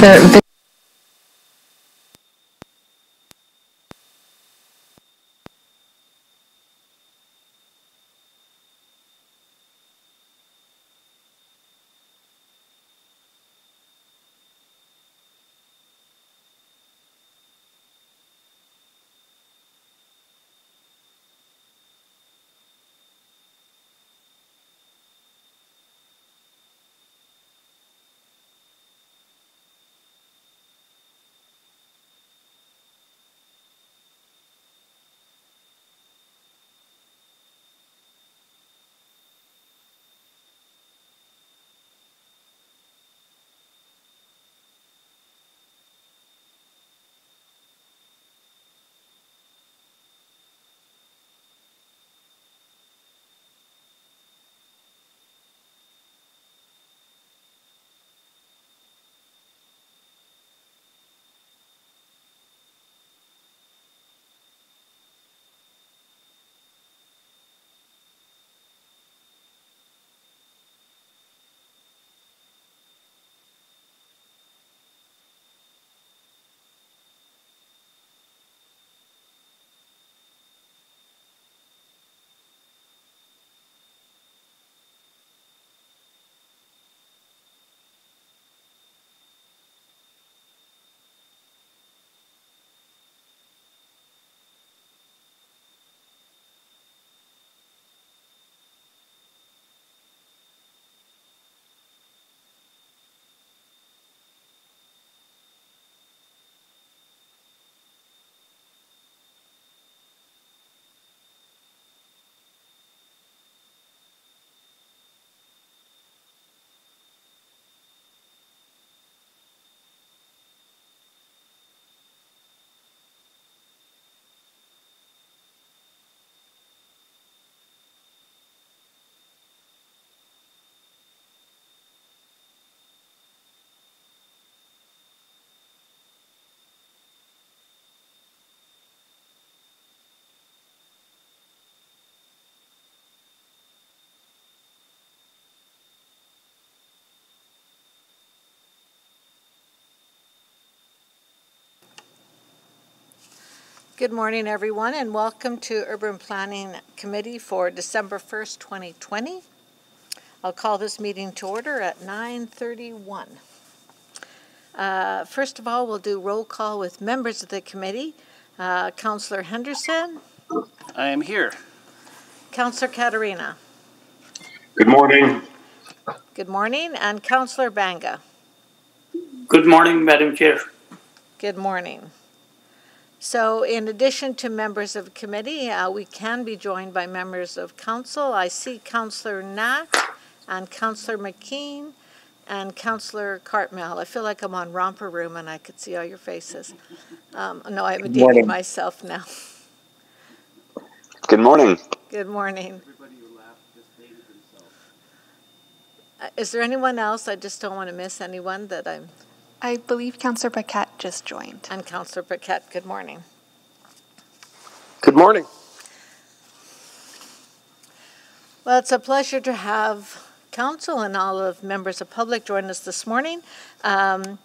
the Good morning, everyone, and welcome to Urban Planning Committee for December 1st, 2020. I'll call this meeting to order at 9:31. Uh, First of all, we'll do roll call with members of the committee. Uh, Councillor Henderson, I am here. Councillor Caterina, Good morning. good morning, and Councillor Banga, Good morning, Madam Chair. good morning. So in addition to members of committee, uh, we can be joined by members of council. I see Councillor Knack and Councillor McKeen and Councillor Cartmell. I feel like I'm on Romper Room and I could see all your faces. Um, no, I'm dating morning. myself now. Good morning. Good morning. Uh, Is there anyone else? I just don't want to miss anyone that I'm, I believe Councillor Paquette just joined. and Councillor Paquette, good morning. Good morning. Well, it's a pleasure to have council and all of members of public join us this morning. Um,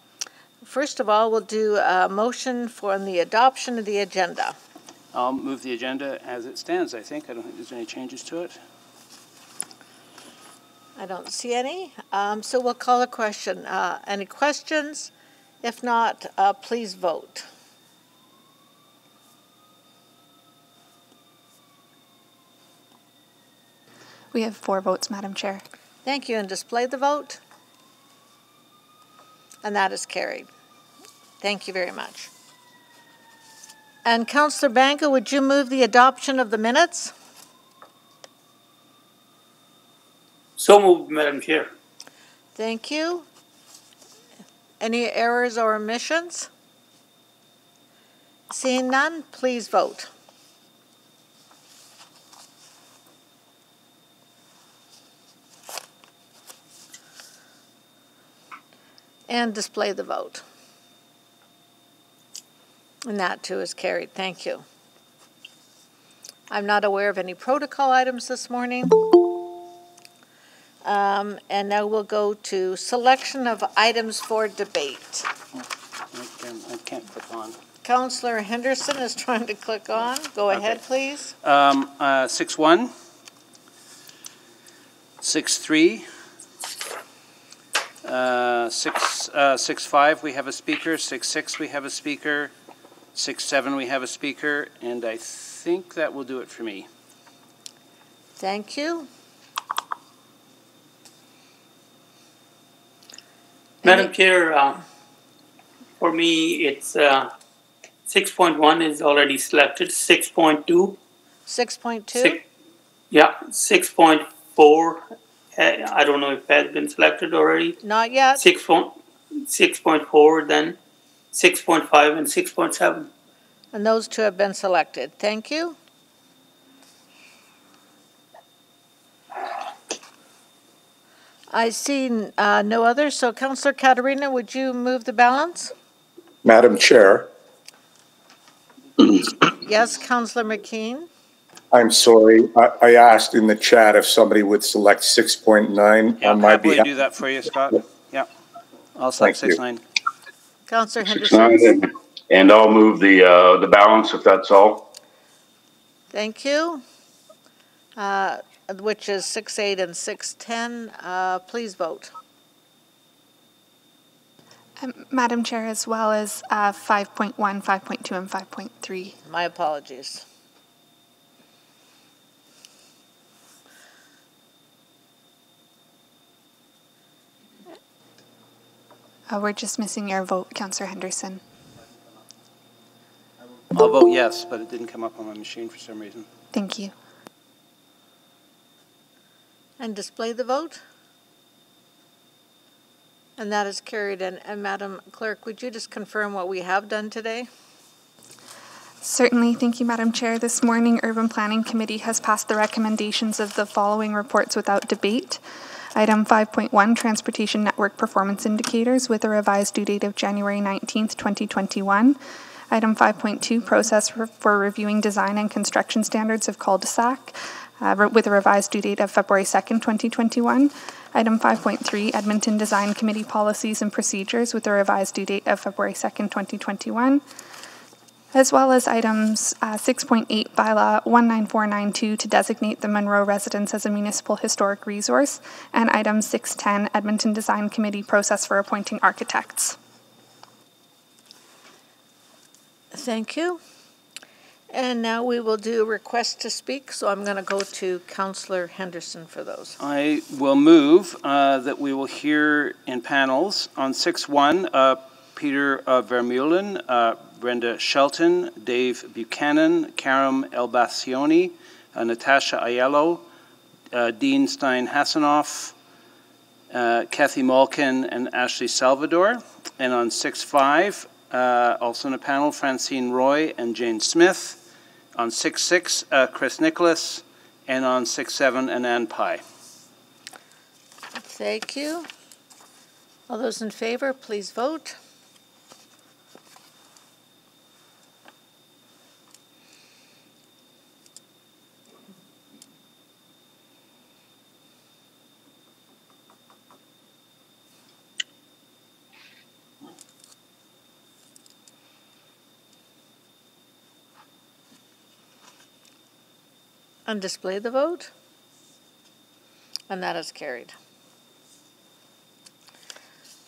First of all, we'll do a motion for the adoption of the agenda. I'll move the agenda as it stands, I think. I don't think there's any changes to it. I don't see any, um, so we'll call a question. Uh, Any questions? If not, uh, please vote. We have four votes, Madam Chair. Thank you, and display the vote. And that is carried. Thank you very much. And Councillor Banga, would you move the adoption of the minutes? So moved, Madam Chair. Thank you. Any errors or omissions? Seeing none, please vote. And display the vote. And that too is carried. Thank you. I'm not aware of any protocol items this morning. Um, And now we'll go to selection of items for debate. I can't- I can't click on. Counselor Henderson is trying to click on. Go ahead, please. Um, uh, six one. Six three. Uh, six, uh, six five, we have a speaker. Six six, we have a speaker. Six seven, we have a speaker, and I think that will do it for me. Thank you. Madam Chair, uh, for me, it's, uh, six point one is already selected, six point two. 6.2? Yeah, six point four, uh, I don't know if that's been selected already. Not yet? Six point, six point four, then six point five and six point seven. And those two have been selected. Thank you. I see uh, no others, so Counselor Caterina, would you move the balance? Madam Chair, Yes, Counselor McKeen? I'm sorry. I, I asked in the chat if somebody would select 6.9 Yeah, on my happily behalf. do that for you, Scott. Yeah. I'll select Thank you. six nine. Counselor Six Henderson? nine, and I'll move the, uh, the balance if that's all. Thank you. Uh, Which is 6-8 and 6.10. Uh, Please vote. Um, Madam Chair, as well as uh, 5.1, 5.2, and 5.3. My apologies. Uh, We're just missing your vote, Counselor Henderson. I'll vote yes, but it didn't come up on my machine for some reason. Thank you. And display the vote? And that is carried. And and Madam Clerk, would you just confirm what we have done today? Certainly, thank you, Madam Chair. This morning, Urban Planning Committee has passed the recommendations of the following reports without debate. Item 5.1, Transportation Network Performance Indicators with a revised due date of January 19th, 2021. Item 5.2, Process for- for Reviewing Design and Construction Standards of Cul-de-sac uh, with a revised due date of February 2nd, 2021. Item 5.3, Edmonton Design Committee Policies and Procedures with a revised due date of February 2nd, 2021 as well as items uh, 6.8 bylaw 19492 to designate the Monroe residence as a municipal historic resource, and item 610 Edmonton Design Committee process for appointing architects. Thank you. And now we will do a request to speak, so I'm going to go to Counselor Henderson for those. I will move uh, that we will hear in panels on 6-1, uh, Peter uh, Vermeulen, uh, Brenda Shelton, Dave Buchanan, Karam Elbassioni, uh, Natasha Aiello, uh, Dean Stein Hassanoff, uh, Kathy Malkin, and Ashley Salvador. And on 6-5, uh, also in a panel, Francine Roy and Jane Smith. On 6-6, uh, Chris Nicholas. And on 6-7, Anand Pai. Thank you. All those in favor, please vote. And display the vote. And that is carried.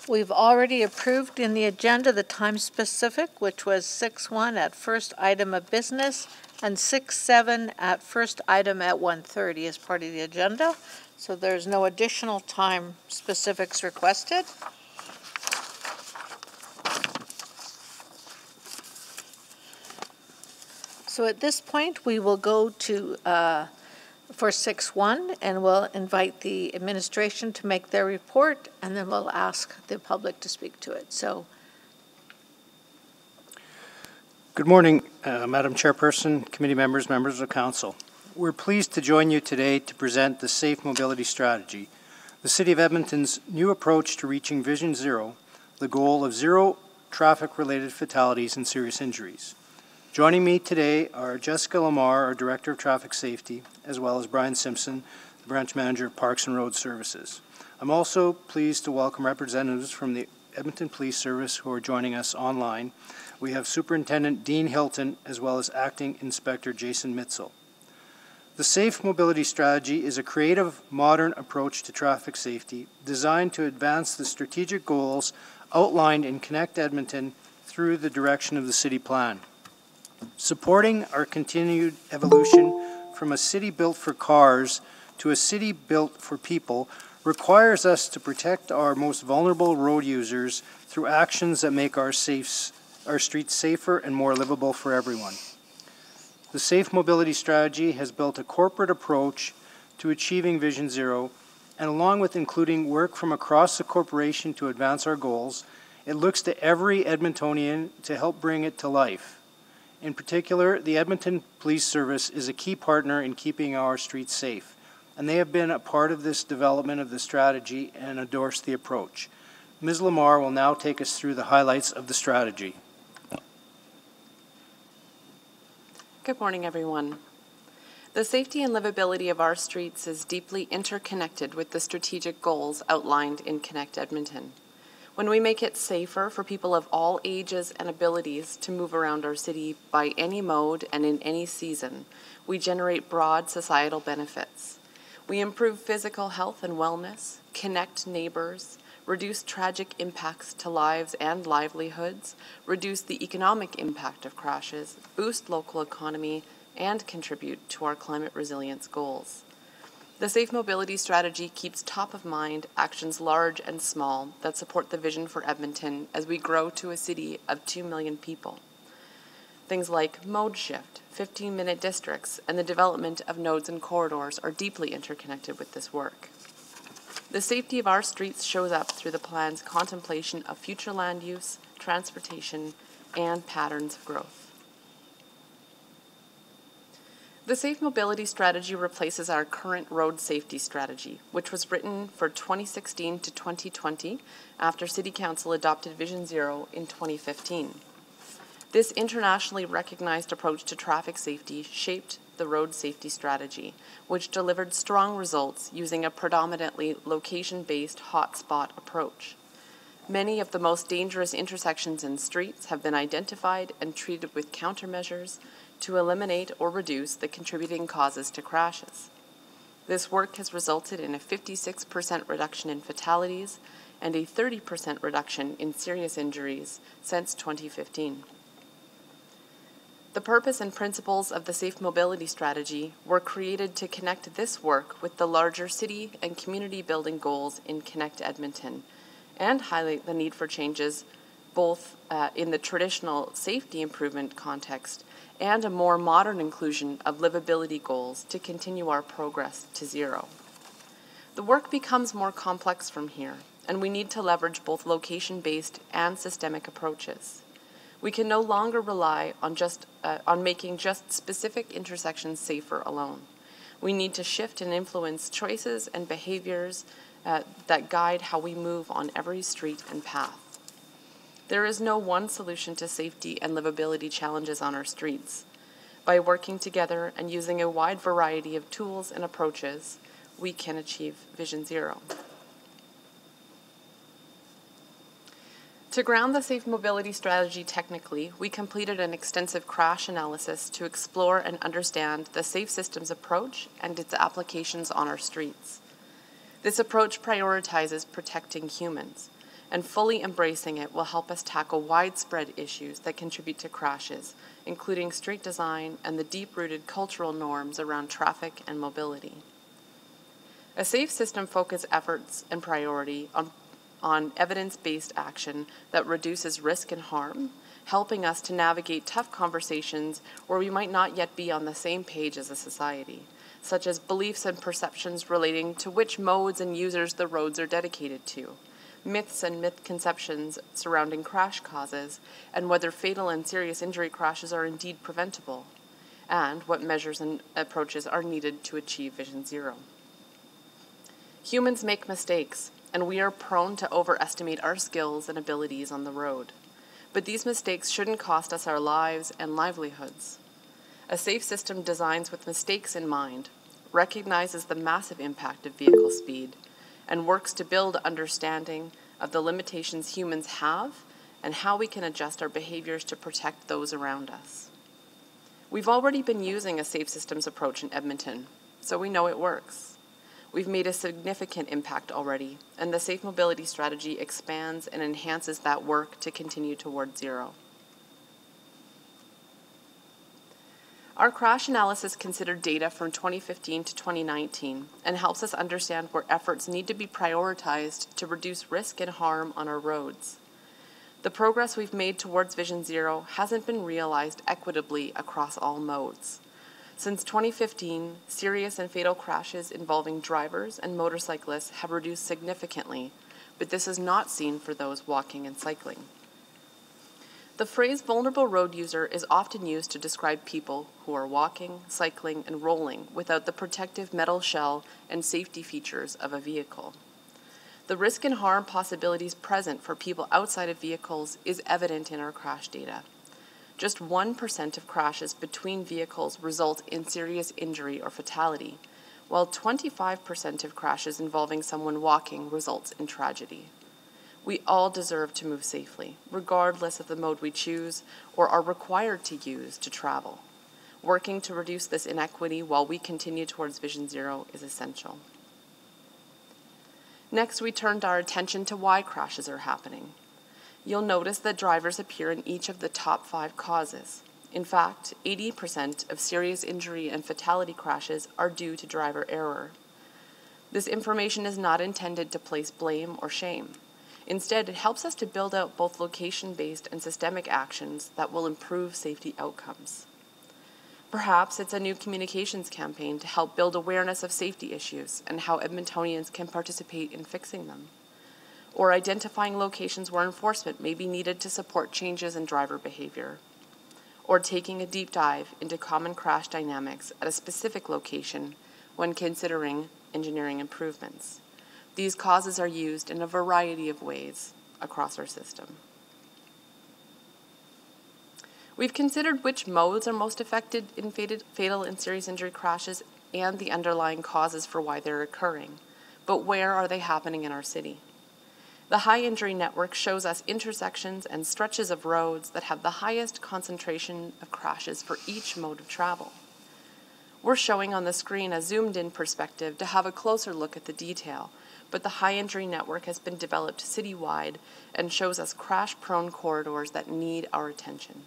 We've already approved in the agenda the time specific, which was 6-1 at first item of business and 6-7 at first item at 1:30 as part of the agenda. So there's no additional time specifics requested. So at this point, we will go to uh, for 6-1, and we'll invite the administration to make their report, and then we'll ask the public to speak to it. So, Good morning, uh, Madam Chairperson, committee members, members of council. We're pleased to join you today to present the Safe Mobility Strategy, the City of Edmonton's new approach to reaching Vision Zero, the goal of zero traffic-related fatalities and serious injuries. Joining me today are Jessica Lamarre, our Director of Traffic Safety, as well as Brian Simpson, the Branch Manager of Parks and Road Services. I'm also pleased to welcome representatives from the Edmonton Police Service who are joining us online. We have Superintendent Dean Hilton as well as Acting Inspector Jason Mitzel. The Safe Mobility Strategy is a creative, modern approach to traffic safety designed to advance the strategic goals outlined in Connect Edmonton through the direction of the city plan. Supporting our continued evolution from a city built for cars to a city built for people requires us to protect our most vulnerable road users through actions that make our, safe, our streets safer and more livable for everyone. The Safe Mobility Strategy has built a corporate approach to achieving Vision Zero, and along with including work from across the corporation to advance our goals, it looks to every Edmontonian to help bring it to life. In particular, the Edmonton Police Service is a key partner in keeping our streets safe, and they have been a part of this development of the strategy and endorse the approach. Ms. Lamarre will now take us through the highlights of the strategy. Good morning, everyone. The safety and livability of our streets is deeply interconnected with the strategic goals outlined in Connect Edmonton. When we make it safer for people of all ages and abilities to move around our city by any mode and in any season, we generate broad societal benefits. We improve physical health and wellness, connect neighbors, reduce tragic impacts to lives and livelihoods, reduce the economic impact of crashes, boost local economy, and contribute to our climate resilience goals. The Safe Mobility Strategy keeps top of mind actions large and small that support the vision for Edmonton as we grow to a city of 2 million people. Things like mode shift, 15 minute districts, and the development of nodes and corridors are deeply interconnected with this work. The safety of our streets shows up through the plan's contemplation of future land use, transportation, and patterns of growth. The Safe Mobility Strategy replaces our current road safety strategy, which was written for 2016 to 2020 after City Council adopted Vision Zero in 2015. This internationally recognized approach to traffic safety shaped the road safety strategy, which delivered strong results using a predominantly location based hotspot approach. Many of the most dangerous intersections and streets have been identified and treated with countermeasures to eliminate or reduce the contributing causes to crashes. This work has resulted in a 56% reduction in fatalities and a 30% reduction in serious injuries since 2015. The purpose and principles of the Safe Mobility Strategy were created to connect this work with the larger city and community building goals in Connect Edmonton and highlight the need for changes both uh, in the traditional safety improvement context and a more modern inclusion of livability goals to continue our progress to zero. The work becomes more complex from here, and we need to leverage both location based and systemic approaches. We can no longer rely on just uh, on making just specific intersections safer alone. We need to shift and influence choices and behaviors uh, that guide how we move on every street and path. There is no one solution to safety and livability challenges on our streets. By working together and using a wide variety of tools and approaches, we can achieve Vision Zero. To ground the safe mobility strategy technically, we completed an extensive crash analysis to explore and understand the safe systems approach and its applications on our streets. This approach prioritizes protecting humans, and fully embracing it will help us tackle widespread issues that contribute to crashes, including street design and the deep rooted cultural norms around traffic and mobility. A safe system focuses efforts and priority on on evidence based action that reduces risk and harm, helping us to navigate tough conversations where we might not yet be on the same page as a society, such as beliefs and perceptions relating to which modes and users the roads are dedicated to, myths and misconceptions surrounding crash causes, and whether fatal and serious injury crashes are indeed preventable, and what measures and approaches are needed to achieve Vision Zero. Humans make mistakes, and we are prone to overestimate our skills and abilities on the road. But these mistakes shouldn't cost us our lives and livelihoods. A safe system designs with mistakes in mind, recognizes the massive impact of vehicle speed and works to build understanding of the limitations humans have and how we can adjust our behaviors to protect those around us. We've already been using a safe systems approach in Edmonton, so we know it works. We've made a significant impact already, and the Safe Mobility Strategy expands and enhances that work to continue toward zero. Our crash analysis considered data from 2015 to 2019 and helps us understand where efforts need to be prioritized to reduce risk and harm on our roads. The progress we've made towards Vision Zero hasn't been realized equitably across all modes. Since 2015, serious and fatal crashes involving drivers and motorcyclists have reduced significantly, but this is not seen for those walking and cycling. The phrase vulnerable road user is often used to describe people who are walking, cycling, and rolling without the protective metal shell and safety features of a vehicle. The risk and harm possibilities present for people outside of vehicles is evident in our crash data. Just 1% of crashes between vehicles result in serious injury or fatality, while 25% of crashes involving someone walking results in tragedy. We all deserve to move safely, regardless of the mode we choose or are required to use to travel. Working to reduce this inequity while we continue towards Vision Zero is essential. Next, we turned our attention to why crashes are happening you'll notice that drivers appear in each of the top five causes. In fact, 80% of serious injury and fatality crashes are due to driver error. This information is not intended to place blame or shame. Instead, it helps us to build out both location based and systemic actions that will improve safety outcomes. Perhaps it's a new communications campaign to help build awareness of safety issues and how Edmontonians can participate in fixing them or identifying locations where enforcement may be needed to support changes in driver behavior, or taking a deep dive into common crash dynamics at a specific location when considering engineering improvements. These causes are used in a variety of ways across our system. We've considered which modes are most affected in fatal and serious injury crashes and the underlying causes for why they're occurring, but where are they happening in our city? The high injury network shows us intersections and stretches of roads that have the highest concentration of crashes for each mode of travel. We're showing on the screen a zoomed in perspective to have a closer look at the detail, but the high injury network has been developed citywide and shows us crash prone corridors that need our attention.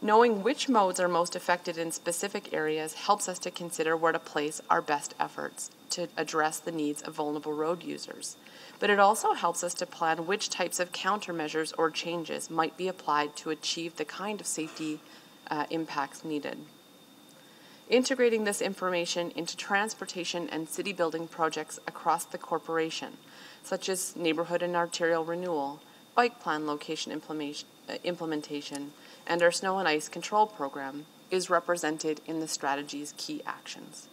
Knowing which modes are most affected in specific areas helps us to consider where to place our best efforts to address the needs of vulnerable road users but it also helps us to plan which types of countermeasures or changes might be applied to achieve the kind of safety uh, impacts needed. Integrating this information into transportation and city building projects across the corporation, such as neighborhood and arterial renewal, bike plan location uh, implementation, and our snow and ice control program, is represented in the strategy's key actions.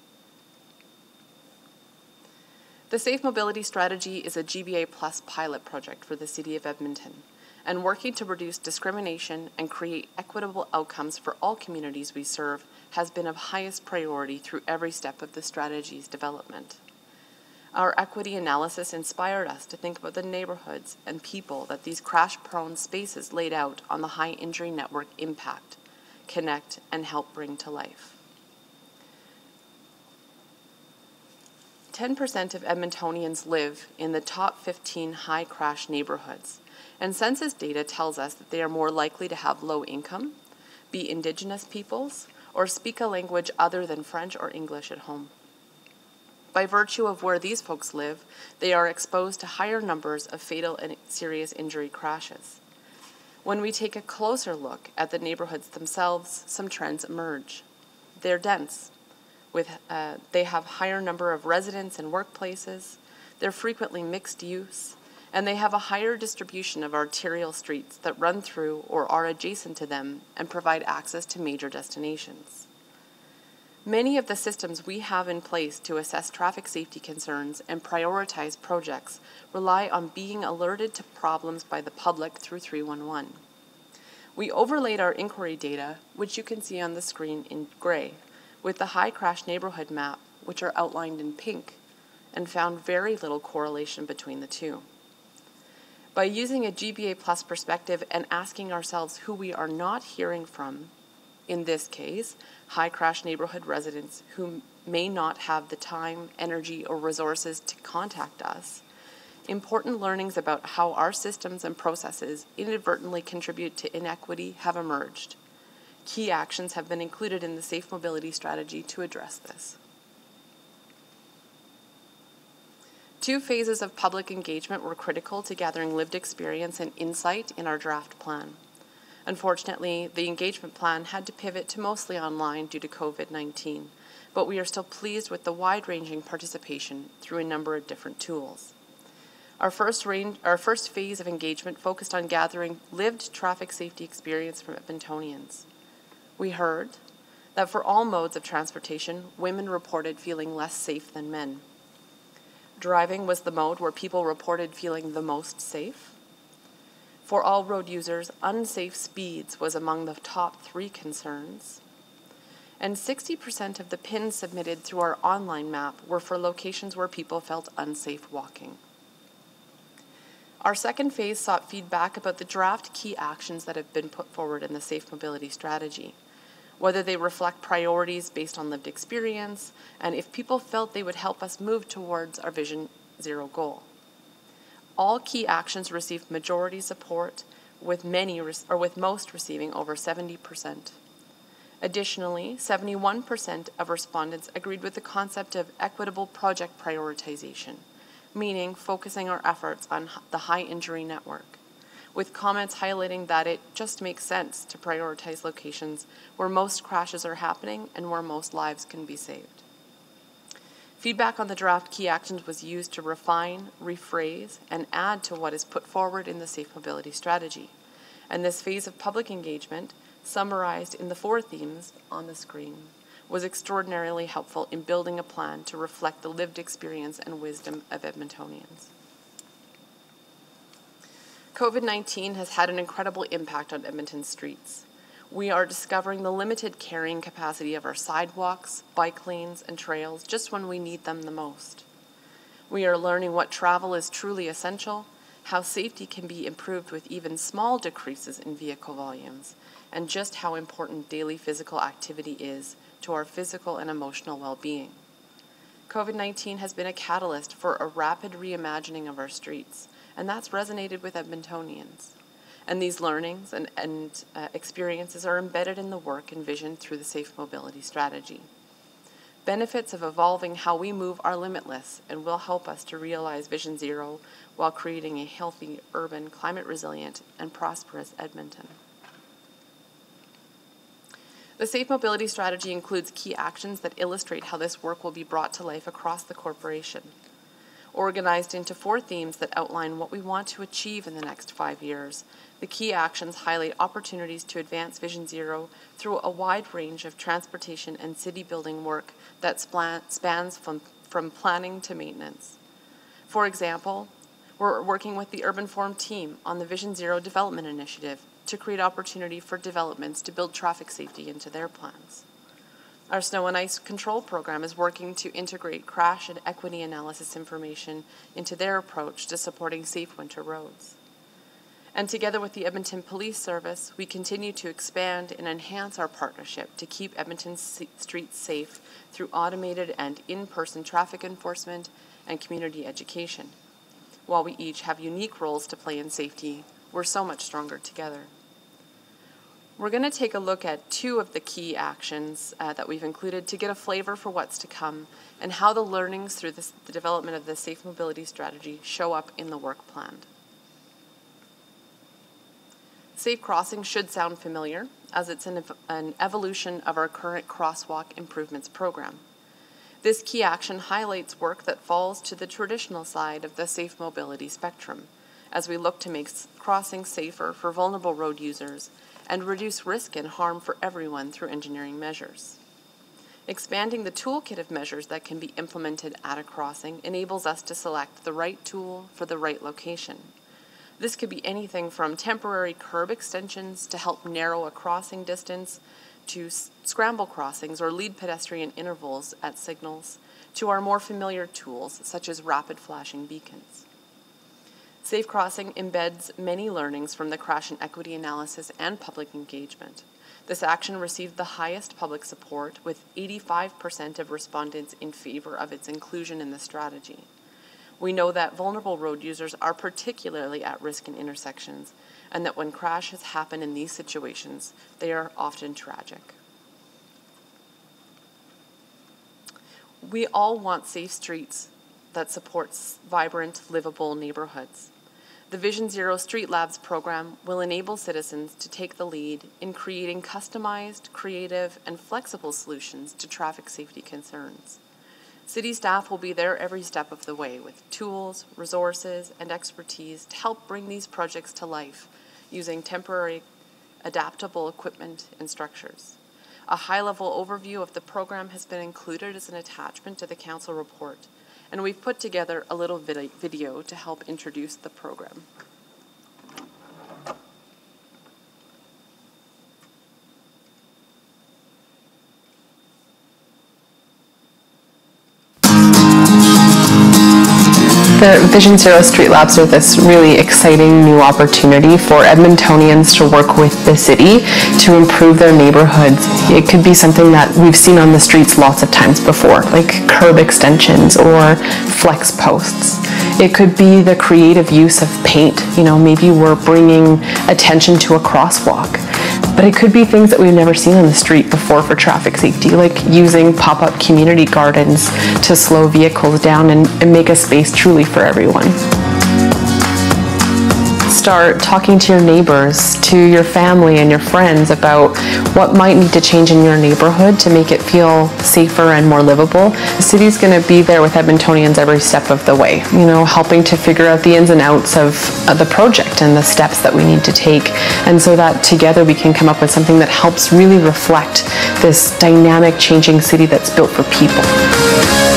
The Safe Mobility Strategy is a GBA Plus pilot project for the City of Edmonton and working to reduce discrimination and create equitable outcomes for all communities we serve has been of highest priority through every step of the strategy's development. Our equity analysis inspired us to think about the neighborhoods and people that these crash prone spaces laid out on the high injury network impact, connect, and help bring to life. 10% of Edmontonians live in the top 15 high crash neighborhoods, and census data tells us that they are more likely to have low income, be Indigenous peoples, or speak a language other than French or English at home. By virtue of where these folks live, they are exposed to higher numbers of fatal and serious injury crashes. When we take a closer look at the neighborhoods themselves, some trends emerge. They're dense, with uh, they have higher number of residents and workplaces. They're frequently mixed use, and they have a higher distribution of arterial streets that run through or are adjacent to them and provide access to major destinations. Many of the systems we have in place to assess traffic safety concerns and prioritize projects rely on being alerted to problems by the public through 311. We overlaid our inquiry data, which you can see on the screen in gray, with the high crash neighborhood map, which are outlined in pink, and found very little correlation between the two. By using a GBA plus perspective and asking ourselves who we are not hearing from, in this case, high crash neighborhood residents who may not have the time, energy, or resources to contact us, important learnings about how our systems and processes inadvertently contribute to inequity have emerged. Key actions have been included in the Safe Mobility Strategy to address this. Two phases of public engagement were critical to gathering lived experience and insight in our draft plan. Unfortunately, the engagement plan had to pivot to mostly online due to COVID 19, but we are still pleased with the wide ranging participation through a number of different tools. Our first, range, our first phase of engagement focused on gathering lived traffic safety experience from Edmontonians. We heard that for all modes of transportation, women reported feeling less safe than men. Driving was the mode where people reported feeling the most safe. For all road users, unsafe speeds was among the top three concerns. And 60% of the pins submitted through our online map were for locations where people felt unsafe walking. Our second phase sought feedback about the draft key actions that have been put forward in the Safe Mobility Strategy whether they reflect priorities based on lived experience, and if people felt they would help us move towards our Vision Zero goal. All key actions received majority support, with many or with most receiving over 70%. Additionally, 71% of respondents agreed with the concept of equitable project prioritization, meaning focusing our efforts on the high injury network with comments highlighting that it just makes sense to prioritize locations where most crashes are happening and where most lives can be saved. Feedback on the draft key actions was used to refine, rephrase, and add to what is put forward in the Safe Mobility Strategy. And this phase of public engagement, summarized in the four themes on the screen, was extraordinarily helpful in building a plan to reflect the lived experience and wisdom of Edmontonians. COVID 19 has had an incredible impact on Edmonton streets. We are discovering the limited carrying capacity of our sidewalks, bike lanes, and trails just when we need them the most. We are learning what travel is truly essential, how safety can be improved with even small decreases in vehicle volumes, and just how important daily physical activity is to our physical and emotional well being. COVID 19 has been a catalyst for a rapid reimagining of our streets and that's resonated with Edmontonians. And these learnings and, and uh, experiences are embedded in the work envisioned through the Safe Mobility Strategy. Benefits of evolving how we move are limitless and will help us to realize Vision Zero while creating a healthy, urban, climate resilient, and prosperous Edmonton. The Safe Mobility Strategy includes key actions that illustrate how this work will be brought to life across the corporation organized into four themes that outline what we want to achieve in the next five years. The key actions highlight opportunities to advance Vision Zero through a wide range of transportation and city building work that spans from, from planning to maintenance. For example, we're working with the Urban Form team on the Vision Zero Development Initiative to create opportunity for developments to build traffic safety into their plans. Our snow and ice control program is working to integrate crash and equity analysis information into their approach to supporting safe winter roads. And together with the Edmonton Police Service, we continue to expand and enhance our partnership to keep Edmonton streets safe through automated and in person traffic enforcement and community education. While we each have unique roles to play in safety, we're so much stronger together. We're going to take a look at two of the key actions uh, that we've included to get a flavor for what's to come and how the learnings through this, the development of the Safe Mobility Strategy show up in the work planned. Safe crossing should sound familiar, as it's an, ev- an evolution of our current crosswalk improvements program. This key action highlights work that falls to the traditional side of the safe mobility spectrum as we look to make crossing safer for vulnerable road users and reduce risk and harm for everyone through engineering measures. Expanding the toolkit of measures that can be implemented at a crossing enables us to select the right tool for the right location. This could be anything from temporary curb extensions to help narrow a crossing distance to scramble crossings or lead pedestrian intervals at signals to our more familiar tools such as rapid flashing beacons. Safe Crossing embeds many learnings from the crash and equity analysis and public engagement. This action received the highest public support, with 85% of respondents in favor of its inclusion in the strategy. We know that vulnerable road users are particularly at risk in intersections, and that when crashes happen in these situations, they are often tragic. We all want safe streets that supports vibrant, livable neighborhoods. The Vision Zero Street Labs program will enable citizens to take the lead in creating customized, creative, and flexible solutions to traffic safety concerns. City staff will be there every step of the way with tools, resources, and expertise to help bring these projects to life using temporary adaptable equipment and structures. A high-level overview of the program has been included as an attachment to the council report, and we've put together a little vid- video to help introduce the program. Vision Zero Street Labs are this really exciting new opportunity for Edmontonians to work with the city to improve their neighborhoods. It could be something that we've seen on the streets lots of times before, like curb extensions or flex posts. It could be the creative use of paint. You know, maybe we're bringing attention to a crosswalk. But it could be things that we've never seen on the street before for traffic safety, like using pop-up community gardens to slow vehicles down and, and make a space truly for everyone. Start talking to your neighbors, to your family and your friends about what might need to change in your neighborhood to make it feel safer and more livable. The city's going to be there with Edmontonians every step of the way, you know, helping to figure out the ins and outs of the project and the steps that we need to take. And so that together we can come up with something that helps really reflect this dynamic, changing city that's built for people.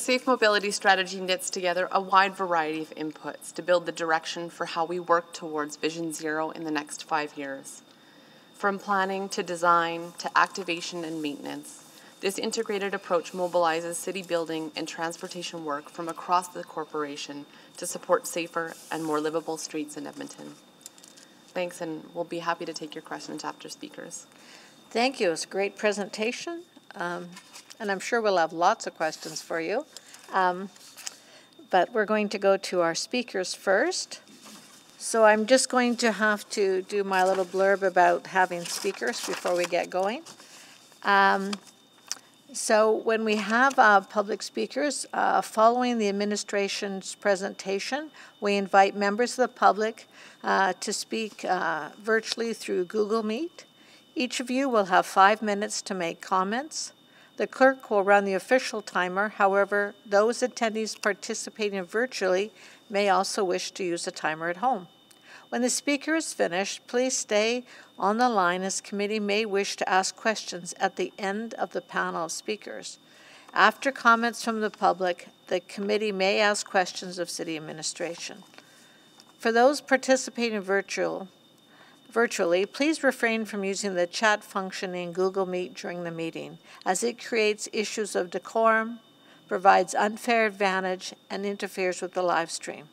Safe Mobility Strategy knits together a wide variety of inputs to build the direction for how we work towards Vision Zero in the next five years. From planning to design to activation and maintenance, this integrated approach mobilizes city building and transportation work from across the corporation to support safer and more livable streets in Edmonton. Thanks, and we'll be happy to take your questions after speakers. Thank you. It's a great presentation. Um, and I'm sure we'll have lots of questions for you. Um, but we're going to go to our speakers first. So I'm just going to have to do my little blurb about having speakers before we get going. Um, so when we have uh, public speakers, uh, following the administration's presentation, we invite members of the public uh, to speak uh, virtually through Google Meet. Each of you will have five minutes to make comments. The clerk will run the official timer. However, those attendees participating virtually may also wish to use a timer at home. When the speaker is finished, please stay on the line as committee may wish to ask questions at the end of the panel of speakers. After comments from the public, the committee may ask questions of city administration. For those participating virtual, virtually, please refrain from using the chat function in Google Meet during the meeting, as it creates issues of decorum, provides unfair advantage, and interferes with the live stream.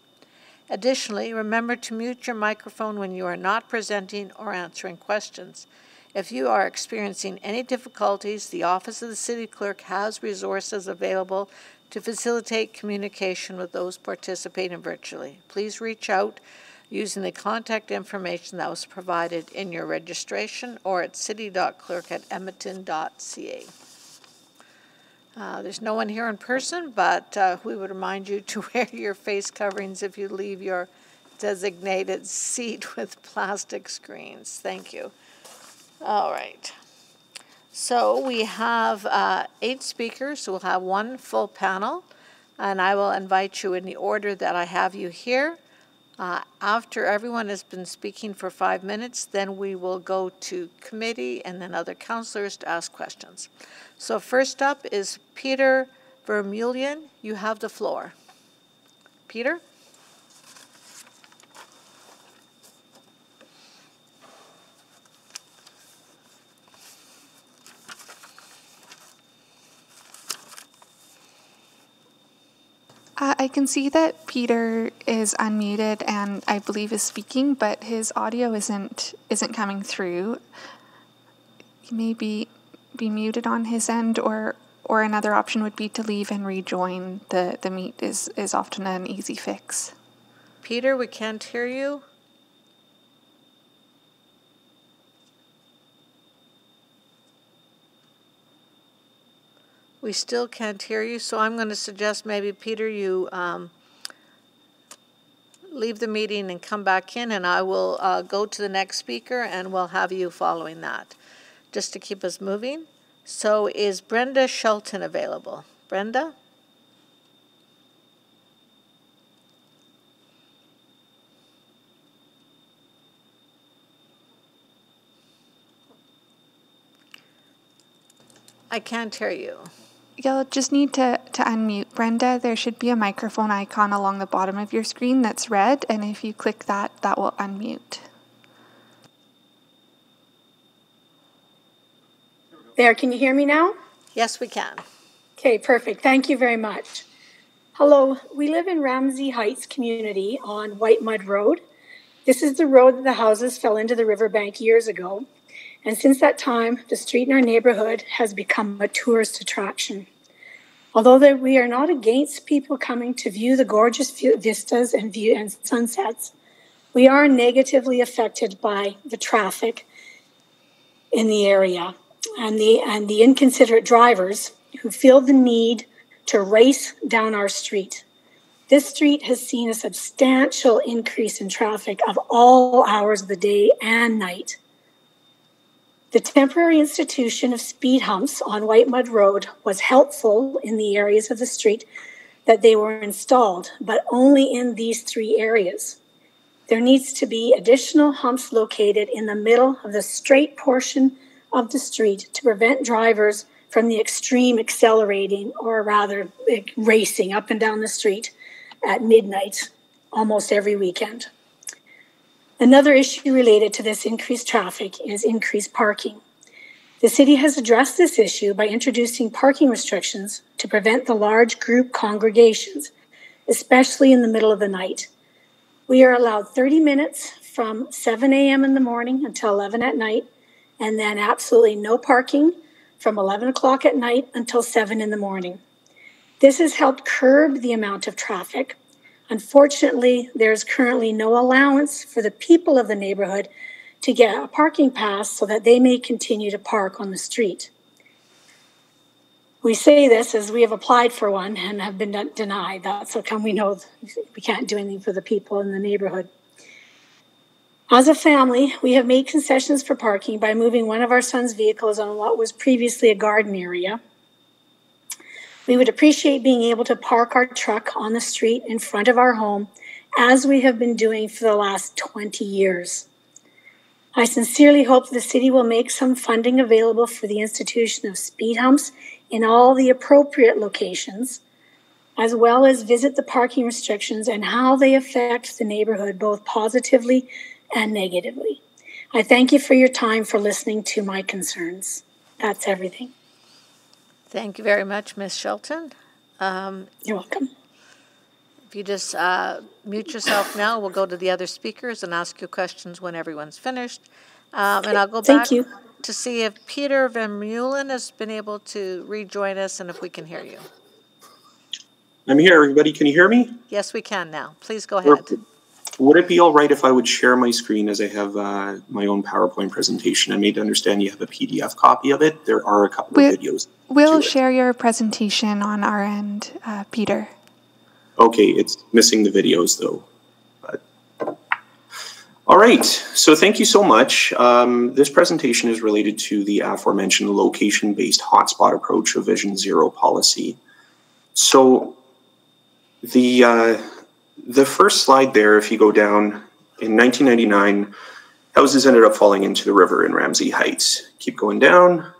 Additionally, remember to mute your microphone when you are not presenting or answering questions. If you are experiencing any difficulties, the Office of the City Clerk has resources available to facilitate communication with those participating virtually. Please reach out using the contact information that was provided in your registration or at city.clerk at edmonton.ca. Uh, there's no one here in person, but uh, we would remind you to wear your face coverings if you leave your designated seat with plastic screens. Thank you. All right. So we have uh, eight speakers. We'll have one full panel, and I will invite you in the order that I have you here. Uh, After everyone has been speaking for five minutes, then we will go to committee and then other councilors to ask questions. So first up is Peter Vermeulen. You have the floor. Peter? Uh, I can see that Peter is unmuted and I believe is speaking, but his audio isn't isn't coming through. He may be, be muted on his end, or or another option would be to leave and rejoin. The the meet is is often an easy fix. Peter, we can't hear you. We still can't hear you, so I'm going to suggest maybe, Peter, you um, leave the meeting and come back in, and I will uh, go to the next speaker, and we'll have you following that, just to keep us moving. So is Brenda Shelton available? Brenda? I can't hear you. You'll just need to, to unmute Brenda. There should be a microphone icon along the bottom of your screen that's red, and if you click that, that will unmute. There, can you hear me now? Yes, we can. Okay, perfect. Thank you very much. Hello, we live in Ramsay Heights community on Whitemud Road. This is the road that the houses fell into the riverbank years ago. And since that time, the street in our neighborhood has become a tourist attraction. Although we are not against people coming to view the gorgeous vistas and view and sunsets, we are negatively affected by the traffic in the area and the and the inconsiderate drivers who feel the need to race down our street. This street has seen a substantial increase in traffic of all hours of the day and night. The temporary institution of speed humps on Whitemud Road was helpful in the areas of the street that they were installed, but only in these three areas. There needs to be additional humps located in the middle of the straight portion of the street to prevent drivers from the extreme accelerating or rather racing up and down the street at midnight almost every weekend. Another issue related to this increased traffic is increased parking. The city has addressed this issue by introducing parking restrictions to prevent the large group congregations, especially in the middle of the night. We are allowed 30 minutes from 7 a.m. in the morning until 11 at night, and then absolutely no parking from 11 o'clock at night until 7 in the morning. This has helped curb the amount of traffic Unfortunately, there is currently no allowance for the people of the neighborhood to get a parking pass so that they may continue to park on the street. We say this as we have applied for one and have been denied. That's how come we know we can't do anything for the people in the neighborhood. As a family, we have made concessions for parking by moving one of our son's vehicles on what was previously a garden area we would appreciate being able to park our truck on the street in front of our home as we have been doing for the last 20 years. I sincerely hope the city will make some funding available for the institution of speed humps in all the appropriate locations, as well as visit the parking restrictions and how they affect the neighborhood both positively and negatively. I thank you for your time for listening to my concerns. That's everything. Thank you very much, Ms. Shelton. Um, You're welcome. If you just uh, mute yourself now, we'll go to the other speakers and ask you questions when everyone's finished. Um, and I'll go Thank back you. to see if Peter Vermeulen has been able to rejoin us and if we can hear you. I'm here, everybody. Can you hear me? Yes, we can now. Please go ahead. Would it be all right if I would share my screen as I have uh, my own PowerPoint presentation? I made to understand you have a PDF copy of it. There are a couple We'll- of videos. We'll it. share your presentation on our end, uh, Peter. Okay, it's missing the videos though. But all right, so thank you so much. Um, this presentation is related to the aforementioned location-based hotspot approach of Vision Zero policy. So the uh, the first slide there, if you go down, in 1999, houses ended up falling into the river in Ramsay Heights. Keep going down.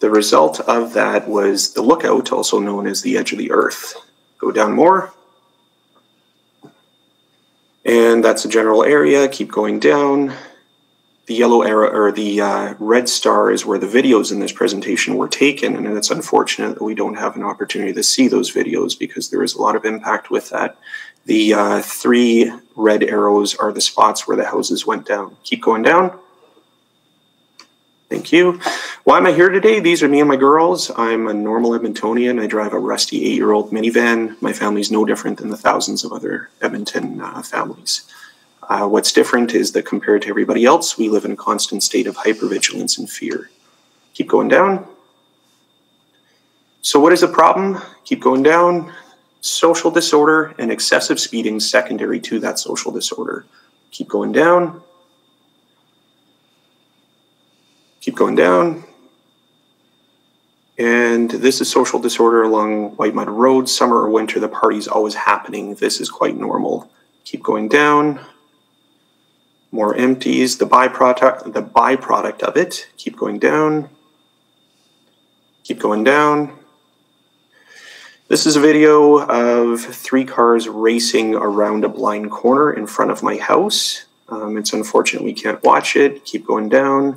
The result of that was the lookout, also known as the edge of the earth. Go down more. And that's a general area. Keep going down. The yellow arrow or the uh, red star is where the videos in this presentation were taken, and it's unfortunate that we don't have an opportunity to see those videos because there is a lot of impact with that. The uh, three red arrows are the spots where the houses went down. Keep going down. Thank you. Why am I here today? These are me and my girls. I'm a normal Edmontonian. I drive a rusty eight year old minivan. My family's no different than the thousands of other Edmonton uh, families. Uh, what's different is that compared to everybody else, we live in a constant state of hypervigilance and fear. Keep going down. So, what is the problem? Keep going down. Social disorder and excessive speeding secondary to that social disorder. Keep going down. Keep going down. And this is social disorder along Whitemud Road. Summer or winter, the party's always happening. This is quite normal. Keep going down. More empties. The byproduct, the byproduct of it. Keep going down. Keep going down. This is a video of three cars racing around a blind corner in front of my house. Um, it's unfortunate we can't watch it. Keep going down.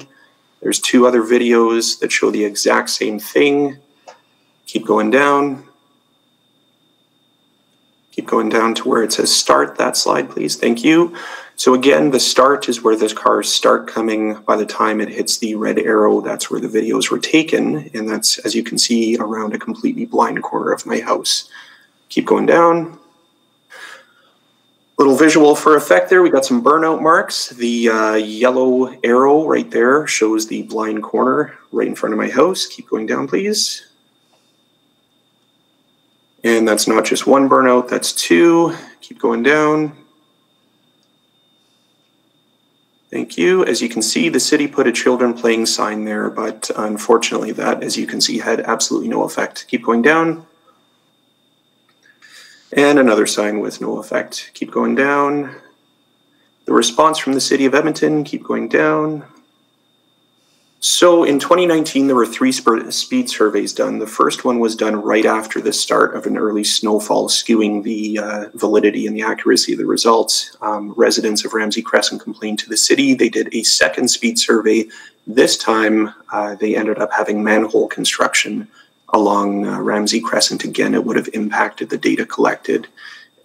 There's two other videos that show the exact same thing. Keep going down. Keep going down to where it says start that slide, please. Thank you. So again, the start is where the cars start coming. By the time it hits the red arrow, that's where the videos were taken. And that's, as you can see, around a completely blind corner of my house. Keep going down. Little visual for effect there. We got some burnout marks. The uh, yellow arrow right there shows the blind corner right in front of my house. Keep going down, please. And that's not just one burnout, that's two. Keep going down. Thank you. As you can see, the city put a children playing sign there, but unfortunately that, as you can see, had absolutely no effect. Keep going down. And another sign with no effect. Keep going down. The response from the city of Edmonton, keep going down. So in 2019, there were three speed surveys done. The first one was done right after the start of an early snowfall, skewing the uh, validity and the accuracy of the results. Um, residents of Ramsay Crescent complained to the city. They did a second speed survey. This time, uh, they ended up having manhole construction along uh, Ramsay Crescent again, it would have impacted the data collected.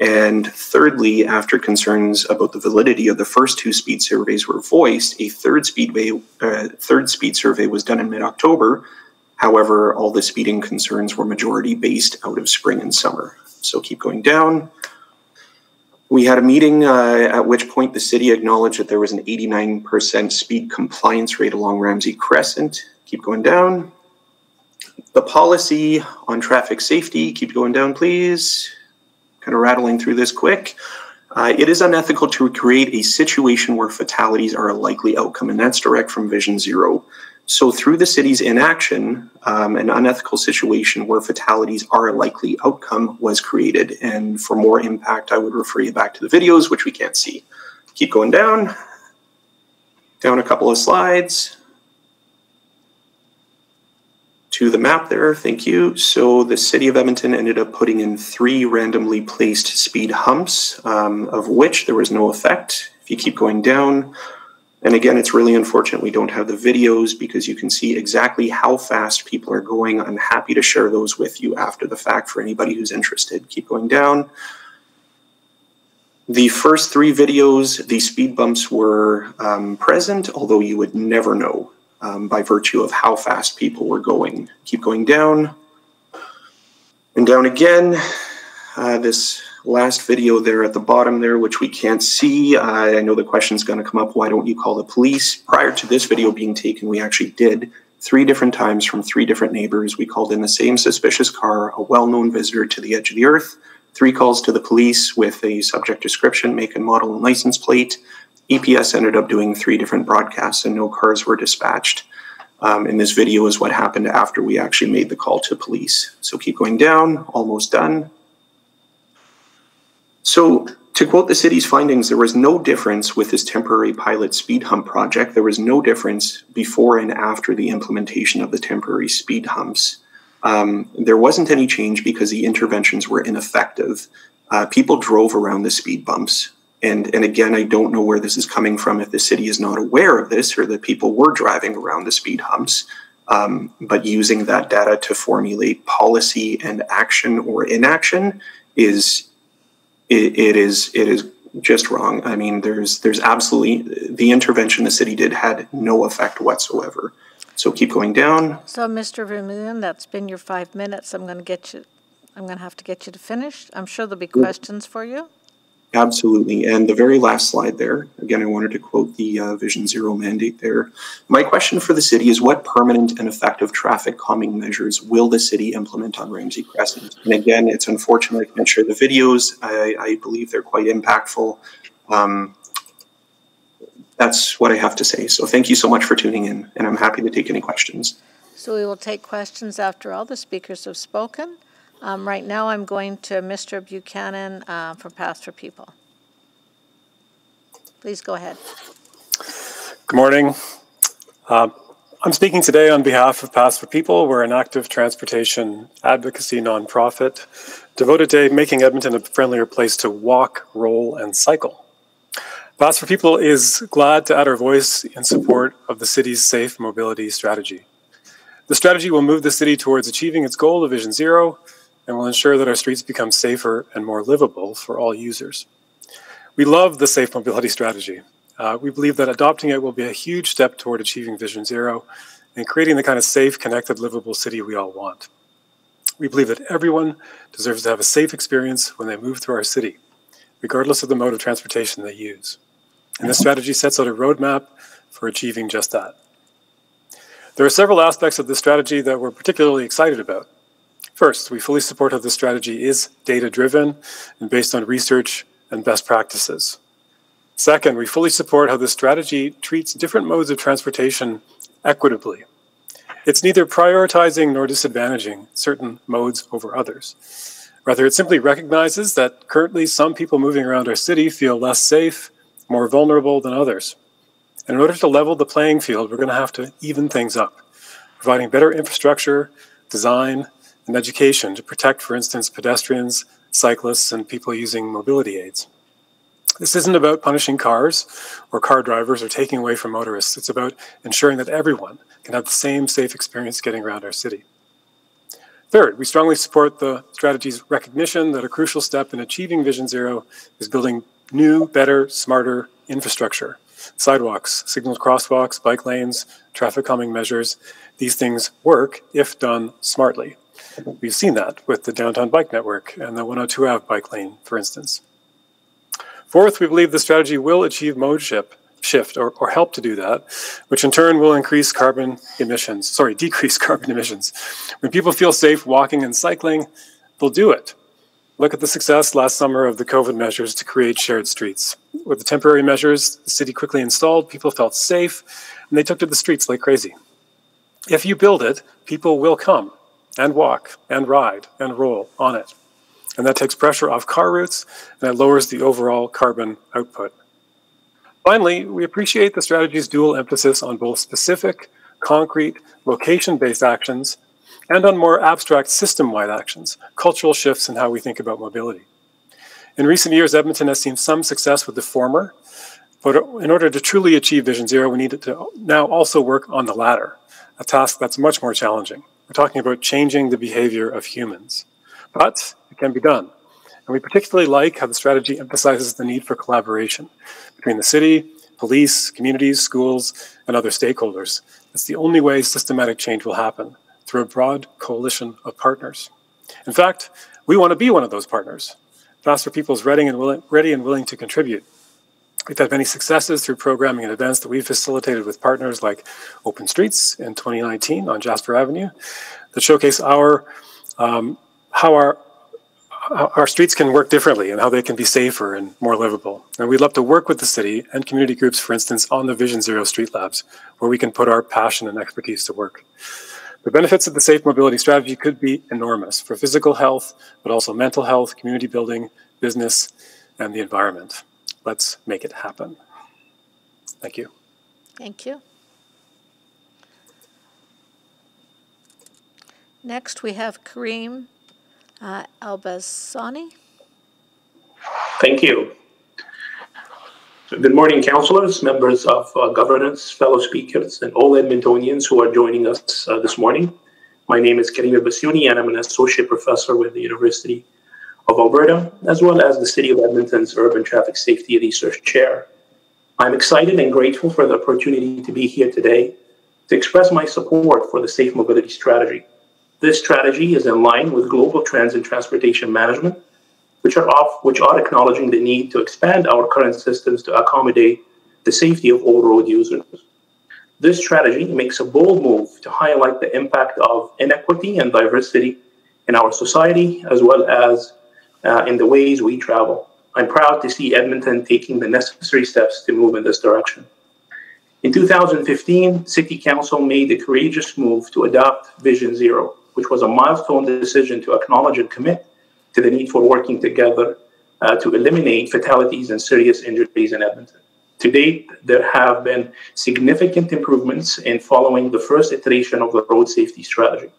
And thirdly, after concerns about the validity of the first two speed surveys were voiced, a third speedway, uh, third speed survey was done in mid-October. However, all the speeding concerns were majority based out of spring and summer. So keep going down. We had a meeting uh, at which point the city acknowledged that there was an 89% speed compliance rate along Ramsay Crescent. Keep going down. The policy on traffic safety, keep going down, please. Kind of rattling through this quick. Uh, it is unethical to create a situation where fatalities are a likely outcome, and that's direct from Vision Zero. So, through the city's inaction, um, an unethical situation where fatalities are a likely outcome was created. And for more impact, I would refer you back to the videos, which we can't see. Keep going down. Down a couple of slides to the map there. Thank you. So the city of Edmonton ended up putting in three randomly placed speed humps, um, of which there was no effect. If you keep going down, and again, it's really unfortunate we don't have the videos because you can see exactly how fast people are going. I'm happy to share those with you after the fact for anybody who's interested. Keep going down. The first three videos, the speed bumps were um, present, although you would never know um, by virtue of how fast people were going. Keep going down and down again. Uh, this last video there at the bottom there, which we can't see. Uh, I know the question is going to come up, why don't you call the police? Prior to this video being taken, we actually did three different times from three different neighbors. We called in the same suspicious car, a well-known visitor to the edge of the earth, three calls to the police with a subject description, make and model and license plate, EPS ended up doing three different broadcasts and no cars were dispatched. Um, and this video is what happened after we actually made the call to police. So keep going down, almost done. So, to quote the city's findings, there was no difference with this temporary pilot speed hump project. There was no difference before and after the implementation of the temporary speed humps. Um, there wasn't any change because the interventions were ineffective. Uh, people drove around the speed bumps. And, and again, I don't know where this is coming from if the city is not aware of this or that people were driving around the speed humps. Um, but using that data to formulate policy and action or inaction is it, it is it is just wrong. I mean, there's there's absolutely the intervention the city did had no effect whatsoever. So keep going down. So, Mr. Vermillion, that's been your five minutes. I'm going to get you. I'm going to have to get you to finish. I'm sure there'll be questions for you. Absolutely. And the very last slide there, again, I wanted to quote the uh, Vision Zero mandate there. My question for the city is what permanent and effective traffic calming measures will the city implement on Ramsay Crescent? And again, it's unfortunate I can't share the videos. I, I believe they're quite impactful. Um, that's what I have to say. So thank you so much for tuning in, and I'm happy to take any questions. So we will take questions after all the speakers have spoken. Um, right now, I'm going to Mr. Buchanan uh, for People. Please go ahead. Good morning. Uh, I'm speaking today on behalf of Paths for People. We're an active transportation advocacy nonprofit devoted to making Edmonton a friendlier place to walk, roll, and cycle. Paths for People is glad to add our voice in support of the city's safe mobility strategy. The strategy will move the city towards achieving its goal of Vision Zero and will ensure that our streets become safer and more livable for all users. We love the safe mobility strategy. Uh, we believe that adopting it will be a huge step toward achieving Vision Zero and creating the kind of safe, connected, livable city we all want. We believe that everyone deserves to have a safe experience when they move through our city, regardless of the mode of transportation they use. And this strategy sets out a roadmap for achieving just that. There are several aspects of this strategy that we're particularly excited about. First, we fully support how this strategy is data driven and based on research and best practices. Second, we fully support how this strategy treats different modes of transportation equitably. It's neither prioritizing nor disadvantaging certain modes over others. Rather, it simply recognizes that currently some people moving around our city feel less safe, more vulnerable than others. And in order to level the playing field, we're going to have to even things up, providing better infrastructure, design, and education to protect, for instance, pedestrians, cyclists, and people using mobility aids. This isn't about punishing cars or car drivers or taking away from motorists. It's about ensuring that everyone can have the same safe experience getting around our city. Third, we strongly support the strategy's recognition that a crucial step in achieving Vision Zero is building new, better, smarter infrastructure. Sidewalks, signaled crosswalks, bike lanes, traffic calming measures. These things work if done smartly. We've seen that with the downtown bike network and the 102 Ave bike lane, for instance. Fourth, we believe the strategy will achieve mode shift, shift or, or help to do that, which in turn will increase carbon emissions, sorry, decrease carbon emissions. When people feel safe walking and cycling, they'll do it. Look at the success last summer of the COVID measures to create shared streets. With the temporary measures the city quickly installed, people felt safe and they took to the streets like crazy. If you build it, people will come and walk and ride and roll on it. And that takes pressure off car routes and that lowers the overall carbon output. Finally, we appreciate the strategy's dual emphasis on both specific, concrete, location based actions and on more abstract system wide actions, cultural shifts in how we think about mobility. In recent years, Edmonton has seen some success with the former, but in order to truly achieve Vision Zero, we need to now also work on the latter, a task that's much more challenging. We're talking about changing the behavior of humans. But it can be done. And we particularly like how the strategy emphasizes the need for collaboration between the city, police, communities, schools, and other stakeholders. It's the only way systematic change will happen through a broad coalition of partners. In fact, we want to be one of those partners. For People is ready and willing to contribute. We've had many successes through programming and events that we've facilitated with partners like Open Streets in 2019 on Jasper Avenue that showcase our um, how our our streets can work differently and how they can be safer and more livable. And we'd love to work with the city and community groups, for instance, on the Vision Zero Street Labs, where we can put our passion and expertise to work. The benefits of the safe mobility strategy could be enormous for physical health, but also mental health, community building, business, and the environment. Let's make it happen. Thank you. Thank you. Next, we have Karim uh, El-Basyouny. Thank you. Good morning, councillors, members of uh, governance, fellow speakers, and all Edmontonians who are joining us uh, this morning. My name is Karim Basyouny, and I'm an associate professor with the University of Alberta, as well as the City of Edmonton's Urban Traffic Safety Research Chair. I'm excited and grateful for the opportunity to be here today to express my support for the Safe Mobility Strategy. This strategy is in line with global trends in transportation management which are off, which are acknowledging the need to expand our current systems to accommodate the safety of all road users. This strategy makes a bold move to highlight the impact of inequity and diversity in our society, as well as uh, in the ways we travel. I'm proud to see Edmonton taking the necessary steps to move in this direction. In 2015, City Council made the courageous move to adopt Vision Zero, which was a milestone decision to acknowledge and commit to the need for working together uh, to eliminate fatalities and serious injuries in Edmonton. To date, there have been significant improvements in following the first iteration of the road safety strategy.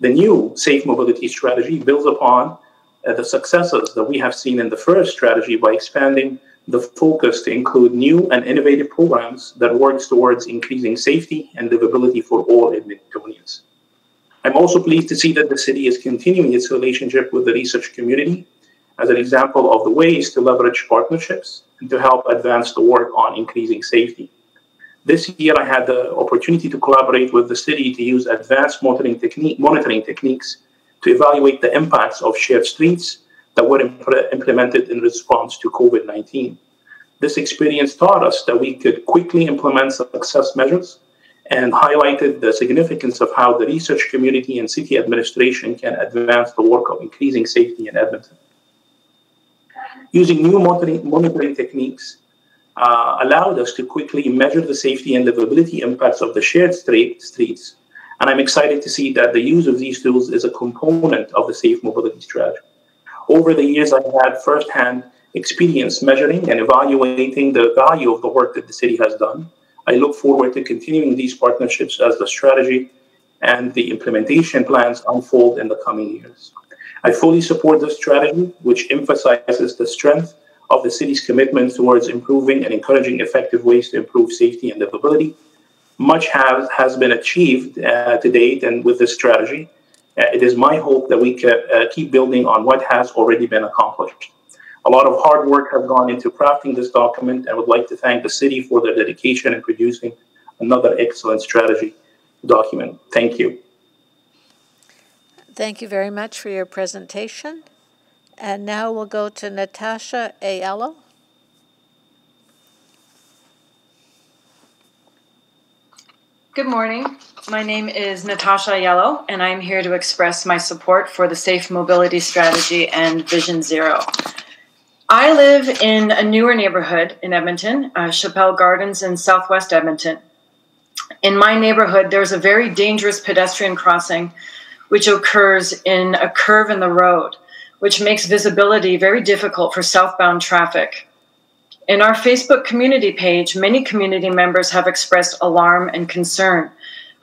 The new safe mobility strategy builds upon Uh, the successes that we have seen in the first strategy by expanding the focus to include new and innovative programs that works towards increasing safety and livability for all Edmontonians. I'm also pleased to see that the city is continuing its relationship with the research community as an example of the ways to leverage partnerships and to help advance the work on increasing safety. This year, I had the opportunity to collaborate with the city to use advanced monitoring, technique, monitoring techniques to evaluate the impacts of shared streets that were imp- implemented in response to COVID 19. This experience taught us that we could quickly implement success measures and highlighted the significance of how the research community and city administration can advance the work of increasing safety in Edmonton. Using new monitoring, techniques uh, allowed us to quickly measure the safety and livability impacts of the shared street, streets, and I'm excited to see that the use of these tools is a component of the safe mobility strategy. Over the years, I've had firsthand experience measuring and evaluating the value of the work that the city has done I look forward to continuing these partnerships as the strategy and the implementation plans unfold in the coming years. I fully support this strategy, which emphasizes the strength of the city's commitment towards improving and encouraging effective ways to improve safety and livability. Much has, has been achieved uh, to date, and with this strategy, uh, it is my hope that we can uh, keep building on what has already been accomplished. A lot of hard work has gone into crafting this document. I would like to thank the city for their dedication in producing another excellent strategy document. Thank you. Thank you very much for your presentation. And now we'll go to Natasha Ayello. Good morning. My name is Natasha Ayello, and I'm here to express my support for the Safe Mobility Strategy and Vision Zero. I live in a newer neighborhood in Edmonton, uh, Chappelle Gardens in southwest Edmonton. In my neighborhood, there's a very dangerous pedestrian crossing which occurs in a curve in the road, which makes visibility very difficult for southbound traffic. In our Facebook community page, many community members have expressed alarm and concern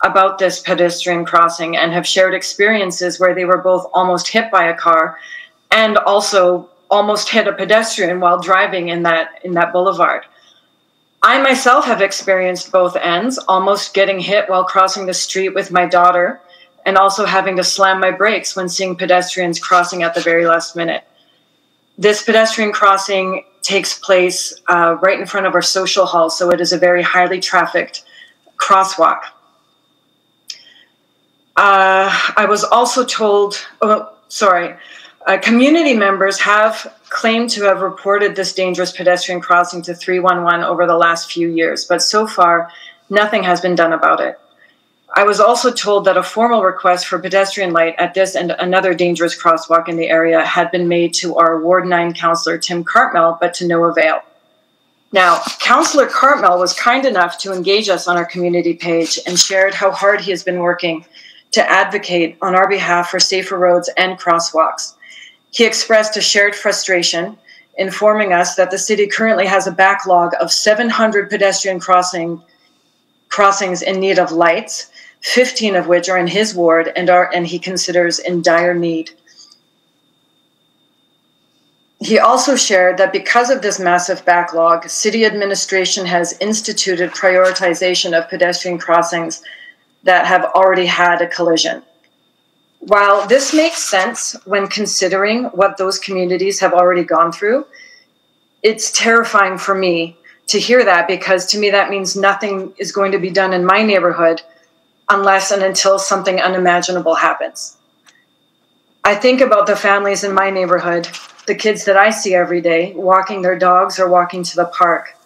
about this pedestrian crossing and have shared experiences where they were both almost hit by a car and also almost hit a pedestrian while driving in that in that boulevard. I myself have experienced both ends, almost getting hit while crossing the street with my daughter, and also having to slam my brakes when seeing pedestrians crossing at the very last minute. This pedestrian crossing takes place uh, right in front of our social hall, so it is a very highly trafficked crosswalk. Uh, I was also told, oh, sorry, uh, community members have claimed to have reported this dangerous pedestrian crossing to 311 over the last few years, but so far, nothing has been done about it. I was also told that a formal request for pedestrian light at this and another dangerous crosswalk in the area had been made to our Ward 9 councillor Tim Cartmell, but to no avail. Now, Councillor Cartmell was kind enough to engage us on our community page and shared how hard he has been working to advocate on our behalf for safer roads and crosswalks. He expressed a shared frustration informing us that the city currently has a backlog of 700 pedestrian crossing crossings in need of lights, 15 of which are in his ward and are and he considers in dire need. He also shared that because of this massive backlog, city administration has instituted prioritization of pedestrian crossings that have already had a collision. While this makes sense when considering what those communities have already gone through, it's terrifying for me to hear that because to me that means nothing is going to be done in my neighborhood unless and until something unimaginable happens. I think about the families in my neighborhood, the kids that I see every day walking their dogs or walking to the park.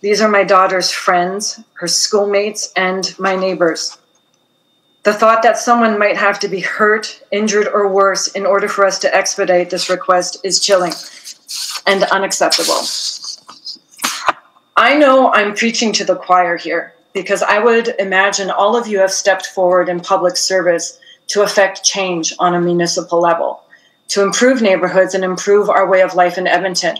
These are my daughter's friends, her schoolmates, and my neighbors. The thought that someone might have to be hurt, injured, or worse in order for us to expedite this request is chilling and unacceptable. I know I'm preaching to the choir here because I would imagine all of you have stepped forward in public service to affect change on a municipal level, to improve neighborhoods and improve our way of life in Edmonton.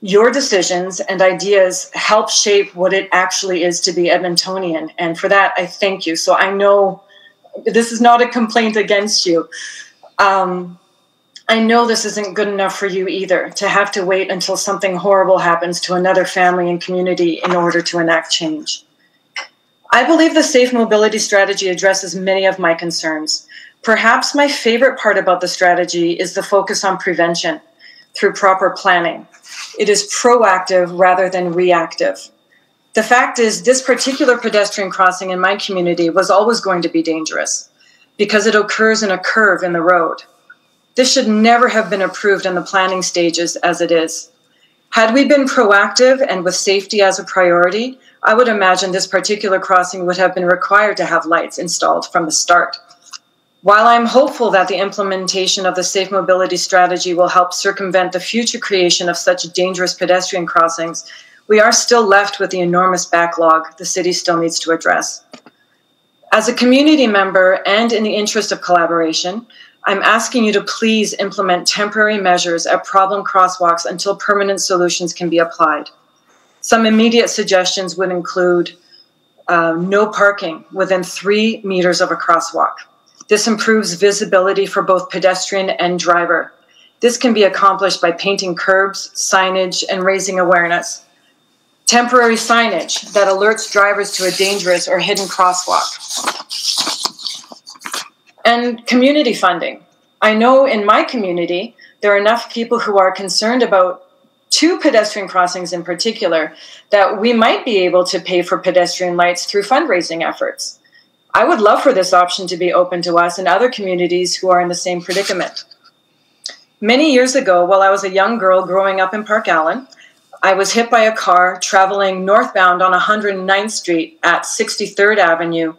Your decisions and ideas help shape what it actually is to be Edmontonian. And for that, I thank you. So I know this is not a complaint against you. Um, I know this isn't good enough for you either to have to wait until something horrible happens to another family and community in order to enact change. I believe the safe mobility strategy addresses many of my concerns. Perhaps my favorite part about the strategy is the focus on prevention through proper planning. It is proactive rather than reactive. The fact is, this particular pedestrian crossing in my community was always going to be dangerous because it occurs in a curve in the road. This should never have been approved in the planning stages as it is. Had we been proactive and with safety as a priority, I would imagine this particular crossing would have been required to have lights installed from the start. While I'm hopeful that the implementation of the safe mobility strategy will help circumvent the future creation of such dangerous pedestrian crossings, we are still left with the enormous backlog the city still needs to address. As a community member and in the interest of collaboration, I'm asking you to please implement temporary measures at problem crosswalks until permanent solutions can be applied. Some immediate suggestions would include uh, no parking within three meters of a crosswalk. This improves visibility for both pedestrian and driver. This can be accomplished by painting curbs, signage, and raising awareness temporary signage that alerts drivers to a dangerous or hidden crosswalk, and community funding. I know in my community, there are enough people who are concerned about two pedestrian crossings in particular that we might be able to pay for pedestrian lights through fundraising efforts. I would love for this option to be open to us and other communities who are in the same predicament. Many years ago, while I was a young girl growing up in Parkallen, I was hit by a car traveling northbound on 109th Street at 63rd Avenue,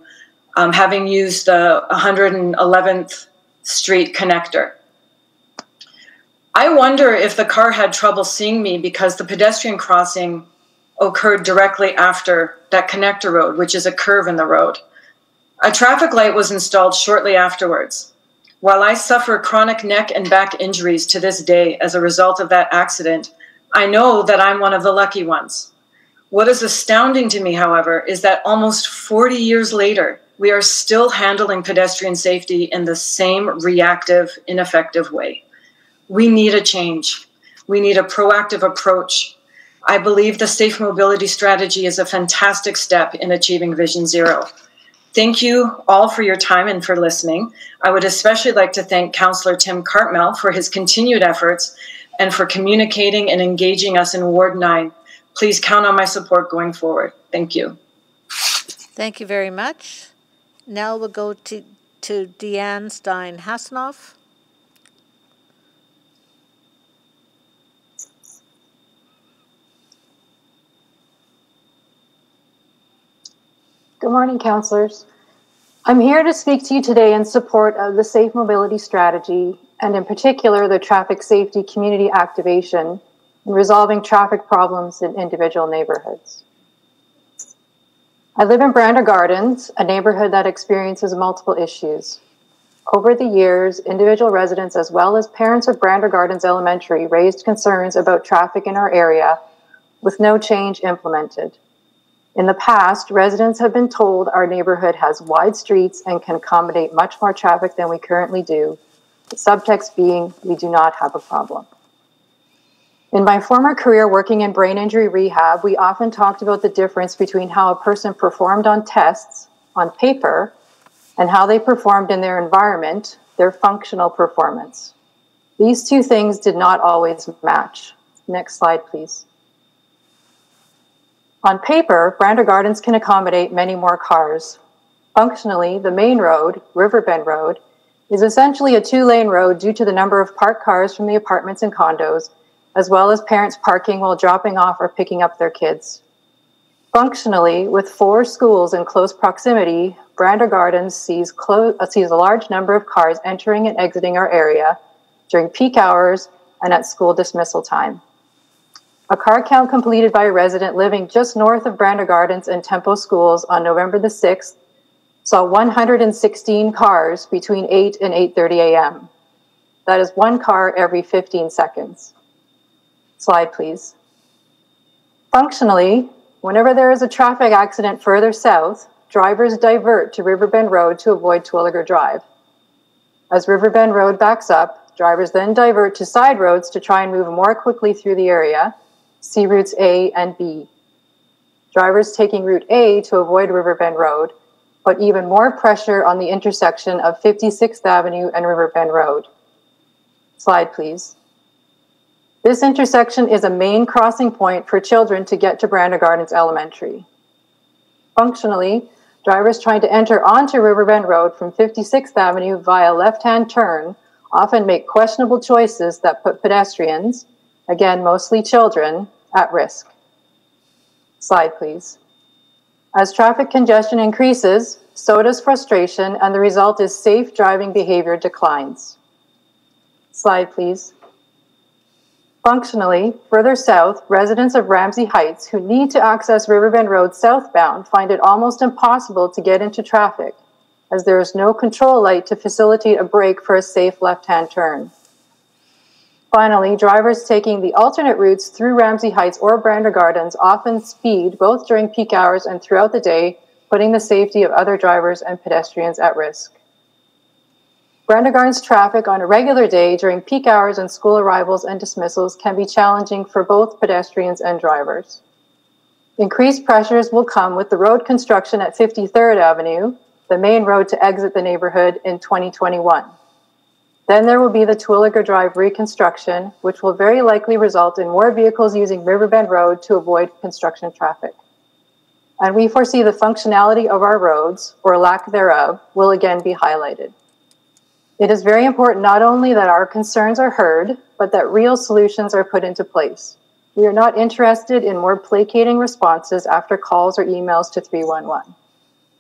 um, having used the 111th Street connector. I wonder if the car had trouble seeing me because the pedestrian crossing occurred directly after that connector road, which is a curve in the road. A traffic light was installed shortly afterwards. While I suffer chronic neck and back injuries to this day as a result of that accident, I know that I'm one of the lucky ones. What is astounding to me, however, is that almost 40 years later, we are still handling pedestrian safety in the same reactive, ineffective way. We need a change. We need a proactive approach. I believe the safe mobility strategy is a fantastic step in achieving Vision Zero. Thank you all for your time and for listening. I would especially like to thank Councillor Tim Cartmell for his continued efforts and for communicating and engaging us in Ward 9. Please count on my support going forward. Thank you. Thank you very much. Now we'll go to, to Deanne Stein Hasanoff. Good morning, counselors. I'm here to speak to you today in support of the Safe Mobility Strategy and in particular the traffic safety community activation in resolving traffic problems in individual neighborhoods. I live in Brander Gardens, a neighborhood that experiences multiple issues Over the years, individual residents as well as parents of Brander Gardens Elementary raised concerns about traffic in our area with no change implemented. In the past, residents have been told our neighborhood has wide streets and can accommodate much more traffic than we currently do, the subtext being we do not have a problem. In my former career working in brain injury rehab, we often talked about the difference between how a person performed on tests on paper and how they performed in their environment, their functional performance. These two things did not always match. Next slide, please. On paper, Brander Gardens can accommodate many more cars. Functionally, the main road, Riverbend Road, is essentially a two lane road due to the number of parked cars from the apartments and condos, as well as parents parking while dropping off or picking up their kids. Functionally, with four schools in close proximity, Brander Gardens sees, clo- uh, sees a large number of cars entering and exiting our area during peak hours and at school dismissal time. A car count completed by a resident living just north of Brander Gardens and Tempo Schools on November the 6th saw 116 cars between 8 and 8:30 a.m. That is one car every 15 seconds. Slide please. Functionally, whenever there is a traffic accident further south, drivers divert to Riverbend Road to avoid Terwillegar Drive. As Riverbend Road backs up, drivers then divert to side roads to try and move more quickly through the area see routes A and B. Drivers taking Route A to avoid Riverbend Road put even more pressure on the intersection of 56th Avenue and Riverbend Road. Slide, please. This intersection is a main crossing point for children to get to Brander Gardens Elementary. Functionally, drivers trying to enter onto Riverbend Road from 56th Avenue via left-hand turn often make questionable choices that put pedestrians, again, mostly children, at risk. Slide, please. As traffic congestion increases, so does frustration, and the result is safe driving behavior declines. Slide, please. Functionally, further south, residents of Ramsay Heights who need to access Riverbend Road southbound find it almost impossible to get into traffic, as there is no control light to facilitate a break for a safe left hand turn. Finally, drivers taking the alternate routes through Ramsay Heights or Brander Gardens often speed both during peak hours and throughout the day, putting the safety of other drivers and pedestrians at risk. Brander Gardens traffic on a regular day during peak hours and school arrivals and dismissals can be challenging for both pedestrians and drivers. Increased pressures will come with the road construction at 53rd Avenue, the main road to exit the neighborhood in 2021. Then there will be the Terwillegar Drive reconstruction, which will very likely result in more vehicles using Riverbend Road to avoid construction traffic. And we foresee the functionality of our roads, or lack thereof, will again be highlighted. It is very important not only that our concerns are heard, but that real solutions are put into place. We are not interested in more placating responses after calls or emails to 311.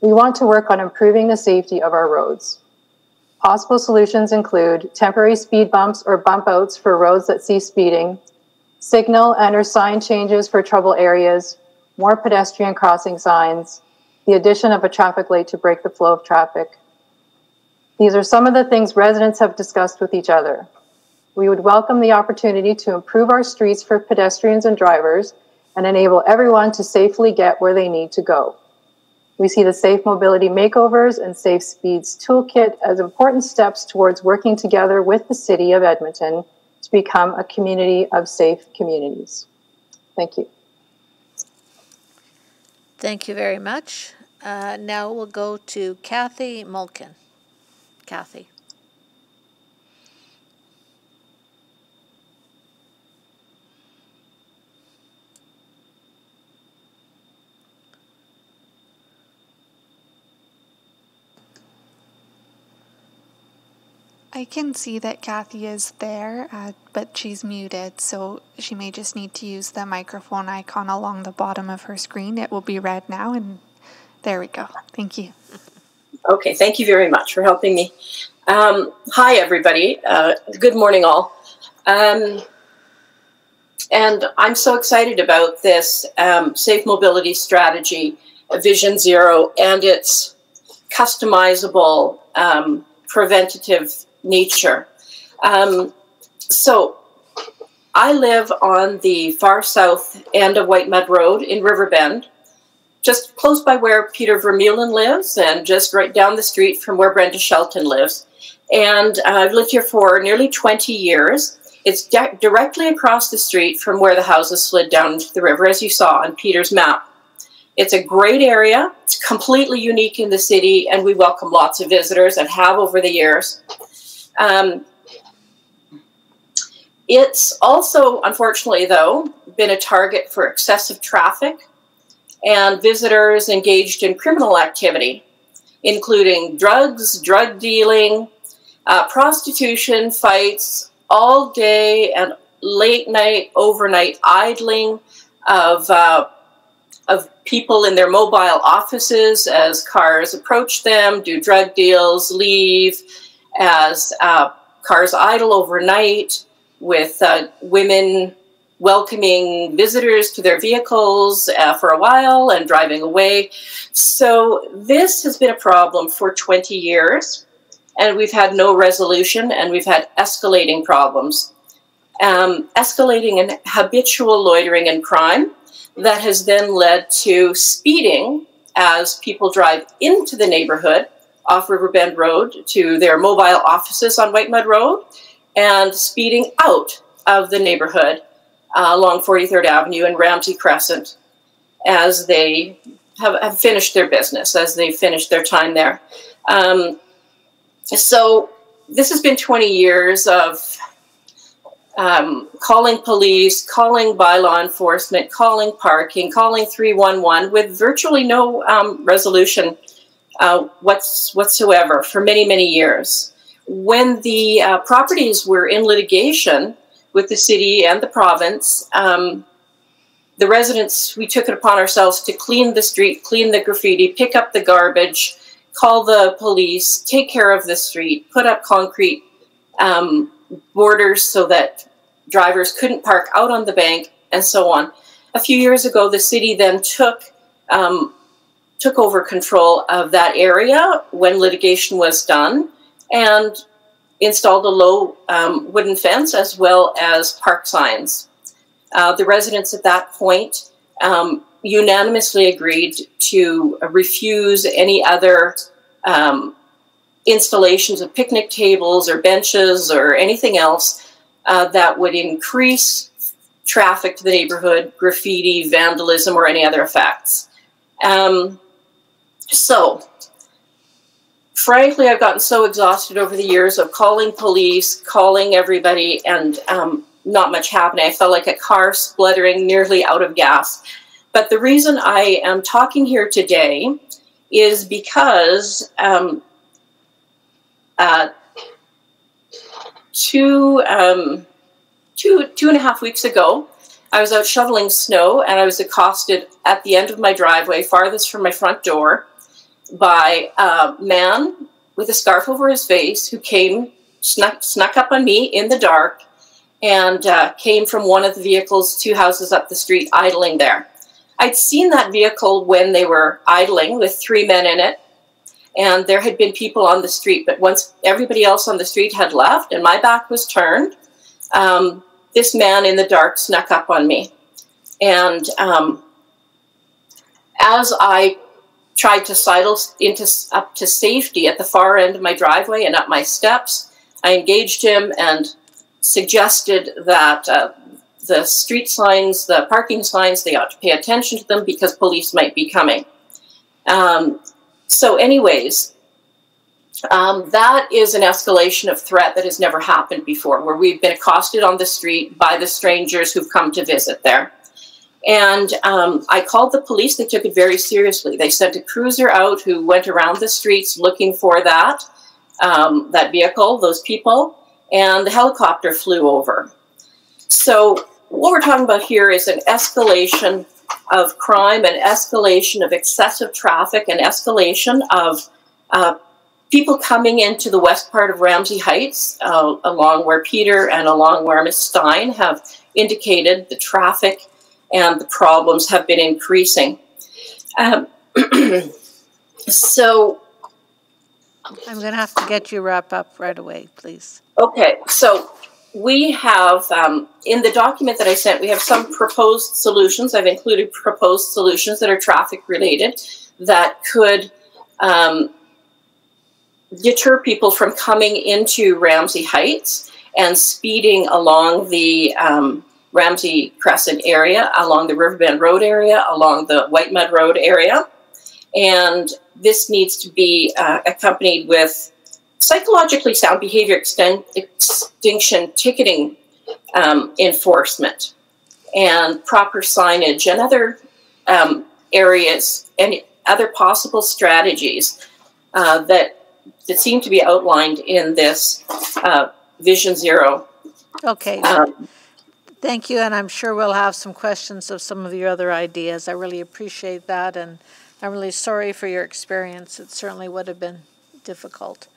We want to work on improving the safety of our roads. Possible solutions include temporary speed bumps or bump outs for roads that see speeding, signal and or sign changes for trouble areas, more pedestrian crossing signs, the addition of a traffic light to break the flow of traffic. These are some of the things residents have discussed with each other. We would welcome the opportunity to improve our streets for pedestrians and drivers and enable everyone to safely get where they need to go. We see the Safe Mobility Makeovers and Safe Speeds Toolkit as important steps towards working together with the City of Edmonton to become a community of safe communities. Thank you. Thank you very much. Uh, now we'll go to Kathy Mulkin. Kathy. I can see that Kathy is there, uh, but she's muted, so she may just need to use the microphone icon along the bottom of her screen. It will be red now, and there we go. Thank you. Okay, thank you very much for helping me. Um, hi, everybody. Uh, good morning, all. Um, and I'm so excited about this um, safe mobility strategy, Vision Zero, and its customizable um, preventative nature. Um, so I live on the far south end of Whitemud Road in Riverbend, just close by where Peter Vermeulen lives and just right down the street from where Brenda Shelton lives. And uh, I've lived here for nearly 20 years. It's directly across the street from where the houses slid down into the river, as you saw on Peter's map. It's a great area. It's completely unique in the city, and we welcome lots of visitors and have over the years. Um, it's also, unfortunately, though, been a target for excessive traffic and visitors engaged in criminal activity, including drugs, drug dealing, uh, prostitution, fights, all day and late night, overnight idling of, uh, of people in their mobile offices as cars approach them, do drug deals, leave, as uh, cars idle overnight, with uh, women welcoming visitors to their vehicles uh, for a while and driving away. So this has been a problem for 20 years, and we've had no resolution, and we've had escalating problems. Um, escalating and habitual loitering and crime that has then led to speeding as people drive into the neighborhood off Riverbend Road to their mobile offices on Whitemud Road and speeding out of the neighborhood uh, along 43rd Avenue and Ramsay Crescent as they have, have, finished their business, as they finished their time there. Um, so this has been 20 years of um, calling police, calling by law enforcement, calling parking, calling 311 with virtually no um, resolution uh, what's, whatsoever for many, many years when the uh, properties were in litigation with the city and the province, um, the residents, we took it upon ourselves to clean the street, clean the graffiti, pick up the garbage, call the police, take care of the street, put up concrete um, borders so that drivers couldn't park out on the bank, and so on. A few years ago, the city then took um, took over control of that area when litigation was done and installed a low um, wooden fence as well as park signs. Uh, the residents at that point um, unanimously agreed to refuse any other um, installations of picnic tables or benches or anything else uh, that would increase traffic to the neighborhood, graffiti, vandalism, or any other effects. Um, so frankly, I've gotten so exhausted over the years of calling police, calling everybody, and um, not much happening. I felt like a car spluttering, nearly out of gas. But the reason I am talking here today is because um, uh, two, um, two, two and a half weeks ago, I was out shoveling snow and I was accosted at the end of my driveway, farthest from my front door, by a man with a scarf over his face who came, snuck, snuck up on me in the dark, and uh, came from one of the vehicles two houses up the street idling there. I'd seen that vehicle when they were idling with three men in it, and there had been people on the street, but once everybody else on the street had left and my back was turned, um, this man in the dark snuck up on me. And um, as I tried to sidle into up to safety at the far end of my driveway and up my steps. I engaged him and suggested that uh, the street signs, the parking signs, they ought to pay attention to them because police might be coming. Um, so anyways, um, that is an escalation of threat that has never happened before, where we've been accosted on the street by the strangers who've come to visit there. And um, I called the police. They took it very seriously. They sent a cruiser out who went around the streets looking for that, um, that vehicle, those people, and the helicopter flew over. So what we're talking about here is an escalation of crime, an escalation of excessive traffic, an escalation of uh, people coming into the west part of Ramsay Heights, uh, along where Peter and along where Ms. Stein have indicated the traffic and the problems have been increasing. Um, so I'm going to have to get you wrap up right away, please. Okay, so we have, um, in the document that I sent, we have some proposed solutions. I've included proposed solutions that are traffic related that could um, deter people from coming into Ramsay Heights and speeding along the um, Ramsay Crescent area, along the Riverbend Road area, along the Whitemud Road area. And this needs to be uh, accompanied with psychologically sound behavior exten- extinction ticketing um, enforcement and proper signage and other um, areas and other possible strategies uh, that that seem to be outlined in this uh, Vision Zero. Okay. Um, Thank you, and I'm sure we'll have some questions of some of your other ideas. I really appreciate that, and I'm really sorry for your experience. It certainly would have been difficult.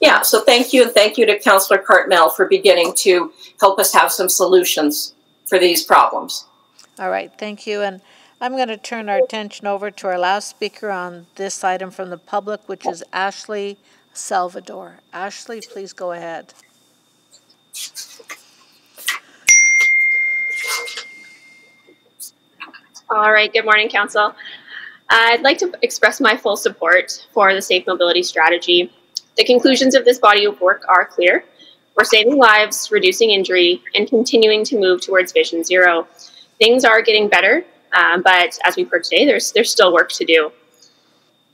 Yeah, so thank you, and thank you to Councillor Cartmell for beginning to help us have some solutions for these problems. All right, thank you. And I'm going to turn our attention over to our last speaker on this item from the public, which is Ashley Salvador. Ashley, please go ahead. All right, good morning, Council. I'd like to express my full support for the Safe Mobility Strategy. The conclusions of this body of work are clear. We're saving lives, reducing injury, and continuing to move towards Vision Zero. Things are getting better, um, but as we've heard today, there's, there's still work to do.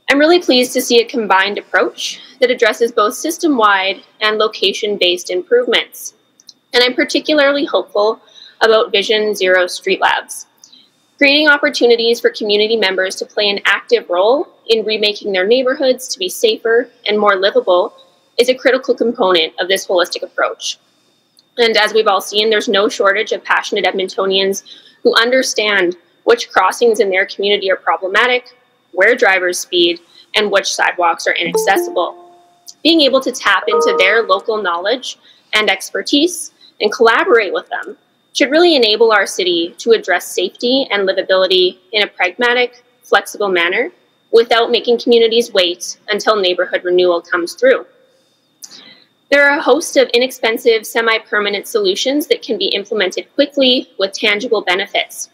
I'm really pleased to see a combined approach that addresses both system-wide and location-based improvements. And I'm particularly hopeful about Vision Zero Street Labs. Creating opportunities for community members to play an active role in remaking their neighborhoods to be safer and more livable is a critical component of this holistic approach. And as we've all seen, there's no shortage of passionate Edmontonians who understand which crossings in their community are problematic, where drivers speed, and which sidewalks are inaccessible. Being able to tap into their local knowledge and expertise and collaborate with them should really enable our city to address safety and livability in a pragmatic, flexible manner without making communities wait until neighborhood renewal comes through. There are a host of inexpensive, semi permanent solutions that can be implemented quickly with tangible benefits.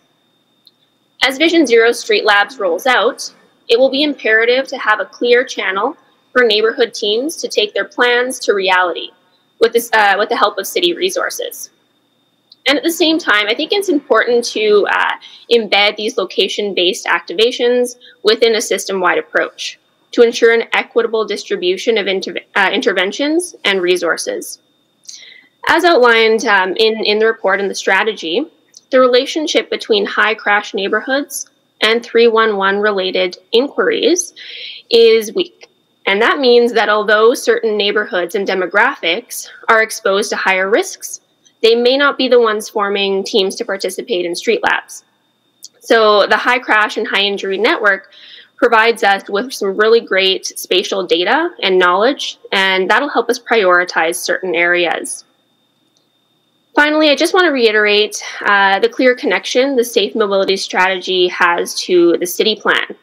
As Vision Zero Street Labs rolls out, it will be imperative to have a clear channel for neighborhood teams to take their plans to reality with, this, uh, with the help of city resources. And at the same time, I think it's important to uh, embed these location-based activations within a system-wide approach to ensure an equitable distribution of inter uh, interventions and resources. As outlined um, in, in the report and the strategy, the relationship between high crash neighborhoods and 311 related inquiries is weak. And that means that although certain neighborhoods and demographics are exposed to higher risks, they may not be the ones forming teams to participate in street labs. So the high crash and high injury network provides us with some really great spatial data and knowledge, and that'll help us prioritize certain areas. Finally, I just want to reiterate uh, the clear connection the safe mobility strategy has to the city plan.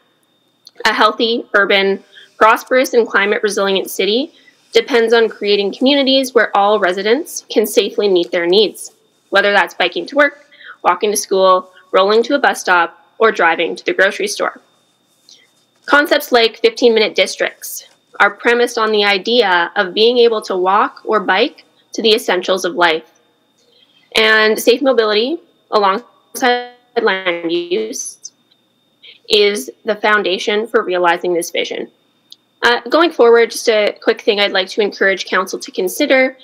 A healthy, urban, prosperous, and climate resilient city depends on creating communities where all residents can safely meet their needs, whether that's biking to work, walking to school, rolling to a bus stop, or driving to the grocery store. Concepts like 15 minute districts are premised on the idea of being able to walk or bike to the essentials of life. And safe mobility, alongside land use, is the foundation for realizing this vision. Uh, going forward, just a quick thing I'd like to encourage Council to consider.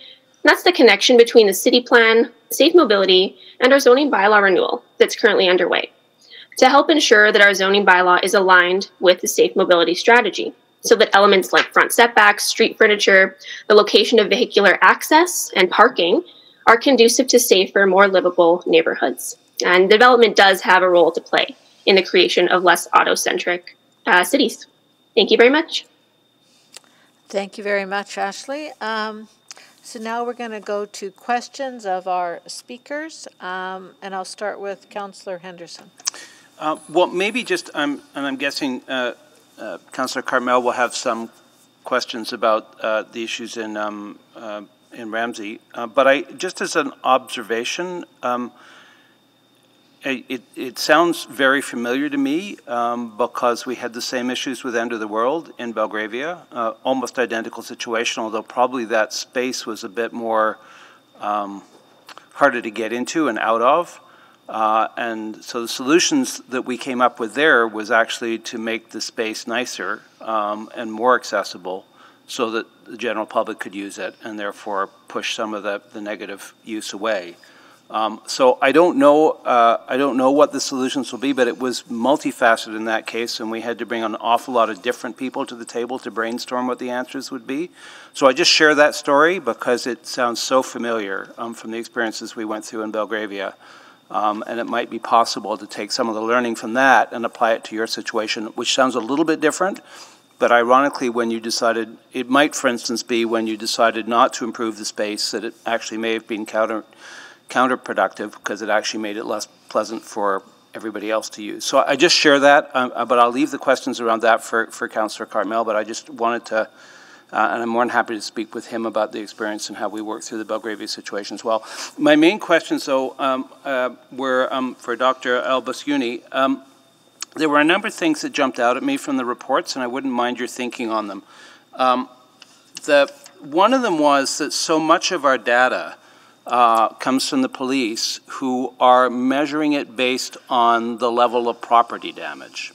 That's the connection between the city plan, safe mobility, and our zoning bylaw renewal that's currently underway to help ensure that our zoning bylaw is aligned with the safe mobility strategy so that elements like front setbacks, street furniture, the location of vehicular access, and parking are conducive to safer, more livable neighborhoods. And development does have a role to play in the creation of less auto centric uh, cities. Thank you very much. Thank you very much, Ashley. Um, so now we're going to go to questions of our speakers, um, and I'll start with Councillor Henderson. Uh, well, maybe just, um, and I'm guessing uh, uh, Councillor Cartmell will have some questions about uh, the issues in um, uh, in Ramsay. Uh, but I just as an observation, um, it, it sounds very familiar to me um, because we had the same issues with End of the World in Belgravia, uh, almost identical situation, although probably that space was a bit more um, harder to get into and out of. Uh, and so the solutions that we came up with there was actually to make the space nicer um, and more accessible so that the general public could use it and therefore push some of the, the negative use away. Um, so I don't know. Uh, I don't know what the solutions will be, but it was multifaceted in that case, and we had to bring an awful lot of different people to the table to brainstorm what the answers would be. So I just share that story because it sounds so familiar um, from the experiences we went through in Belgravia. Um, and it might be possible to take some of the learning from that and apply it to your situation, which sounds a little bit different. But ironically, when you decided, it might, for instance, be when you decided not to improve the space, that it actually may have been counter counterproductive because it actually made it less pleasant for everybody else to use. So I just share that, um, uh, but I'll leave the questions around that for, for Councillor Cartmell, but I just wanted to, uh, and I'm more than happy to speak with him about the experience and how we work through the Belgravia situation as well. My main questions, though, um, uh, were um, for Dr. El-Basyouny. Um, there were a number of things that jumped out at me from the reports, and I wouldn't mind your thinking on them. Um, the, one of them was that so much of our data uh, comes from the police who are measuring it based on the level of property damage.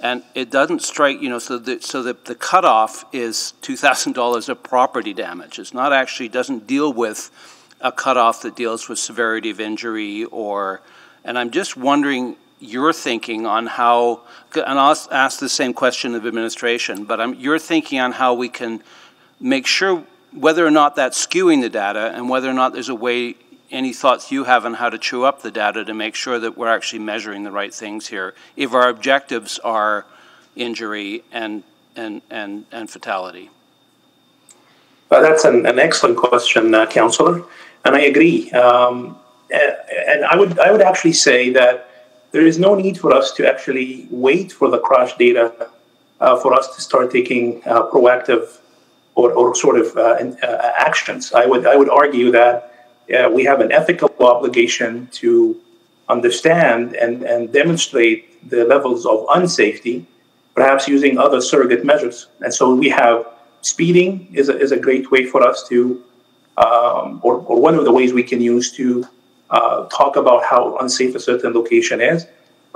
And it doesn't strike, you know, so, the, so the, the cutoff is $2,000 of property damage. It's not actually, doesn't deal with a cutoff that deals with severity of injury or, and I'm just wondering your thinking on how, and I'll ask the same question of administration, but I'm, your thinking on how we can make sure whether or not that's skewing the data and whether or not there's a way, any thoughts you have on how to chew up the data to make sure that we're actually measuring the right things here. If our objectives are injury and, and, and, and fatality. Well, that's an, an excellent question, uh, Councillor, and I agree. Um, and I would, I would actually say that there is no need for us to actually wait for the crash data uh, for us to start taking uh, proactive or, or sort of uh, uh, actions. I would I would argue that we have an ethical obligation to understand and, and demonstrate the levels of unsafety, perhaps using other surrogate measures. And so we have speeding is a, is a great way for us to, um, or, or one of the ways we can use to uh, talk about how unsafe a certain location is.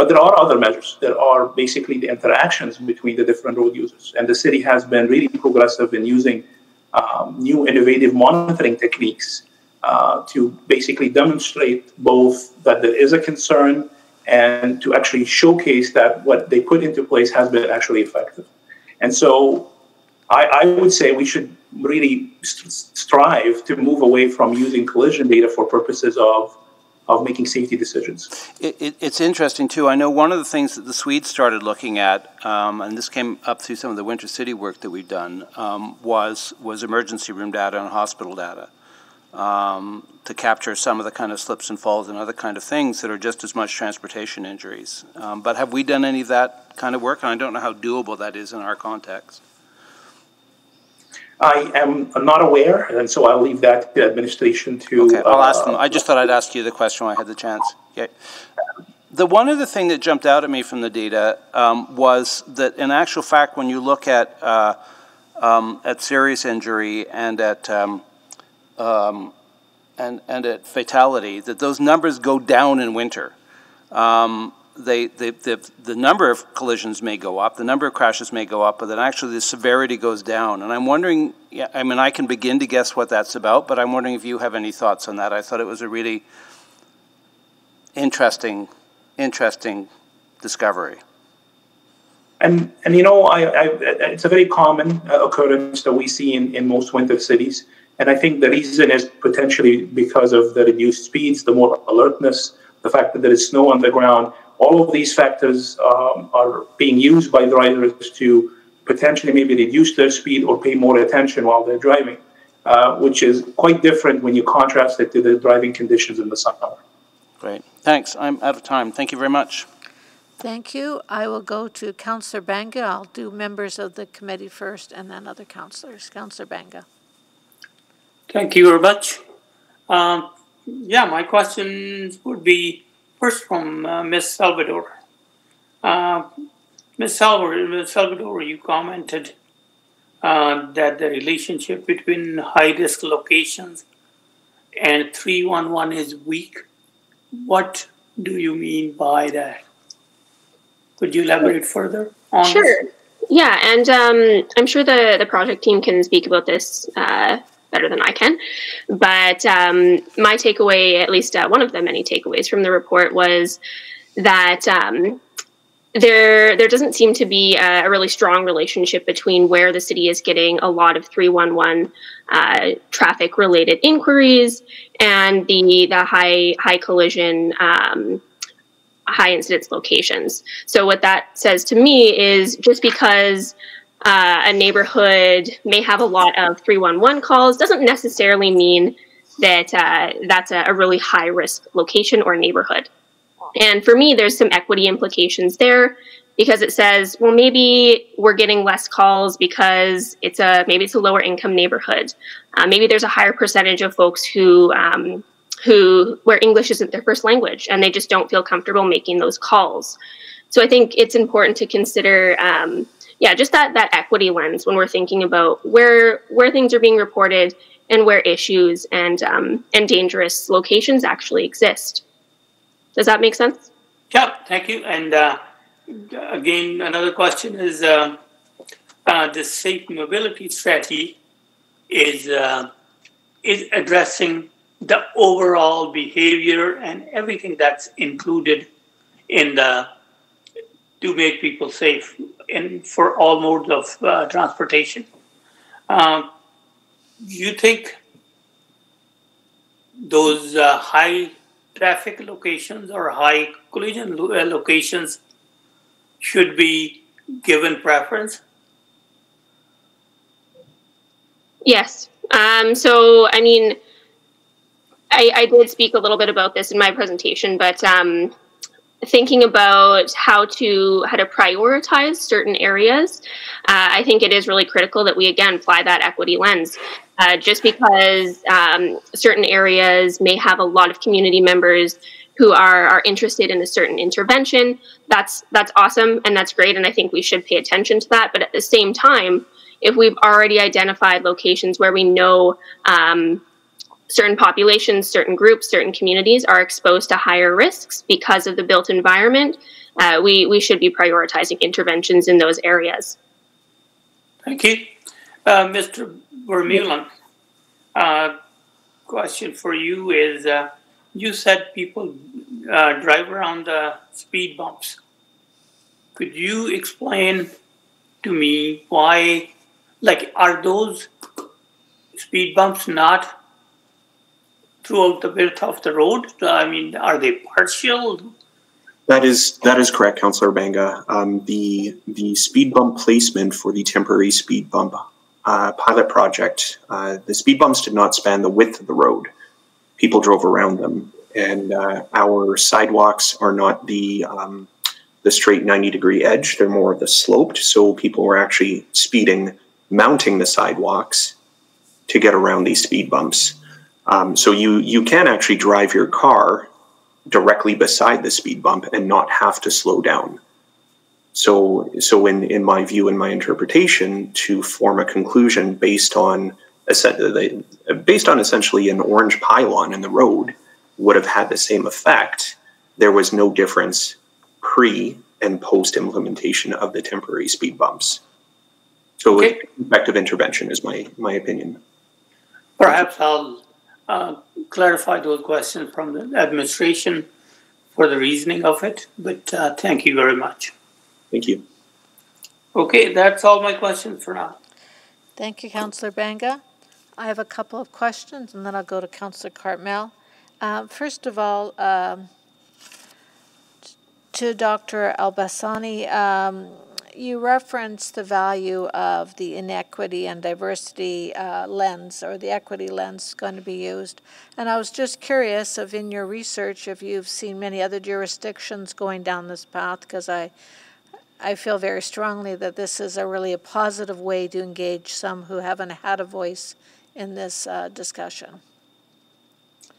But there are other measures. There are basically the interactions between the different road users. And the city has been really progressive in using um, new innovative monitoring techniques uh, to basically demonstrate both that there is a concern and to actually showcase that what they put into place has been actually effective. And so I, I would say we should really st- strive to move away from using collision data for purposes of of making safety decisions. It, it, it's interesting too. I know one of the things that the Swedes started looking at, um, and this came up through some of the Winter City work that we've done, um, was was emergency room data and hospital data um, to capture some of the kind of slips and falls and other kind of things that are just as much transportation injuries. Um, but have we done any of that kind of work? And I don't know how doable that is in our context. I am not aware, and so I'll leave that to administration to. Okay, I'll ask them. I just thought I'd ask you the question when I had the chance. Okay. The one other thing that jumped out at me from the data um, was that, in actual fact, when you look at uh, um, at serious injury and at um, um and and at fatality, that those numbers go down in winter. Um, they, they, the, the number of collisions may go up, the number of crashes may go up, but then actually the severity goes down. And I'm wondering, I mean, I can begin to guess what that's about, but I'm wondering if you have any thoughts on that. I thought it was a really interesting, interesting discovery. And, and you know, I, I, it's a very common uh, occurrence that we see in, in most winter cities. And I think the reason is potentially because of the reduced speeds, the more alertness, the fact that there is snow on the ground, all of these factors um, are being used by drivers to potentially maybe reduce their speed or pay more attention while they're driving, uh, which is quite different when you contrast it to the driving conditions in the summer. Great. Thanks. I'm out of time. Thank you very much. Thank you. I will go to Councillor Banga. I'll do members of the committee first and then other councillors. Councillor Banga. Thank you very much. Um, yeah, my questions would be first from uh, Ms. Salvador. Uh, Ms. Salvador, Ms. Salvador, you commented uh, that the relationship between high-risk locations and 311 is weak. What do you mean by that? Could you elaborate further on Sure. this? Yeah, and um, I'm sure the, the project team can speak about this uh, better than I can. But um, my takeaway, at least uh, one of the many takeaways from the report, was that um, there there doesn't seem to be a, a really strong relationship between where the city is getting a lot of 311 uh, traffic related inquiries and the the high high collision um, high incidence locations. So what that says to me is just because uh, a neighborhood may have a lot of 311 calls doesn't necessarily mean that uh, that's a, a really high risk location or neighborhood. And for me, there's some equity implications there because it says, well, maybe we're getting less calls because it's a maybe it's a lower income neighborhood. Uh, maybe there's a higher percentage of folks who um, who where English isn't their first language and they just don't feel comfortable making those calls. So I think it's important to consider, um, yeah, just that that equity lens when we're thinking about where where things are being reported and where issues and um, and dangerous locations actually exist. Does that make sense? Yeah, thank you. And uh, again, another question is uh, uh, the safe mobility strategy is uh, is addressing the overall behavior and everything that's included in the to make people safe in for all modes of uh, transportation. Um, you think those uh, high traffic locations or high collision lo- uh, locations should be given preference? Yes. Um, so, I mean, I, I did speak a little bit about this in my presentation, but um, thinking about how to how to prioritize certain areas, uh, I think it is really critical that we again apply that equity lens. Uh, just because um, certain areas may have a lot of community members who are are interested in a certain intervention, that's that's awesome and that's great, and I think we should pay attention to that. But at the same time, if we've already identified locations where we know um, certain populations, certain groups, certain communities are exposed to higher risks because of the built environment, uh, we, we should be prioritizing interventions in those areas. Thank you. Uh, Mr. Vermeulen, uh, question for you is uh, you said people uh, drive around the speed bumps. Could you explain to me why, like, are those speed bumps not throughout the width of the road? I mean, are they partial? That is that is correct, Councillor Banga. Um, the the speed bump placement for the temporary speed bump uh, pilot project, uh, the speed bumps did not span the width of the road. People drove around them, and uh, our sidewalks are not the um, the straight ninety degree edge; they're more of the sloped. So people were actually speeding, mounting the sidewalks to get around these speed bumps. Um, so you you can actually drive your car directly beside the speed bump and not have to slow down. So so in in my view and my interpretation, to form a conclusion based on a based on essentially an orange pylon in the road would have had the same effect. There was no difference pre and post implementation of the temporary speed bumps. So Okay. effective intervention is my my opinion. Perhaps I'll uh, clarify those questions from the administration for the reasoning of it, but uh, thank you very much. Thank you. Okay, that's all my questions for now. Thank you, Councillor Banga. I have a couple of questions, and then I'll go to Councillor Cartmell. Um, first of all, um, to Dr. El-Basyouny, um, you referenced the value of the inequity and diversity uh, lens or the equity lens going to be used. And I was just curious if in your research if you've seen many other jurisdictions going down this path because I I feel very strongly that this is a really a positive way to engage some who haven't had a voice in this uh, discussion.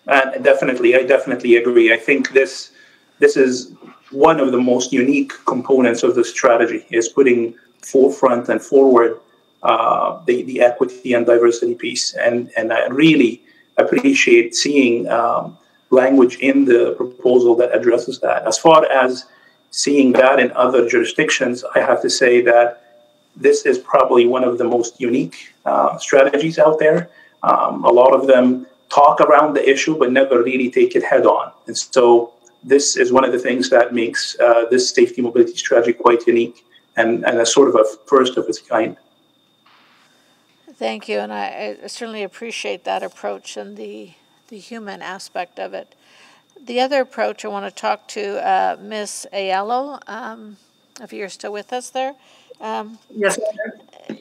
Uh, definitely, I definitely agree. I think this this is one of the most unique components of the strategy is putting forefront and forward uh, the, the equity and diversity piece. And, and I really appreciate seeing um, language in the proposal that addresses that. As far as seeing that in other jurisdictions, I have to say that this is probably one of the most unique uh, strategies out there. Um, a lot of them talk around the issue, but never really take it head on. And so this is one of the things that makes uh, this safety mobility strategy quite unique and, and a sort of a first of its kind. Thank you, and I, I certainly appreciate that approach and the, the human aspect of it. The other approach I want to talk to uh, Ms. Ayello, um, if you're still with us there. Um, yes.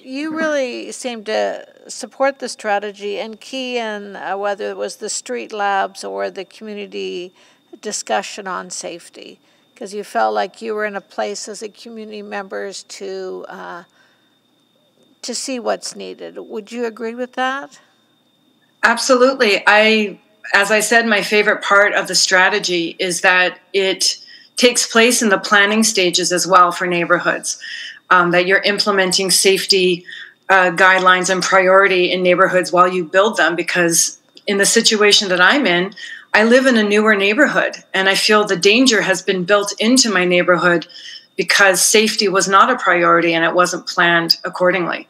You really seem to support the strategy and key in uh, whether it was the street labs or the community discussion on safety because you felt like you were in a place as a community members to uh, to see what's needed. Would you agree with that? Absolutely. I, as I said, my favorite part of the strategy is that it takes place in the planning stages as well for neighborhoods. Um, that you're implementing safety uh, guidelines and priority in neighborhoods while you build them because in the situation that I'm in, I live in a newer neighborhood and I feel the danger has been built into my neighborhood because safety was not a priority and it wasn't planned accordingly.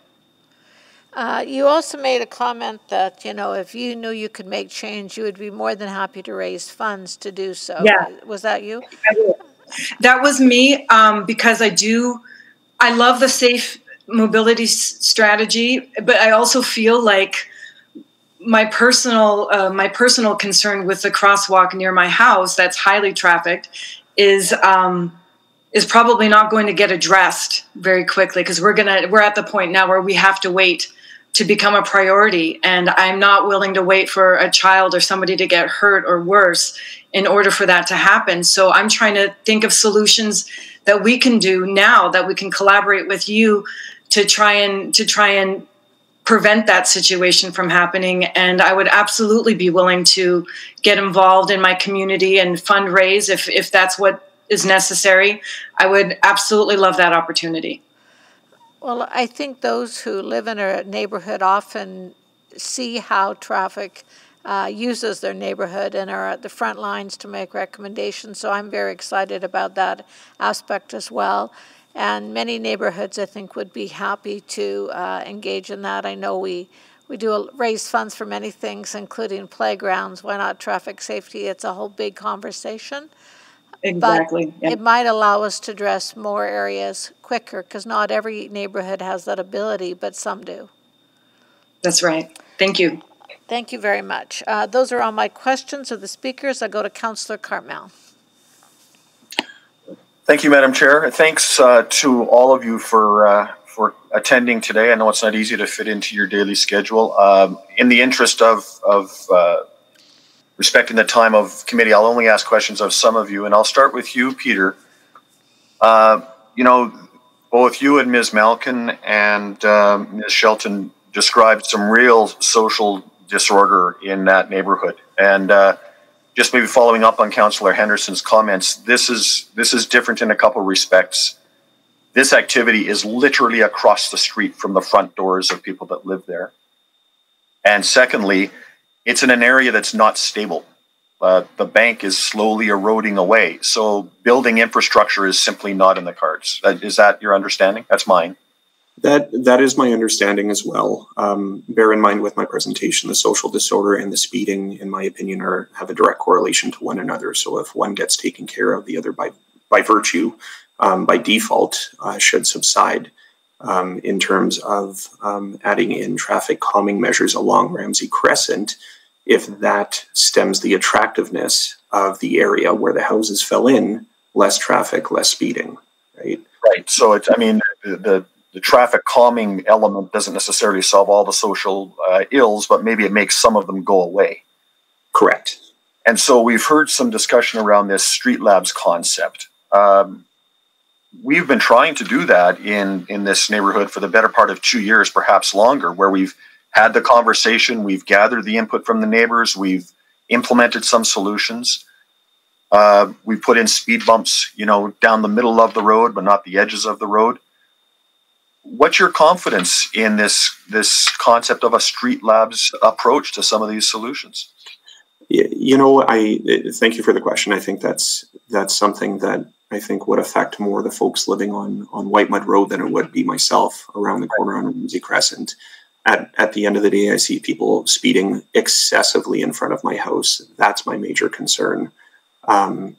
Uh, you also made a comment that, you know, if you knew you could make change, you would be more than happy to raise funds to do so. Yeah. Was that you? That was me um, because I do, I love the safe mobility strategy, but I also feel like my personal uh, my personal concern with the crosswalk near my house that's highly trafficked is um, is probably not going to get addressed very quickly because we're gonna we're at the point now where we have to wait to become a priority. And i'm not willing to wait for a child or somebody to get hurt or worse in order for that to happen. So i'm trying to think of solutions that we can do now that we can collaborate with you to try and to try and prevent that situation from happening. And I would absolutely be willing to get involved in my community and fundraise if, if that's what is necessary. I would absolutely love that opportunity. Well, I think those who live in a neighborhood often see how traffic uh, uses their neighborhood and are at the front lines to make recommendations. So I'm very excited about that aspect as well. And many neighborhoods, I think, would be happy to uh, engage in that. I know we, we do raise funds for many things, including playgrounds. Why not traffic safety? It's a whole big conversation. Exactly. But it might allow us to address more areas quicker because not every neighborhood has that ability, but some do. That's right. Thank you. Thank you very much. Uh, those are all my questions of the speakers. I go to Councillor Cartmell. Thank you, Madam Chair. Thanks uh, to all of you for uh, for attending today. I know it's not easy to fit into your daily schedule. Um, in the interest of of uh, respecting the time of committee, I'll only ask questions of some of you, and I'll start with you, Peter. Uh, you know, both you and Ms. Malkin and um, Ms. Shelton described some real social disorder in that neighborhood, and uh, just maybe following up on Councillor Henderson's comments, this is this is different in a couple respects. This activity is literally across the street from the front doors of people that live there. And secondly, it's in an area that's not stable. Uh, the bank is slowly eroding away. So building infrastructure is simply not in the cards. Uh, is that your understanding? That's mine. That that is my understanding as well. Um, bear in mind with my presentation, the social disorder and the speeding, in my opinion, are have a direct correlation to one another. So if one gets taken care of, the other by by virtue, um, by default, uh, should subside. Um, in terms of um, adding in traffic calming measures along Ramsay Crescent, if that stems the attractiveness of the area where the houses fell in, less traffic, less speeding. right? Right. So it's, I mean, the, the, the traffic calming element doesn't necessarily solve all the social uh, ills, but maybe it makes some of them go away. Correct. And so we've heard some discussion around this street labs concept. Um, we've been trying to do that in in this neighborhood for the better part of two years, perhaps longer, where we've had the conversation, we've gathered the input from the neighbors, we've implemented some solutions. Uh, we put in speed bumps, you know, down the middle of the road, but not the edges of the road. What's your confidence in this this concept of a street labs approach to some of these solutions? You know, I thank you for the question. I think that's that's something that I think would affect more the folks living on on Whitemud Road than it would be myself around the corner on Ramsay Crescent. At at the end of the day, I see people speeding excessively in front of my house. That's my major concern. Um,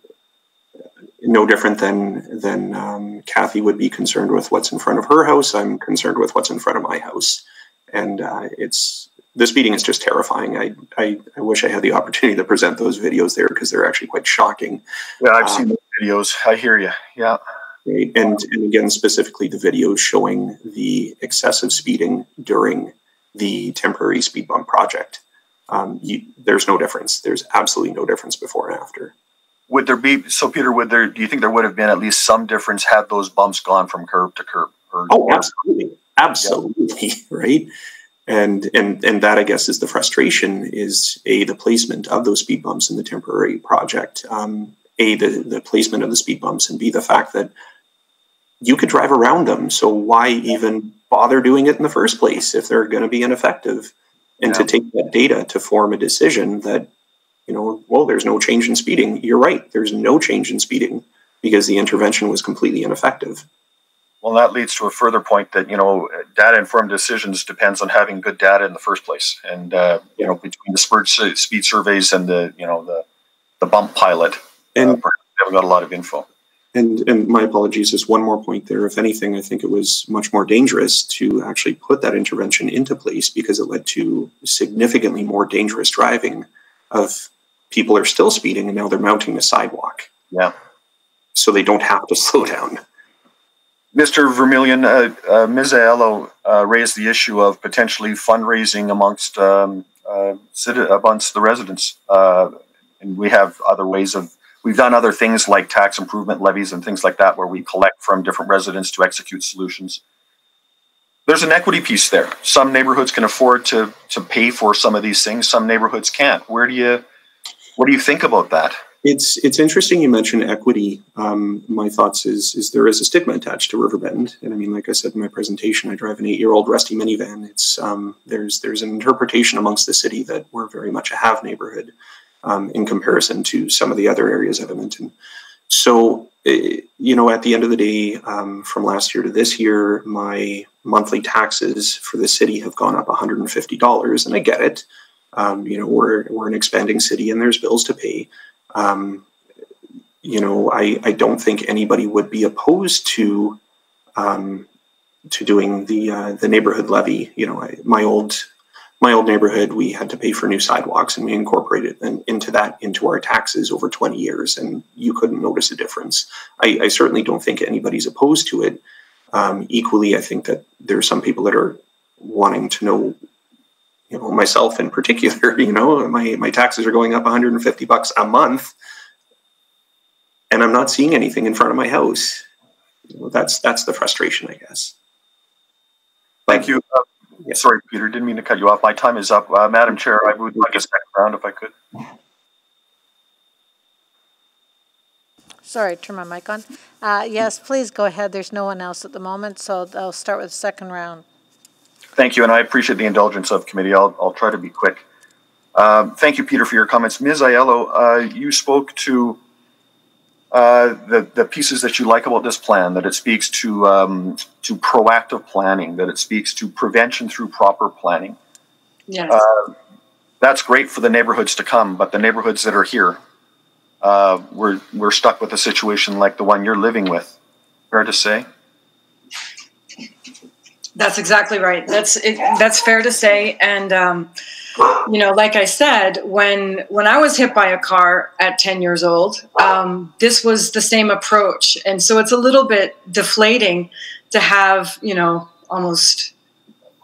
no different than than um, Kathy would be concerned with what's in front of her house. I'm concerned with what's in front of my house, and uh, it's this speeding is just terrifying. I, I, I wish I had the opportunity to present those videos there because they're actually quite shocking. Yeah, I've um, seen the videos. I hear you. Yeah. Right. And, and again, specifically the videos showing the excessive speeding during the temporary speed bump project. Um, you, there's no difference. There's absolutely no difference before and after. Would there be so, Peter? Would there? Do you think there would have been at least some difference had those bumps gone from curb to curb? Or, oh, absolutely, absolutely, yeah. right and and and that I guess is the frustration is a the placement of those speed bumps in the temporary project. Um, a the the placement of the speed bumps, and b the fact that you could drive around them. So why even bother doing it in the first place if they're going to be ineffective? And yeah. to take that data to form a decision that you know, well, there's no change in speeding. You're right. There's no change in speeding because the intervention was completely ineffective. Well, that leads to a further point that you know, data informed decisions depends on having good data in the first place, and uh, you know, between the speed surveys and the you know the the bump pilot, uh, and uh, we haven't got a lot of info. And and my apologies, just one more point there. If anything, I think it was much more dangerous to actually put that intervention into place because it led to significantly more dangerous driving of people are still speeding and now they're mounting the sidewalk. Yeah. So they don't have to slow down. Mr. Vermillion, uh, uh, Ms. Aiello uh, raised the issue of potentially fundraising amongst um, uh, amongst the residents, uh, and we have other ways of. We've done other things like tax improvement levies and things like that, where we collect from different residents to execute solutions. There's an equity piece there. Some neighborhoods can afford to to pay for some of these things. Some neighborhoods can't. Where do you, what do you think about that? It's it's interesting you mentioned equity. Um, my thoughts is is there is a stigma attached to Riverbend, and I mean, like I said in my presentation, I drive an eight year old rusty minivan. It's um, there's there's an interpretation amongst the city that we're very much a have neighborhood um, in comparison to some of the other areas of Edmonton. So you know, at the end of the day, um, from last year to this year, my monthly taxes for the city have gone up one hundred and fifty dollars, and I get it. Um, you know, we're we're an expanding city, and there's bills to pay um, you know, I, I don't think anybody would be opposed to um, to doing the uh, the neighborhood levy. You know, I, my old my old neighborhood, we had to pay for new sidewalks, and we incorporated them into that into our taxes over twenty years, and you couldn't notice a difference. I, I certainly don't think anybody's opposed to it. Um, equally, I think that there are some people that are wanting to know you know myself in particular you know my my taxes are going up 150 bucks a month and i'm not seeing anything in front of my house you know, that's that's the frustration i guess thank you yeah. sorry peter didn't mean to cut you off my time is up uh, madam chair i would like a second round if i could Sorry, turn my mic on. Uh, yes, please go ahead. There's no one else at the moment, so I'll start with the second round. Thank you, and I appreciate the indulgence of committee. I'll, I'll try to be quick. Um, thank you, Peter, for your comments. Ms. Aiello, uh, you spoke to uh, the, the pieces that you like about this plan, that it speaks to, um, to proactive planning, that it speaks to prevention through proper planning. Yes. Uh, that's great for the neighborhoods to come, but the neighborhoods that are here, uh, we're, we're stuck with a situation like the one you're living with. Fair to say? That's exactly right. That's it, that's fair to say. And um, you know, like I said, when when I was hit by a car at 10 years old, um, this was the same approach, and so it's a little bit deflating to have, you know, almost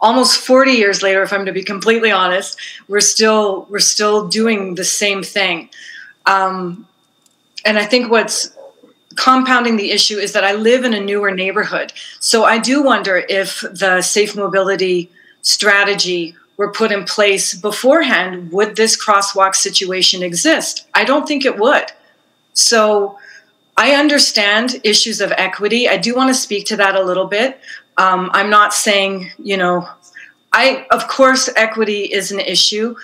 almost 40 years later, if I'm to be completely honest, we're still we're still doing the same thing. Um, and I think what's compounding the issue is that I live in a newer neighborhood. So I do wonder if the safe mobility strategy were put in place beforehand, would this crosswalk situation exist? I don't think it would. So I understand issues of equity. I do want to speak to that a little bit. Um, I'm not saying, you know, I, of course, equity is an issue,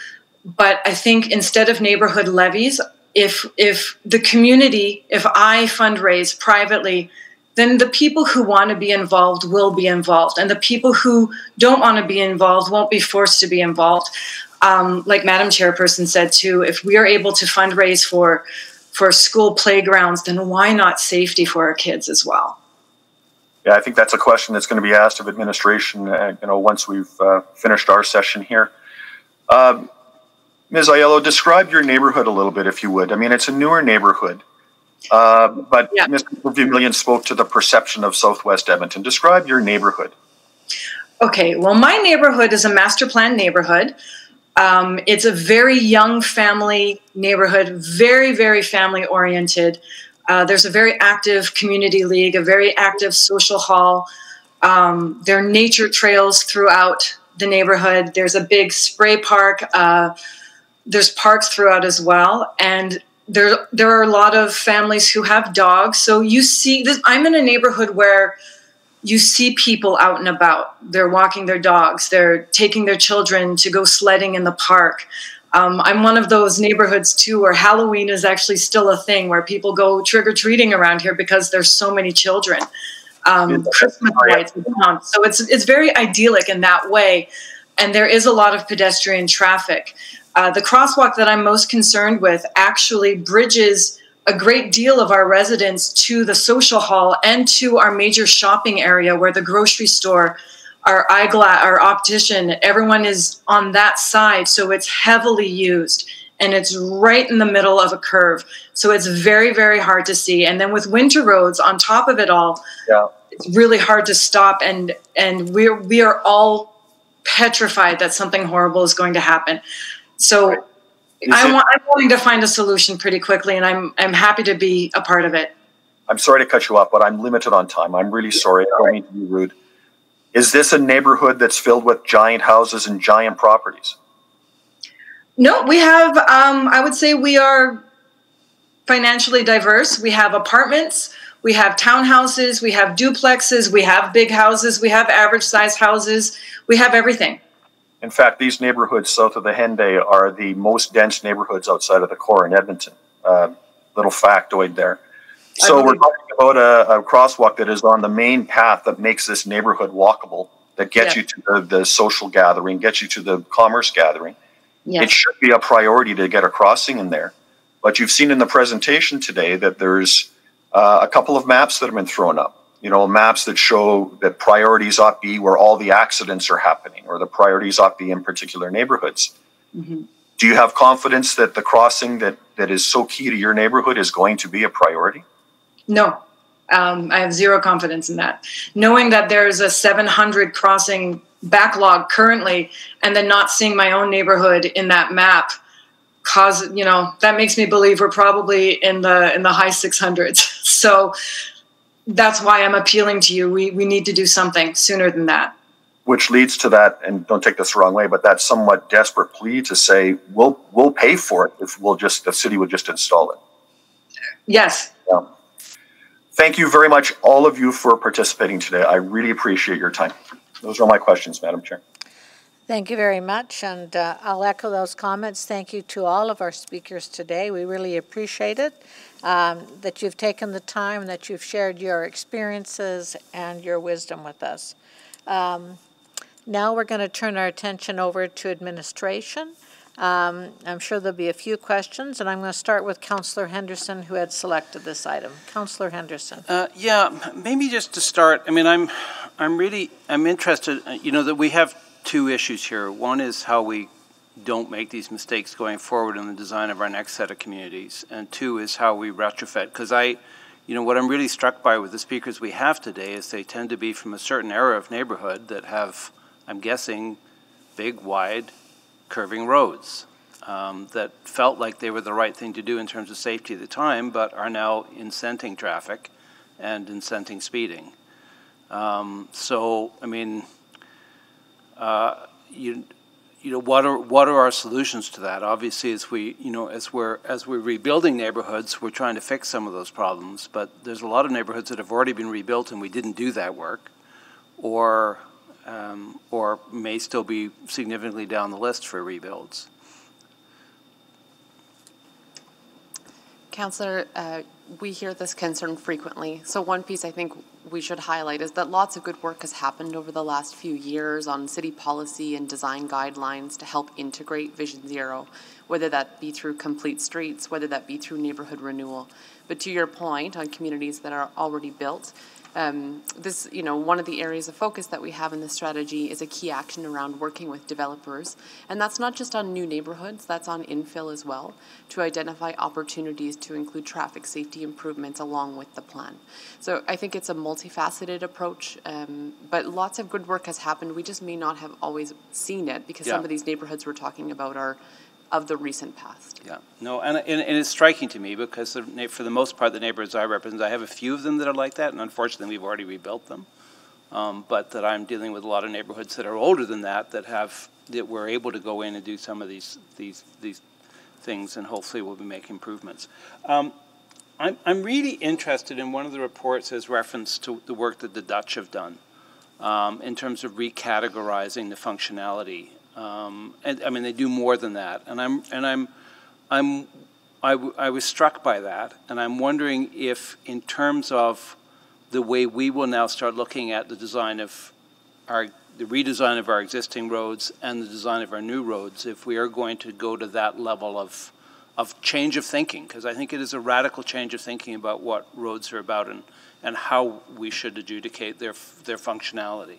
but I think instead of neighborhood levies, if if the community, if I fundraise privately, then the people who want to be involved will be involved, and the people who don't want to be involved won't be forced to be involved. Um, like Madam Chairperson said too, if we are able to fundraise for for school playgrounds, then why not safety for our kids as well? Yeah, I think that's a question that's going to be asked of administration. Uh, you know, once we've uh, finished our session here. Um, Ms. Aiello, describe your neighborhood a little bit, if you would. I mean, it's a newer neighborhood, uh, but yeah. Mr. Vermillion spoke to the perception of Southwest Edmonton. Describe your neighborhood. Okay, well, my neighborhood is a master plan neighborhood. Um, it's a very young family neighborhood, very, very family oriented. Uh, there's a very active community league, a very active social hall. Um, there are nature trails throughout the neighborhood. There's a big spray park. Uh, there's parks throughout as well and there there are a lot of families who have dogs. So you see this i'm in a neighborhood where you see people out and about. They're walking their dogs. They're taking their children to go sledding in the park. Um, i'm one of those neighborhoods too where halloween is actually still a thing where people go trick-or-treating around here because there's so many children. Um, christmas lights so it's it's very idyllic in that way. And there is a lot of pedestrian traffic uh, the crosswalk that I'm most concerned with actually bridges a great deal of our residents to the social hall and to our major shopping area where the grocery store, our eyeglass, our optician, everyone is on that side. So it's heavily used and it's right in the middle of a curve. So it's very, very hard to see. And then with winter roads on top of it all, yeah. it's really hard to stop and and we're we are all petrified that something horrible is going to happen. So I want, I'm willing to find a solution pretty quickly, and I'm I'm happy to be a part of it. I'm sorry to cut you off, but I'm limited on time. I'm really sorry. I don't mean to be rude. Is this a neighborhood that's filled with giant houses and giant properties? No, we have. Um, I would say we are financially diverse. We have apartments, we have townhouses, we have duplexes, we have big houses, we have average size houses, we have everything. In fact, these neighborhoods south of the Henday are the most dense neighborhoods outside of the core in Edmonton. Uh, little factoid there. So we're talking about a, a, crosswalk that is on the main path that makes this neighborhood walkable, that gets yeah. you to the, the, social gathering, gets you to the commerce gathering. Yeah. It should be a priority to get a crossing in there. But you've seen in the presentation today that there's uh, a couple of maps that have been thrown up you know, maps that show that priorities ought be where all the accidents are happening, or the priorities ought be in particular neighborhoods. Mm-hmm. Do you have confidence that the crossing that, that is so key to your neighborhood is going to be a priority? No, um, I have zero confidence in that. Knowing that there's a 700 crossing backlog currently, and then not seeing my own neighborhood in that map, cause you know that makes me believe we're probably in the in the high 600s. So that's why I'm appealing to you. We, we need to do something sooner than that. Which leads to that, and don't take this the wrong way, but that somewhat desperate plea to say we'll we'll pay for it if we'll just the city would just install it. Yes. Yeah. Thank you very much, all of you, for participating today. I really appreciate your time. Those are my questions, Madam Chair. Thank you very much, and uh, I'll echo those comments. Thank you to all of our speakers today. We really appreciate it um, that you've taken the time, that you've shared your experiences and your wisdom with us. Um, now we're going to turn our attention over to administration. Um, I'm sure there'll be a few questions, and I'm going to start with Councillor Henderson, who had selected this item. Councillor Henderson. Uh, yeah, maybe just to start. I mean, I'm, I'm really, I'm interested. Uh, you know that we have two issues here. One is how we don't make these mistakes going forward in the design of our next set of communities. And two is how we retrofit. Because I, you know, what I'm really struck by with the speakers we have today is they tend to be from a certain era of neighborhood that have, I'm guessing, big, wide, curving roads um, that felt like they were the right thing to do in terms of safety at the time, but are now incenting traffic and incenting speeding. Um, so, I mean, uh, you, you know, what are what are our solutions to that? Obviously, as we, you know, as we're as we're rebuilding neighborhoods, we're trying to fix some of those problems. But there's a lot of neighborhoods that have already been rebuilt, and we didn't do that work, or um, or may still be significantly down the list for rebuilds. Councillor, uh, we hear this concern frequently. So one piece I think we should highlight is that lots of good work has happened over the last few years on city policy and design guidelines to help integrate Vision Zero, whether that be through complete streets, whether that be through neighborhood renewal. But to your point on communities that are already built, um, this, you know, one of the areas of focus that we have in the strategy is a key action around working with developers. And that's not just on new neighborhoods, that's on infill as well, to identify opportunities to include traffic safety improvements along with the plan. So I think it's a multifaceted approach, um, but lots of good work has happened. We just may not have always seen it because Yeah. some of these neighborhoods we're talking about are of the recent past. Yeah, no, and, and, and it's striking to me because for the most part, the neighborhoods I represent, I have a few of them that are like that, and unfortunately, we've already rebuilt them. Um, but that I'm dealing with a lot of neighborhoods that are older than that, that have, that we're able to go in and do some of these, these, these things, and hopefully we'll be making improvements. Um, I'm, I'm really interested in one of the reports as reference to the work that the Dutch have done um, in terms of recategorizing the functionality. Um, and I mean, they do more than that. And I'm, and I'm, I'm, I, w- I was struck by that. And I'm wondering if, in terms of the way we will now start looking at the design of our, the redesign of our existing roads and the design of our new roads, if we are going to go to that level of, of change of thinking, because I think it is a radical change of thinking about what roads are about and, and how we should adjudicate their, their functionality.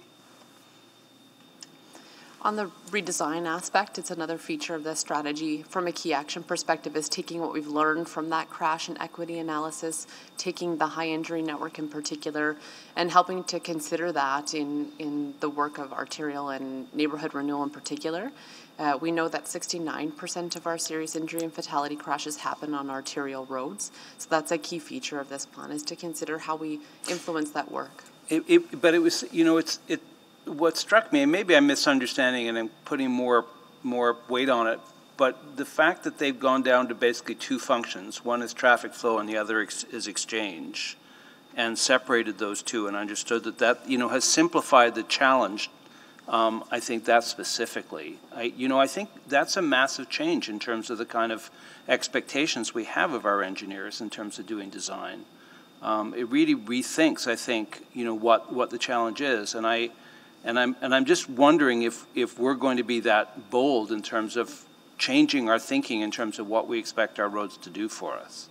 On the redesign aspect, it's another feature of this strategy from a key action perspective is taking what we've learned from that crash and equity analysis, taking the high injury network in particular, and helping to consider that in, in the work of arterial and neighborhood renewal in particular. Uh, we know that 69% of our serious injury and fatality crashes happen on arterial roads. So that's a key feature of this plan is to consider how we influence that work. It, it, but it was, you know, it's, it, what struck me, and maybe I'm misunderstanding and I'm putting more, more weight on it, but the fact that they've gone down to basically two functions, one is traffic flow and the other ex- is exchange, and separated those two and understood that that, you know, has simplified the challenge. Um, I think that specifically. I, you know, I think that's a massive change in terms of the kind of expectations we have of our engineers in terms of doing design. Um, it really rethinks, I think, you know, what, what the challenge is. And I, and I'm, and I'm just wondering if, if we're going to be that bold in terms of changing our thinking in terms of what we expect our roads to do for us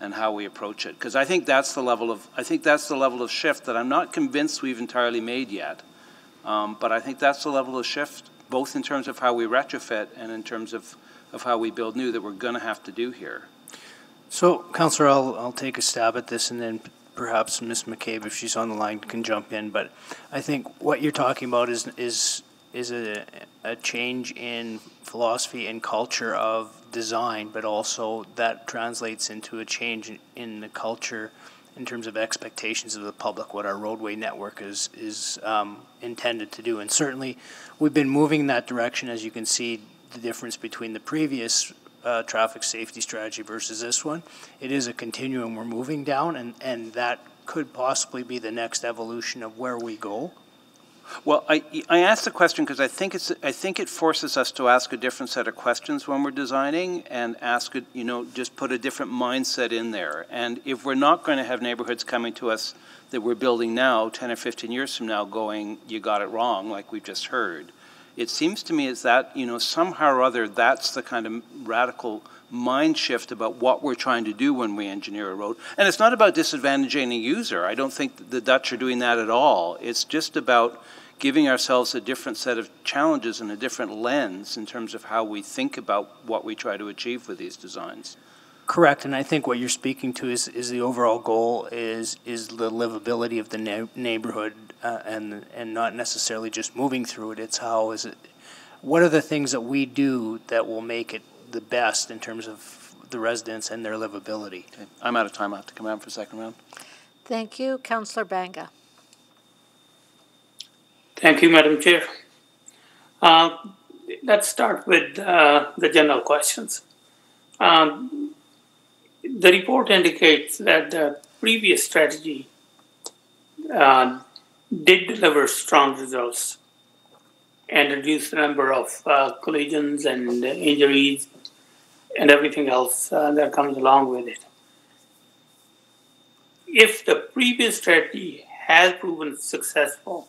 and how we approach it. Because I think that's the level of, I think that's the level of shift that I'm not convinced we've entirely made yet. Um, but I think that's the level of shift, both in terms of how we retrofit and in terms of, of how we build new that we're going to have to do here. So, Councillor, I'll, I'll take a stab at this and then perhaps Ms. McCabe, if she's on the line, can jump in. But I think what you're talking about is, is, is a, a change in philosophy and culture of design, but also that translates into a change in, in the culture in terms of expectations of the public, what our roadway network is, is um, intended to do. And certainly, we've been moving in that direction, as you can see, the difference between the previous uh, traffic safety strategy versus this one. It is a continuum we're moving down, and, and that could possibly be the next evolution of where we go. Well, I, I asked the question because I think it's I think it forces us to ask a different set of questions when we're designing and ask it, you know, just put a different mindset in there. And if we're not going to have neighborhoods coming to us that we're building now, 10 or 15 years from now, going, you got it wrong, like we've just heard, it seems to me is that, you know, somehow or other, that's the kind of radical mind shift about what we're trying to do when we engineer a road. And it's not about disadvantaging a user. I don't think the Dutch are doing that at all. It's just about giving ourselves a different set of challenges and a different lens in terms of how we think about what we try to achieve with these designs. Correct, and I think what you're speaking to is, is the overall goal is is the livability of the neighborhood uh, and and not necessarily just moving through it. It's how is it, what are the things that we do that will make it the best in terms of the residents and their livability. Okay. I'm out of time. I have to come out for a second round. Thank you, Councillor Banga. Thank you, Madam Chair. Uh, let's start with uh, the general questions. Um, the report indicates that the previous strategy uh, did deliver strong results and reduce the number of uh, collisions and injuries and everything else uh, that comes along with it. If the previous strategy has proven successful,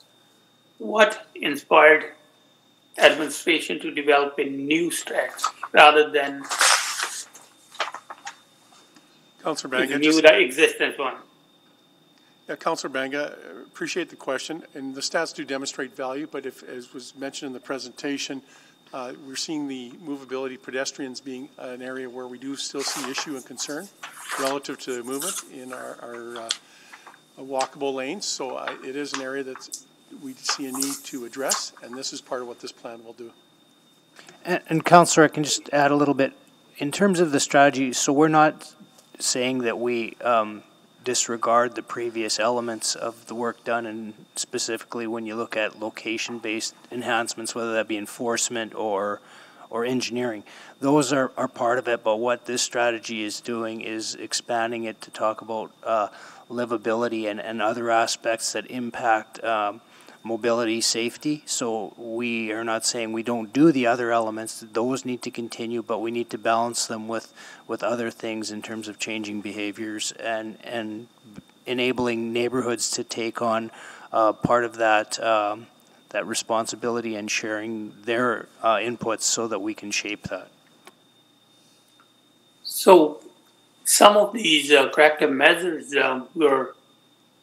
what inspired administration to develop a new strategy rather than renew just, the existing one? Yeah, Councillor Banga, appreciate the question, and the stats do demonstrate value, but if, as was mentioned in the presentation, uh, we're seeing the movability pedestrians being an area where we do still see issue and concern relative to movement in our, our uh, walkable lanes. So uh, it is an area that we see a need to address, and this is part of what this plan will do. And, and Councillor, I can just add a little bit in terms of the strategy. So we're not saying that we um, disregard the previous elements of the work done, and specifically when you look at location-based enhancements, whether that be enforcement or or engineering, those are, are part of it. But what this strategy is doing is expanding it to talk about uh, livability and, and other aspects that impact um, mobility safety. So we are not saying we don't do the other elements. Those need to continue, but we need to balance them with, with other things in terms of changing behaviors and, and enabling neighborhoods to take on uh, part of that um, that responsibility and sharing their uh, inputs so that we can shape that. So, some of these uh, corrective measures uh, we're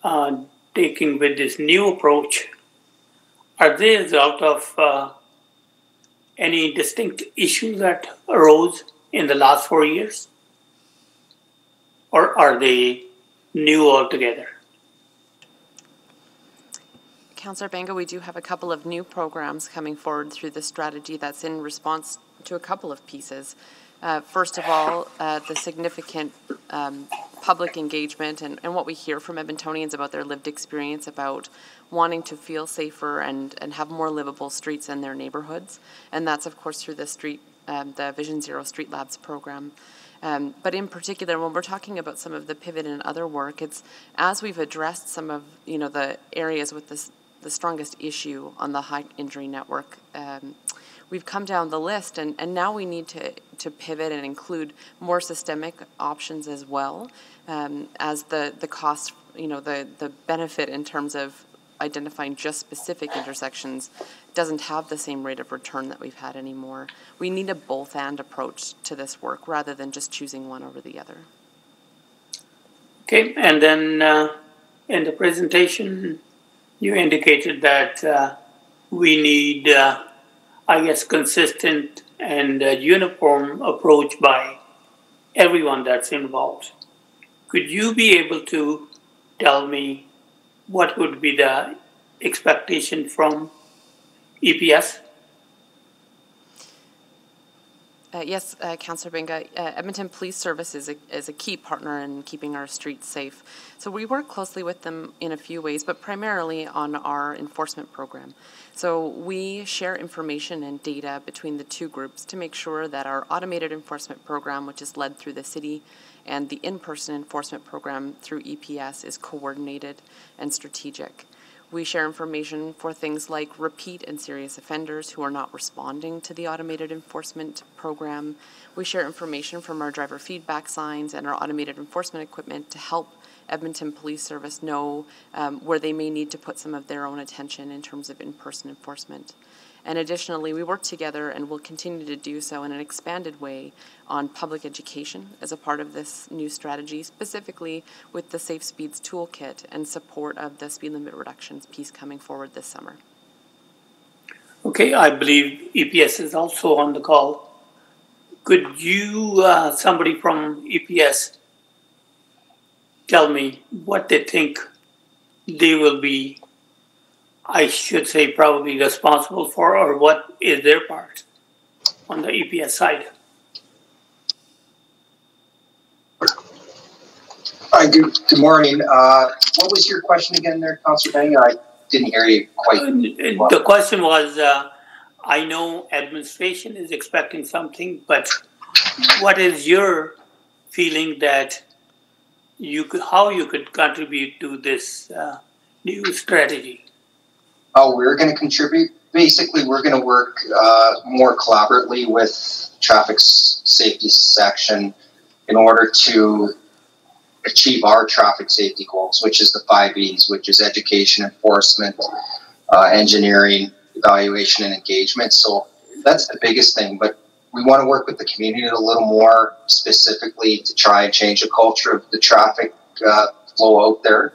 uh, taking with this new approach are they result of uh, any distinct issues that arose in the last four years? Or are they new altogether? Councillor Banga, we do have a couple of new programs coming forward through the strategy that's in response to a couple of pieces. Uh, first of all, uh, the significant um, public engagement and, and what we hear from Edmontonians about their lived experience about wanting to feel safer and, and have more livable streets in their neighborhoods. And that's, of course, through the street, um, the Vision Zero Street Labs program. Um, but in particular, when we're talking about some of the pivot and other work, it's as we've addressed some of you know the areas with the strongest issue on the high injury network. Um, we've come down the list, and, and now we need to, to pivot and include more systemic options as well, um, as the, the cost, you know, the, the benefit in terms of identifying just specific intersections doesn't have the same rate of return that we've had anymore. We need a both and approach to this work rather than just choosing one over the other. Okay, and then uh, in the presentation, you indicated that uh, we need, uh, I guess, consistent and uh, uniform approach by everyone that's involved. Could you be able to tell me what would be the expectation from EPS? Uh, yes, uh, Councillor Banga. Uh, Edmonton Police Service is a, is a key partner in keeping our streets safe. So we work closely with them in a few ways, but primarily on our enforcement program. So we share information and data between the two groups to make sure that our automated enforcement program, which is led through the city, and the in-person enforcement program through EPS is coordinated and strategic. We share information for things like repeat and serious offenders who are not responding to the automated enforcement program. We share information from our driver feedback signs and our automated enforcement equipment to help Edmonton Police Service know um, where they may need to put some of their own attention in terms of in person enforcement. And additionally, we work together and will continue to do so in an expanded way on public education as a part of this new strategy, specifically with the Safe Speeds Toolkit and support of the speed limit reductions piece coming forward this summer. Okay, I believe EPS is also on the call. Could you, uh, somebody from EPS, tell me what they think they will be, I should say, probably responsible for, or what is their part on the EPS side? Hi, good, good morning. Uh, what was your question again there, Councilor? I didn't hear you quite. well. The question was, uh, I know administration is expecting something, but what is your feeling that you could, how you could contribute to this uh, new strategy? Oh, we're going to contribute. Basically, we're going to work uh, more collaboratively with traffic safety section in order to achieve our traffic safety goals, which is the five E's, which is education, enforcement, uh, engineering, evaluation, and engagement. So that's the biggest thing. But we want to work with the community a little more specifically to try and change the culture of the traffic uh, flow out there.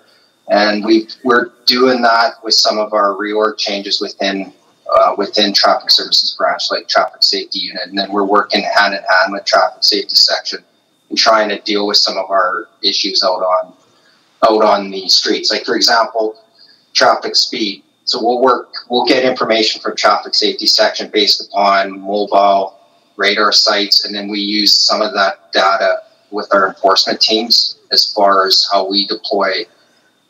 And we we're doing that with some of our reorg changes within uh, within traffic services branch, like traffic safety unit, and then we're working hand in hand with traffic safety section and trying to deal with some of our issues out on out on the streets. Like for example, traffic speed. So we'll work, we'll get information from traffic safety section based upon mobile radar sites, and then we use some of that data with our enforcement teams as far as how we deploy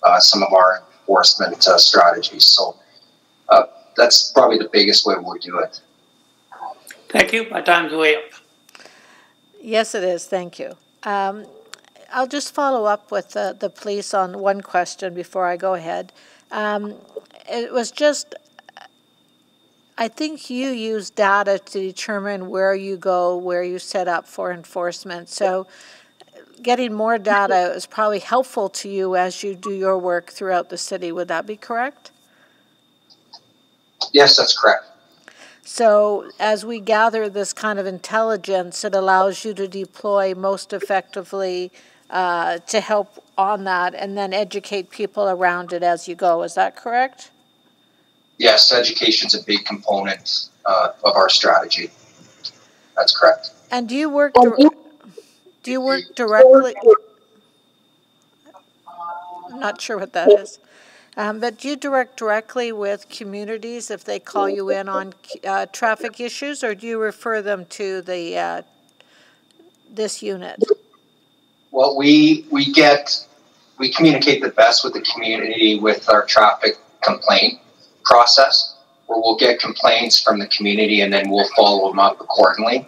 uh, some of our enforcement uh, strategies. So uh, that's probably the biggest way we'll do it. Thank you. My time's way up. Yes, it is. Thank you. Um, I'll just follow up with the, the police on one question before I go ahead. Um, it was just, I think you use data to determine where you go, where you set up for enforcement. So getting more data is probably helpful to you as you do your work throughout the city. Would that be correct? Yes, that's correct. So as we gather this kind of intelligence, it allows you to deploy most effectively uh, to help on that and then educate people around it as you go. Is that correct? Yes, education is a big component uh, of our strategy. That's correct. And do you work? Do you work directly? I'm not sure what that is. Um, but do you direct directly with communities if they call you in on uh, traffic issues, or do you refer them to the uh, this unit? Well, we we get we communicate the best with the community with our traffic complaint process, where we'll get complaints from the community and then we'll follow them up accordingly.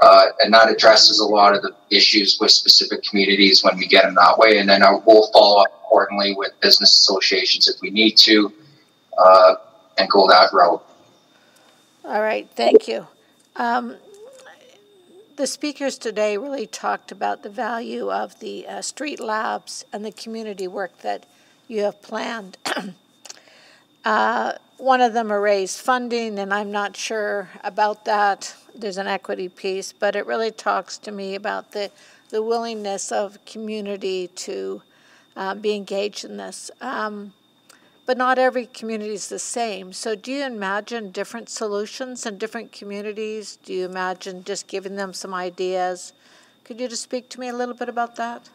Uh, and that addresses a lot of the issues with specific communities when we get them that way. And then uh, we'll follow up accordingly with business associations if we need to uh, and go that route. All right, thank you. Um, the speakers today really talked about the value of the uh, street labs and the community work that you have planned. one of them raised funding, and I'm not sure about that. There's an equity piece, but it really talks to me about the, the willingness of community to uh, be engaged in this. Um, but not every community is the same. So, do you imagine different solutions in different communities? Do you imagine just giving them some ideas? Could you just speak to me a little bit about that?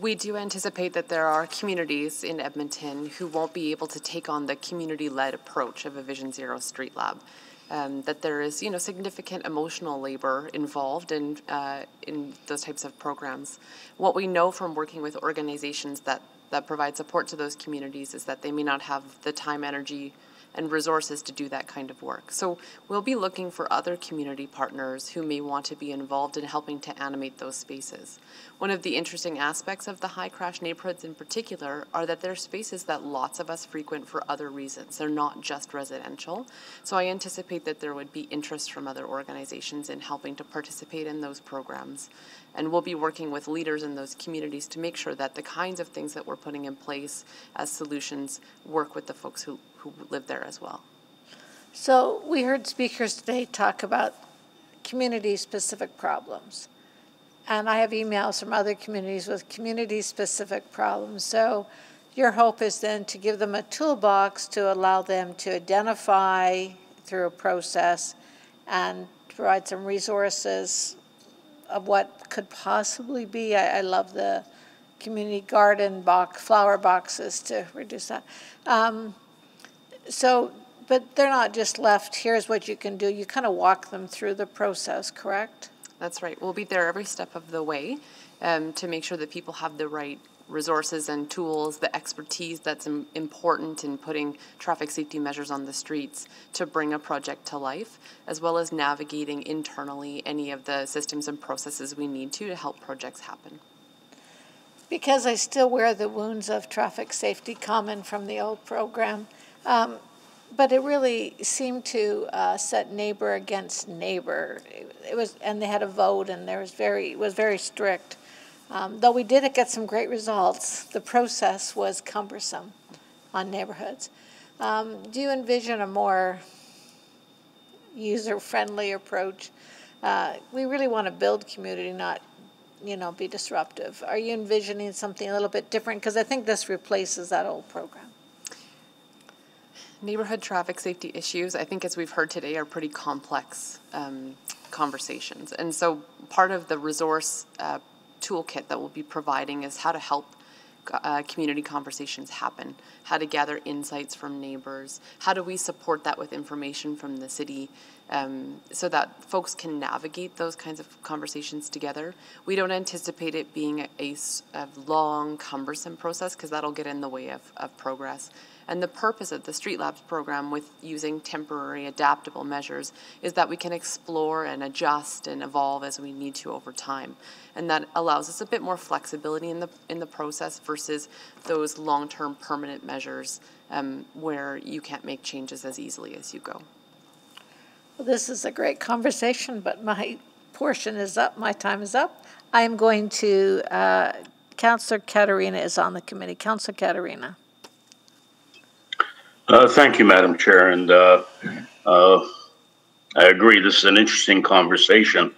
We do anticipate that there are communities in Edmonton who won't be able to take on the community-led approach of a Vision Zero Street Lab. Um, that there is, you know, significant emotional labor involved in uh, in those types of programs. What we know from working with organizations that that provide support to those communities is that they may not have the time, energy, and resources to do that kind of work. So we'll be looking for other community partners who may want to be involved in helping to animate those spaces. One of the interesting aspects of the high crash neighborhoods in particular are that they're spaces that lots of us frequent for other reasons. They're not just residential. So I anticipate that there would be interest from other organizations in helping to participate in those programs. And we'll be working with leaders in those communities to make sure that the kinds of things that we're putting in place as solutions work with the folks who, who live there as well. So we heard speakers today talk about community-specific problems. And I have emails from other communities with community-specific problems. So your hope is then to give them a toolbox to allow them to identify through a process and provide some resources of what could possibly be. I, I love the community garden box, flower boxes to reduce that. Um, so, but they're not just left, here's what you can do. You kind of walk them through the process, correct? That's right. We'll be there every step of the way um, to make sure that people have the right resources and tools, the expertise that's Im- important in putting traffic safety measures on the streets to bring a project to life, as well as navigating internally any of the systems and processes we need to to help projects happen. Because I still wear the wounds of traffic safety common from the old program. Um, but it really seemed to uh, set neighbor against neighbor. It, was, and they had a vote, and there was very, it was very strict. Um, though we did get some great results, the process was cumbersome on neighborhoods. Um, do you envision a more user-friendly approach? Uh, we really want to build community, not, you know, be disruptive. Are you envisioning something a little bit different? Because I think this replaces that old program. Neighborhood traffic safety issues, I think, as we've heard today, are pretty complex um, conversations. And so part of the resource uh, toolkit that we'll be providing is how to help uh, community conversations happen, how to gather insights from neighbors, how do we support that with information from the city um, so that folks can navigate those kinds of conversations together. We don't anticipate it being a, a, a long, cumbersome process because that'll get in the way of, of progress. And the purpose of the Street Labs program with using temporary adaptable measures is that we can explore and adjust and evolve as we need to over time. And that allows us a bit more flexibility in the, in the process versus those long-term permanent measures um, where you can't make changes as easily as you go. Well, this is a great conversation, but my portion is up, my time is up. I am going to, uh, Councillor Caterina is on the committee. Councillor Caterina. Uh, thank you, Madam Chair, and uh, uh, I agree. This is an interesting conversation.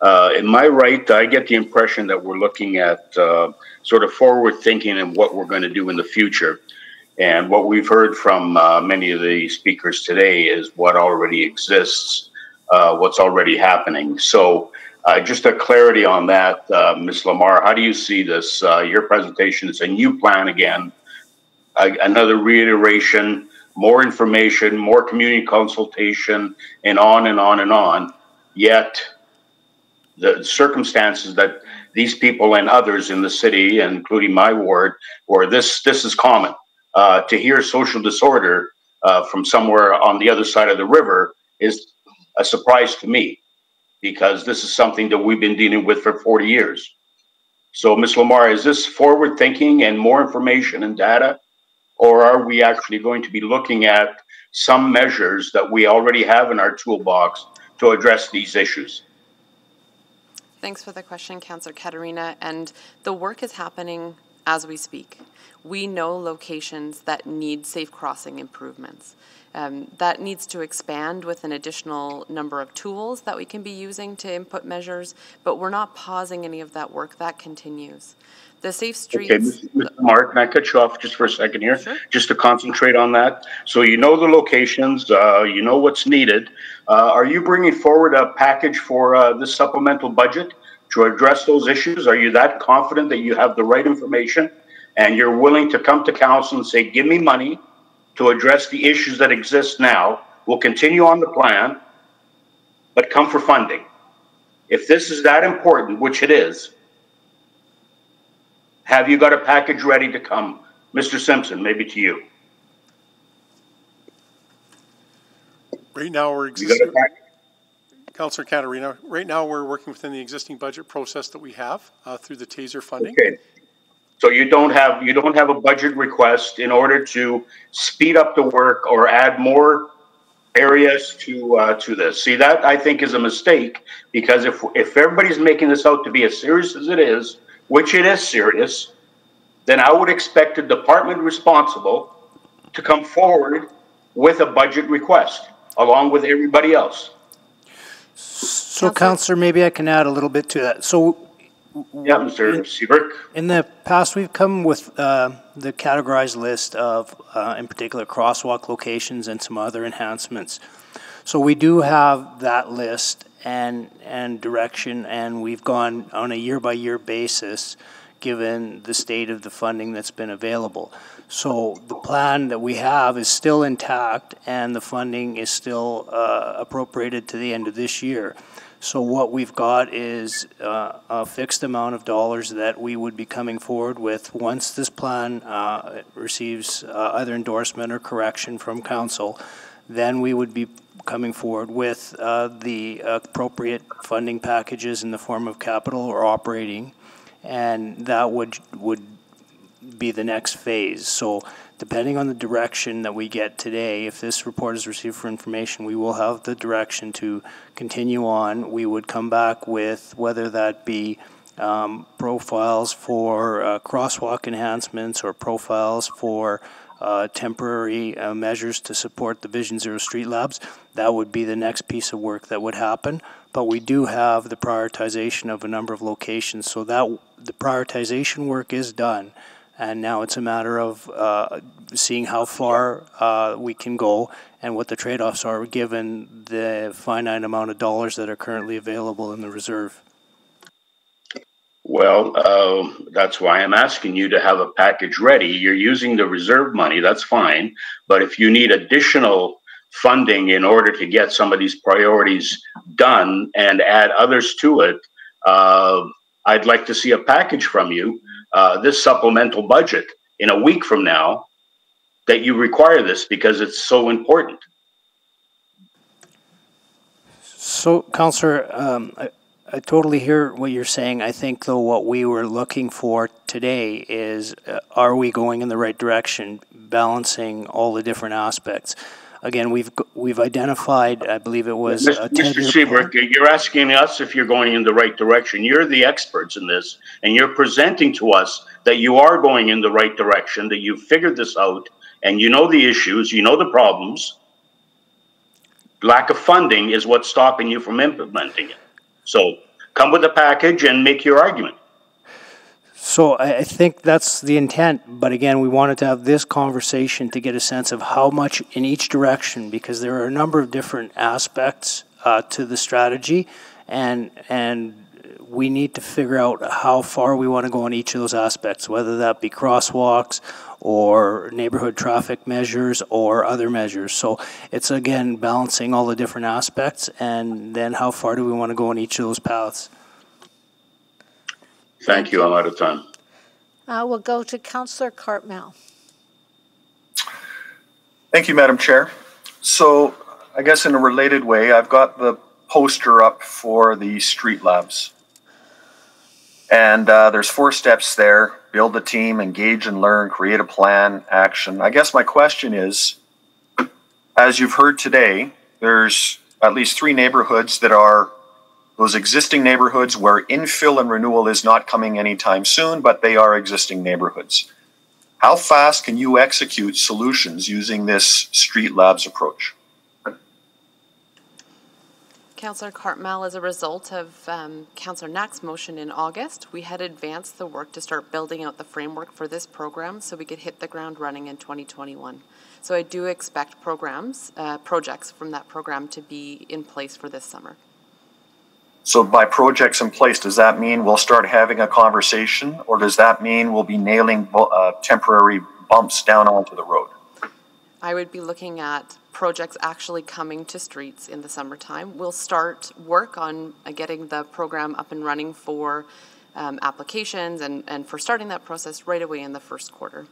Uh, am I right? I get the impression that we're looking at uh, sort of forward thinking and what we're going to do in the future. And what we've heard from uh, many of the speakers today is what already exists, uh, what's already happening. So, uh, just a clarity on that, uh, Ms. Lamarre, how do you see this? your presentation is a new plan again, another reiteration more information, more community consultation, and on and on and on. Yet, the circumstances that these people and others in the city, including my ward, where this this is common uh, to hear social disorder uh, from somewhere on the other side of the river is a surprise to me because this is something that we've been dealing with for 40 years. So, Ms. Lamarre, is this forward thinking and more information and data or are we actually going to be looking at some measures that we already have in our toolbox to address these issues? Thanks for the question, Councillor Caterina. And the work is happening as we speak. We know locations that need safe crossing improvements. Um, that needs to expand with an additional number of tools that we can be using to input measures, but we're not pausing any of that work. That continues. The Safe Streets. Okay, Mr. Mark, can I cut you off just for a second here? Sure. Just to concentrate on that. So you know the locations, uh, you know what's needed. Uh, are you bringing forward a package for uh, this supplemental budget to address those issues? Are you that confident that you have the right information and you're willing to come to council and say, give me money to address the issues that exist now? We'll continue on the plan, but come for funding. If this is that important, which it is, have you got a package ready to come? Mr. Simpson, maybe to you. Right now, we're existing. Councillor Caterina, right now we're working within the existing budget process that we have uh, through the TASER funding. Okay. So you don't have you don't have a budget request in order to speed up the work or add more areas to uh, to this. See that I think is a mistake because if if everybody's making this out to be as serious as it is, which it is serious, then I would expect the department responsible to come forward with a budget request along with everybody else. So, Councillor, maybe I can add a little bit to that. So, Yeah, Mr. Cebryk. In the past, we've come with uh, the categorized list of, uh, in particular, crosswalk locations and some other enhancements. So we do have that list and and direction, and we've gone on a year-by-year basis, given the state of the funding that's been available. So the plan that we have is still intact, and the funding is still uh, appropriated to the end of this year. So what we've got is uh, a fixed amount of dollars that we would be coming forward with once this plan uh, receives uh, either endorsement or correction from council. Then we would be coming forward with uh, the appropriate funding packages in the form of capital or operating, and that would would be the next phase. So depending on the direction that we get today, if this report is received for information, we will have the direction to continue on. We would come back with whether that be um, profiles for uh, crosswalk enhancements or profiles for uh, temporary uh, measures to support the Vision Zero Street Labs. That would be the next piece of work that would happen. But we do have the prioritization of a number of locations, so that the prioritization work is done. And now it's a matter of uh, seeing how far uh, we can go and what the trade offs are given the finite amount of dollars that are currently available in the reserve. Well, uh, that's why I'm asking you to have a package ready. You're using the reserve money, that's fine. But if you need additional funding in order to get some of these priorities done and add others to it, uh, I'd like to see a package from you, uh, this supplemental budget in a week from now, that you require this because it's so important. So, Councillor, um, I, I, totally hear what you're saying. I think, though, what we were looking for today is uh, are we going in the right direction, balancing all the different aspects? Again, we've we've identified, I believe it was Mr. Mr. Cebryk, you're asking us if you're going in the right direction. You're the experts in this, and you're presenting to us that you are going in the right direction, that you've figured this out, and you know the issues, you know the problems. Lack of funding is what's stopping you from implementing it. So come with a package and make your argument. So I think that's the intent, but again, we wanted to have this conversation to get a sense of how much in each direction, because there are a number of different aspects uh, to the strategy, and and we need to figure out how far we want to go on each of those aspects, whether that be crosswalks or neighborhood traffic measures or other measures. So it's again balancing all the different aspects, and then how far do we want to go on each of those paths. Thank you. I'm out of time. Uh, we'll go to Councillor Cartmell. Thank you, Madam Chair. So, I guess in a related way, I've got the poster up for the street labs. And uh, there's four steps there build a team, engage and learn, create a plan, action. I guess my question is as you've heard today, there's at least three neighborhoods that are those existing neighborhoods where infill and renewal is not coming anytime soon, but they are existing neighborhoods. How fast can you execute solutions using this street labs approach? Councillor Cartmell, as a result of um, Councillor Knack's motion in August, we had advanced the work to start building out the framework for this program so we could hit the ground running in 2021. So I do expect programs, uh, projects from that program to be in place for this summer. So by projects in place, does that mean we'll start having a conversation or does that mean we'll be nailing uh, temporary bumps down onto the road? I would be looking at projects actually coming to streets in the summertime. We'll start work on uh, getting the program up and running for um, applications and, and for starting that process right away in the first quarter.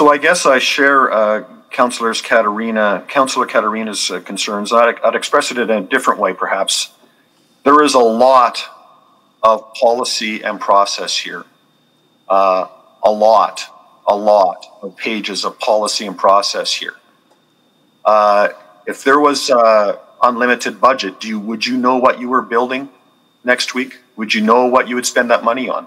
So I guess I share uh, Councillor's Caterina, Councillor Caterina's uh, concerns. I'd, I'd express it in a different way, perhaps. There is a lot of policy and process here. Uh, a lot, a lot of pages of policy and process here. Uh, if there was uh, unlimited budget, do you, would you know what you were building next week? Would you know what you would spend that money on?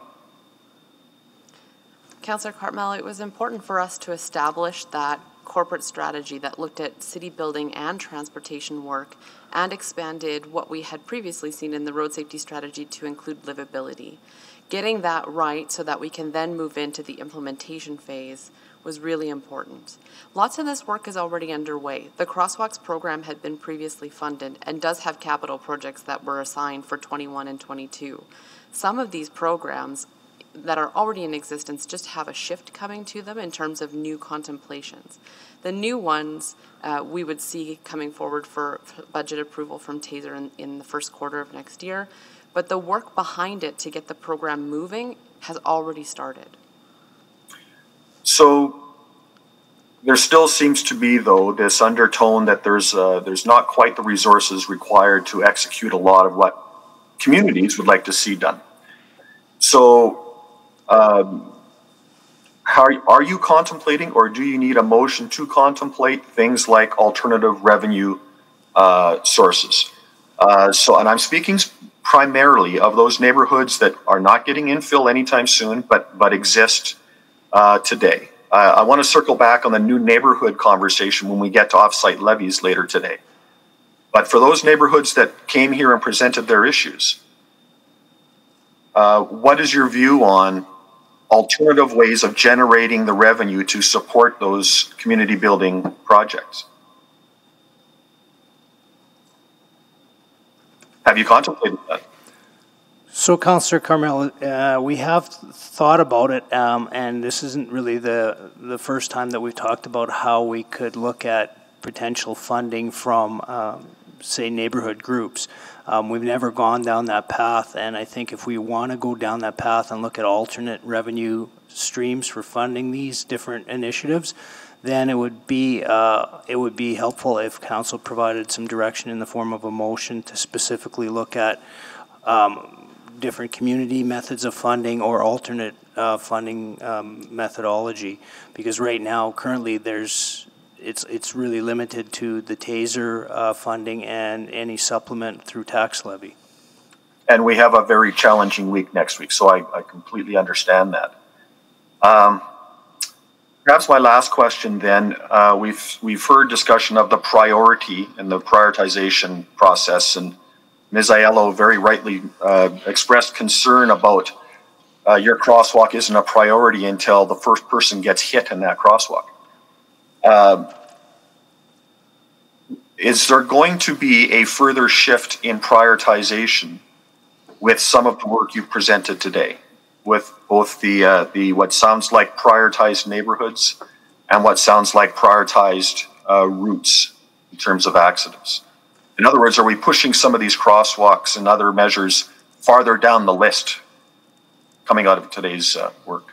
Councillor Cartmell, it was important for us to establish that corporate strategy that looked at city building and transportation work and expanded what we had previously seen in the road safety strategy to include livability. Getting that right so that we can then move into the implementation phase was really important. Lots of this work is already underway. The Crosswalks program had been previously funded and does have capital projects that were assigned for 21 and 22. Some of these programs that are already in existence just have a shift coming to them in terms of new contemplations. The new ones uh, we would see coming forward for budget approval from TASER in, in the first quarter of next year, but the work behind it to get the program moving has already started. So there still seems to be, though, this undertone that there's uh, there's not quite the resources required to execute a lot of what communities would like to see done. So um, how are you contemplating, or do you need a motion to contemplate things like alternative revenue uh, sources? Uh, so, and I'm speaking primarily of those neighborhoods that are not getting infill anytime soon, but but exist uh, today. Uh, I want to circle back on the new neighborhood conversation when we get to offsite levies later today. But for those neighborhoods that came here and presented their issues, uh, what is your view on alternative ways of generating the revenue to support those community building projects. Have you contemplated that? So, Councillor Cartmell, uh, we have thought about it, um, and this isn't really the the first time that we've talked about how we could look at potential funding from, um, say, neighborhood groups. Um, we've never gone down that path, and I think if we want to go down that path and look at alternate revenue streams for funding these different initiatives, then it would be uh, it would be helpful if council provided some direction in the form of a motion to specifically look at um, different community methods of funding or alternate uh, funding um, methodology. Because right now, currently, there's it's it's really limited to the taser uh, funding and any supplement through tax levy. And we have a very challenging week next week, so I, I completely understand that. Um, perhaps my last question then, uh, we've we've heard discussion of the priority and the prioritization process, and Ms. Aiello very rightly uh, expressed concern about uh, your crosswalk isn't a priority until the first person gets hit in that crosswalk. Um, is there going to be a further shift in prioritization with some of the work you've presented today, with both the uh, the what sounds like prioritized neighborhoods and what sounds like prioritized uh, routes in terms of accidents? In other words, are we pushing some of these crosswalks and other measures farther down the list coming out of today's uh, work?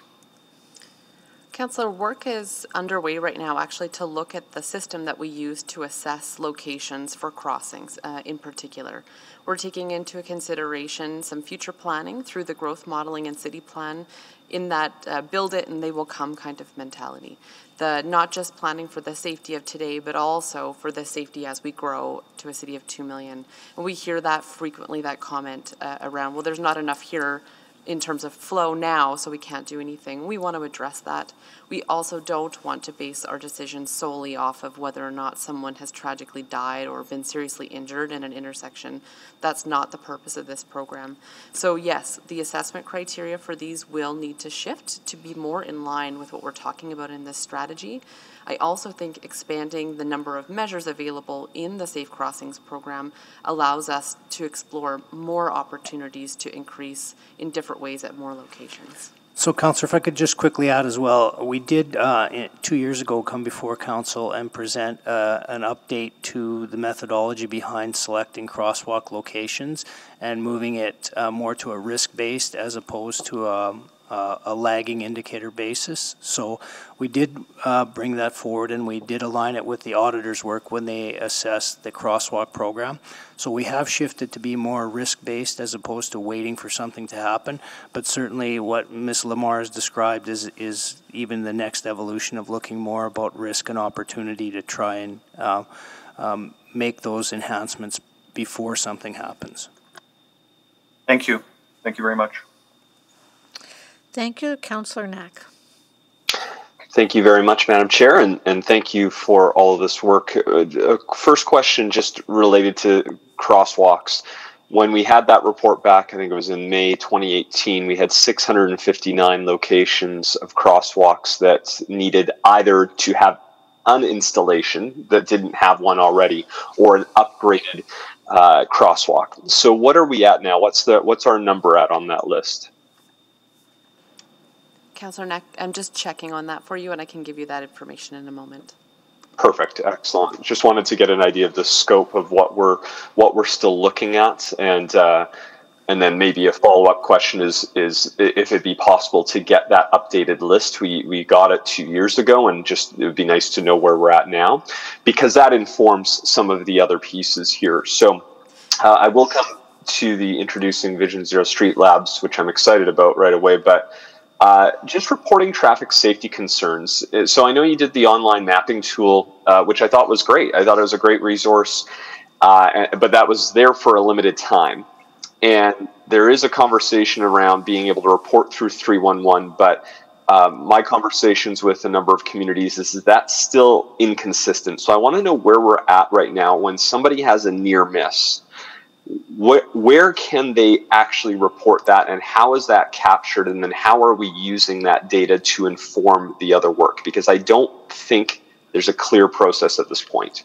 Councillor, work is underway right now actually to look at the system that we use to assess locations for crossings uh, in particular. We're taking into consideration some future planning through the growth modeling and city plan in that uh, build it and they will come kind of mentality. The not just planning for the safety of today, but also for the safety as we grow to a city of 2 million. And we hear that frequently, that comment uh, around, well, there's not enough here in terms of flow now, so we can't do anything. We want to address that. We also don't want to base our decisions solely off of whether or not someone has tragically died or been seriously injured in an intersection. That's not the purpose of this program. So, yes, the assessment criteria for these will need to shift to be more in line with what we're talking about in this strategy. I also think expanding the number of measures available in the Safe Crossings program allows us to explore more opportunities to increase in different ways at more locations. So, Councillor, if I could just quickly add as well, we did uh, two years ago come before Council and present uh, an update to the methodology behind selecting crosswalk locations and moving it uh, more to a risk based as opposed to a, um, uh, a lagging indicator basis. So we did uh, bring that forward and we did align it with the auditor's work when they assessed the crosswalk program. So we have shifted to be more risk-based as opposed to waiting for something to happen. But certainly what Ms. Lamarre has described is, is even the next evolution of looking more about risk and opportunity to try and uh, um, make those enhancements before something happens. Thank you. Thank you very much. Thank you, Councillor Knack. Thank you very much, Madam Chair, and, and thank you for all of this work. Uh, first question just related to crosswalks. When we had that report back, I think it was in May 2018, we had 659 locations of crosswalks that needed either to have an installation that didn't have one already or an upgraded uh, crosswalk. So what are we at now? What's the what's our number at on that list? Councillor Knack, I'm just checking on that for you, and I can give you that information in a moment. Perfect, excellent. Just wanted to get an idea of the scope of what we're what we're still looking at, and uh, and then maybe a follow up question is is if it'd be possible to get that updated list. We we got it two years ago, and just it would be nice to know where we're at now, because that informs some of the other pieces here. So uh, I will come to the introducing Vision Zero Street Labs, which I'm excited about right away, but. Uh, just reporting traffic safety concerns. So I know you did the online mapping tool, uh, which I thought was great. I thought it was a great resource, uh, but that was there for a limited time. And there is a conversation around being able to report through 311, but um, my conversations with a number of communities is, is that still inconsistent. So I want to know where we're at right now when somebody has a near miss wh- where can they actually report that and how is that captured and then how are we using that data to inform the other work because i don't think there's a clear process at this point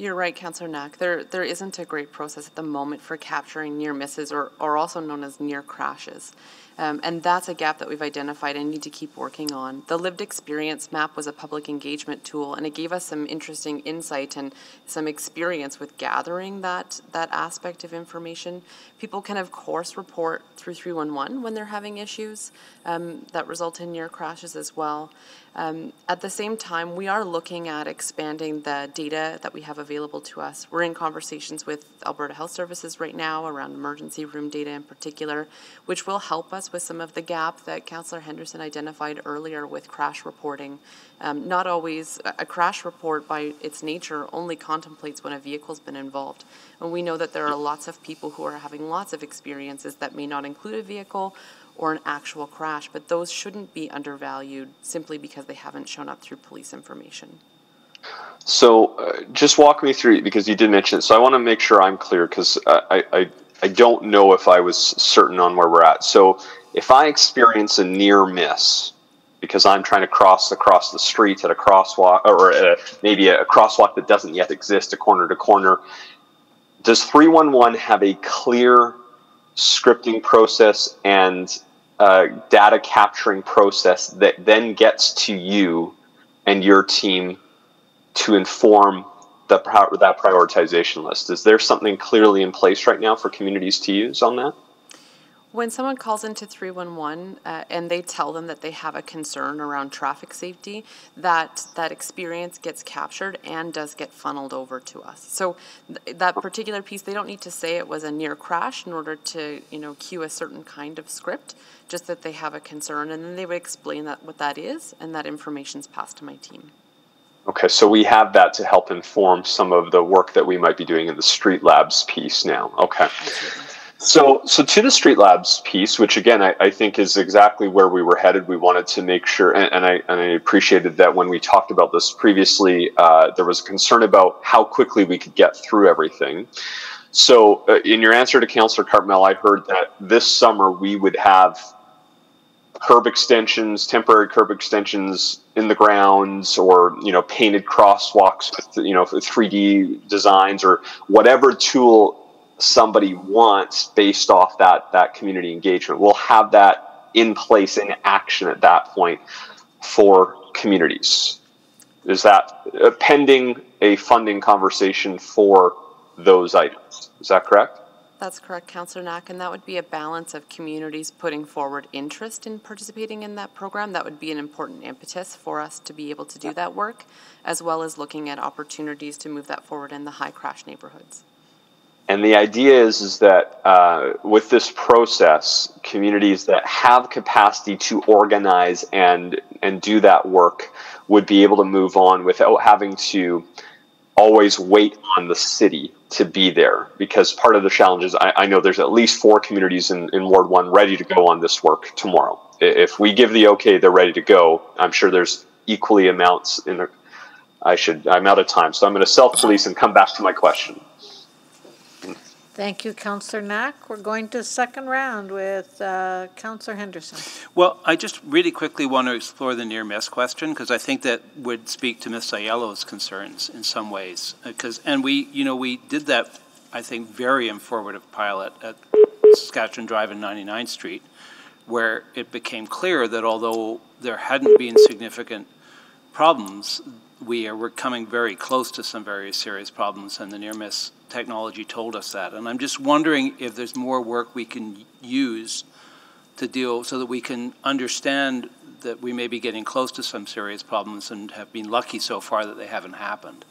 you're right, Councillor Knack. There, there isn't a great process at the moment for capturing near misses or, or also known as near crashes. Um, and that's a gap that we've identified and need to keep working on. The lived experience map was a public engagement tool, and it gave us some interesting insight and some experience with gathering that that aspect of information. People can, of course, report through 311 when they're having issues um, that result in near crashes as well. Um, at the same time, we are looking at expanding the data that we have available to us. We're in conversations with Alberta Health Services right now around emergency room data in particular, which will help us with some of the gap that Councillor Henderson identified earlier with crash reporting. Um, not always, a crash report by its nature only contemplates when a vehicle's been involved. And we know that there are lots of people who are having lots of experiences that may not include a vehicle or an actual crash, but those shouldn't be undervalued simply because they haven't shown up through police information. So, uh, just walk me through because you did mention it. So, I want to make sure I'm clear because I, I, I don't know if I was certain on where we're at. So, if I experience a near miss because I'm trying to cross across the street at a crosswalk or a, maybe a crosswalk that doesn't yet exist, a corner to corner, does 311 have a clear scripting process and uh, data capturing process that then gets to you and your team to inform the, that prioritization list? Is there something clearly in place right now for communities to use on that? When someone calls into 311 uh, and they tell them that they have a concern around traffic safety, that that experience gets captured and does get funneled over to us. So th- that particular piece, they don't need to say it was a near crash in order to, you know, cue a certain kind of script, just that they have a concern, and then they would explain that what that is, and that information's passed to my team. Okay, so we have that to help inform some of the work that we might be doing in the street labs piece now. Okay. Absolutely. So, so to the Street Labs piece, which again I, I, think is exactly where we were headed. We wanted to make sure, and, and I and I appreciated that when we talked about this previously, uh, there was a concern about how quickly we could get through everything. So, uh, in your answer to Councillor Cartmell, I heard that this summer we would have curb extensions, temporary curb extensions in the grounds, or you know, painted crosswalks with you know 3D designs or whatever tool somebody wants based off that that community engagement. We'll have that in place in action at that point for communities. Is that uh, pending a funding conversation for those items? Is that correct? That's correct, Councillor Knack, and that would be a balance of communities putting forward interest in participating in that program. That would be an important impetus for us to be able to do that work, as well as looking at opportunities to move that forward in the high crash neighborhoods. And the idea is, is that uh, with this process, communities that have capacity to organize and and do that work would be able to move on without having to always wait on the city to be there. Because part of the challenge is I, I know there's at least four communities in, in Ward 1 ready to go on this work tomorrow. If we give the okay, they're ready to go. I'm sure there's equally amounts in I should, I'm out of time, so I'm going to self-police and come back to my question. Thank you, Councillor Knack. We're going to second round with uh, Councillor Henderson. Well, I just really quickly want to explore the near miss question because I think that would speak to Ms. Aiello's concerns in some ways. Because and we, you know, we did that, I think, very informative pilot at Saskatchewan Drive and 99th Street, where it became clear that although there hadn't been significant problems, we are we're coming very close to some very serious problems, and the near miss technology told us that. And I'm just wondering if there's more work we can use to deal so that we can understand that we may be getting close to some serious problems and have been lucky so far that they haven't happened.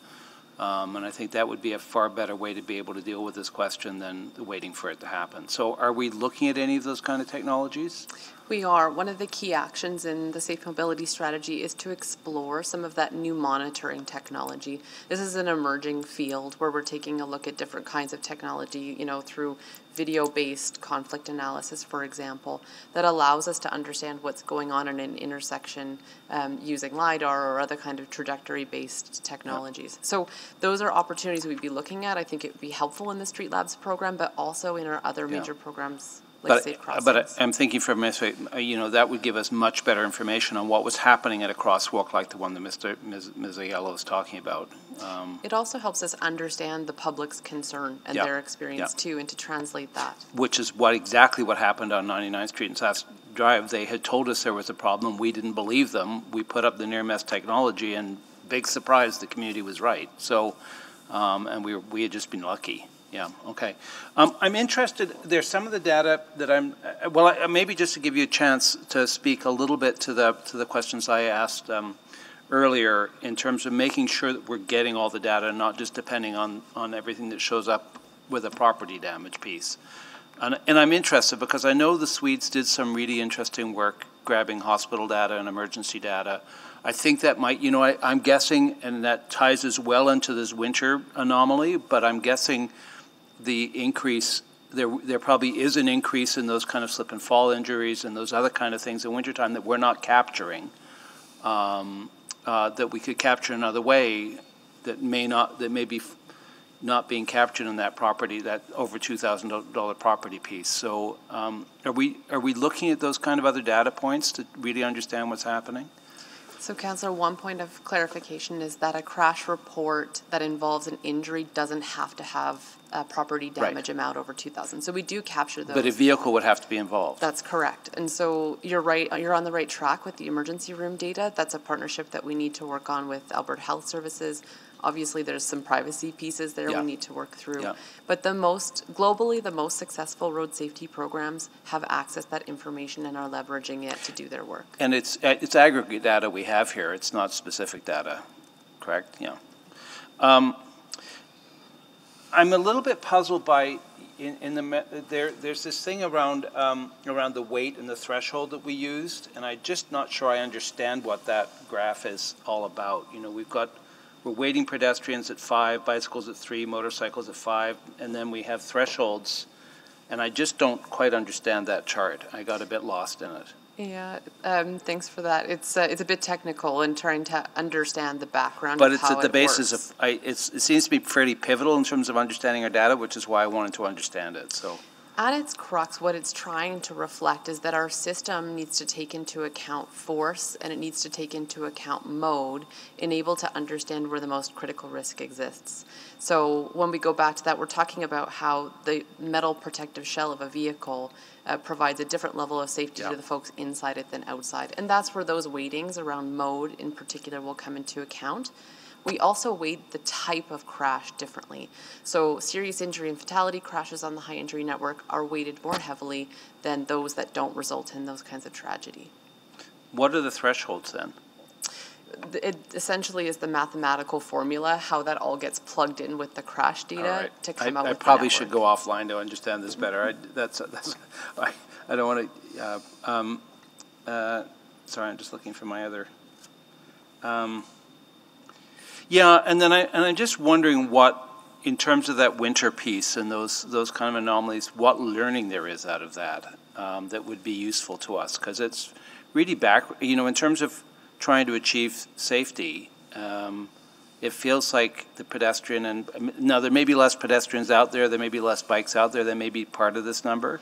Um, and I think that would be a far better way to be able to deal with this question than waiting for it to happen. So are we looking at any of those kind of technologies? We are. One of the key actions in the Safe Mobility Strategy is to explore some of that new monitoring technology. This is an emerging field where we're taking a look at different kinds of technology, you know, through video-based conflict analysis, for example, that allows us to understand what's going on in an intersection um, using LiDAR or other kind of trajectory-based technologies. So those are opportunities we'd be looking at. I think it would be helpful in the Street Labs program, but also in our other major programs But, Safe Crossings. but I- I'm thinking from, you know, that would give us much better information on what was happening at a crosswalk like the one that Mr. Ms. Ms. Aiello is talking about. Um, It also helps us understand the public's concern and Yeah, their experience yeah. too, and to translate that. which is what, exactly what happened on 99th Street and South Drive. They had told us there was a problem. We didn't believe them. We put up the near miss technology and big surprise, the community was right. So, um, and we, were- we had just been lucky. Yeah, okay. Um, I'm interested, there's some of the data that I'm, uh, well, I- maybe just to give you a chance to speak a little bit to the, to the questions I asked um, earlier in terms of making sure that we're getting all the data, and not just depending on, on everything that shows up with a property damage piece. And, and I'm interested because I know the Swedes did some really interesting work grabbing hospital data and emergency data. I think that might, you know, I, I'm guessing, and that ties as well into this winter anomaly, but I'm guessing the increase, there, there probably is an increase in those kind of slip and fall injuries and those other kind of things in wintertime that we're not capturing, um, uh, that we could capture another way that may not, that may be not being captured in that property, that over $2,000 property piece. So um, are we, are we looking at those kind of other data points to really understand what's happening? So, Councillor, one point of clarification is that a crash report that involves an injury doesn't have to have a property Right. damage amount over 2,000. So we do capture those. But a vehicle would have to be involved. That's correct. And so you're right, you're on the right track with the emergency room data. That's a partnership that we need to work on with Alberta Health Services. Obviously, there's some privacy pieces there Yeah. we need to work through. Yeah. But the most, globally, the most successful road safety programs have accessed that information and are leveraging it to do their work. And it's, uh, it's aggregate data we have here, it's not specific data, correct? Yeah. Um, I'm a little bit puzzled by, in, in the, there, there's this thing around, um, around the weight and the threshold that we used, and I'm just not sure I understand what that graph is all about. You know, we've got, we're waiting pedestrians at five, bicycles at three, motorcycles at five, and then we have thresholds, and I just don't quite understand that chart. I got a bit lost in it. Yeah, um, thanks for that. It's, uh, it's a bit technical in trying to understand the background But it's at the it basis works. of, I, it's, it seems to be fairly pivotal in terms of understanding our data, which is why I wanted to understand it, so. At its crux, what it's trying to reflect is that our system needs to take into account force and it needs to take into account mode in able to understand where the most critical risk exists. So when we go back to that, we're talking about how the metal protective shell of a vehicle uh, provides a different level of safety to the folks inside it than outside. And that's where those weightings around mode in particular will come into account. We also weight the type of crash differently. So serious injury and fatality crashes on the high injury network are weighted more heavily than those that don't result in those kinds of tragedy. What are the thresholds then? It essentially is the mathematical formula, how that all gets plugged in with the crash data right. to come I- out I with the probably should go offline to understand this better. I, that's, that's, I, I don't want to, uh, um, uh, sorry, I'm just looking for my other, um, yeah, and then I, and I'm just wondering what, in terms of that winter piece and those, those kind of anomalies, what learning there is out of that, um, that would be useful to us, because it's really back, you know, in terms of trying to achieve safety, um, it feels like the pedestrian and now there may be less pedestrians out there, there may be less bikes out there, that may be part of this number,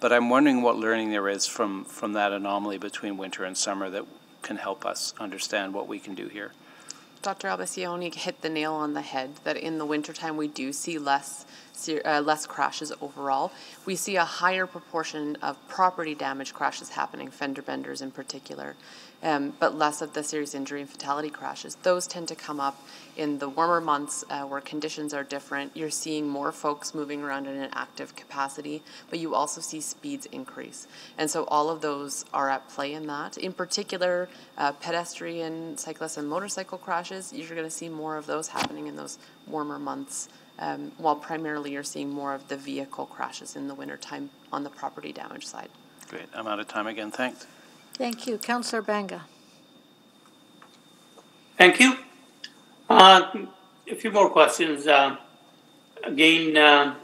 but I'm wondering what learning there is from from that anomaly between winter and summer that can help us understand what we can do here. Dr. El-Basyouny hit the nail on the head that in the wintertime we do see less uh, less crashes overall. We see a higher proportion of property damage crashes happening, fender benders in particular um, but less of the serious injury and fatality crashes. Those tend to come up in the warmer months uh, where conditions are different. You're seeing more folks moving around in an active capacity, but you also see speeds increase. And so all of those are at play in that. In particular, uh, pedestrian, cyclist, and motorcycle crashes, you're going to see more of those happening in those warmer months. Um, while primarily you're seeing more of the vehicle crashes in the wintertime on the property damage side. Great. I'm out of time again. Thanks. Thank you. Councillor Banga. Thank you. Uh, a few more questions. Uh, again, uh,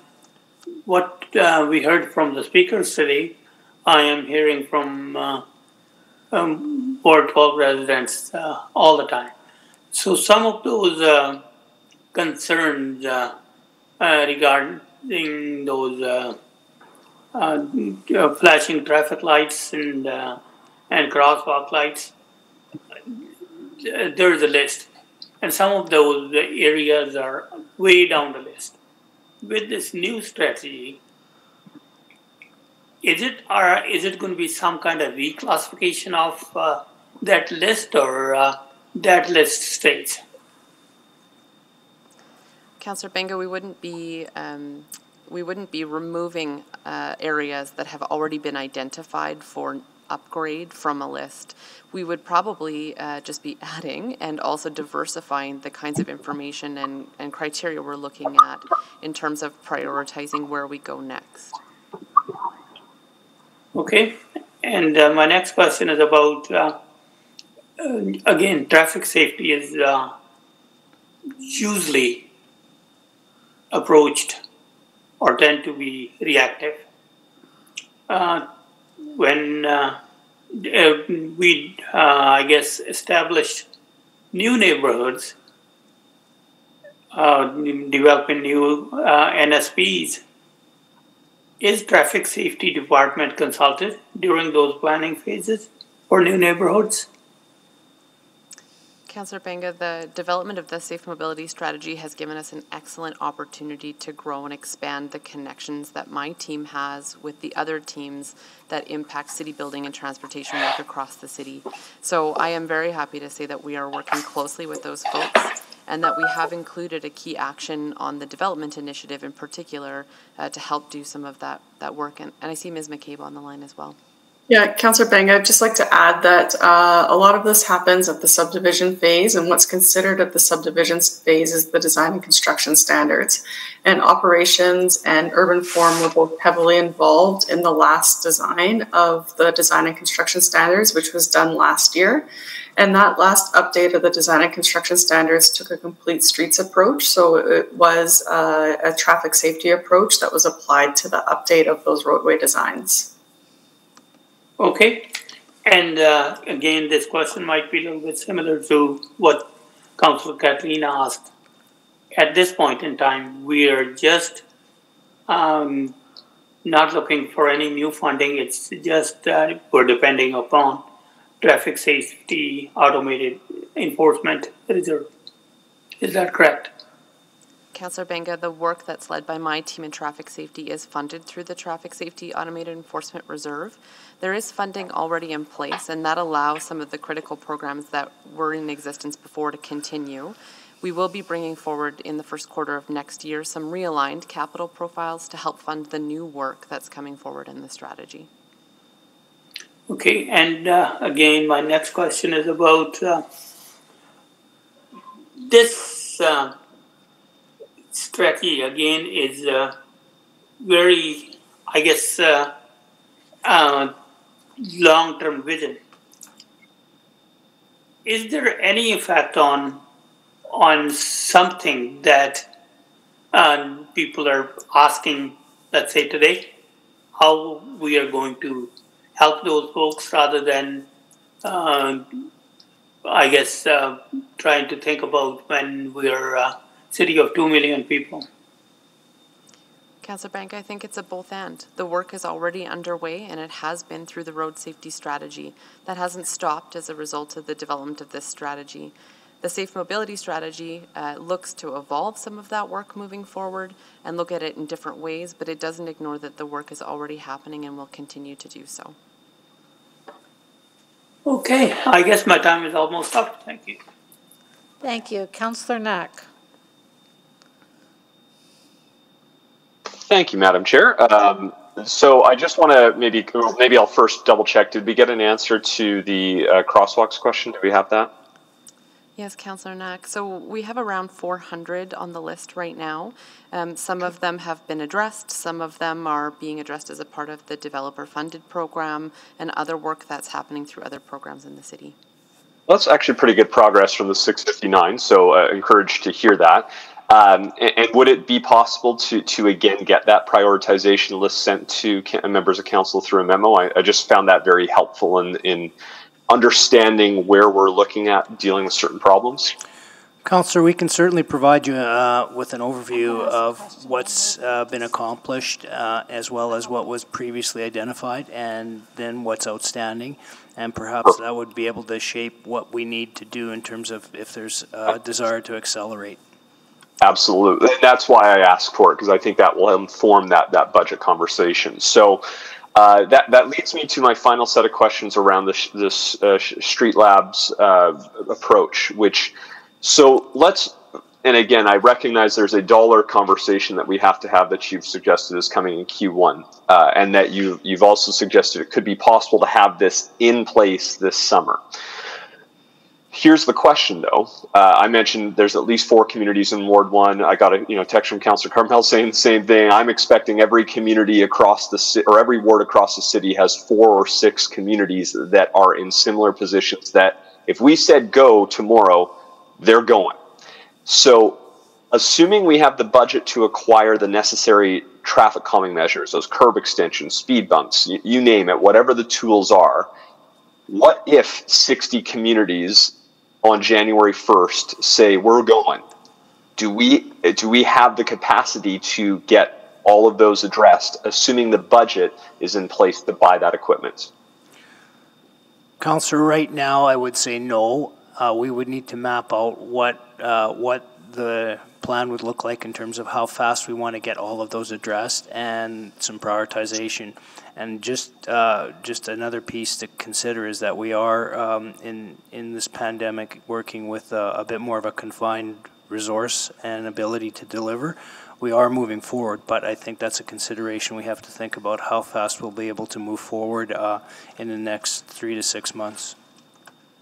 what uh, we heard from the speakers today, I am hearing from uh, um, Ward 12 residents uh, all the time. So some of those concerns regarding those flashing traffic lights and and crosswalk lights. There's a list, and some of those areas are way down the list. With this new strategy, is it or is it going to be some kind of reclassification of uh, that list, or uh, that list stays? Councillor Banga, we wouldn't be um, we wouldn't be removing uh, areas that have already been identified for upgrade from a list, we would probably uh, just be adding and also diversifying the kinds of information and, and criteria we're looking at in terms of prioritizing where we go next. Okay, and uh, my next question is about, uh, uh again, traffic safety is uh, usually approached or tend to be reactive. Uh, when uh, uh, we, uh, I guess, established new neighborhoods, uh, developing new uh, NSPs, is traffic safety department consulted during those planning phases for new neighborhoods? Councillor Banga, the development of the safe mobility strategy has given us an excellent opportunity to grow and expand the connections that my team has with the other teams that impact city building and transportation work across the city. So I am very happy to say that we are working closely with those folks and that we have included a key action on the development initiative in particular uh, to help do some of that, that work. And, and I see Ms. McCabe on the line as well. Yeah, Councillor Bang, I'd just like to add that uh, a lot of this happens at the subdivision phase, and what's considered at the subdivision phase is the design and construction standards. And operations and urban form were both heavily involved in the last design of the design and construction standards, which was done last year. And that last update of the design and construction standards took a complete streets approach. So it was uh, a traffic safety approach that was applied to the update of those roadway designs. Okay, and uh, again, this question might be a little bit similar to what Councillor Kathleen asked. At this point in time, we are just um, not looking for any new funding. It's just we're depending upon traffic safety automated enforcement reserve. Is that correct? Councillor Banga, the work that's led by my team in traffic safety is funded through the Traffic Safety Automated Enforcement Reserve. There is funding already in place, and that allows some of the critical programs that were in existence before to continue. We will be bringing forward in the first quarter of next year some realigned capital profiles to help fund the new work that's coming forward in the strategy. Okay, and uh, again, my next question is about uh, this. Uh, strategy again is uh, very, I guess, uh, uh, long-term vision. Is there any effect on on something that uh, people are asking, let's say today, how we are going to help those folks rather than uh, I guess, uh, trying to think about when we're a city of 2 million people. Councillor Bank, I think it's a both and. The work is already underway and it has been through the road safety strategy. That hasn't stopped as a result of the development of this strategy. The safe mobility strategy uh, looks to evolve some of that work moving forward and look at it in different ways, but it doesn't ignore that the work is already happening and will continue to do so. Okay, I guess my time is almost up. Thank you. Thank you. Councillor Knack. Thank you, Madam Chair. Um, so I just want to maybe maybe I'll first double check. Did we get an answer to the uh, crosswalks question? Do we have that? Yes, Councillor Knack. So we have around 400 on the list right now. Um, some of them have been addressed. Some of them are being addressed as a part of the developer-funded program and other work that's happening through other programs in the city. Well, that's actually pretty good progress from the 659. So uh, encouraged to hear that. Um, and, and, would it be possible to to again get that prioritization list sent to members of council through a memo? I, I just found that very helpful in in understanding where we're looking at dealing with certain problems. Councillor, we can certainly provide you uh, with an overview of what's uh, been accomplished uh, as well as what was previously identified and then what's outstanding. And perhaps that would be able to shape what we need to do in terms of if there's a desire to accelerate. Absolutely. That's why I asked for it, because I think that will inform that, that budget conversation. So uh, that, that leads me to my final set of questions around this, this uh, Street Labs uh, approach, which, so let's, and again, I recognize there's a dollar conversation that we have to have that you've suggested is coming in Q1, uh, and that you, you've also suggested it could be possible to have this in place this summer. Here's the question, though. Uh, I mentioned there's at least four communities in Ward One. I got a you know text from Councillor Cartmell saying the same thing. I'm expecting every community across the city or every ward across the city has four or six communities that are in similar positions. That if we said go tomorrow, they're going. So, assuming we have the budget to acquire the necessary traffic calming measures, those curb extensions, speed bumps, you name it, whatever the tools are. What if 60 communities on January 1st say we're going, do we do we have the capacity to get all of those addressed, assuming the budget is in place to buy that equipment? Councillor, right now I would say no. Uh, we would need to map out what uh, what the plan would look like in terms of how fast we want to get all of those addressed and some prioritization. And just uh, just another piece to consider is that we are um, in in this pandemic working with a, a, bit more of a confined resource and ability to deliver. We are moving forward, but I think that's a consideration we have to think about how fast we'll be able to move forward uh, in the next three to six months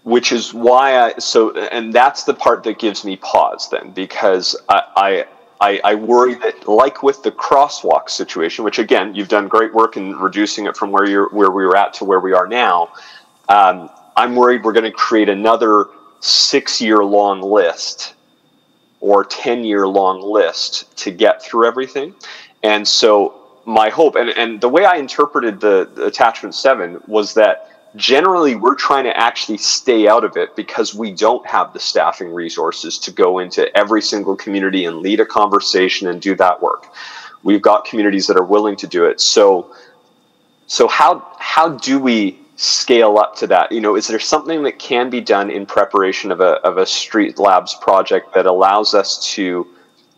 which is why I so and that's the part that gives me pause then because I, I I, I, worry that, like with the crosswalk situation, which again you've done great work in reducing it from where you're where we were at to where we are now. Um, I'm worried we're going to create another six-year-long list or ten-year-long list to get through everything, and so my hope and, and the way I interpreted the, the attachment seven was that generally we're trying to actually stay out of it because we don't have the staffing resources to go into every single community and lead a conversation and do that work. We've got communities that are willing to do it. So so how how do we scale up to that? You know is there something that can be done in preparation of a, of a street labs project that allows us to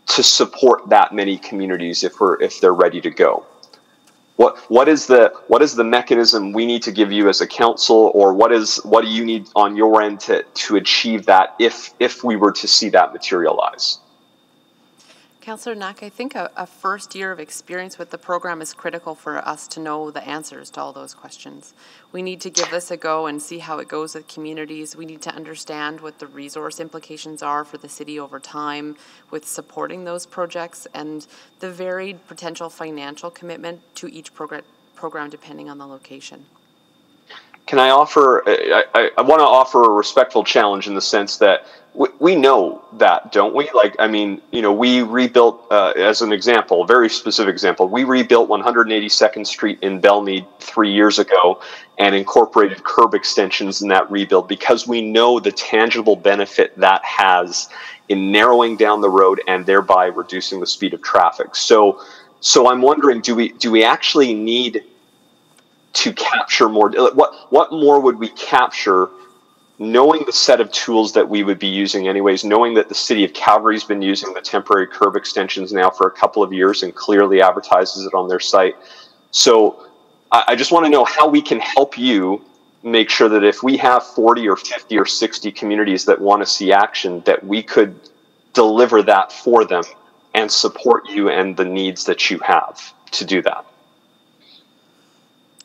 to support that many communities if we're if they're ready to go what what is the what is the mechanism we need to give you as a council or what is what do you need on your end to to achieve that if if we were to see that materialize Councillor Knack, I think a, a, first year of experience with the program is critical for us to know the answers to all those questions. We need to give this a go and see how it goes with communities. We need to understand what the resource implications are for the city over time with supporting those projects and the varied potential financial commitment to each progr program depending on the location. Can I offer? I, I, I want to offer a respectful challenge in the sense that we, we know that, don't we? Like, I mean, you know, we rebuilt, uh, as an example, a very specific example, we rebuilt 182nd Street in Belmead three years ago and incorporated curb extensions in that rebuild because we know the tangible benefit that has in narrowing down the road and thereby reducing the speed of traffic. So, so I'm wondering, do we do we actually need to capture more? What what more would we capture? knowing the set of tools that we would be using anyways, knowing that the city of Calgary's been using the temporary curb extensions now for a couple of years and clearly advertises it on their site. So I, I just want to know how we can help you make sure that if we have 40 or 50 or 60 communities that want to see action, that we could deliver that for them and support you and the needs that you have to do that.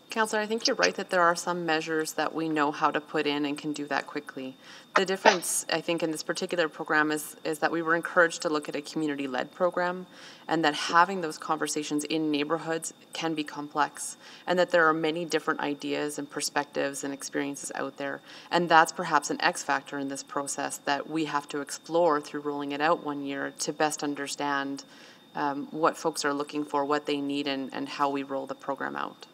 Councillor, I think you're right that there are some measures that we know how to put in and can do that quickly. The difference, I think, in this particular program is, is that we were encouraged to look at a community-led program and that having those conversations in neighborhoods can be complex and that there are many different ideas and perspectives and experiences out there. And that's perhaps an X factor in this process that we have to explore through rolling it out one year to best understand um, what folks are looking for, what they need, and, and how we roll the program out.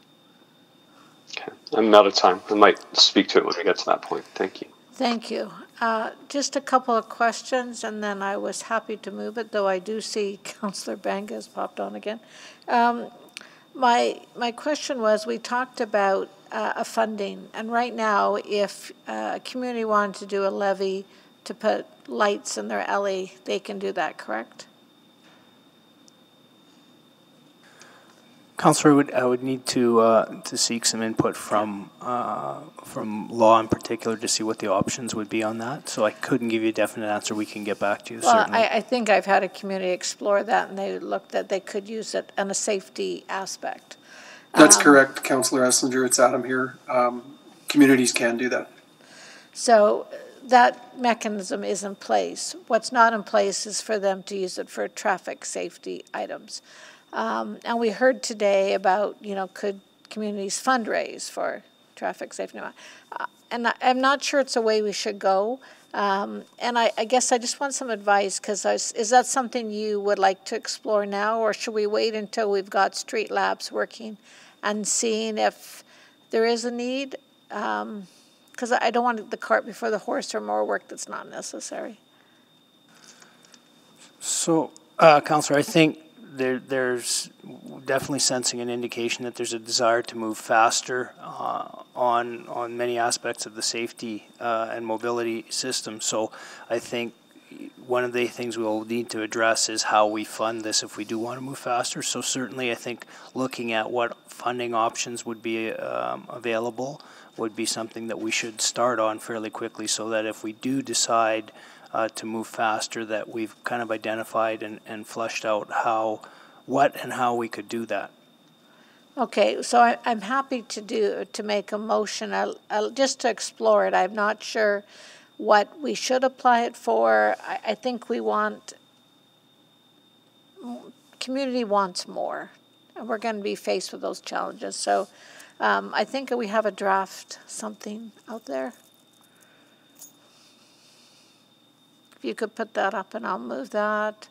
Okay, I'm out of time. I might speak to it when we get to that point. Thank you. Thank you. Uh, just a couple of questions, and then I was happy to move it, though I do see Councillor Banga has popped on again. Um, my my question was: We talked about uh, a funding, and right now, if uh, a community wanted to do a levy to put lights in their alley, they can do that, correct? Councillor, I would, I would need to uh, to seek some input from uh, from law in particular to see what the options would be on that. So I couldn't give you a definite answer. We can get back to you. Well, certainly. I, I think I've had a community explore that, and they looked that they could use it in a safety aspect. That's Um, correct, Councillor Esslinger. It's Adam here. Um, communities can do that. So that mechanism is in place. What's not in place is for them to use it for traffic safety items. Um, and we heard today about, you know, could communities fundraise for traffic safety? Uh, and I, I'm not sure it's a way we should go. Um, and I, I guess I just want some advice because is that something you would like to explore now, or should we wait until we've got street labs working and seeing if there is a need? Because I don't want the cart before the horse or more work that's not necessary. So, uh, Councillor, I think there, there's definitely sensing an indication that there's a desire to move faster uh, on on many aspects of the safety uh, and mobility system. So, I think one of the things we'll need to address is how we fund this if we do want to move faster. So, certainly, I think looking at what funding options would be um, available would be something that we should start on fairly quickly, so that if we do decide uh, to move faster, that we've kind of identified and, and flushed out how, what and how we could do that. Okay, so I, I'm happy to do, to make a motion, I'll, I'll, just to explore it. I'm not sure what we should apply it for. I, I think we want, community wants more, and we're going to be faced with those challenges. So um, I think we have a draft something out there. If you could put that up and I'll move that.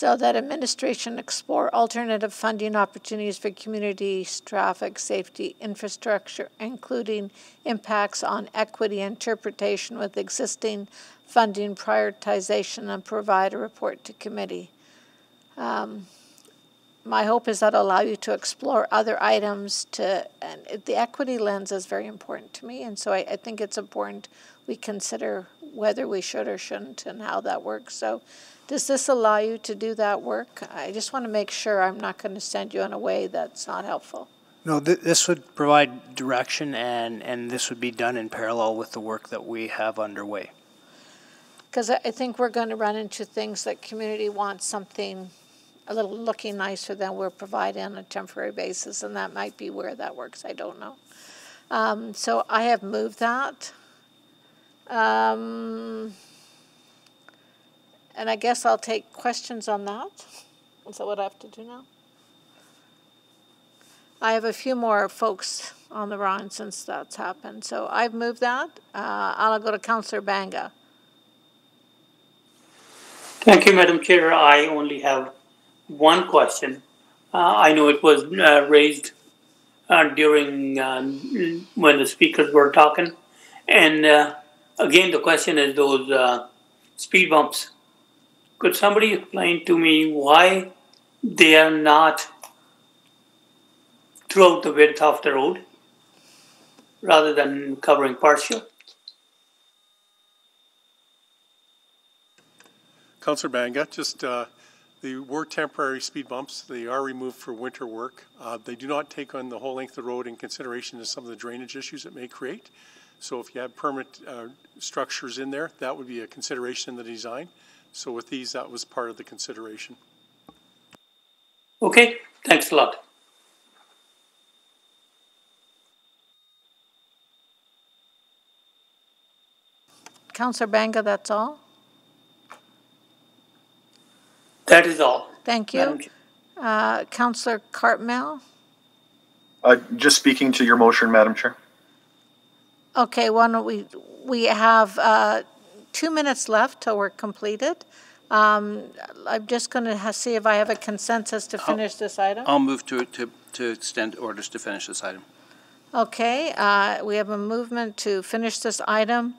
So that administration explore alternative funding opportunities for communities, traffic safety infrastructure, including impacts on equity interpretation with existing funding prioritization and provide a report to committee. Um, my hope is that allow you to explore other items to, and the equity lens is very important to me, and so I, I think it's important we consider whether we should or shouldn't and how that works. So does this allow you to do that work? I just want to make sure I'm not going to send you in a way that's not helpful. No, th this would provide direction, and, and this would be done in parallel with the work that we have underway. Because I I think we're going to run into things that community wants something a little looking nicer than we're providing on a temporary basis, and that might be where that works. I don't know. Um, so I have moved that. Um, and I guess I'll take questions on that. Is that what I have to do now? I have a few more folks on the run since that's happened. So I've moved that. Uh, I'll go to Councillor Banga. Thank you, Madam Chair. I only have one question. Uh, I know it was uh, raised uh, during uh, when the speakers were talking. And uh, again, the question is those speed bumps. Could somebody explain to me why they are not throughout the width of the road rather than covering partial? Councillor Banga, just uh, the were temporary speed bumps. They are removed for winter work. Uh, they do not take on the whole length of the road in consideration of some of the drainage issues it may create. So if you have permanent uh, structures in there, that would be a consideration in the design. So with these, that was part of the consideration. Okay, thanks a lot. Councillor Banga, that's all? That is all. Thank you. Uh, Councillor Cartmell? Uh, just speaking to your motion, Madam Chair. Okay, why don't we, we have uh, two minutes left till we're completed. Um, I'm just going to see if I have a consensus to finish this item. I'll move to, to, to extend orders to finish this item. Okay, uh, we have a movement to finish this item.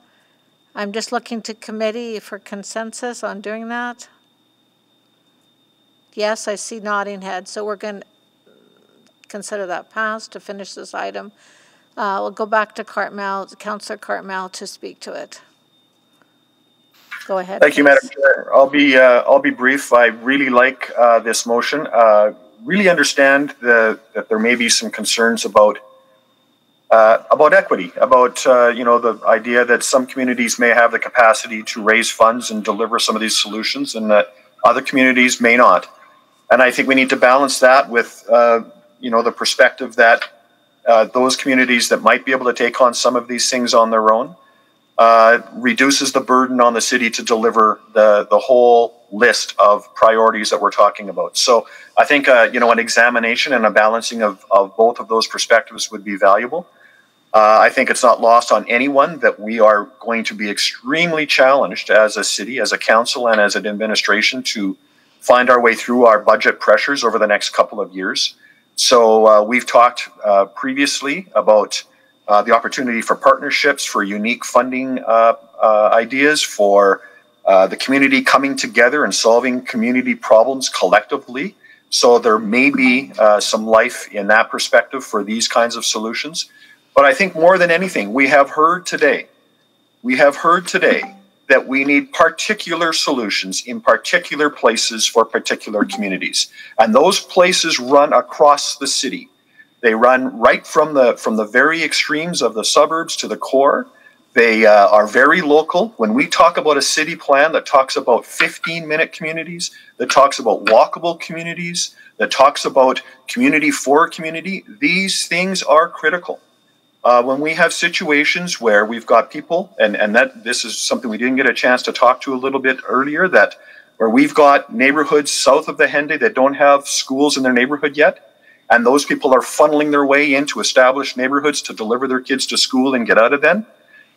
I'm just looking to committee for consensus on doing that. Yes, I see nodding heads, so we're going to consider that passed to finish this item. Uh, we'll go back to Cartmell, Councillor Cartmell to speak to it. Go ahead. Thank you, Madam Chair. I'll be uh, I'll be brief. I really like uh, this motion. Uh, really understand the, that there may be some concerns about uh, about equity, about uh, you know the idea that some communities may have the capacity to raise funds and deliver some of these solutions, and that other communities may not. And I think we need to balance that with uh, you know the perspective that those communities that might be able to take on some of these things on their own uh, reduces the burden on the city to deliver the, the whole list of priorities that we're talking about. So I think, uh, you know, an examination and a balancing of, of both of those perspectives would be valuable. Uh, I think it's not lost on anyone that we are going to be extremely challenged as a city, as a council, and as an administration to find our way through our budget pressures over the next couple of years. So uh, we've talked uh, previously about uh, the opportunity for partnerships, for unique funding uh, uh, ideas, for uh, the community coming together and solving community problems collectively. So there may be some life in that perspective for these kinds of solutions. But I think more than anything, we have heard today, we have heard today that we need particular solutions in particular places for particular communities. And those places run across the city. They run right from the from the very extremes of the suburbs to the core. They uh, are very local. When we talk about a city plan that talks about 15 minute communities, that talks about walkable communities, that talks about community for community, these things are critical. Uh, when we have situations where we've got people, and, and that this is something we didn't get a chance to talk to a little bit earlier, that where we've got neighborhoods south of the Henday that don't have schools in their neighborhood yet, and those people are funneling their way into established neighborhoods to deliver their kids to school and get out of them.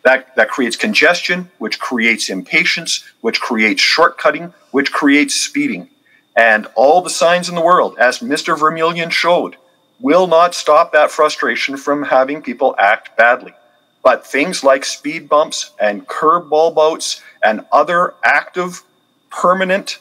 That, that creates congestion, which creates impatience, which creates shortcutting, which creates speeding. And all the signs in the world, as Mr. Vermillion showed, will not stop that frustration from having people act badly. But things like speed bumps and curb bulb outs and other active, permanent,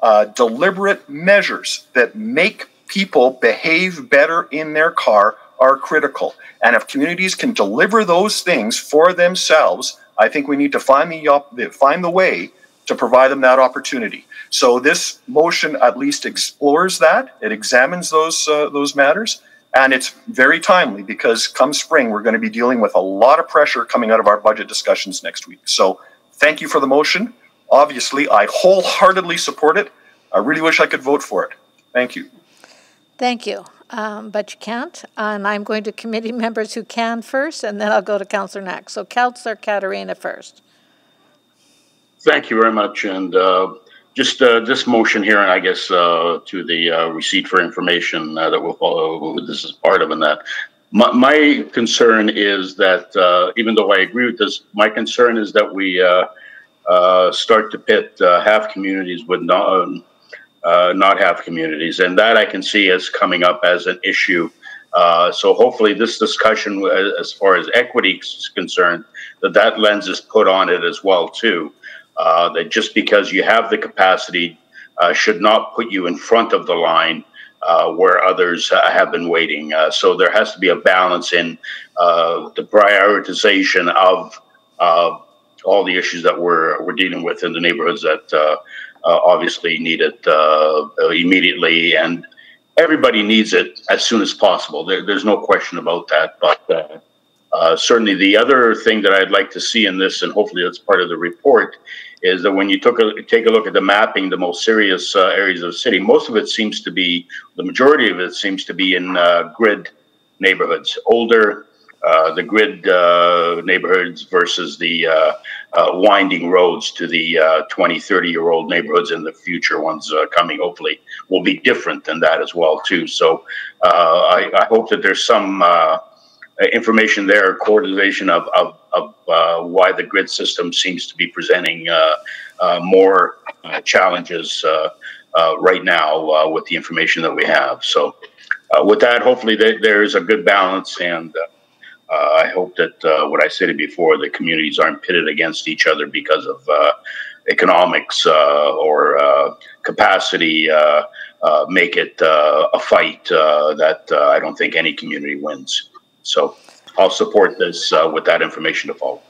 uh, deliberate measures that make people behave better in their car are critical. And if communities can deliver those things for themselves, I think we need to find the find the way to provide them that opportunity. So this motion at least explores that. It examines those uh, those matters, and it's very timely because come spring we're going to be dealing with a lot of pressure coming out of our budget discussions next week. So thank you for the motion. Obviously, I wholeheartedly support it. I really wish I could vote for it. Thank you. Thank you. Um, but you can't. And I'm going to committee members who can first, and then I'll go to Councillor next. So Councillor Caterina first. Thank you very much. And uh, just uh, this motion here, and I guess uh, to the uh, receipt for information uh, that will follow, this is part of in that. My, my concern is that uh, even though I agree with this, my concern is that we start to pit half communities with not, not half communities. And that I can see as coming up as an issue. so hopefully this discussion, as far as equity is concerned, that that lens is put on it as well too uh, that just because you have the capacity uh, should not put you in front of the line uh, where others uh, have been waiting. Uh, so there has to be a balance in uh, the prioritization of all the issues that we're we're dealing with in the neighborhoods that obviously need it immediately and everybody needs it as soon as possible. There, there's no question about that. But uh, certainly, the other thing that I'd like to see in this, and hopefully that's part of the report, is that when you took a, take a look at the mapping, the most serious uh, areas of the city, most of it seems to be, the majority of it seems to be in uh, grid neighborhoods, older, uh, the grid uh, neighborhoods versus the uh, winding roads to the 20, 30 year old neighborhoods and the future ones coming, hopefully, will be different than that as well, too. So I, I, hope that there's some information there, coordination of, of, of uh, why the grid system seems to be presenting uh, uh, more uh, challenges uh, uh, right now with the information that we have. So, with that, hopefully there is a good balance, and Uh, I hope that uh, what I said before, the communities aren't pitted against each other because of uh, economics or capacity. make it a fight that I don't think any community wins. So I'll support this uh, with that information to follow.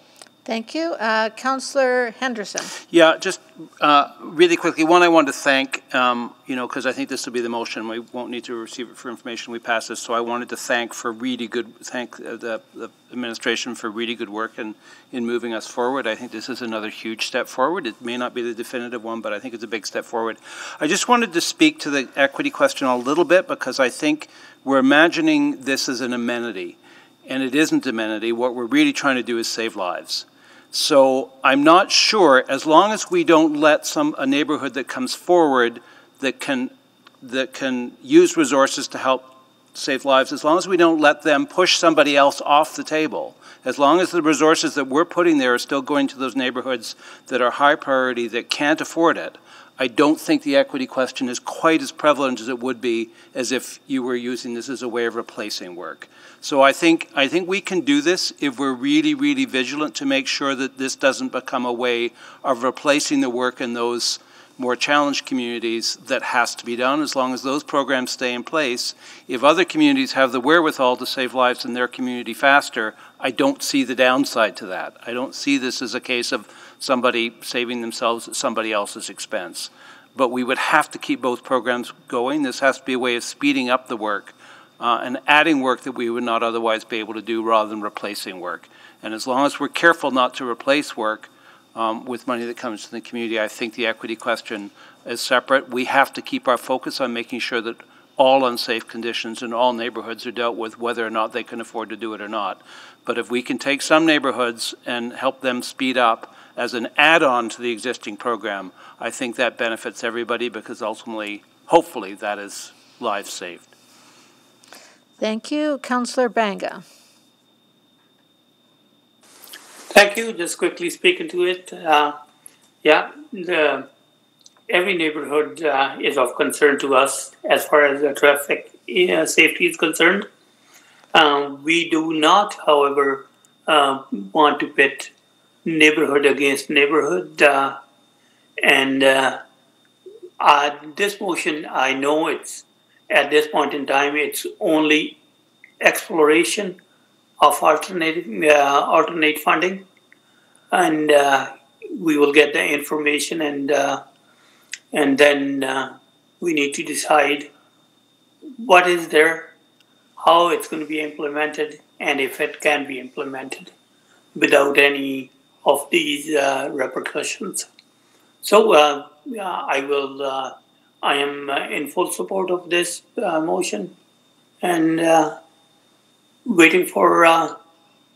Thank you. Uh, Councillor Henderson. Yeah, just uh, really quickly, one, I wanted to thank, um, you know, because I think this will be the motion. We won't need to receive it for information. We pass this. So I wanted to thank for really good, thank uh, the, the administration for really good work in, in moving us forward. I think this is another huge step forward. It may not be the definitive one, but I think it's a big step forward. I just wanted to speak to the equity question a little bit because I think we're imagining this as an amenity and it isn't amenity. What we're really trying to do is save lives. So I'm not sure, as long as we don't let some a neighborhood that comes forward that can that can use resources to help save lives, as long as we don't let them push somebody else off the table, as long as the resources that we're putting there are still going to those neighborhoods that are high priority that can't afford it, I don't think the equity question is quite as prevalent as it would be as if you were using this as a way of replacing work. So I think, I think we can do this if we're really, really vigilant to make sure that this doesn't become a way of replacing the work in those more challenged communities that has to be done as long as those programs stay in place. If other communities have the wherewithal to save lives in their community faster, I don't see the downside to that. I don't see this as a case of somebody saving themselves at somebody else's expense. But we would have to keep both programs going. This has to be a way of speeding up the work uh, and adding work that we would not otherwise be able to do rather than replacing work. And as long as we're careful not to replace work um, with money that comes to the community, I think the equity question is separate. We have to keep our focus on making sure that all unsafe conditions in all neighborhoods are dealt with, whether or not they can afford to do it or not. But if we can take some neighborhoods and help them speed up as an add-on to the existing program, I think that benefits everybody because ultimately, hopefully, that is lives saved. Thank you. Councillor Banga. Thank you. Just quickly speaking to it. Uh, yeah, the, every neighborhood uh, is of concern to us as far as the traffic uh, safety is concerned. Um, we do not, however, uh, want to pit neighborhood against neighborhood. Uh, and this motion, I know it's at this point in time, it's only exploration of alternate uh, alternate funding, and uh, we will get the information, and uh, and then uh, we need to decide what is there, how it's going to be implemented, and if it can be implemented without any of these uh, repercussions. So uh, I will I am uh, in full support of this uh, motion and uh, waiting for uh,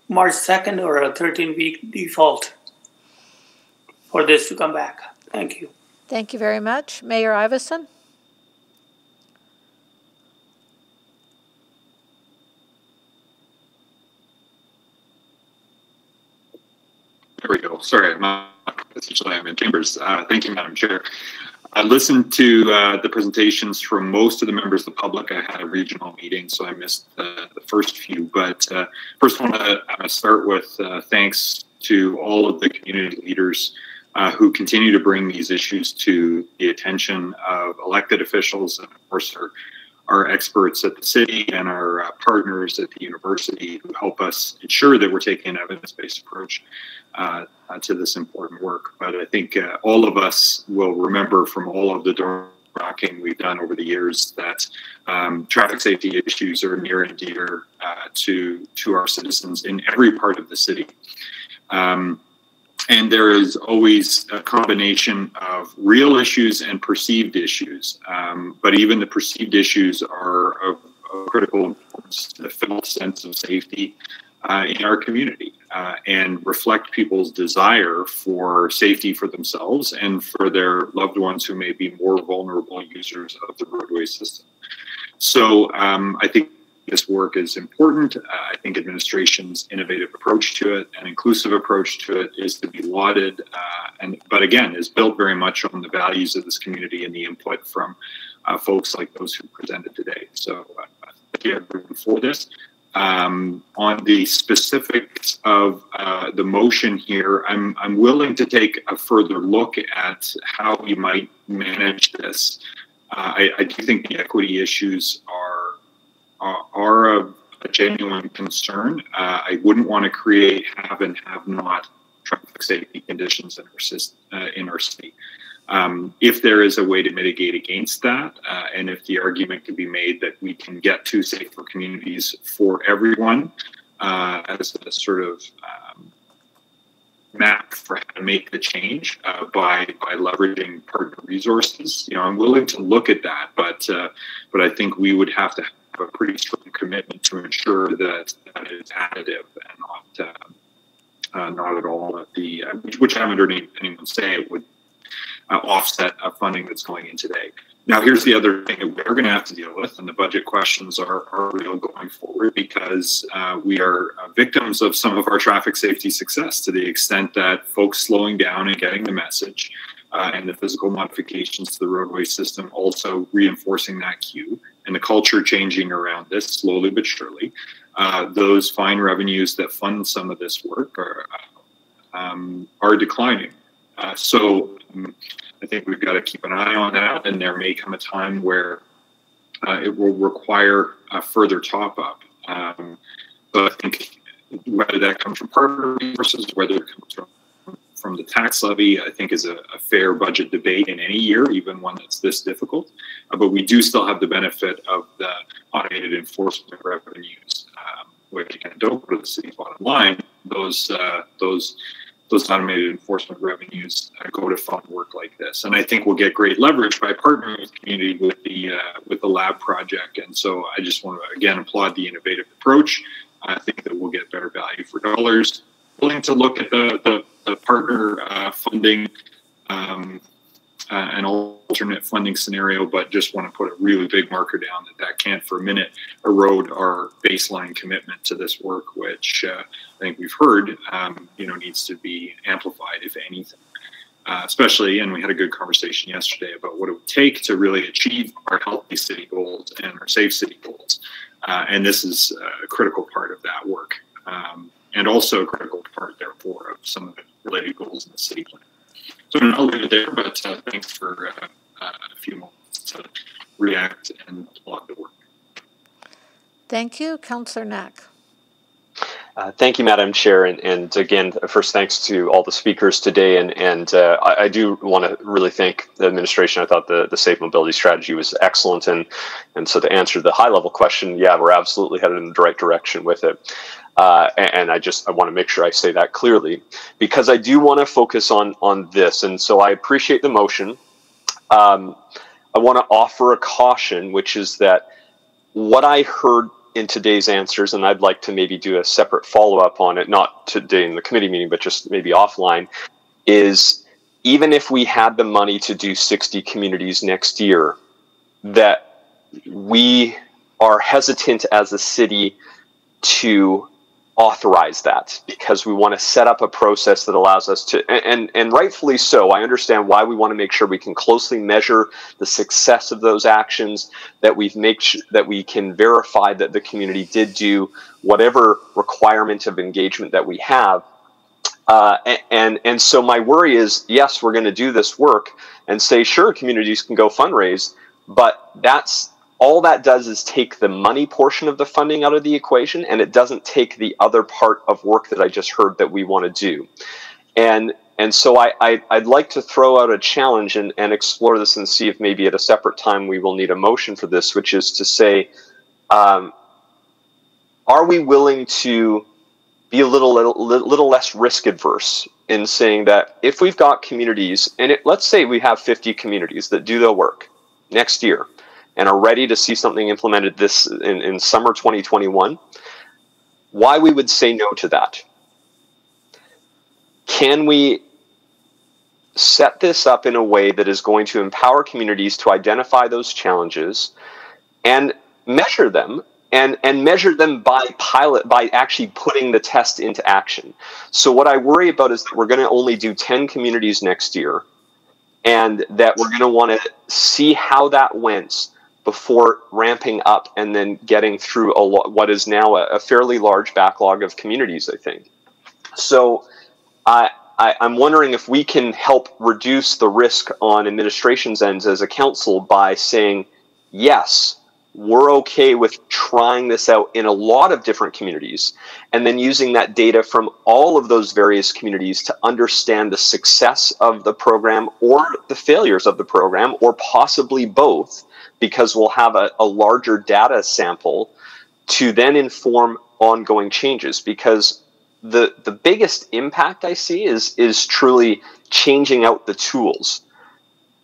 March 2nd or a 13 week default for this to come back. Thank you. Thank you very much. Mayor Iveson? There we go. Sorry, I'm not, essentially I'm in chambers. Uh, thank you, Madam Chair. I listened to uh, the presentations from most of the members of the public. I had a regional meeting, so I missed uh, the first few. But uh, first, I want to start with uh, thanks to all of the community leaders uh, who continue to bring these issues to the attention of elected officials and, of course, our, our experts at the city and our uh, partners at the university who help us ensure that we're taking an evidence-based approach uh, to this important work. But I think uh, all of us will remember from all of the door knocking we've done over the years that um, traffic safety issues are near and dear uh, to to our citizens in every part of the city. Um, and there is always a combination of real issues and perceived issues. Um, but even the perceived issues are of, of critical importance to the felt sense of safety uh, in our community uh, and reflect people's desire for safety for themselves and for their loved ones who may be more vulnerable users of the roadway system. So um, I think this work is important. Uh, I think administration's innovative approach to it and inclusive approach to it is to be lauded. Uh, and but again, is built very much on the values of this community and the input from uh, folks like those who presented today. So uh, thank you for this. Um, on the specifics of uh, the motion here, I'm, I'm willing to take a further look at how we might manage this. Uh, I, I, do think the equity issues are are, a, a, genuine concern. Uh, I wouldn't want to create have and have not traffic safety conditions in our, uh, in our city. Um, if there is a way to mitigate against that, uh, and if the argument can be made that we can get to safer communities for everyone uh, as a sort of um, map for how to make the change uh, by by leveraging partner resources, you know, I'm willing to look at that, but uh, but I think we would have to have a pretty strong commitment to ensure that that is additive and not. Uh, uh, not at all at the which I haven't heard anyone say it would uh, offset of funding that's going in today. Now, here's the other thing that we're going to have to deal with, and the budget questions are, are real going forward because uh, we are uh, victims of some of our traffic safety success to the extent that folks slowing down and getting the message uh, and the physical modifications to the roadway system also reinforcing that cue and the culture changing around this slowly but surely. Uh, those fine revenues that fund some of this work are, uh, um, are declining. Uh, so um, I think we've got to keep an eye on that, and there may come a time where uh, it will require a further top up. Um, but I think whether that comes from partner resources, whether it comes from from the tax levy, I think is a, a, fair budget debate in any year, even one that's this difficult. Uh, but we do still have the benefit of the automated enforcement revenues, um, which again don't go to the city's bottom line. Those uh, those those automated enforcement revenues uh, go to fund work like this. And I think we'll get great leverage by partnering with the community with the uh, with the lab project. And so I just want to again applaud the innovative approach. I think that we'll get better value for dollars. Willing to look at the the, the partner uh, funding um, uh, an alternate funding scenario, but just want to put a really big marker down that that can't for a minute erode our baseline commitment to this work, which uh, I think we've heard, um, you know, needs to be amplified, if anything. Uh, especially, and we had a good conversation yesterday about what it would take to really achieve our healthy city goals and our safe city goals. Uh, and this is a critical part of that work, um, and also a critical part, therefore, of some of the related goals in the city plan. So I'll leave it there, but uh, thanks for uh, uh, a few moments to react and log the work. Thank you, Councillor Knack. Uh, thank you, Madam Chair, and, and, again, first thanks to all the speakers today, and and uh, I, I, do want to really thank the administration. I thought the, the safe mobility strategy was excellent, and and so to answer the high level question, yeah, we're absolutely headed in the right direction with it. Uh, and I just I want to make sure I say that clearly because I do want to focus on on this, and so I appreciate the motion. Um, I want to offer a caution, which is that what I heard in today's answers, and I'd like to maybe do a separate follow up on it, not today in the committee meeting, but just maybe offline, is even if we had the money to do 60 communities next year, that we are hesitant as a city to authorize that because we want to set up a process that allows us to and and rightfully so. I understand why we want to make sure we can closely measure the success of those actions that we've make sh- that we can verify that the community did do whatever requirement of engagement that we have. Uh, and and so my worry is yes we're going to do this work and say sure communities can go fundraise but that's all that does is take the money portion of the funding out of the equation and it doesn't take the other part of work that I just heard that we want to do. And and so I, I would like to throw out a challenge and, and explore this and see if maybe at a separate time we will need a motion for this, which is to say, um, are we willing to be a little, little little less risk adverse in saying that if we've got communities and it, let's say we have 50 communities that do the work next year and are ready to see something implemented this in, in summer 2021, why we would say no to that. Can we set this up in a way that is going to empower communities to identify those challenges and measure them and and measure them by pilot by actually putting the test into action. So what I worry about is that we're going to only do 10 communities next year and that we're going to want to see how that went before ramping up and then getting through a what is now a, a, fairly large backlog of communities, I think. So I, I, I'm wondering if we can help reduce the risk on administration's ends as a council by saying, yes, we're okay with trying this out in a lot of different communities and then using that data from all of those various communities to understand the success of the program or the failures of the program or possibly both because we'll have a, a larger data sample to then inform ongoing changes because the the biggest impact I see is is truly changing out the tools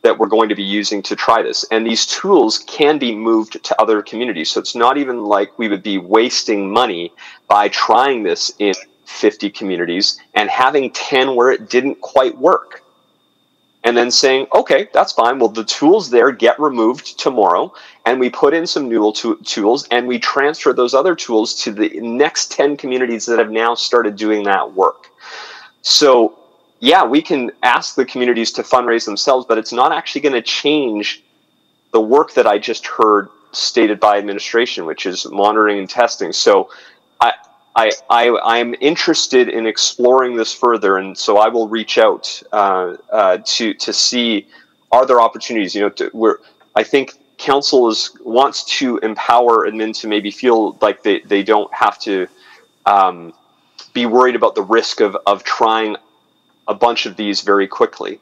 that we're going to be using to try this. And these tools can be moved to other communities. So it's not even like we would be wasting money by trying this in 50 communities and having 10 where it didn't quite work and then saying, okay, that's fine. Well, the tools there get removed tomorrow, and we put in some new tools, and we transfer those other tools to the next 10 communities that have now started doing that work. So, yeah, we can ask the communities to fundraise themselves, but it's not actually going to change the work that I just heard stated by administration, which is monitoring and testing. So, I, I, am interested in exploring this further, and so I will reach out uh, uh, to to see are there opportunities. You know, to, where I think council is wants to empower admin to maybe feel like they, they don't have to um, be worried about the risk of of trying a bunch of these very quickly.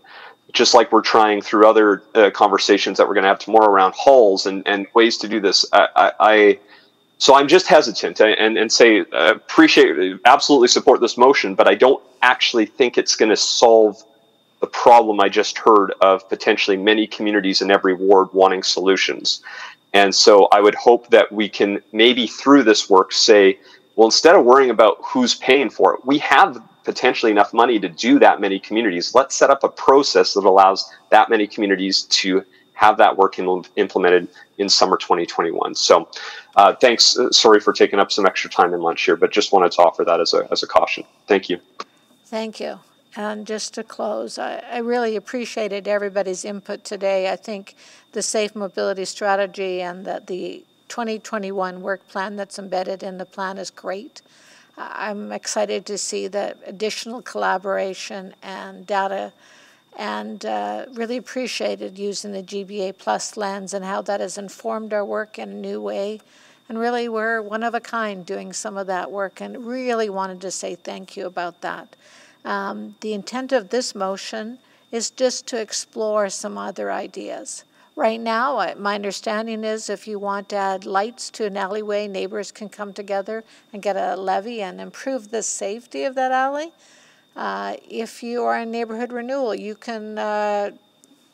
Just like we're trying through other uh, conversations that we're going to have tomorrow around halls and, and ways to do this. I, I so I'm just hesitant and, and say, uh, appreciate, absolutely support this motion, but I don't actually think it's going to solve the problem I just heard of potentially many communities in every ward wanting solutions. And so I would hope that we can maybe through this work say, well, instead of worrying about who's paying for it, we have potentially enough money to do that many communities. Let's set up a process that allows that many communities to have that work implemented in summer 2021. So uh, thanks. Uh, sorry for taking up some extra time in lunch here, but just wanted to offer that as a, as a caution. Thank you. Thank you. And just to close, I, I, really appreciated everybody's input today. I think the safe mobility strategy and that the 2021 work plan that's embedded in the plan is great. I'm excited to see the additional collaboration and data and uh, really appreciated using the GBA Plus lens and how that has informed our work in a new way. And really, we're one of a kind doing some of that work, and really wanted to say thank you about that. Um, the intent of this motion is just to explore some other ideas. Right now, my understanding is if you want to add lights to an alleyway, neighbors can come together and get a levy and improve the safety of that alley. Uh, if you are in neighborhood renewal, you can uh,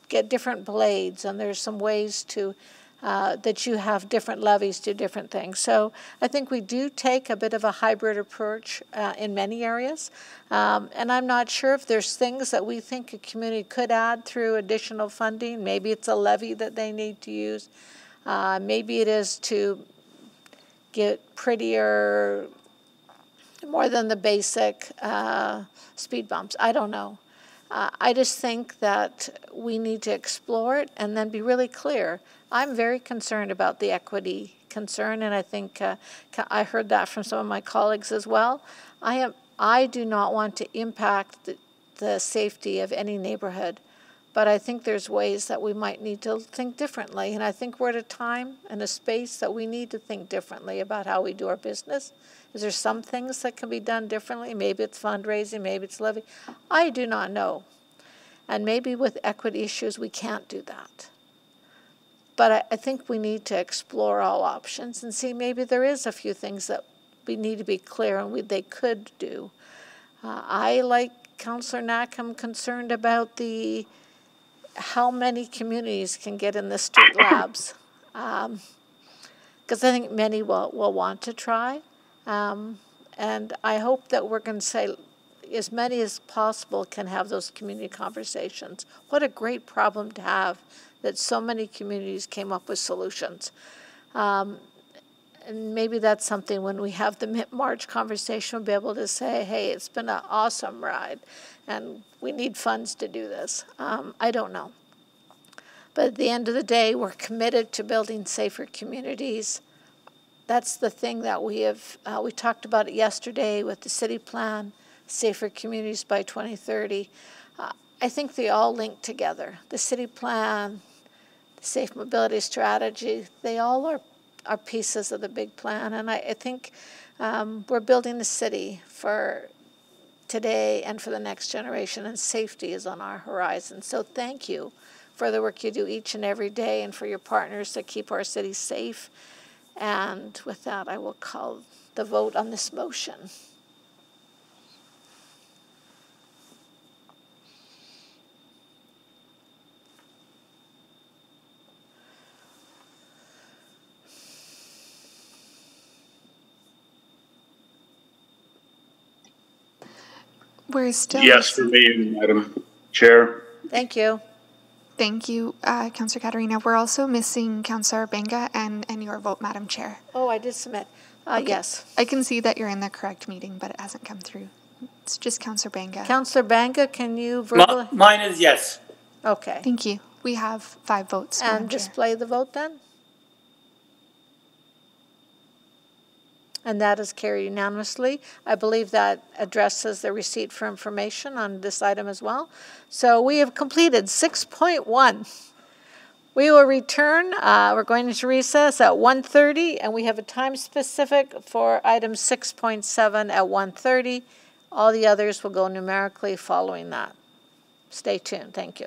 get different blades, and there's some ways to uh, that you have different levies do different things. So I think we do take a bit of a hybrid approach uh, in many areas. Um, and I'm not sure if there's things that we think a community could add through additional funding. Maybe it's a levy that they need to use. Uh, maybe it is to get prettier, more than the basic uh, speed bumps. I don't know. Uh, I just think that we need to explore it and then be really clear. I'm very concerned about the equity concern, and I think uh, I heard that from some of my colleagues as well. I am. I do not want to impact the, the safety of any neighborhood, but I think there's ways that we might need to think differently, and I think we're at a time and a space that we need to think differently about how we do our business. Is there some things that can be done differently? Maybe it's fundraising, maybe it's levy. I do not know. And maybe with equity issues, we can't do that. But I, I think we need to explore all options and see maybe there is a few things that we need to be clear and we, they could do. Uh, I, like Councillor Knack, am concerned about the how many communities can get in the street labs. Because um, I think many will, will want to try. Um, and I hope that we're going to say as many as possible can have those community conversations. What a great problem to have that so many communities came up with solutions. Um, and maybe that's something when we have the March conversation, we'll be able to say, hey, it's been an awesome ride, and we need funds to do this. Um, I don't know. But at the end of the day, we're committed to building safer communities. That's the thing that we have, uh, we talked about it yesterday with the city plan, safer communities by 2030. Uh, I think they all link together. The city plan, the safe mobility strategy, they all are, are pieces of the big plan. And I, I think um, we're building the city for today and for the next generation, and safety is on our horizon. So thank you for the work you do each and every day and for your partners to keep our city safe. And with that, I will call the vote on this motion. We're still. Yes, for me, Madam Chair. Thank you. Thank you, uh, Councillor Caterina. We're also missing Councillor Banga and, and your vote, Madam Chair. Oh, I did submit. Uh, Okay. Yes. I can see that you're in the correct meeting, but it hasn't come through. It's just Councillor Banga. Councillor Banga, can you verbally? Mine is yes. Okay. Thank you. We have five votes. Madam And display the vote then? And that is carried unanimously. I believe that addresses the receipt for information on this item as well. So we have completed 6.1. We will return, uh, we're going into recess at 1:30, and we have a time specific for item 6.7 at 1:30. All the others will go numerically following that. Stay tuned. Thank you.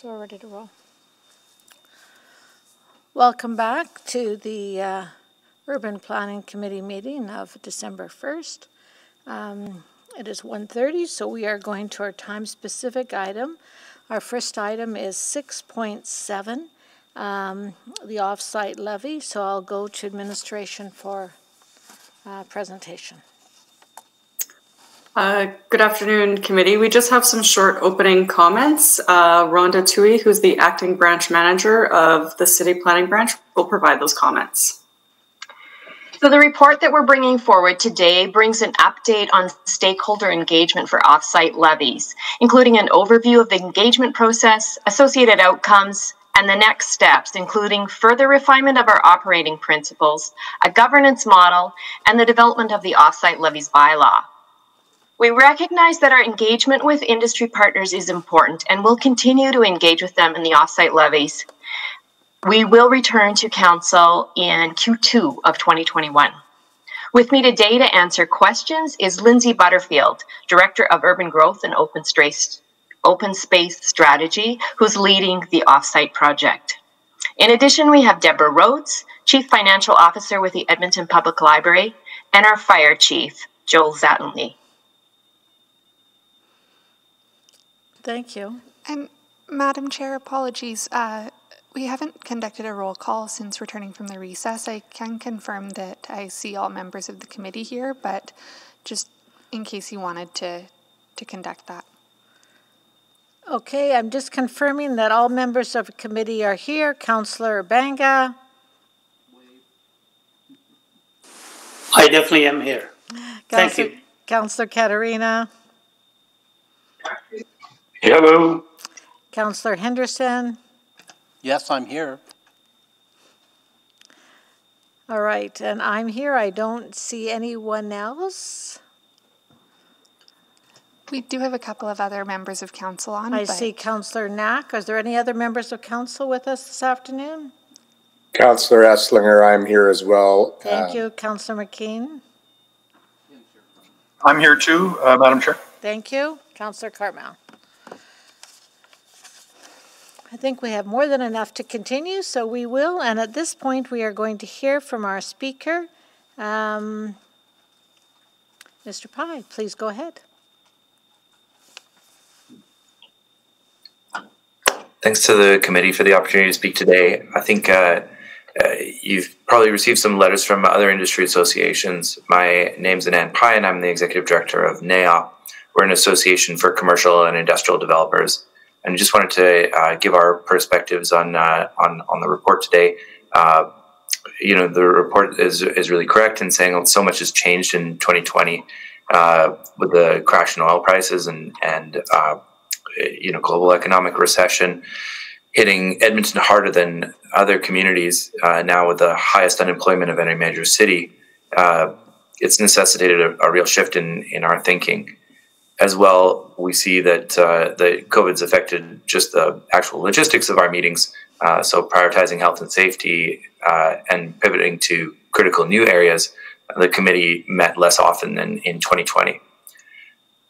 So we're ready to roll. Welcome back to the uh, Urban Planning Committee meeting of December 1st. Um, it is 1.30, so we are going to our time-specific item. Our first item is 6.7, um, the off-site levy. So I'll go to administration for uh, presentation. Uh, good afternoon, committee. We just have some short opening comments. Uh, Rhonda Tui, who's the acting branch manager of the city planning branch, will provide those comments. So the report that we're bringing forward today brings an update on stakeholder engagement for offsite levies, including an overview of the engagement process, associated outcomes, and the next steps, including further refinement of our operating principles, a governance model, and the development of the offsite levies bylaw. We recognize that our engagement with industry partners is important and will continue to engage with them in the offsite levies. We will return to Council in Q2 of 2021. With me today to answer questions is Lindsay Butterfield, Director of Urban Growth and Open Space, Open Space Strategy, who's leading the offsite project. In addition, we have Deborah Rhodes, Chief Financial Officer with the Edmonton Public Library, and our Fire Chief, Joel Zatylny. Thank you. And Madam Chair, apologies. Uh, we haven't conducted a roll call since returning from the recess. I can confirm that I see all members of the committee here, but just in case you wanted to, to conduct that. Okay, I'm just confirming that all members of the committee are here. Councillor Banga. I definitely am here. Thank you. Councillor Caterina. Hello. Councillor Henderson. Yes, I'm here. All right, and I'm here. I don't see anyone else. We do have a couple of other members of council on. I but see Councillor Knack. Is there any other members of council with us this afternoon? Councillor Esslinger, I'm here as well. Thank Uh, you. Councillor McKeen. I'm here too, uh, Madam Chair. Thank you. Councillor Cartmell. I think we have more than enough to continue, so we will. And at this point, we are going to hear from our speaker. Um, Mr. Pye, please go ahead. Thanks to the committee for the opportunity to speak today. I think uh, uh, you've probably received some letters from other industry associations. My name's Anand Pai, and I'm the executive director of NAIOP. We're an association for commercial and industrial developers. And just wanted to uh, give our perspectives on, uh, on on the report today. Uh, you know, the report is is really correct in saying so much has changed in 2020 uh, with the crash in oil prices and and uh, you know global economic recession hitting Edmonton harder than other communities uh, now with the highest unemployment of any major city. It's necessitated a, a, real shift in in our thinking. As well, we see that uh, the COVID's affected just the actual logistics of our meetings. Uh, so prioritizing health and safety uh, and pivoting to critical new areas, the committee met less often than in 2020.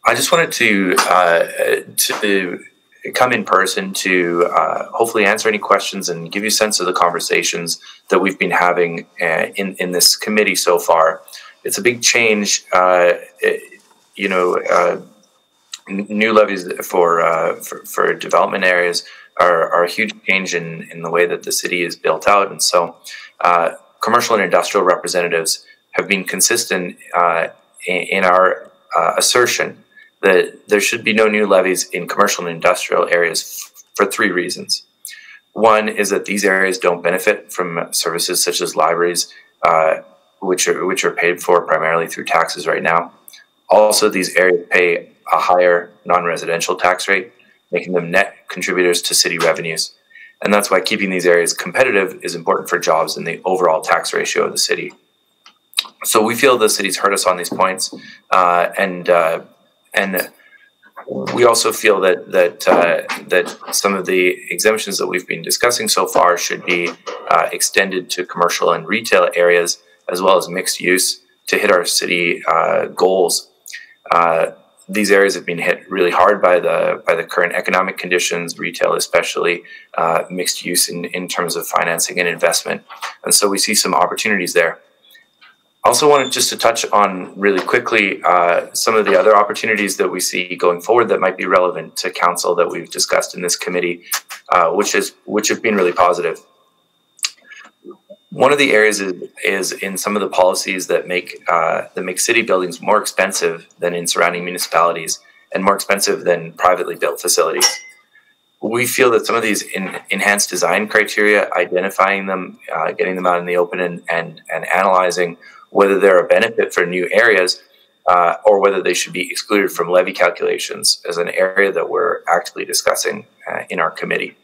I just wanted to uh, to come in person to uh, hopefully answer any questions and give you a sense of the conversations that we've been having uh, in in this committee so far. It's a big change, it, you know. Uh, new levies for, uh, for for development areas are, are a huge change in in the way that the city is built out, and so commercial and industrial representatives have been consistent in, in, our assertion that there should be no new levies in commercial and industrial areas for three reasons. One is that these areas don't benefit from services such as libraries, uh, which are which are paid for primarily through taxes right now. Also, these areas pay a higher non-residential tax rate, making them net contributors to city revenues. And that's why keeping these areas competitive is important for jobs and the overall tax ratio of the city. So we feel the city's heard us on these points, uh, and uh, and we also feel that that uh, that some of the exemptions that we've been discussing so far should be uh, extended to commercial and retail areas as well as mixed use to hit our city uh, goals. These areas have been hit really hard by the by the current economic conditions, retail especially, uh, mixed use in, in terms of financing and investment, and so we see some opportunities there. I also wanted just to touch on really quickly uh, some of the other opportunities that we see going forward that might be relevant to council that we've discussed in this committee, uh, which is which have been really positive. One of the areas is, is in some of the policies that make uh, that make city buildings more expensive than in surrounding municipalities and more expensive than privately built facilities. We feel that some of these in, enhanced design criteria, identifying them, uh, getting them out in the open, and, and and analyzing whether they're a benefit for new areas uh, or whether they should be excluded from levy calculations is an area that we're actively discussing uh, in our committee.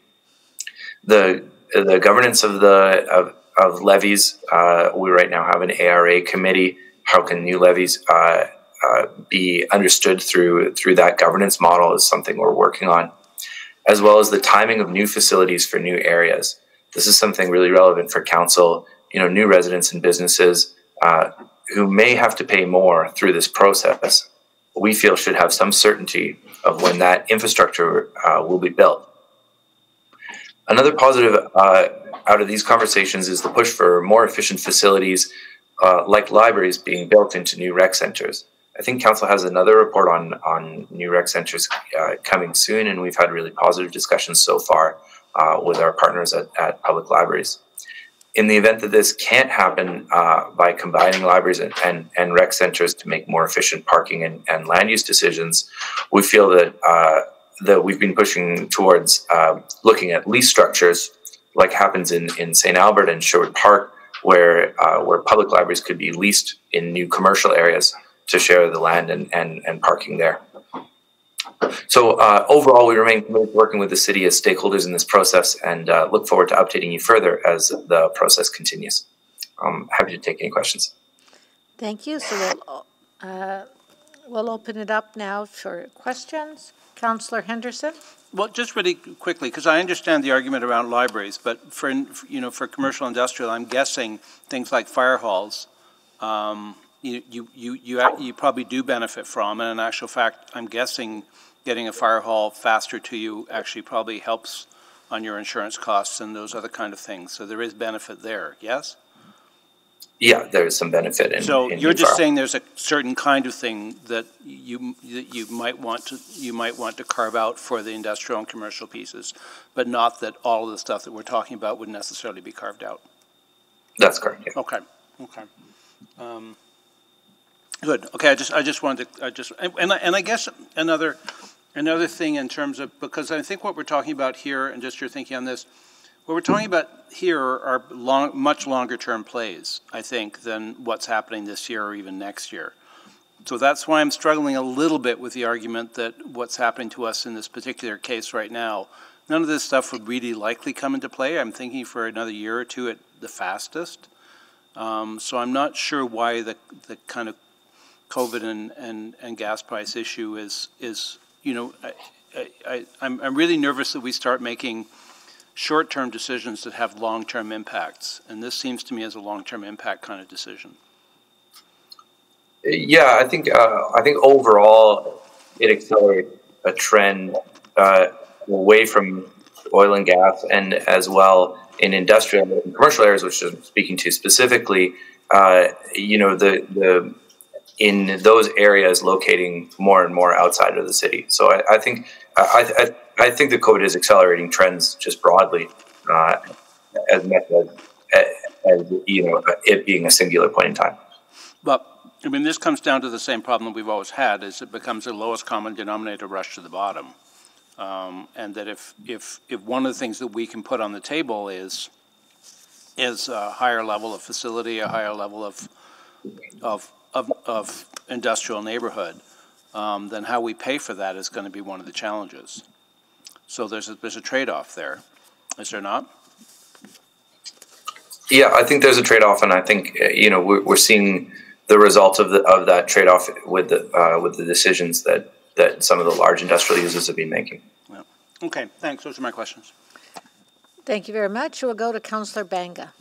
The the governance of the of of levies. Uh, we right now have an ARA committee. How can new levies uh, uh, be understood through through that governance model is something we're working on, as well as the timing of new facilities for new areas. This is something really relevant for council. You know, new residents and businesses uh, who may have to pay more through this process. We feel should have some certainty of when that infrastructure uh, will be built. Another positive uh, out of these conversations is the push for more efficient facilities uh, like libraries being built into new rec centers. I think council has another report on on new rec centers uh, coming soon, and we've had really positive discussions so far uh, with our partners at, at, public libraries. In the event that this can't happen uh, by combining libraries and, and, and, rec centers to make more efficient parking and, and land use decisions, we feel that uh, that we've been pushing towards uh, looking at lease structures like happens in, in St. Albert and Sherwood Park, where uh, where public libraries could be leased in new commercial areas to share the land and, and, and parking there. So uh, overall, we remain committed to working with the city as stakeholders in this process and uh, look forward to updating you further as the process continues. I'm happy to take any questions. Thank you. So we'll, uh, we'll open it up now for questions. Councillor Henderson? Well, just really quickly, because I understand the argument around libraries, but for you know for commercial industrial, I'm guessing things like fire halls, um, you, you you you you probably do benefit from, and in actual fact, I'm guessing getting a fire hall faster to you actually probably helps on your insurance costs and those other kind of things. So there is benefit there. Yes yeah, there is some benefit in. So in you're just saying there's a certain kind of thing that you that you might want to you might want to carve out for the industrial and commercial pieces, but not that all of the stuff that we're talking about would necessarily be carved out. That's correct. Yeah. Okay. Okay. Um, good. Okay. I just I just wanted to I just and I, and I guess another another thing in terms of because I think what we're talking about here and just your thinking on this what we're talking about here are long, much longer term plays, I think, than what's happening this year or even next year. So that's why I'm struggling a little bit with the argument that what's happening to us in this particular case right now, none of this stuff would really likely come into play. I'm thinking for another year or two at the fastest. Um, so I'm not sure why the, the kind of COVID and, and, and gas price issue is, is you know, I, I, I'm, I'm really nervous that we start making – short-term decisions that have long-term impacts. And this seems to me as a long-term impact kind of decision. Yeah, I think uh, I think overall it accelerates a trend uh, away from oil and gas, and as well in industrial and commercial areas, which I'm speaking to specifically. Uh, you know, the the in those areas locating more and more outside of the city. So I, I think I, I I think that COVID is accelerating trends just broadly, uh, as much as, as you know it being a singular point in time. But I mean, this comes down to the same problem we've always had: is it becomes the lowest common denominator rush to the bottom, um, and that if if if one of the things that we can put on the table is is a higher level of facility, a higher level of of of, of industrial neighborhood, um, then how we pay for that is going to be one of the challenges. So there's a, there's a trade-off there, is there not? Yeah, I think there's a trade-off, and I think uh, you know we're, we're seeing the result of the of that trade-off with the uh, with the decisions that that some of the large industrial users have been making. Yeah. Okay, thanks. Those are my questions. Thank you very much. We'll go to Councillor Banga.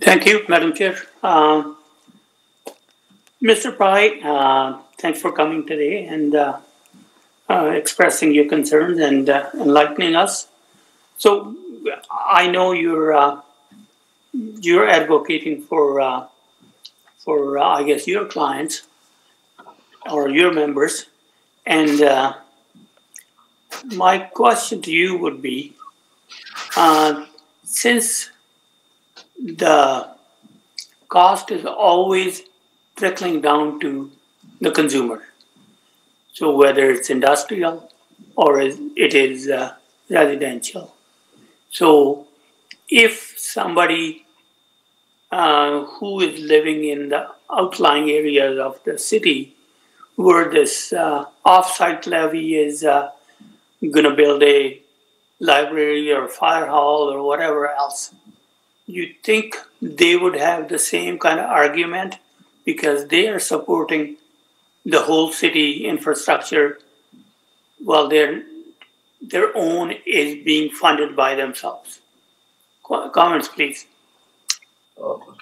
Thank you, Madam Chair. Um, Mr. Pry, uh, thanks for coming today and uh, uh, expressing your concerns and uh, enlightening us. So I know you're uh, you're advocating for uh, for I guess your clients or your members, and my question to you would be, since the cost is always trickling down to the consumer. So whether it's industrial or it is uh, residential. So if somebody uh, who is living in the outlying areas of the city where this uh, off-site levy is uh, going to build a library or fire hall or whatever else, you think they would have the same kind of argument because they are supporting the whole city infrastructure while their their own is being funded by themselves. Comments, please.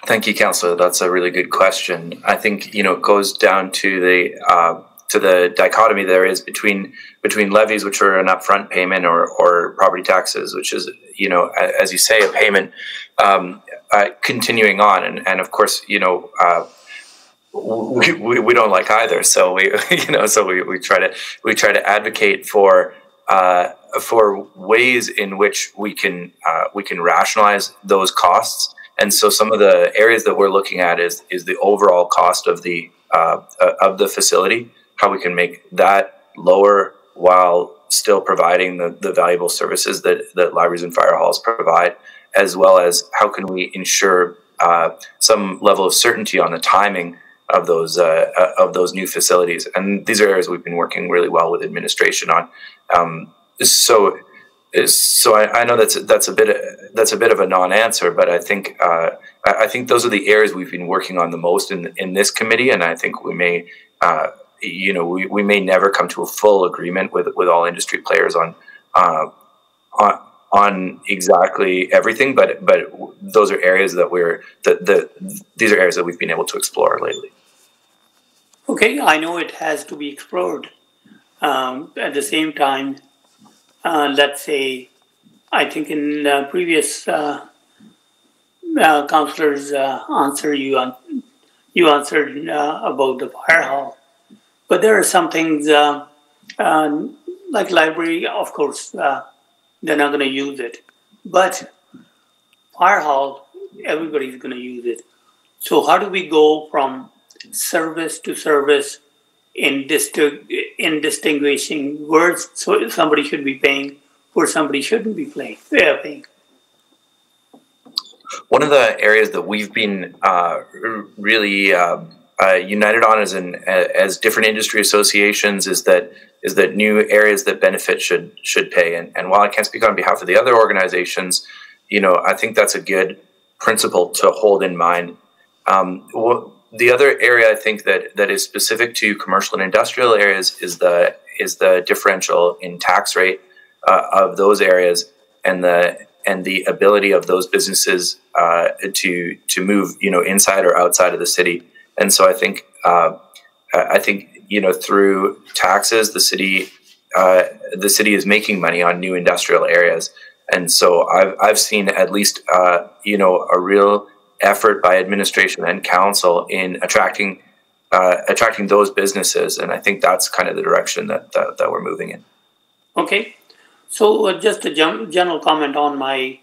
Thank you, Councillor. That's a really good question. I think you know it goes down to the uh, to the dichotomy there is between between levies, which are an upfront payment, or or property taxes, which is you know as you say a payment um, uh, continuing on, and and of course you know. Uh, we, we, we don't like either. So we you know so we, we try to we try to advocate for uh, for ways in which we can uh, we can rationalize those costs. And so some of the areas that we're looking at is is the overall cost of the uh, uh of the facility, how we can make that lower while still providing the, the valuable services that, that libraries and fire halls provide, as well as how can we ensure uh, some level of certainty on the timing of those uh, uh, of those new facilities. And these are areas we've been working really well with administration on. Um, so so I, I, know that's that's a bit that's a bit of a non-answer, but I think uh, I think those are the areas we've been working on the most in in this committee, and I think we may uh, you know we, we may never come to a full agreement with with all industry players on uh, on on exactly everything, but but those are areas that we're that the these are areas that we've been able to explore lately. Okay, I know it has to be explored. Um, at the same time, uh, let's say, I think in the previous uh, uh, counselor's uh, answer, you un- you answered uh, about the fire hall, but there are some things uh, like library, of course they're not going to use it. But fire hall, everybody's going to use it. So how do we go from service to service in, disti- in distinguishing words? So somebody should be paying or somebody shouldn't be paying. paying. One of the areas that we've been uh, really uh, uh, united on as an as different industry associations is that is that new areas that benefit should should pay. And, and while I can't speak on behalf of the other organizations, you know, I think that's a good principle to hold in mind. Um, the other area I think that that is specific to commercial and industrial areas is the is the differential in tax rate uh, of those areas and the and the ability of those businesses uh, to to move you know inside or outside of the city. And so I think uh, I think you know, through taxes, the city uh, the city is making money on new industrial areas, and so I've I've seen at least uh, you know a real effort by administration and council in attracting uh, attracting those businesses, and I think that's kind of the direction that that, that we're moving in. Okay, so uh, just a general comment on my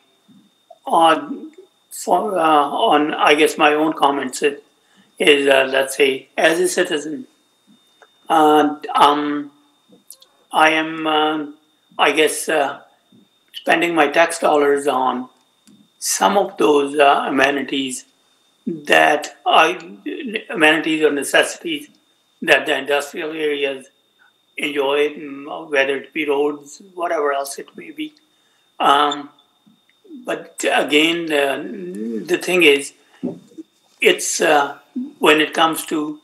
on for uh, on I guess my own comments is uh, let's say as a citizen um, I am, uh, I guess, uh, spending my tax dollars on some of those uh, amenities that I, amenities or necessities that the industrial areas enjoy, whether it be roads, whatever else it may be. Um, but again, the, the thing is, it's uh, when it comes to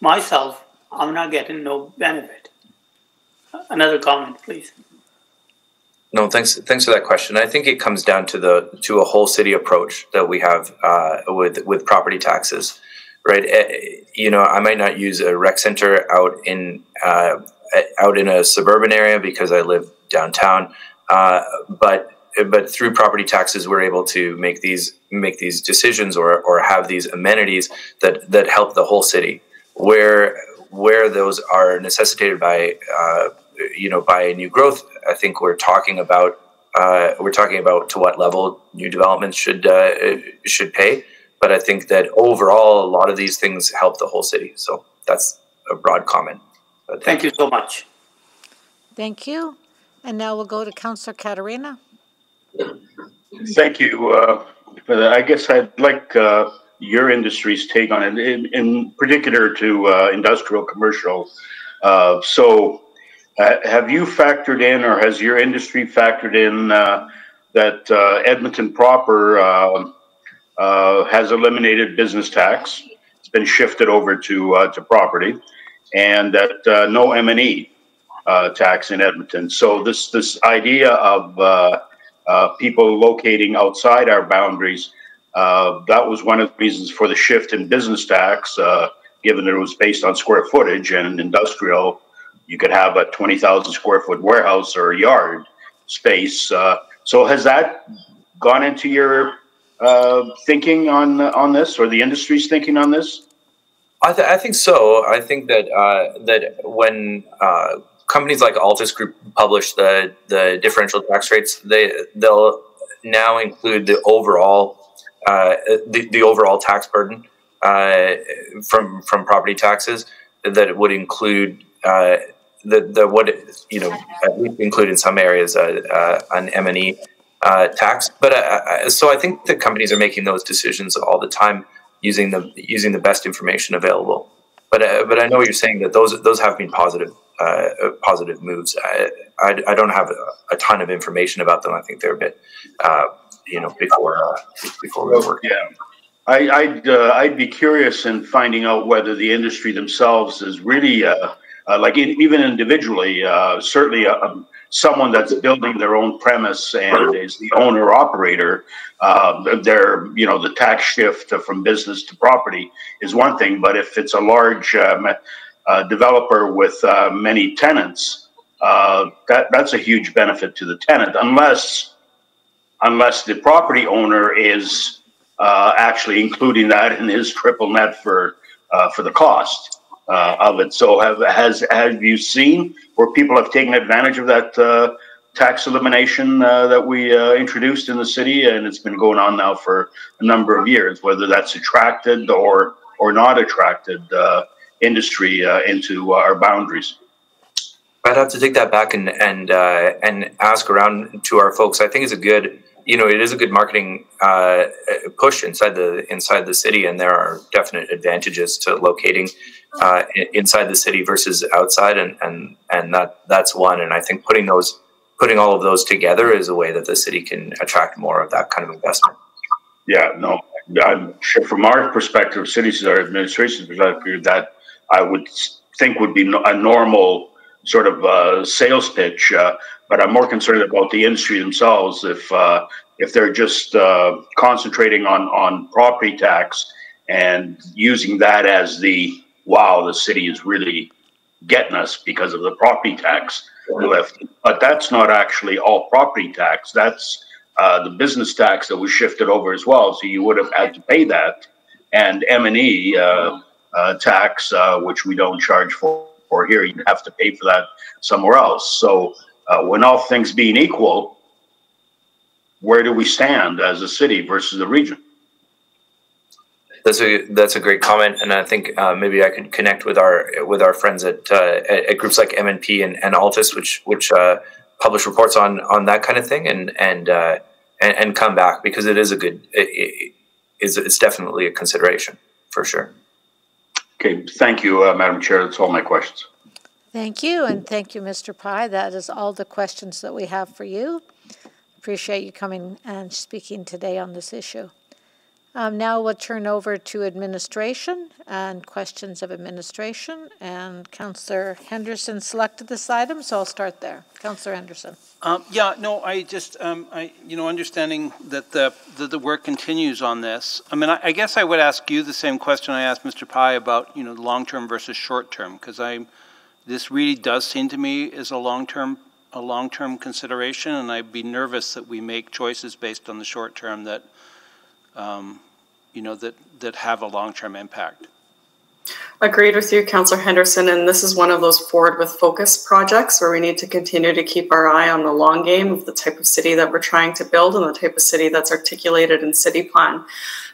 myself, I'm not getting no benefit. Another comment, please. No, thanks. Thanks for that question. I think it comes down to the to a whole city approach that we have uh, with with property taxes. right? Uh, you know, I might not use a rec center out in uh, out in a suburban area because I live downtown, uh, but but through property taxes, we're able to make these make these decisions or or have these amenities that that help the whole city. Where where those are necessitated by uh, you know by new growth, I think we're talking about uh, we're talking about to what level new developments should uh, should pay. But I think that overall, a lot of these things help the whole city. So that's a broad comment. Thank, thank, you so much. Thank you. And now we'll go to Councillor Caterina. Thank you. Uh, I guess I'd like uh, your industry's take on it, in, in particular to uh, industrial commercial. Uh, so, uh, have you factored in, or has your industry factored in uh, that Edmonton proper um, has eliminated business tax? It's been shifted over to to property, and that no M and E tax in Edmonton. So this this idea of uh, people locating outside our boundaries. Uh, that was one of the reasons for the shift in business tax, uh, given that it was based on square footage and industrial. You could have a 20,000 square foot warehouse or yard space. Uh, so has that gone into your uh, thinking on on this, or the industry's thinking on this? I, th- I think so. I think that uh, that when companies like Altus Group publish the the differential tax rates, they they'll now include the overall uh, the, the overall tax burden uh, from from property taxes that it would include uh, the the what you know at least include in some areas uh, uh, an M and E tax. But so I think the companies are making those decisions all the time using the using the best information available. But but I know you're saying that those those have been positive uh, positive moves. I, I, I, don't have a, a, ton of information about them. I think they're a bit, uh, you know, before uh, before we work. Yeah, I, I'd I'd be curious in finding out whether the industry themselves is really uh, uh, like even individually, certainly um, someone that's building their own premise and is the owner operator. Um, their you know the tax shift from business to property is one thing, but if it's a large uh, developer with uh, many tenants, uh, that that's a huge benefit to the tenant, unless unless the property owner is uh, actually including that in his triple net for uh, for the cost uh, of it. So have has have you seen where people have taken advantage of that? tax elimination that we introduced in the city, and it's been going on now for a number of years. Whether that's attracted or or not attracted industry uh, into our boundaries. I'd have to take that back and and uh, and ask around to our folks. I think it's a good, you know, it is a good marketing uh, push inside the inside the city, and there are definite advantages to locating uh, inside the city versus outside, and and and that that's one. And I think putting those putting all of those together is a way that the city can attract more of that kind of investment. Yeah, no, I'm sure from our perspective, cities, our administration perspective, that I would think would be a normal sort of uh, sales pitch. Uh, but I'm more concerned about the industry themselves. If uh, if they're just uh, concentrating on on property tax and using that as the wow, the city is really getting us because of the property tax lift. But that's not actually all property tax. That's uh, the business tax that was shifted over as well. So you would have had to pay that, and M and E uh, uh, tax, uh, which we don't charge for, for here. You'd have to pay for that somewhere else. So uh, when all things being equal, where do we stand as a city versus the region? That's a that's a great comment, and I think uh, maybe I could connect with our with our friends at uh, at, at, groups like MNP and, and Altus, which which uh, publish reports on on that kind of thing, and and and, and, come back because it is a good it, it, it's, it's definitely a consideration for sure. Okay, thank you, uh, Madam Chair. That's all my questions. Thank you, and thank you, Mr. Pye. That is all the questions that we have for you. Appreciate you coming and speaking today on this issue. Um, now we'll turn over to administration and questions of administration. And Councillor Henderson selected this item, so I'll start there. Councillor Henderson. Um, yeah, no, I just, um, I, you know, understanding that the, that the work continues on this. I mean, I, I, guess I would ask you the same question I asked Mr. Pai about, you know, long-term versus short-term, because I, this really does seem to me is a long-term, a long-term consideration, and I'd be nervous that we make choices based on the short-term that um, you know, that, that have a long-term impact. Agreed with you, Councillor Henderson, and this is one of those forward with focus projects where we need to continue to keep our eye on the long game of the type of city that we're trying to build and the type of city that's articulated in city plan.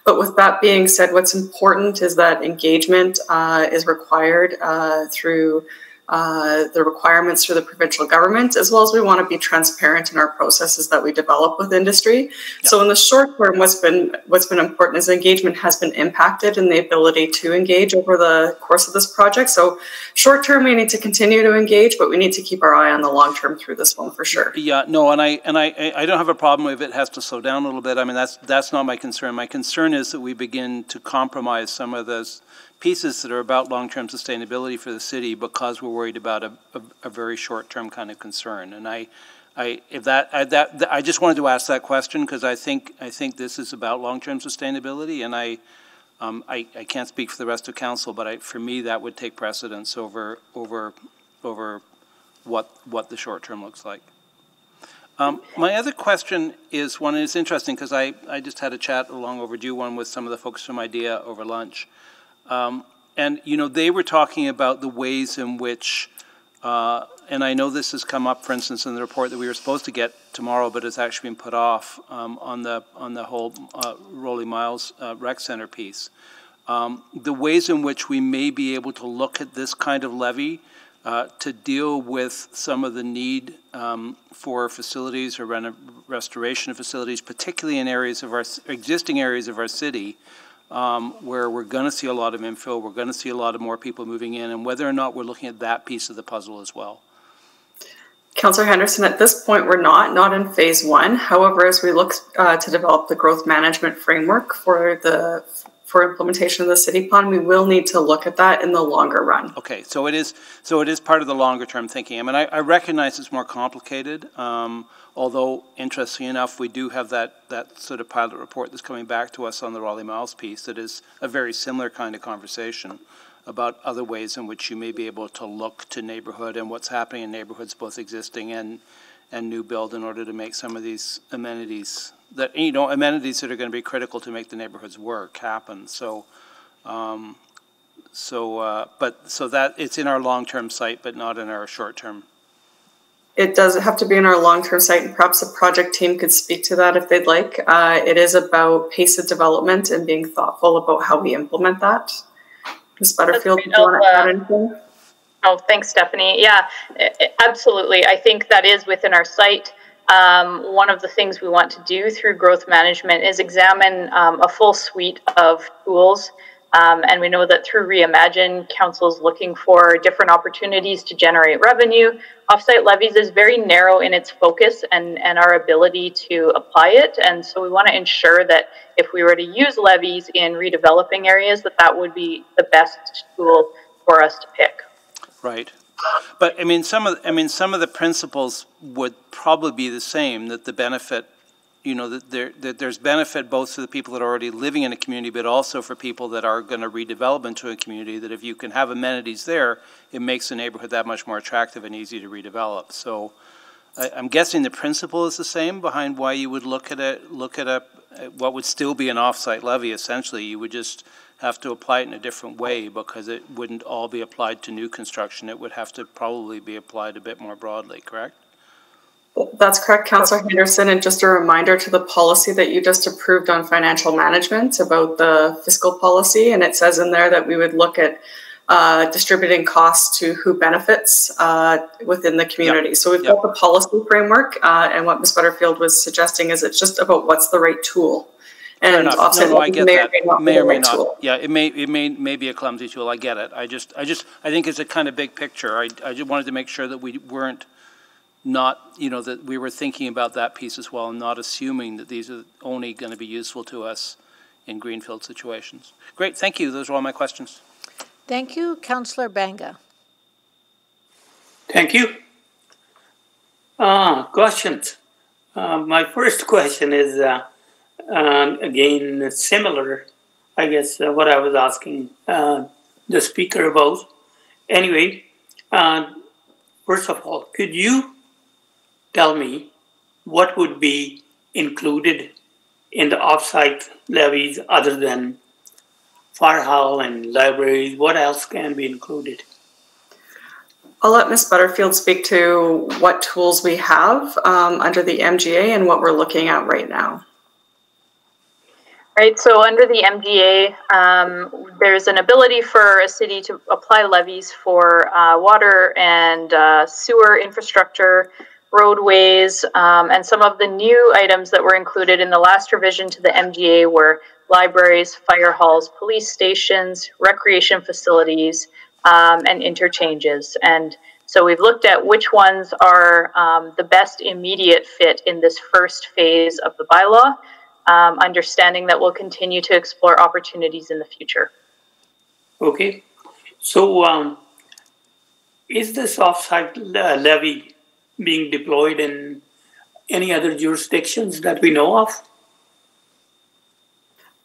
But with that being said, what's important is that engagement uh, is required uh, through uh, the requirements for the provincial government, as well as we want to be transparent in our processes that we develop with industry. So in the short term, what's been what's been important is engagement has been impacted in the ability to engage over the course of this project. So short term, we need to continue to engage, but we need to keep our eye on the long term through this one for sure. Yeah, no, and I and I I don't have a problem if it has to slow down a little bit. I mean, that's that's not my concern. My concern is that we begin to compromise some of those pieces that are about long-term sustainability for the city because we're worried about a, a, a very short-term kind of concern. And I, I, if that, I, that, I just wanted to ask that question because I think, I think this is about long-term sustainability, and I, um, I, I can't speak for the rest of council, but I, for me, that would take precedence over, over, over what, what the short term looks like. Um, my other question is one, and it's interesting because I, I just had a chat, a long overdue one, with some of the folks from IDEA over lunch. Um, and, you know, they were talking about the ways in which, uh, and I know this has come up, for instance, in the report that we were supposed to get tomorrow, but it's actually been put off um, on, the, on the whole uh, Rollie Miles uh, Rec Center piece. Um, the ways in which we may be able to look at this kind of levy uh, to deal with some of the need um, for facilities or restoration of facilities, particularly in areas of our existing areas of our city, um, where we're going to see a lot of infill, we're going to see a lot of more people moving in, and whether or not we're looking at that piece of the puzzle as well. Councillor Henderson, at this point, we're not, not in phase one. However, as we look uh, to develop the growth management framework for the for implementation of the city plan, we will need to look at that in the longer run. Okay, so it is so it is part of the longer term thinking. I mean, I, I recognize it's more complicated. Um, although interestingly enough, we do have that that sort of pilot report that's coming back to us on the Rollie Miles piece that is a very similar kind of conversation about other ways in which you may be able to look to neighborhood and what's happening in neighborhoods, both existing and and new build, in order to make some of these amenities that you know amenities that are going to be critical to make the neighborhoods work happen. So, um, so uh, but so that it's in our long-term site, but not in our short-term. It does have to be in our long-term site, and perhaps the project team could speak to that if they'd like. Uh, it is about pace of development and being thoughtful about how we implement that. Ms. Butterfield, do you want to add anything? Oh, thanks, Stephanie. Yeah, absolutely. I think that is within our site. Um, one of the things we want to do through growth management is examine um, a full suite of tools. Um, and we know that through Reimagine, councils looking for different opportunities to generate revenue. Offsite levies is very narrow in its focus and, and our ability to apply it. And so we want to ensure that if we were to use levies in redeveloping areas, that that would be the best tool for us to pick. Right. But I mean, some of I mean, some of the principles would probably be the same. That the benefit, you know, that there that there's benefit both to the people that are already living in a community, but also for people that are going to redevelop into a community. That if you can have amenities there, it makes the neighborhood that much more attractive and easy to redevelop. So, I, am guessing the principle is the same behind why you would look at a look at a uh, what would still be an offsite levy. Essentially, you would just have to apply it in a different way because it wouldn't all be applied to new construction. It would have to probably be applied a bit more broadly, correct? That's correct, Councillor Henderson. And just a reminder to the policy that you just approved on financial management about the fiscal policy. And it says in there that we would look at uh, distributing costs to who benefits uh, within the community. Yep. So we've yep. got the policy framework. Uh, and what Ms. Butterfield was suggesting is it's just about what's the right tool and no, no, I get may that. Or may, may or may not. Tool. Yeah, it may it may may be a clumsy tool. I get it. I just I just I think it's a kind of big picture. I I just wanted to make sure that we weren't not you know that we were thinking about that piece as well, and not assuming that these are only going to be useful to us in greenfield situations. Great, thank you. Those are all my questions. Thank you, Councillor Banga. Thank you. Uh, questions. Uh, my first question is uh, uh, again similar, I guess, uh, what I was asking uh, the speaker about. Anyway, uh, first of all, could you tell me what would be included in the offsite levies other than fire hall and libraries? What else can be included? I'll let Ms. Butterfield speak to what tools we have um, under the MGA and what we're looking at right now. Right, so under the MGA, um, there's an ability for a city to apply levies for uh, water and uh, sewer infrastructure, roadways, um, and some of the new items that were included in the last revision to the MGA were libraries, fire halls, police stations, recreation facilities, um, and interchanges. And so we've looked at which ones are um, the best immediate fit in this first phase of the bylaw, um, understanding that we'll continue to explore opportunities in the future. Okay. So um, is this offsite levy being deployed in any other jurisdictions that we know of?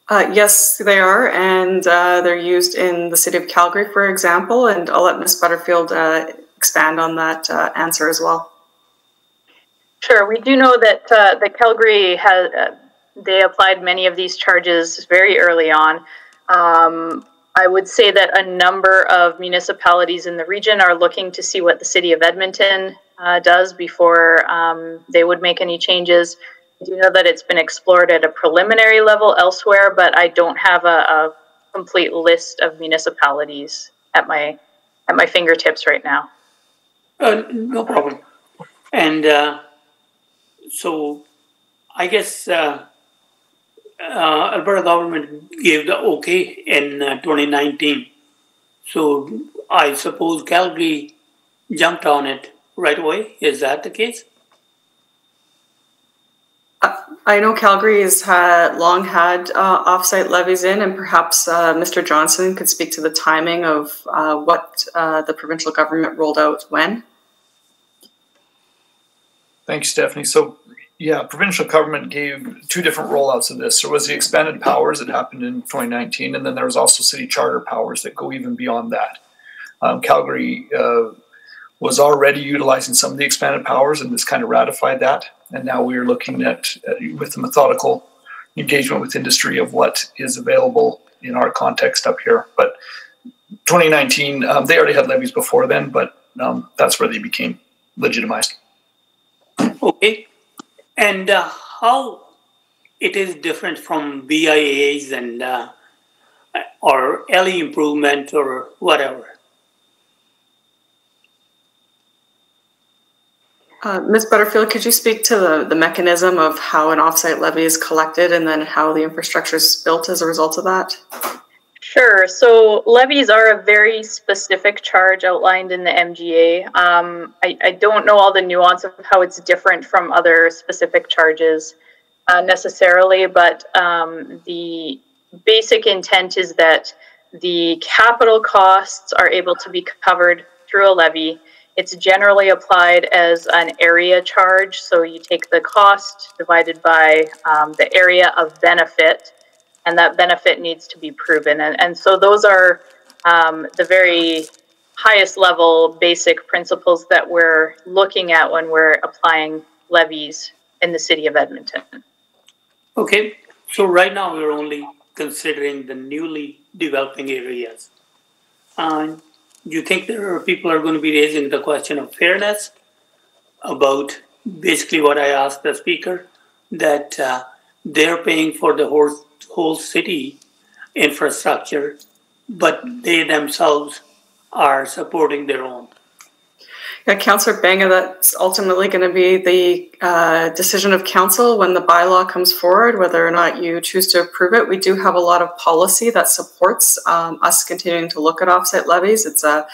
Uh, yes, they are, and uh, they're used in the city of Calgary, for example. And I'll let Ms. Butterfield uh, expand on that uh, answer as well. Sure, we do know that uh, the Calgary has uh, they applied many of these charges very early on. Um, I would say that a number of municipalities in the region are looking to see what the city of Edmonton does before um, they would make any changes. I do know that it's been explored at a preliminary level elsewhere, but I don't have a, a complete list of municipalities at my at my fingertips right now. Uh, no problem. And uh, so, I guess uh, uh Alberta government gave the okay in uh, 2019. So I suppose Calgary jumped on it right away. Is that the case? I know Calgary has had long had uh, offsite levies in, and perhaps uh, Mr. Johnson could speak to the timing of uh, what uh, the provincial government rolled out when. Thanks, Stephanie. So, yeah, provincial government gave two different rollouts of this. There was the expanded powers that happened in 2019, and then there was also city charter powers that go even beyond that. Um, Calgary uh, was already utilizing some of the expanded powers, and this kind of ratified that and now we are looking at with the methodical engagement with industry of what is available in our context up here. But 2019, um, they already had levies before then, but um, that's where they became legitimized. Okay, and uh, how it is different from BIAs and uh, or LE improvement or whatever. Uh, Ms. Butterfield, could you speak to the, the mechanism of how an offsite levy is collected and then how the infrastructure is built as a result of that? Sure. So levies are a very specific charge outlined in the MGA. Um, I, I, don't know all the nuance of how it's different from other specific charges uh, necessarily, but um, the basic intent is that the capital costs are able to be covered through a levy it's generally applied as an area charge. So you take the cost divided by um, the area of benefit, and that benefit needs to be proven. And, and so those are um, the very highest level basic principles that we're looking at when we're applying levies in the city of Edmonton. Okay, so right now we're only considering the newly developing areas. Do you think there are people are going to be raising the question of fairness about basically what I asked the speaker that uh, they're paying for the whole, whole city infrastructure, but they themselves are supporting their own? Yeah, Councillor Banga, that's ultimately going to be the uh, decision of council when the bylaw comes forward, whether or not you choose to approve it. We do have a lot of policy that supports um, us continuing to look at offsite levies. It's a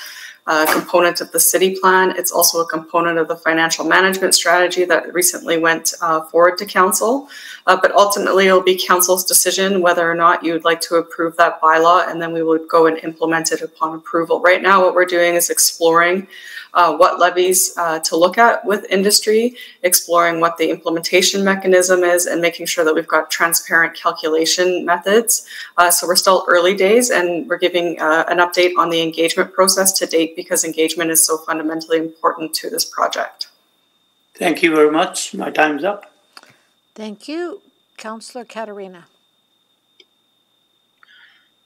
a component of the city plan. It's also a component of the financial management strategy that recently went uh, forward to council. Uh, but ultimately, it'll be council's decision whether or not you'd like to approve that bylaw, and then we would go and implement it upon approval. Right now, what we're doing is exploring uh, what levies uh, to look at with industry, exploring what the implementation mechanism is, and making sure that we've got transparent calculation methods. Uh, so we're still early days, and we're giving uh, an update on the engagement process to date because engagement is so fundamentally important to this project. Thank you very much. My time's up. Thank you. Councillor Caterina.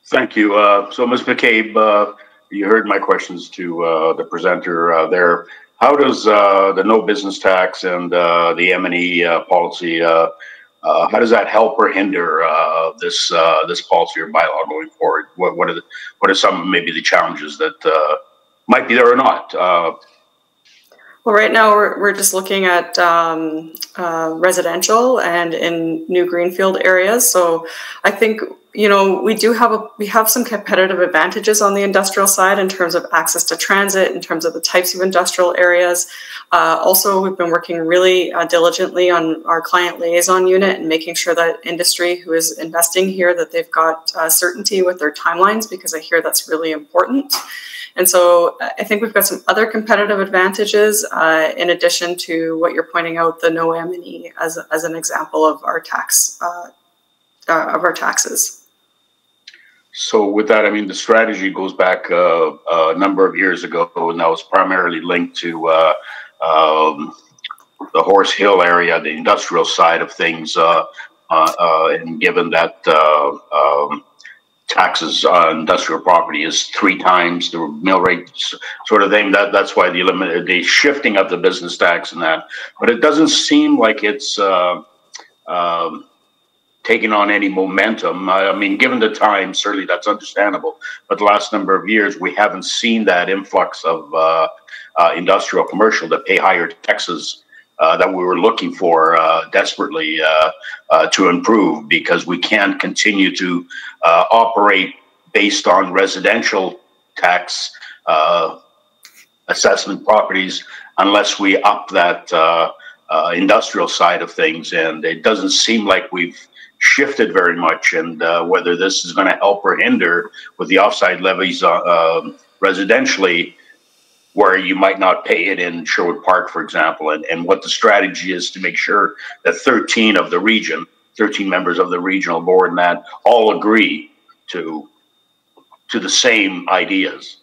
Thank you. Uh, so, Ms. McCabe, uh, you heard my questions to uh, the presenter uh, there. How does uh, the no business tax and uh, the M&E uh, policy, uh, how does that help or hinder this this policy or bylaw going forward? What what are the, what are some maybe the challenges that might be there or not? Well, right now we're, we're just looking at um, uh, residential and in new greenfield areas. So I think you know we do have a we have some competitive advantages on the industrial side in terms of access to transit, in terms of the types of industrial areas. Uh, also, we've been working really uh, diligently on our client liaison unit and making sure that industry who is investing here that they've got uh, certainty with their timelines because I hear that's really important. And so I think we've got some other competitive advantages uh, in addition to what you're pointing out, the no M&E as, as an example of our tax, uh, uh, of our taxes. So with that, I mean, the strategy goes back uh, a number of years ago, and that was primarily linked to uh, um, the Horse Hill area, the industrial side of things, uh, and given that um, taxes on industrial property is three times the mill rate sort of thing. That that's why the eliminate the shifting of the business tax and that. But it doesn't seem like it's uh, um, taking on any momentum. I, I mean, given the time, certainly that's understandable. But the last number of years, we haven't seen that influx of uh, uh, industrial commercial that pay higher taxes uh, that we were looking for uh, desperately uh, uh, to improve because we can't continue to operate based on residential tax assessment properties unless we up that industrial side of things. And it doesn't seem like we've shifted very much. And whether this is going to help or hinder with the offsite levies um, residentially where you might not pay it in Sherwood Park, for example, and, and what the strategy is to make sure that 13 of the region, 13 members of the regional board and that all agree to to the same ideas.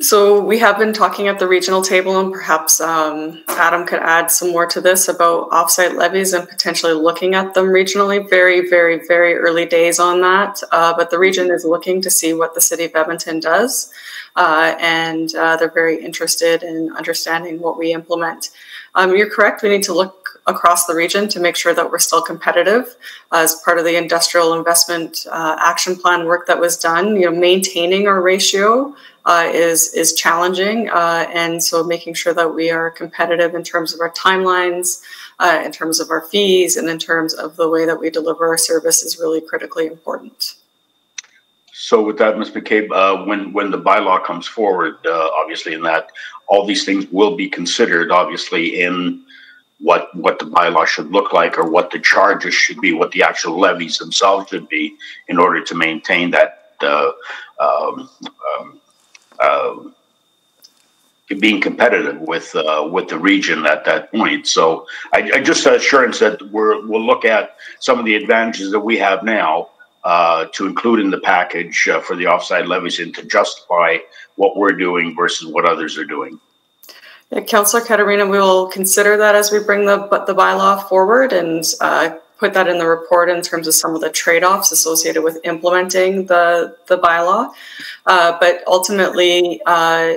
So we have been talking at the regional table, and perhaps um, Adam could add some more to this about offsite levies and potentially looking at them regionally. Very, very, very early days on that, uh, but the region is looking to see what the city of Edmonton does, uh, and uh, they're very interested in understanding what we implement. Um, you're correct. We need to look across the region to make sure that we're still competitive as part of the industrial investment uh, action plan work that was done you know maintaining our ratio uh, is is challenging uh, and so making sure that we are competitive in terms of our timelines uh, in terms of our fees and in terms of the way that we deliver our service is really critically important so with that, Ms. McCabe, uh, when when the bylaw comes forward, uh, obviously in that, all these things will be considered, obviously in what what the bylaw should look like or what the charges should be, what the actual levies themselves should be in order to maintain that uh, um, uh, being competitive with uh, with the region at that point. So I, I just assurance that we're, we'll look at some of the advantages that we have now uh, to include in the package uh, for the offsite levies and to justify what we're doing versus what others are doing. Yeah, Councillor Caterina, we will consider that as we bring the the bylaw forward and uh, put that in the report in terms of some of the trade-offs associated with implementing the the bylaw. Uh, but ultimately, uh,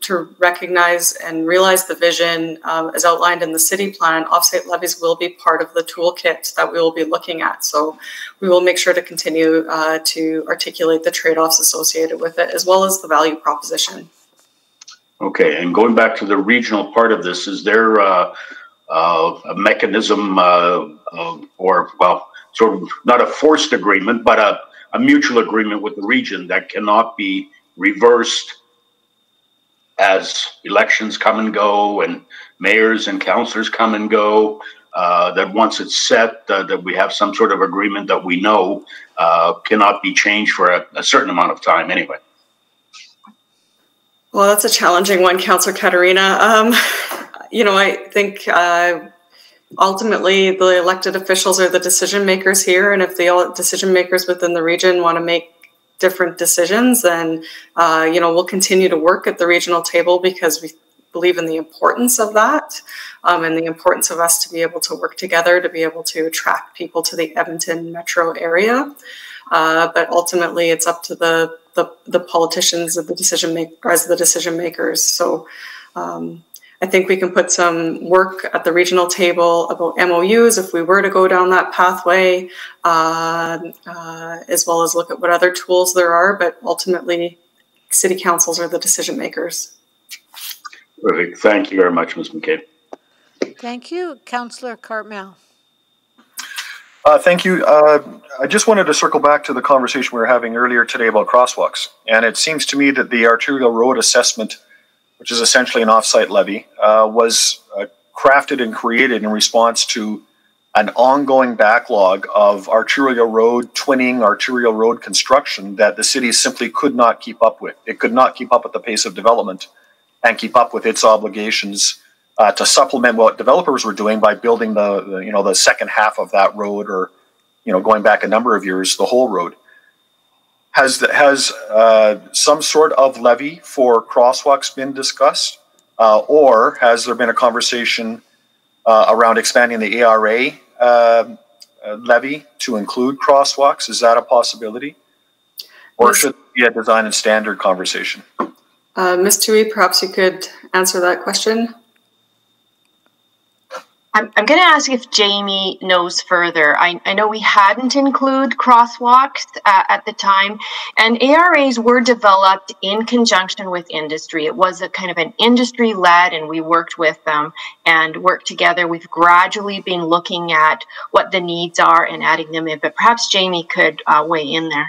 to recognize and realize the vision um, as outlined in the city plan, offsite levies will be part of the toolkit that we will be looking at. So we will make sure to continue uh, to articulate the trade-offs associated with it, as well as the value proposition. Okay, and going back to the regional part of this, is there uh, uh, a mechanism uh, or, well, sort of not a forced agreement, but a, a mutual agreement with the region that cannot be reversed as elections come and go and mayors and councilors come and go, uh, that once it's set, uh, that we have some sort of agreement that we know uh, cannot be changed for a, a, certain amount of time anyway. Well, that's a challenging one, Councillor Caterina. Um, you know, I think uh, ultimately the elected officials are the decision makers here, and if the decision makers within the region want to make different decisions, then uh, you know we'll continue to work at the regional table because we believe in the importance of that um, and the importance of us to be able to work together to be able to attract people to the Edmonton metro area. Uh, but ultimately, it's up to the the, the politicians of the decision makers, the decision makers. So. Um, I think we can put some work at the regional table about MOUs if we were to go down that pathway, uh, uh, as well as look at what other tools there are. But ultimately, city councils are the decision makers. Perfect. Thank you very much, Ms. McCabe. Thank you, Councillor Cartmell. Uh, thank you. Uh, I just wanted to circle back to the conversation we were having earlier today about crosswalks. And it seems to me that the arterial road assessment, which is essentially an offsite levy, uh, was uh, crafted and created in response to an ongoing backlog of arterial road twinning, arterial road construction that the city simply could not keep up with. It could not keep up with the pace of development and keep up with its obligations uh, to supplement what developers were doing by building the, the, you know the second half of that road or you know going back a number of years the whole road has the, has uh, some sort of levy for crosswalks been discussed uh, or has there been a conversation uh, around expanding the ARA um, uh, levy to include crosswalks is that a possibility or should it be a design and standard conversation uh, Ms. Tui, perhaps you could answer that question. I'm, I'm going to ask if Jamie knows further. I, I know we hadn't include crosswalks uh, at the time, and ARAs were developed in conjunction with industry. It was a kind of an industry led, and we worked with them and worked together. We've gradually been looking at what the needs are and adding them in, but perhaps Jamie could uh, weigh in there.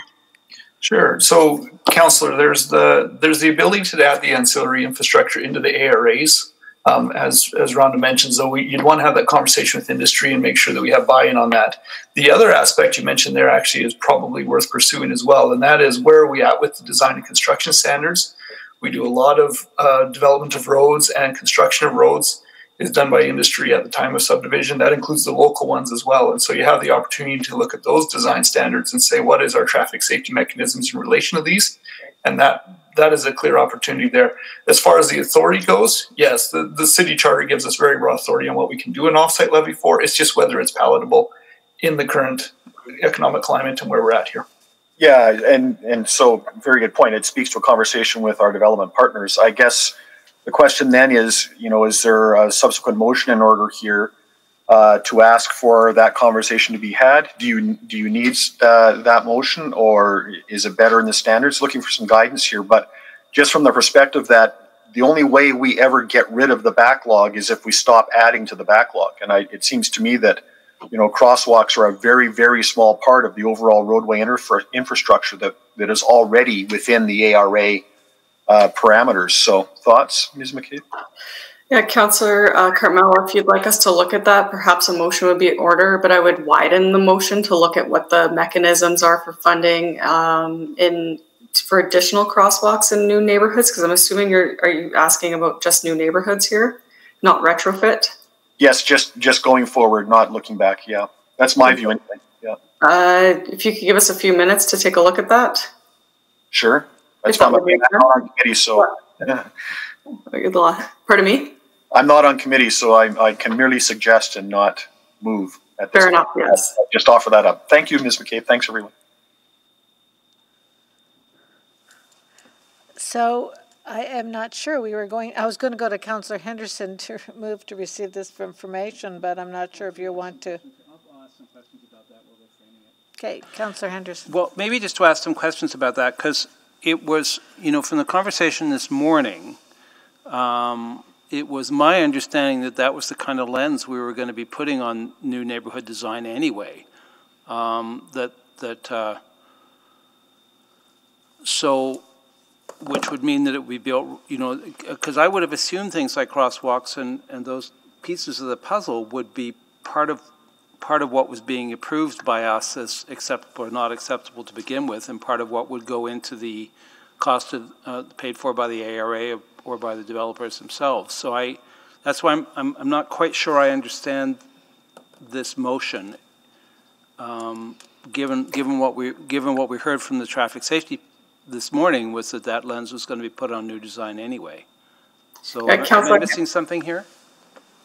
Sure. So, counselor, there's the there's the ability to add the ancillary infrastructure into the ARAs. Um, as as Rhonda mentions, though, we, you'd want to have that conversation with industry and make sure that we have buy-in on that. The other aspect you mentioned there actually is probably worth pursuing as well, and that is where are we at with the design and construction standards? We do a lot of uh, development of roads and construction of roads is done by industry at the time of subdivision. That includes the local ones as well. And so you have the opportunity to look at those design standards and say, what is our traffic safety mechanisms in relation to these? And that that is a clear opportunity there. As far as the authority goes, yes, the, the city charter gives us very broad authority on what we can do an offsite levy for. It's just whether it's palatable in the current economic climate and where we're at here. Yeah, and and so very good point. It speaks to a conversation with our development partners. I guess the question then is, you know, is there a subsequent motion in order here uh, to ask for that conversation to be had? Do you do you need uh, that motion, or is it better in the standards? Looking for some guidance here, but just from the perspective that the only way we ever get rid of the backlog is if we stop adding to the backlog, and I, it seems to me that you know crosswalks are a very very small part of the overall roadway infra- infrastructure that that is already within the ARA uh, parameters. So, thoughts, Ms. McCabe? Yeah, Councillor uh, Cartmell, if you'd like us to look at that, perhaps a motion would be in order, but I would widen the motion to look at what the mechanisms are for funding um, in for additional crosswalks in new neighborhoods. Because I'm assuming you're are you asking about just new neighborhoods here, not retrofit? Yes, just just going forward, not looking back. Yeah, that's my view anyway. Yeah. Uh, if you could give us a few minutes to take a look at that. Sure. That's not, I'm not on committee, so. Pardon me? I'm not on committee, so I, I can merely suggest and not move at this Fair enough, yes. I'll just offer that up. Thank you, Ms. McCabe. Thanks, everyone. So I am not sure. We were going, I was going to go to Councillor Henderson to move to receive this information, but I'm not sure if you want to. Okay, Councillor Henderson. Well, maybe just to ask some questions about that, because it was, you know, from the conversation this morning, um, it was my understanding that that was the kind of lens we were going to be putting on new neighborhood design anyway. Um, that that uh, so which would mean that it would be built, you know, because I would have assumed things like crosswalks and, and those pieces of the puzzle would be part of part of what was being approved by us as acceptable or not acceptable to begin with, and part of what would go into the cost of, uh, paid for by the ARA or by the developers themselves. So I, that's why I'm, I'm, I'm not quite sure I understand this motion. Um, given given what we given what we heard from the traffic safety this morning was that that lens was going to be put on new design anyway. So Yeah, am I- am I missing something here?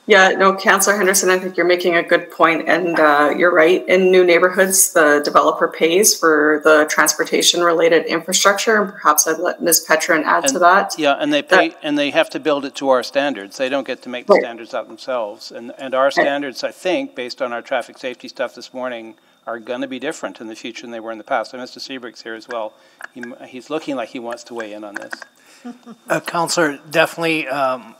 Yeah, no, Councillor Henderson, I think you're making a good point, and uh, you're right. In new neighborhoods, the developer pays for the transportation-related infrastructure, and perhaps I'd let Ms. Petron add to that. Yeah, and they pay, and they have to build it to our standards. They don't get to make the Right. standards up themselves. And, and our standards, I think, based on our traffic safety stuff this morning, are gonna be different in the future than they were in the past. And Mr. Cebryk's here as well. He, he's looking like he wants to weigh in on this. Uh, Counselor, definitely, um,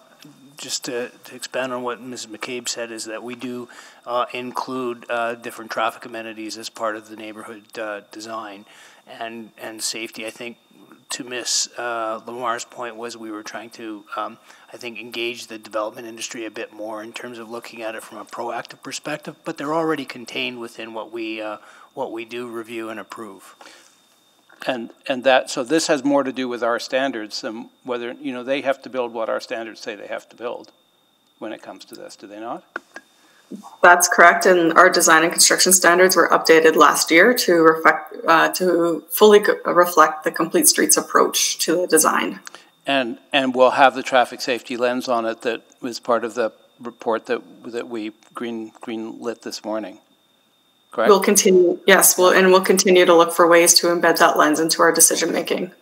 just to, to expand on what Mrs. McCabe said, is that we do uh, include uh, different traffic amenities as part of the neighborhood uh, design and, and safety. I think to Miss uh, Lamarre's point was we were trying to, um, I think, engage the development industry a bit more in terms of looking at it from a proactive perspective, but they're already contained within what we, uh, what we do review and approve. And, and that, so this has more to do with our standards than whether, you know, they have to build what our standards say they have to build when it comes to this, do they not? That's correct, and our design and construction standards were updated last year to reflect, uh, to fully reflect the complete streets approach to the design. And, and we'll have the traffic safety lens on it that was part of the report that, that we green, green lit this morning, correct? We'll continue, yes, we'll, and we'll continue to look for ways to embed that lens into our decision-making.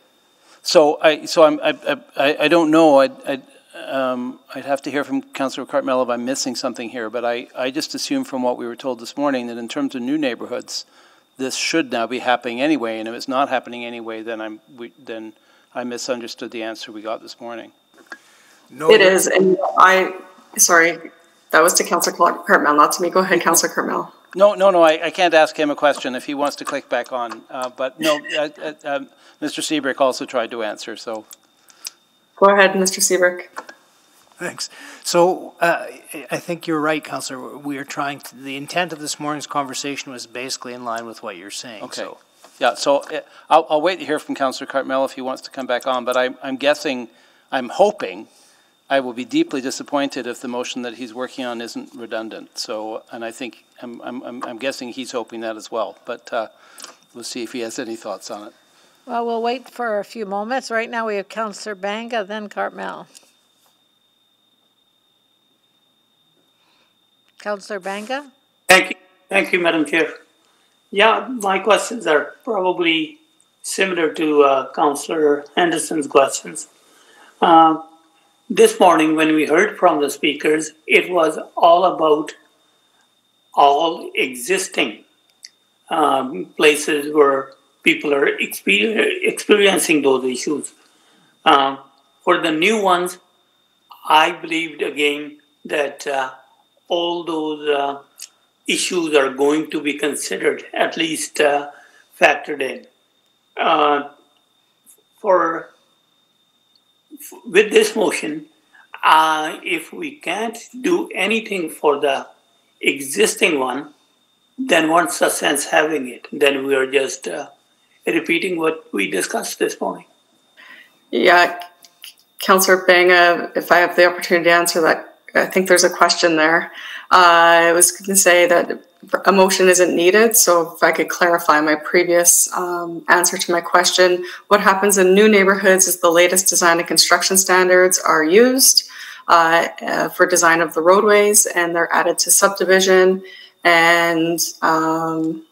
So I, so I'm, I, I, I don't know, I'd, I'd, um, I'd have to hear from Councillor Cartmell if I'm missing something here, but I, I just assume from what we were told this morning that in terms of new neighborhoods, this should now be happening anyway, and if it's not happening anyway, then I'm, we, then I misunderstood the answer we got this morning. No, it is, and I, sorry, that was to Councillor Cartmell, not to me. Go ahead, Councillor Cartmell. No, no, no, I, I can't ask him a question if he wants to click back on, uh, but no, uh, uh, um, Mr. Cebryk also tried to answer, so. Go ahead, Mr. Cebryk. Thanks. So uh, I- I think you're right, Counselor. We are trying to, the intent of this morning's conversation was basically in line with what you're saying. Okay. So Yeah, so uh, I'll, I'll wait to hear from Councillor Cartmell if he wants to come back on, but I'm, I'm guessing, I'm hoping, I will be deeply disappointed if the motion that he's working on isn't redundant. So, and I think, I'm, I'm, I'm- I'm guessing he's hoping that as well, but uh, we'll see if he has any thoughts on it. Well, we'll wait for a few moments. Right now, we have Councillor Banga, then Cartmell. Councillor Banga? Thank you, thank you, Madam Chair. Yeah, my questions are probably similar to uh, Councillor Henderson's questions. Uh, this morning, when we heard from the speakers, it was all about all existing um, places where people are exper- experiencing those issues. Um, for the new ones, I believed again that uh, all those uh, issues are going to be considered, at least uh, factored in. Uh, for with this motion, uh, if we can't do anything for the existing one, then what's the sense having it? Then we are just uh, repeating what we discussed this morning. Yeah, Councillor Banga, if I have the opportunity to answer that, I think there's a question there. I was going to say that a motion isn't needed, so if I could clarify my previous um, answer to my question, what happens in new neighborhoods is the latest design and construction standards are used uh, uh, for design of the roadways, and they're added to subdivision, and um,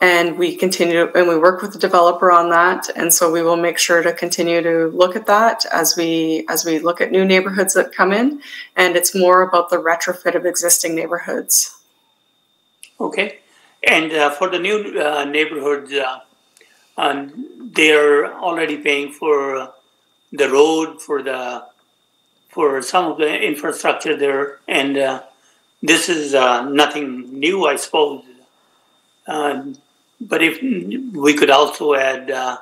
and we continue and we work with the developer on that. And so we will make sure to continue to look at that as we as we look at new neighborhoods that come in. And it's more about the retrofit of existing neighborhoods. Okay, and uh, for the new uh, neighborhoods, uh, um, they're already paying for the road, for the for some of the infrastructure there, and uh, this is uh, nothing new, I suppose. Um, but if we could also add uh,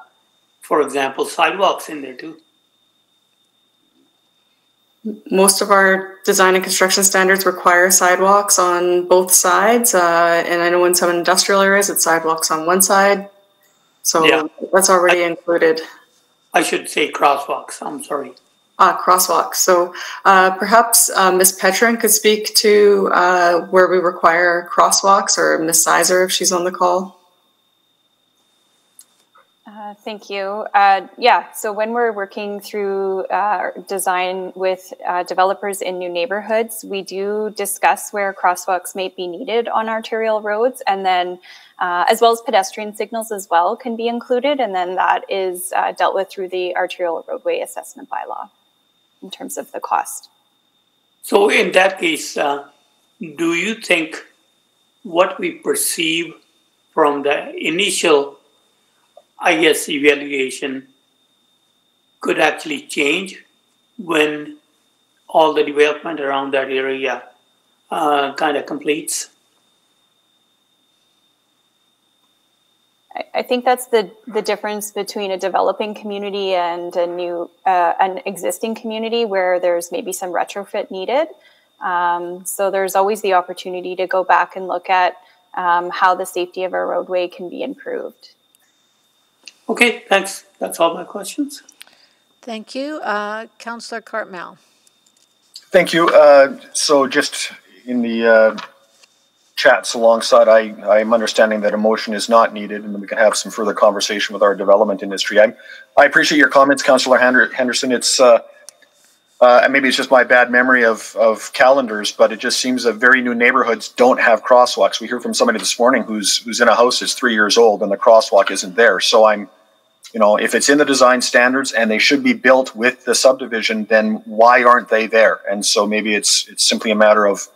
for example, sidewalks in there too. Most of our design and construction standards require sidewalks on both sides. Uh, and I know in some industrial areas, it's sidewalks on one side. So Yeah. that's already included. I should say crosswalks, I'm sorry. Uh, crosswalks. So uh, perhaps uh, Ms. Petrin could speak to uh, where we require crosswalks or Ms. Sizer if she's on the call. Uh, Thank you. Uh, Yeah, so when we're working through uh, design with uh, developers in new neighborhoods, we do discuss where crosswalks may be needed on arterial roads, and then uh, as well as pedestrian signals as well can be included, and then that is dealt with through the arterial roadway assessment bylaw in terms of the cost. So in that case, do you think what we perceive from the initial, I guess, evaluation could actually change when all the development around that area uh, kind of completes? I- think that's the the difference between a developing community and a new uh, an existing community where there's maybe some retrofit needed. Um, so there's always the opportunity to go back and look at um, how the safety of our roadway can be improved. Okay, thanks. That's all my questions. Thank you. Uh, Councillor Cartmell. Thank you. Uh, So just in the uh, chats alongside, I, I'm understanding that a motion is not needed and we can have some further conversation with our development industry. I, I appreciate your comments, Councillor Henderson. It's, uh, uh, and maybe it's just my bad memory of, of calendars, but it just seems that very new neighborhoods don't have crosswalks. We hear from somebody this morning who's, who's in a house that's three years old and the crosswalk isn't there. So I'm, you know, if it's in the design standards and they should be built with the subdivision, then why aren't they there? And so maybe it's it's simply a matter of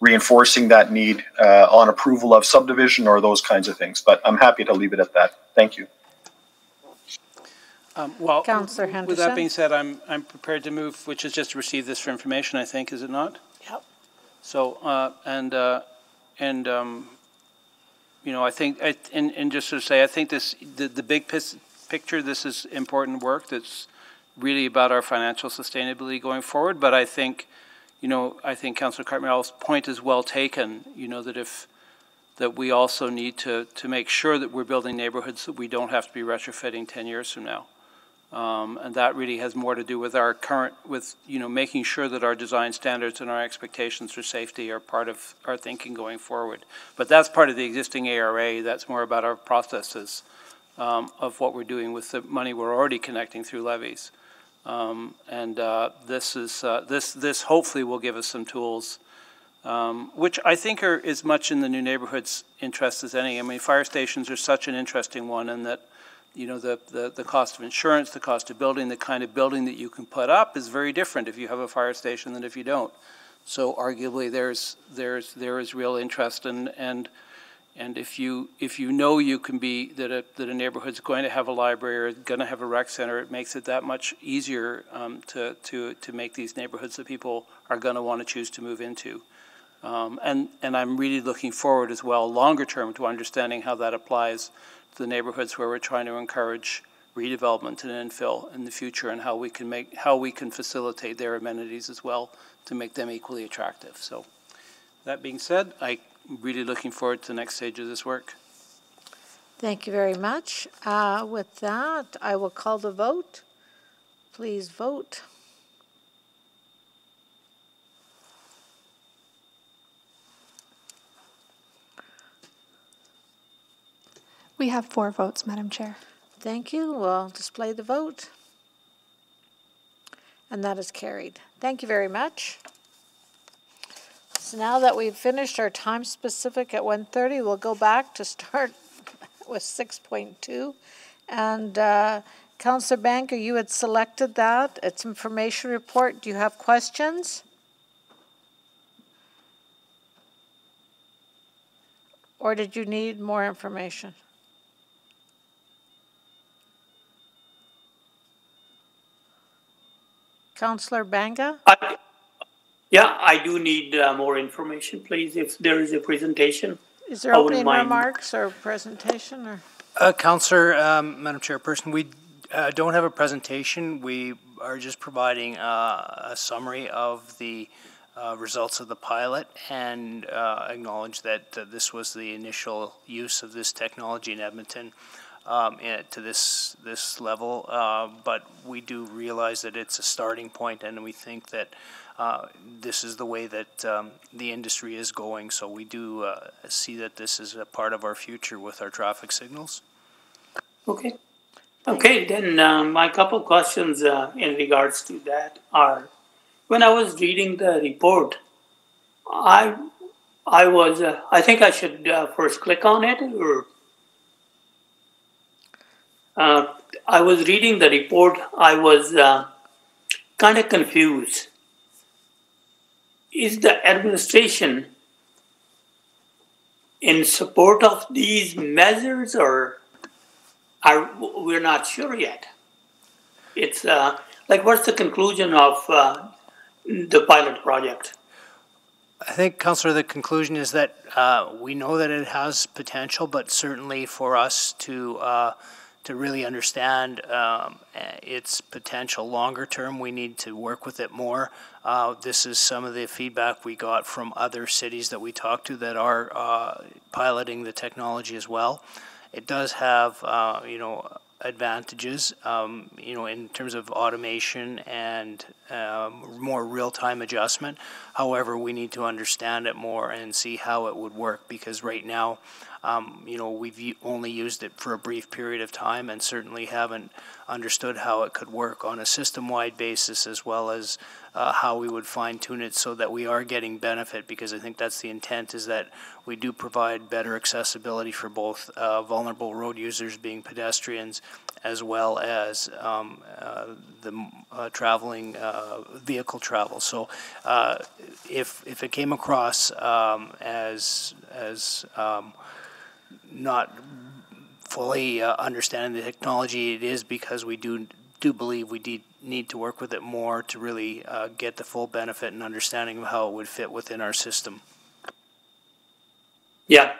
reinforcing that need uh, on approval of subdivision or those kinds of things. But I'm happy to leave it at that. Thank you. Um, Well, Councillor Henderson. with that being said, I'm, I'm prepared to move, which is just to receive this for information, I think, is it not? Yep. So, uh, and, uh, and, um, you know, I think, I- and, and just to say, I think this, the, the big pis- picture, this is important work that's really about our financial sustainability going forward, but I think, you know, I think Councillor Cartmell's point is well taken, you know, that if, that we also need to, to make sure that we're building neighborhoods that we don't have to be retrofitting 10 years from now. Um, and that really has more to do with our current, with, you know, making sure that our design standards and our expectations for safety are part of our thinking going forward. But that's part of the existing ARA, that's more about our processes um, of what we're doing with the money we're already connecting through levies. Um, and uh, this is, uh, this, this hopefully will give us some tools um, which I think are as much in the new neighborhoods' interest as any. I mean, fire stations are such an interesting one in that, you know, the, the, the cost of insurance, the cost of building, the kind of building that you can put up is very different if you have a fire station than if you don't. So arguably, there's, there's, there is real interest and, and, and if you, if you know you can be, that a, that a neighborhood's going to have a library or going to have a rec center, it makes it that much easier um, to, to, to make these neighborhoods that people are going to want to choose to move into. Um, and, and I'm really looking forward as well, longer term, to understanding how that applies to the neighborhoods where we're trying to encourage redevelopment and infill in the future and how we can make, how we can facilitate their amenities as well to make them equally attractive. So that being said, I'm really looking forward to the next stage of this work. Thank you very much. Uh, With that, I will call the vote. Please vote. We have four votes, Madam Chair. Thank you. We'll display the vote. And that is carried. Thank you very much. So now that we've finished our time specific at 1:30, we'll go back to start with 6.2. And uh, Councillor Banga, you had selected that. It's information report. Do you have questions? Or did you need more information? Councillor Banga? Yeah, I do need uh, more information, please, if there is a presentation. Is there I opening mind. remarks or presentation or? Uh, Councillor, um, Madam Chairperson, we uh, don't have a presentation. We are just providing uh, a summary of the uh, results of the pilot and uh, acknowledge that uh, this was the initial use of this technology in Edmonton um, in, to this this level. Uh, but we do realize that it's a starting point, and we think that uh, this is the way that um, the industry is going. So we do uh, see that this is a part of our future with our traffic signals. Okay. Okay, then uh, my couple questions uh, in regards to that are when I was reading the report, I I was uh, I think I should uh, first click on it or uh, I was reading the report. I was uh, kind of confused. Is the administration in support of these measures, or are we're not sure yet? It's uh, like what's the conclusion of uh, the pilot project? I think, Councillor, the conclusion is that uh, we know that it has potential, but certainly for us to uh, to really understand um, its potential longer term, we need to work with it more. Uh, this is some of the feedback we got from other cities that we talked to that are uh, piloting the technology as well. It does have, uh, you know, advantages, um, you know, in terms of automation and um, more real-time adjustment. However, we need to understand it more and see how it would work because right now, um, you know, we've only used it for a brief period of time and certainly haven't understood how it could work on a system-wide basis as well as uh, how we would fine-tune it so that we are getting benefit because I think that's the intent is that we do provide better accessibility for both uh, vulnerable road users being pedestrians as well as um, uh, the uh, traveling uh, vehicle travel. So uh, if, if it came across um, as, as um, not fully uh, understanding the technology, it is because we do do believe we need need to work with it more to really uh, get the full benefit and understanding of how it would fit within our system. Yeah,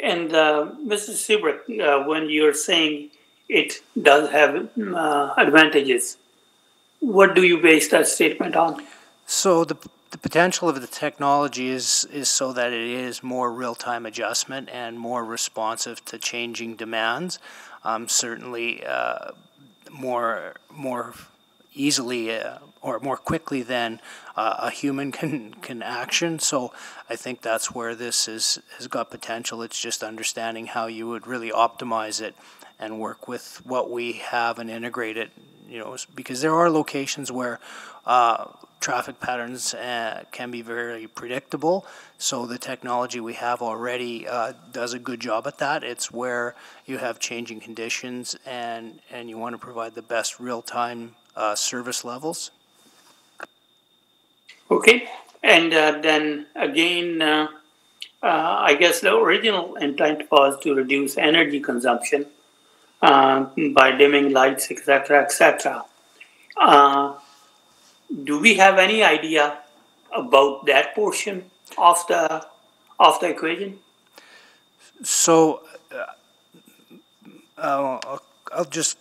and uh, Mrs. Cebryk, uh, when you're saying it does have uh, advantages, what do you base that statement on? So the the potential of the technology is is so that it is more real-time adjustment and more responsive to changing demands. Um, certainly, uh, more more easily uh, or more quickly than uh, a human can can action. So I think that's where this is has got potential. It's just understanding how you would really optimize it and work with what we have and integrate it. You know, because there are locations where uh, traffic patterns uh, can be very predictable. So the technology we have already uh, does a good job at that. It's where you have changing conditions and, and you want to provide the best real-time uh, service levels. Okay, and uh, then again, uh, I guess the original intent was to reduce energy consumption by dimming lights, etc., etc do we have any idea about that portion of the of the equation? So, uh, I'll, I'll just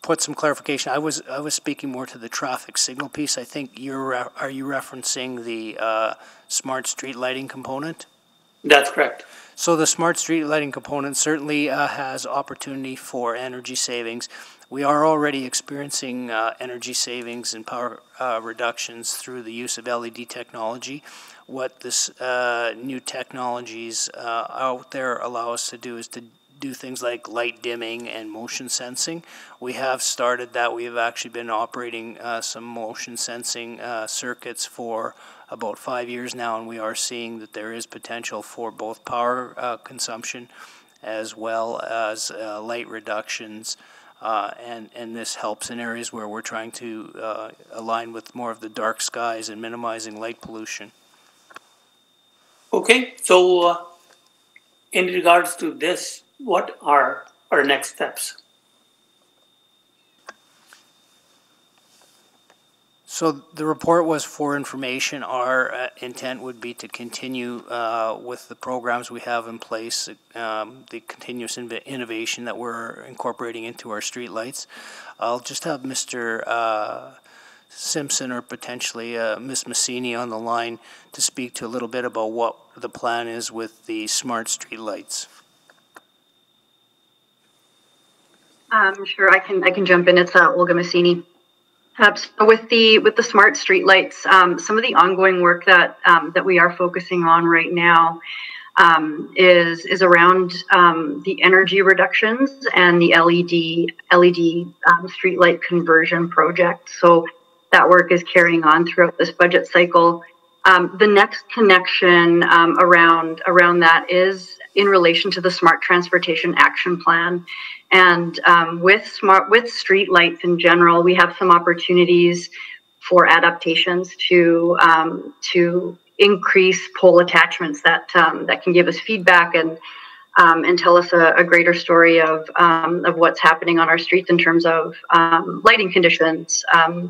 put some clarification. I was I was speaking more to the traffic signal piece. I think you're are you referencing the uh, smart street lighting component? That's correct. So the smart street lighting component certainly uh, has opportunity for energy savings. We are already experiencing uh, energy savings and power uh, reductions through the use of LED technology. What this uh, new technologies uh, out there allow us to do is to do things like light dimming and motion sensing. We have started that. We have actually been operating uh, some motion sensing circuits for about five years now, and we are seeing that there is potential for both power uh, consumption as well as uh, light reductions uh, and, and this helps in areas where we're trying to uh, align with more of the dark skies and minimizing light pollution. Okay, so uh, in regards to this, what are our next steps? So the report was for information. Our uh, intent would be to continue uh, with the programs we have in place, um, the continuous innovation that we're incorporating into our streetlights. I'll just have Mr. Uh, Simpson or potentially uh, Ms. Massini on the line to speak to a little bit about what the plan is with the smart streetlights. Um, sure, I can I can jump in. It's uh, Olga Massini. So with the with the smart streetlights, um, some of the ongoing work that um, that we are focusing on right now um, is is around um, the energy reductions and the LED LED um, streetlight conversion project. So that work is carrying on throughout this budget cycle. Um, the next connection um, around around that is in relation to the Smart Transportation Action Plan, and um, with smart with street lights in general, we have some opportunities for adaptations to um, to increase pole attachments that um, that can give us feedback and um, and tell us a, a greater story of um, of what's happening on our streets in terms of um, lighting conditions,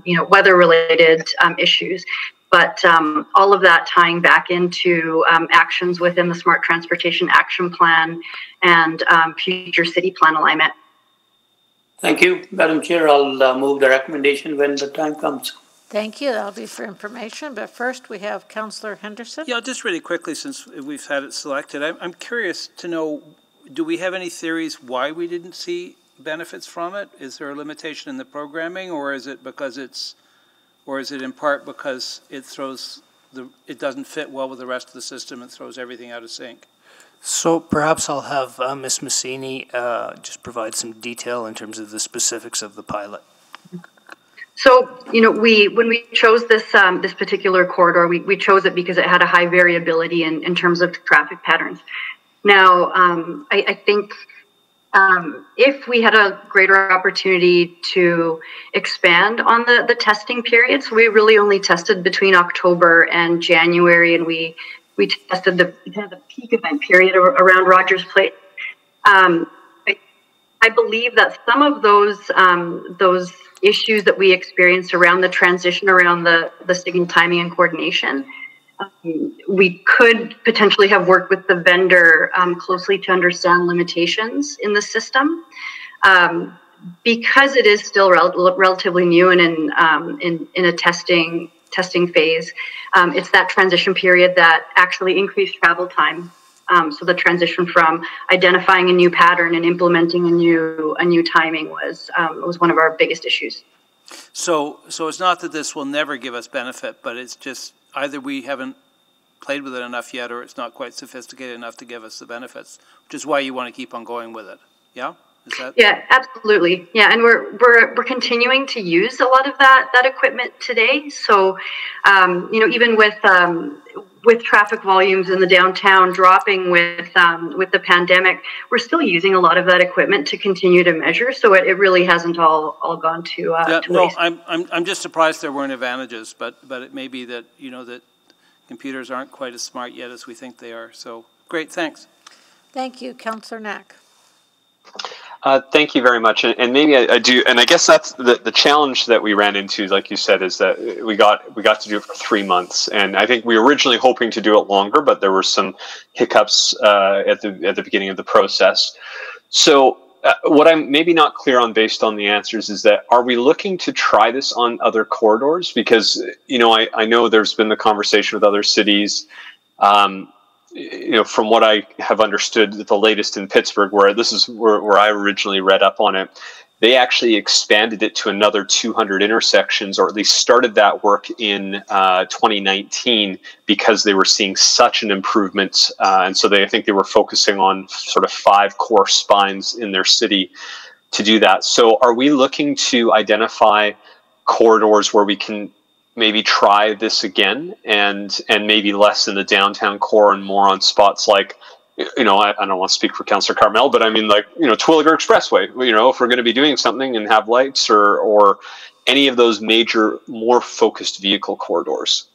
you know, weather related issues. But um, all of that tying back into actions within the Smart Transportation Action Plan and future city plan alignment. Thank you, Madam Chair. I'll uh, move the recommendation when the time comes. Thank you. That'll be for information. But first, we have Councillor Henderson. Yeah, just really quickly, since we've had it selected, I'm, I'm curious to know, do we have any theories why we didn't see benefits from it? Is there a limitation in the programming, or is it because it's, or is it in part because it throws the, it doesn't fit well with the rest of the system and throws everything out of sync? So perhaps I'll have uh, Ms. Massini uh, just provide some detail in terms of the specifics of the pilot. So, you know, we when we chose this um, this particular corridor, we, we chose it because it had a high variability in, in terms of traffic patterns. Now, um, I, I, think um, if we had a greater opportunity to expand on the, the testing periods, we really only tested between October and January, and we we tested the the peak event period around Rogers Place. Um, I, I, believe that some of those um, those issues that we experienced around the transition, around the, the signal timing and coordination. Um, we could potentially have worked with the vendor um, closely to understand limitations in the system. Um, because it is still rel- relatively new and in, um, in, in a testing testing phase, um, it's that transition period that actually increased travel time so the transition from identifying a new pattern and implementing a new a new timing was was one of our biggest issues. So so it's not that this will never give us benefit, but it's just either we haven't played with it enough yet, or it's not quite sophisticated enough to give us the benefits, which is why you want to keep on going with it. Yeah. Is that? Yeah, absolutely. Yeah, and we're we're we're continuing to use a lot of that that equipment today. So, um, you know, even with um, with traffic volumes in the downtown dropping with um, with the pandemic, we're still using a lot of that equipment to continue to measure. So it, it really hasn't all all gone to, uh, yeah, to no, waste. I'm, I'm I'm just surprised there weren't advantages, but but it may be that you know that computers aren't quite as smart yet as we think they are. So great, thanks. Thank you, Councillor Knack. Uh, thank you very much, and, and maybe I, I, do, and I guess that's the, the challenge that we ran into, like you said, is that we got we got to do it for three months, and I think we were originally hoping to do it longer, but there were some hiccups uh, at the at the beginning of the process. So, uh, what I'm maybe not clear on, based on the answers, is that are we looking to try this on other corridors? Because you know, I, I know there's been the conversation with other cities. Um, you know, from what I have understood, the latest in Pittsburgh, where this is where, where I originally read up on it, they actually expanded it to another 200 intersections, or at least started that work in uh, 2019 because they were seeing such an improvement. Uh, and so they, I think they were focusing on sort of five core spines in their city to do that. So are we looking to identify corridors where we can maybe try this again and and maybe less in the downtown core and more on spots like you know I, I don't want to speak for Councillor Cartmell but I mean like you know Terwillegar Expressway you know if we're going to be doing something and have lights or or any of those major more focused vehicle corridors.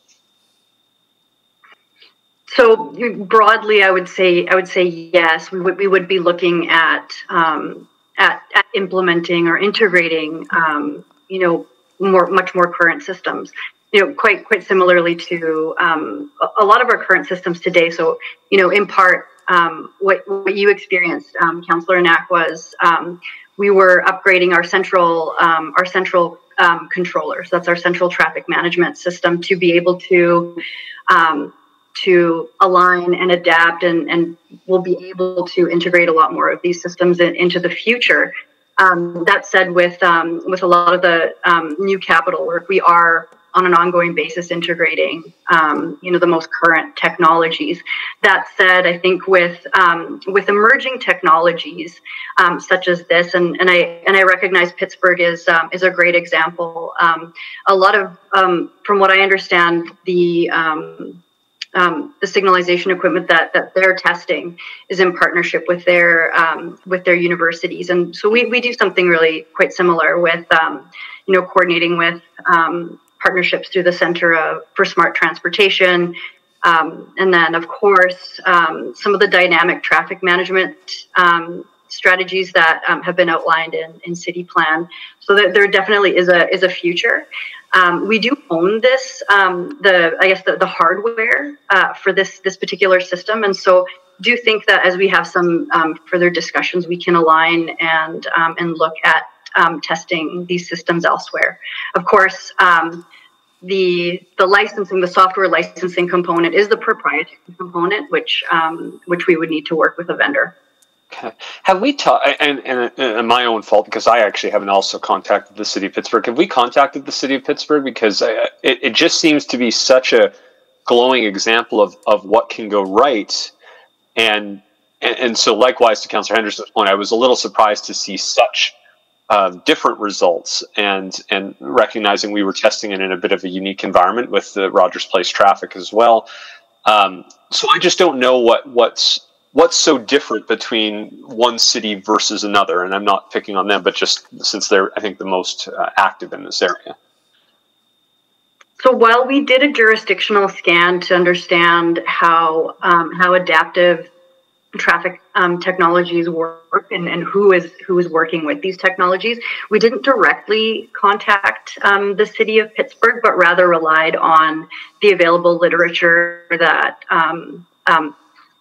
So broadly I would say I would say yes. We would, we would be looking at um, at, at implementing or integrating um, you know more much more current systems you know, quite quite similarly to um, a, lot of our current systems today. So, you know, in part, um, what what you experienced, um, Councillor Knack, was um, we were upgrading our central um, our central um, controllers. That's our central traffic management system to be able to to align and adapt, and and we'll be able to integrate a lot more of these systems in, into the future. that said, with with a lot of the new capital work, we are on an ongoing basis integrating um, you know the most current technologies. That said i think with um, with emerging technologies um, such as this and, and i and i recognize pittsburgh is um, is a great example um, a lot of um, from what i understand the um, the signalization equipment that, that they're testing is in partnership with their um, with their universities, and so we, we do something really quite similar with um, you know coordinating with partnerships through the Center of, for Smart Transportation. Um, and then, of course, um, some of the dynamic traffic management um, strategies that um, have been outlined in, in city plan. So there, there definitely is a is a future. Um, we do own this, the I guess the, the hardware uh, for this this particular system, and so do think that as we have some further discussions, we can align and and look at um, testing these systems elsewhere. Of course, um, the the licensing, the software licensing component is the proprietary component, which um, which we would need to work with a vendor. Okay. Have we talked, and, and, and my own fault because I actually haven't also contacted the city of Pittsburgh. Have we contacted the city of Pittsburgh because I, it, it just seems to be such a glowing example of, of what can go right, and, and and so likewise to Councillor Henderson's point, I was a little surprised to see such um, different results and and recognizing we were testing it in a bit of a unique environment with the Rogers Place traffic as well. Um, so I just don't know what what's what's so different between one city versus another. And I'm not picking on them, but just since they're I think the most uh, active in this area. So while we did a jurisdictional scan to understand how um, how adaptive traffic um, technologies work and, and who is who is working with these technologies. We didn't directly contact um, the city of Pittsburgh, but rather relied on the available literature that um, um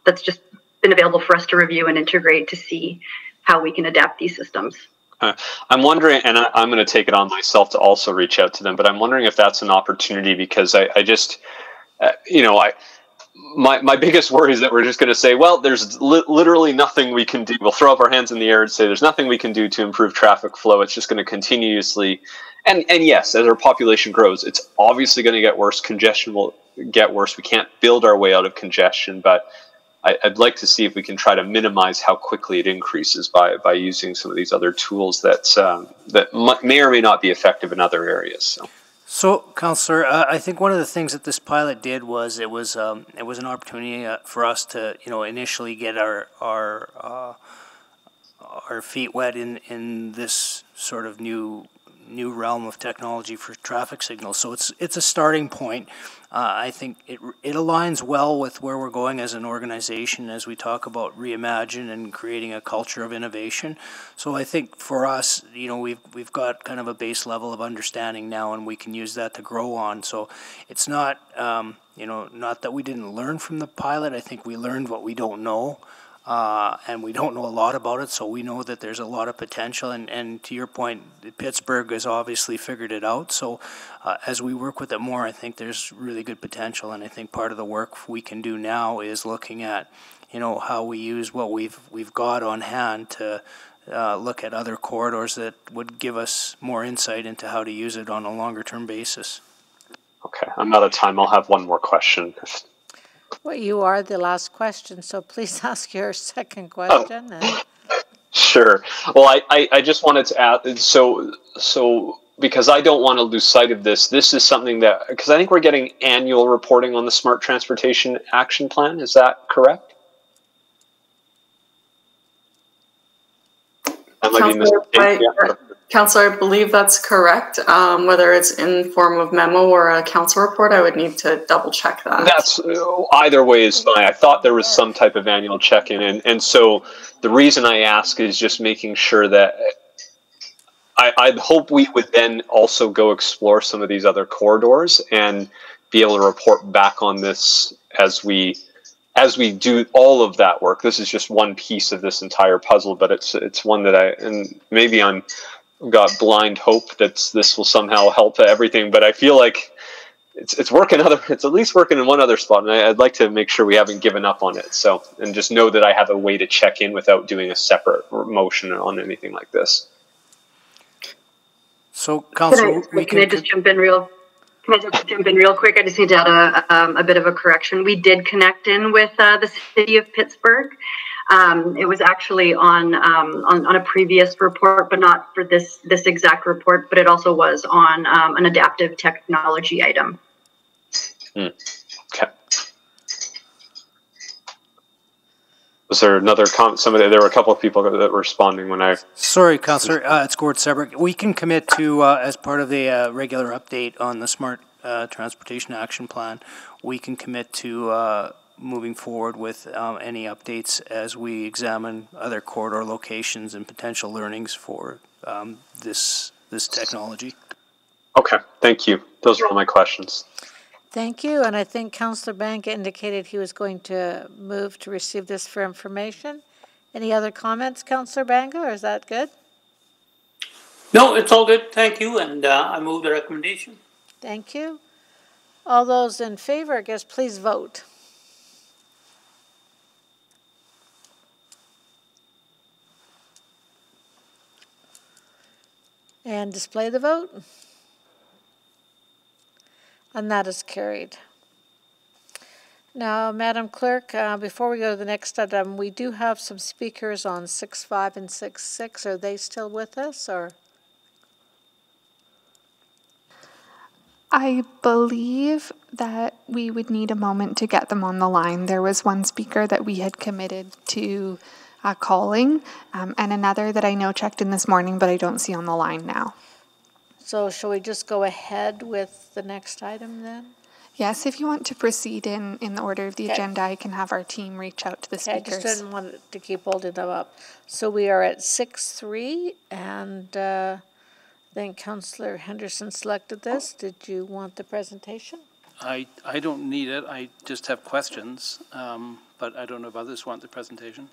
that's just been available for us to review and integrate to see how we can adapt these systems. Uh, I'm wondering, and I, am going to take it on myself to also reach out to them, but I'm wondering if that's an opportunity because I, I just, uh, you know, I my, my biggest worry is that we're just going to say, well, there's li- literally nothing we can do. We'll throw up our hands in the air and say there's nothing we can do to improve traffic flow. It's just going to continuously, and and yes, as our population grows, it's obviously going to get worse. Congestion will get worse. We can't build our way out of congestion, but I, would like to see if we can try to minimize how quickly it increases by by using some of these other tools that um, that may or may not be effective in other areas. So. So, Councillor, uh, I think one of the things that this pilot did was it was um, it was an opportunity uh, for us to you know initially get our our uh, our feet wet in in this sort of new new realm of technology for traffic signals. So it's it's a starting point. Uh, I think it it aligns well with where we're going as an organization as we talk about reimagine and creating a culture of innovation. So I think for us, you know, we've we've got kind of a base level of understanding now, and we can use that to grow on. So it's not um, you know not that we didn't learn from the pilot. I think we learned what we don't know. Uh, and we don't know a lot about it, so we know that there's a lot of potential. And, and to your point, Pittsburgh has obviously figured it out. So uh, as we work with it more, I think there's really good potential. And I think part of the work we can do now is looking at, you know, how we use what we've we've got on hand to uh, look at other corridors that would give us more insight into how to use it on a longer term basis. Okay, I'm out of time. I'll have one more question. Well, you are the last question, so please ask your second oh. question. Oh. Sure. Well, I, I, I, just wanted to add so so because I don't want to lose sight of this. This is something that because I think we're getting annual reporting on the Smart Transportation Action Plan. Is that correct? I, yeah. Councillor, I believe that's correct. Um, whether it's in form of memo or a council report, I would need to double check that. That's either way is fine. I thought there was some type of annual check-in, and and so the reason I ask is just making sure that I, I'd hope we would then also go explore some of these other corridors and be able to report back on this as we as we do all of that work. This is just one piece of this entire puzzle, but it's it's one that I and maybe I'm got blind hope that this will somehow help everything. But I feel like it's it's working other it's at least working in one other spot, and I, would like to make sure we haven't given up on it. So and just know that I have a way to check in without doing a separate motion on anything like this. So, Council, can I, can I just jump in real? Can I just jump in real quick? I just need to add a, um, a bit of a correction. We did connect in with uh, the city of Pittsburgh. Um, it was actually on, um, on, on a previous report, but not for this this exact report. But it also was on um, an adaptive technology item. Hmm. Okay. Was there another comment? Somebody, there were a couple of people that were responding when I. Sorry, Councillor, uh, it's Gord Cebryk. We can commit to, uh, as part of the uh, regular update on the Smart uh, Transportation Action Plan, we can commit to uh, moving forward with um, any updates as we examine other corridor locations and potential learnings for um, this this technology. Okay, thank you. Those are all my questions. Thank you, and I think Councillor Banga indicated he was going to move to receive this for information. Any other comments, Councillor Banga, or is that good? No, it's all good. Thank you, and uh, I move the recommendation. Thank you. All those in favor, I guess, please vote. And display the vote and that is carried. Now, Madam Clerk, uh, before we go to the next item, we do have some speakers on 6.5 and 6.6. Are they still with us, or? I believe that we would need a moment to get them on the line. There was one speaker that we had committed to uh, calling, um, and another that I know checked in this morning, but I don't see on the line now. So shall we just go ahead with the next item then? Yes, if you want to proceed in, in the order of the Okay. agenda, I can have our team reach out to the Okay, I just didn't want to keep holding them up. So we are at six three, and uh, I think Councillor Henderson selected this. Did you want the presentation? I, I don't need it, I just have questions, um, but I don't know if others want the presentation.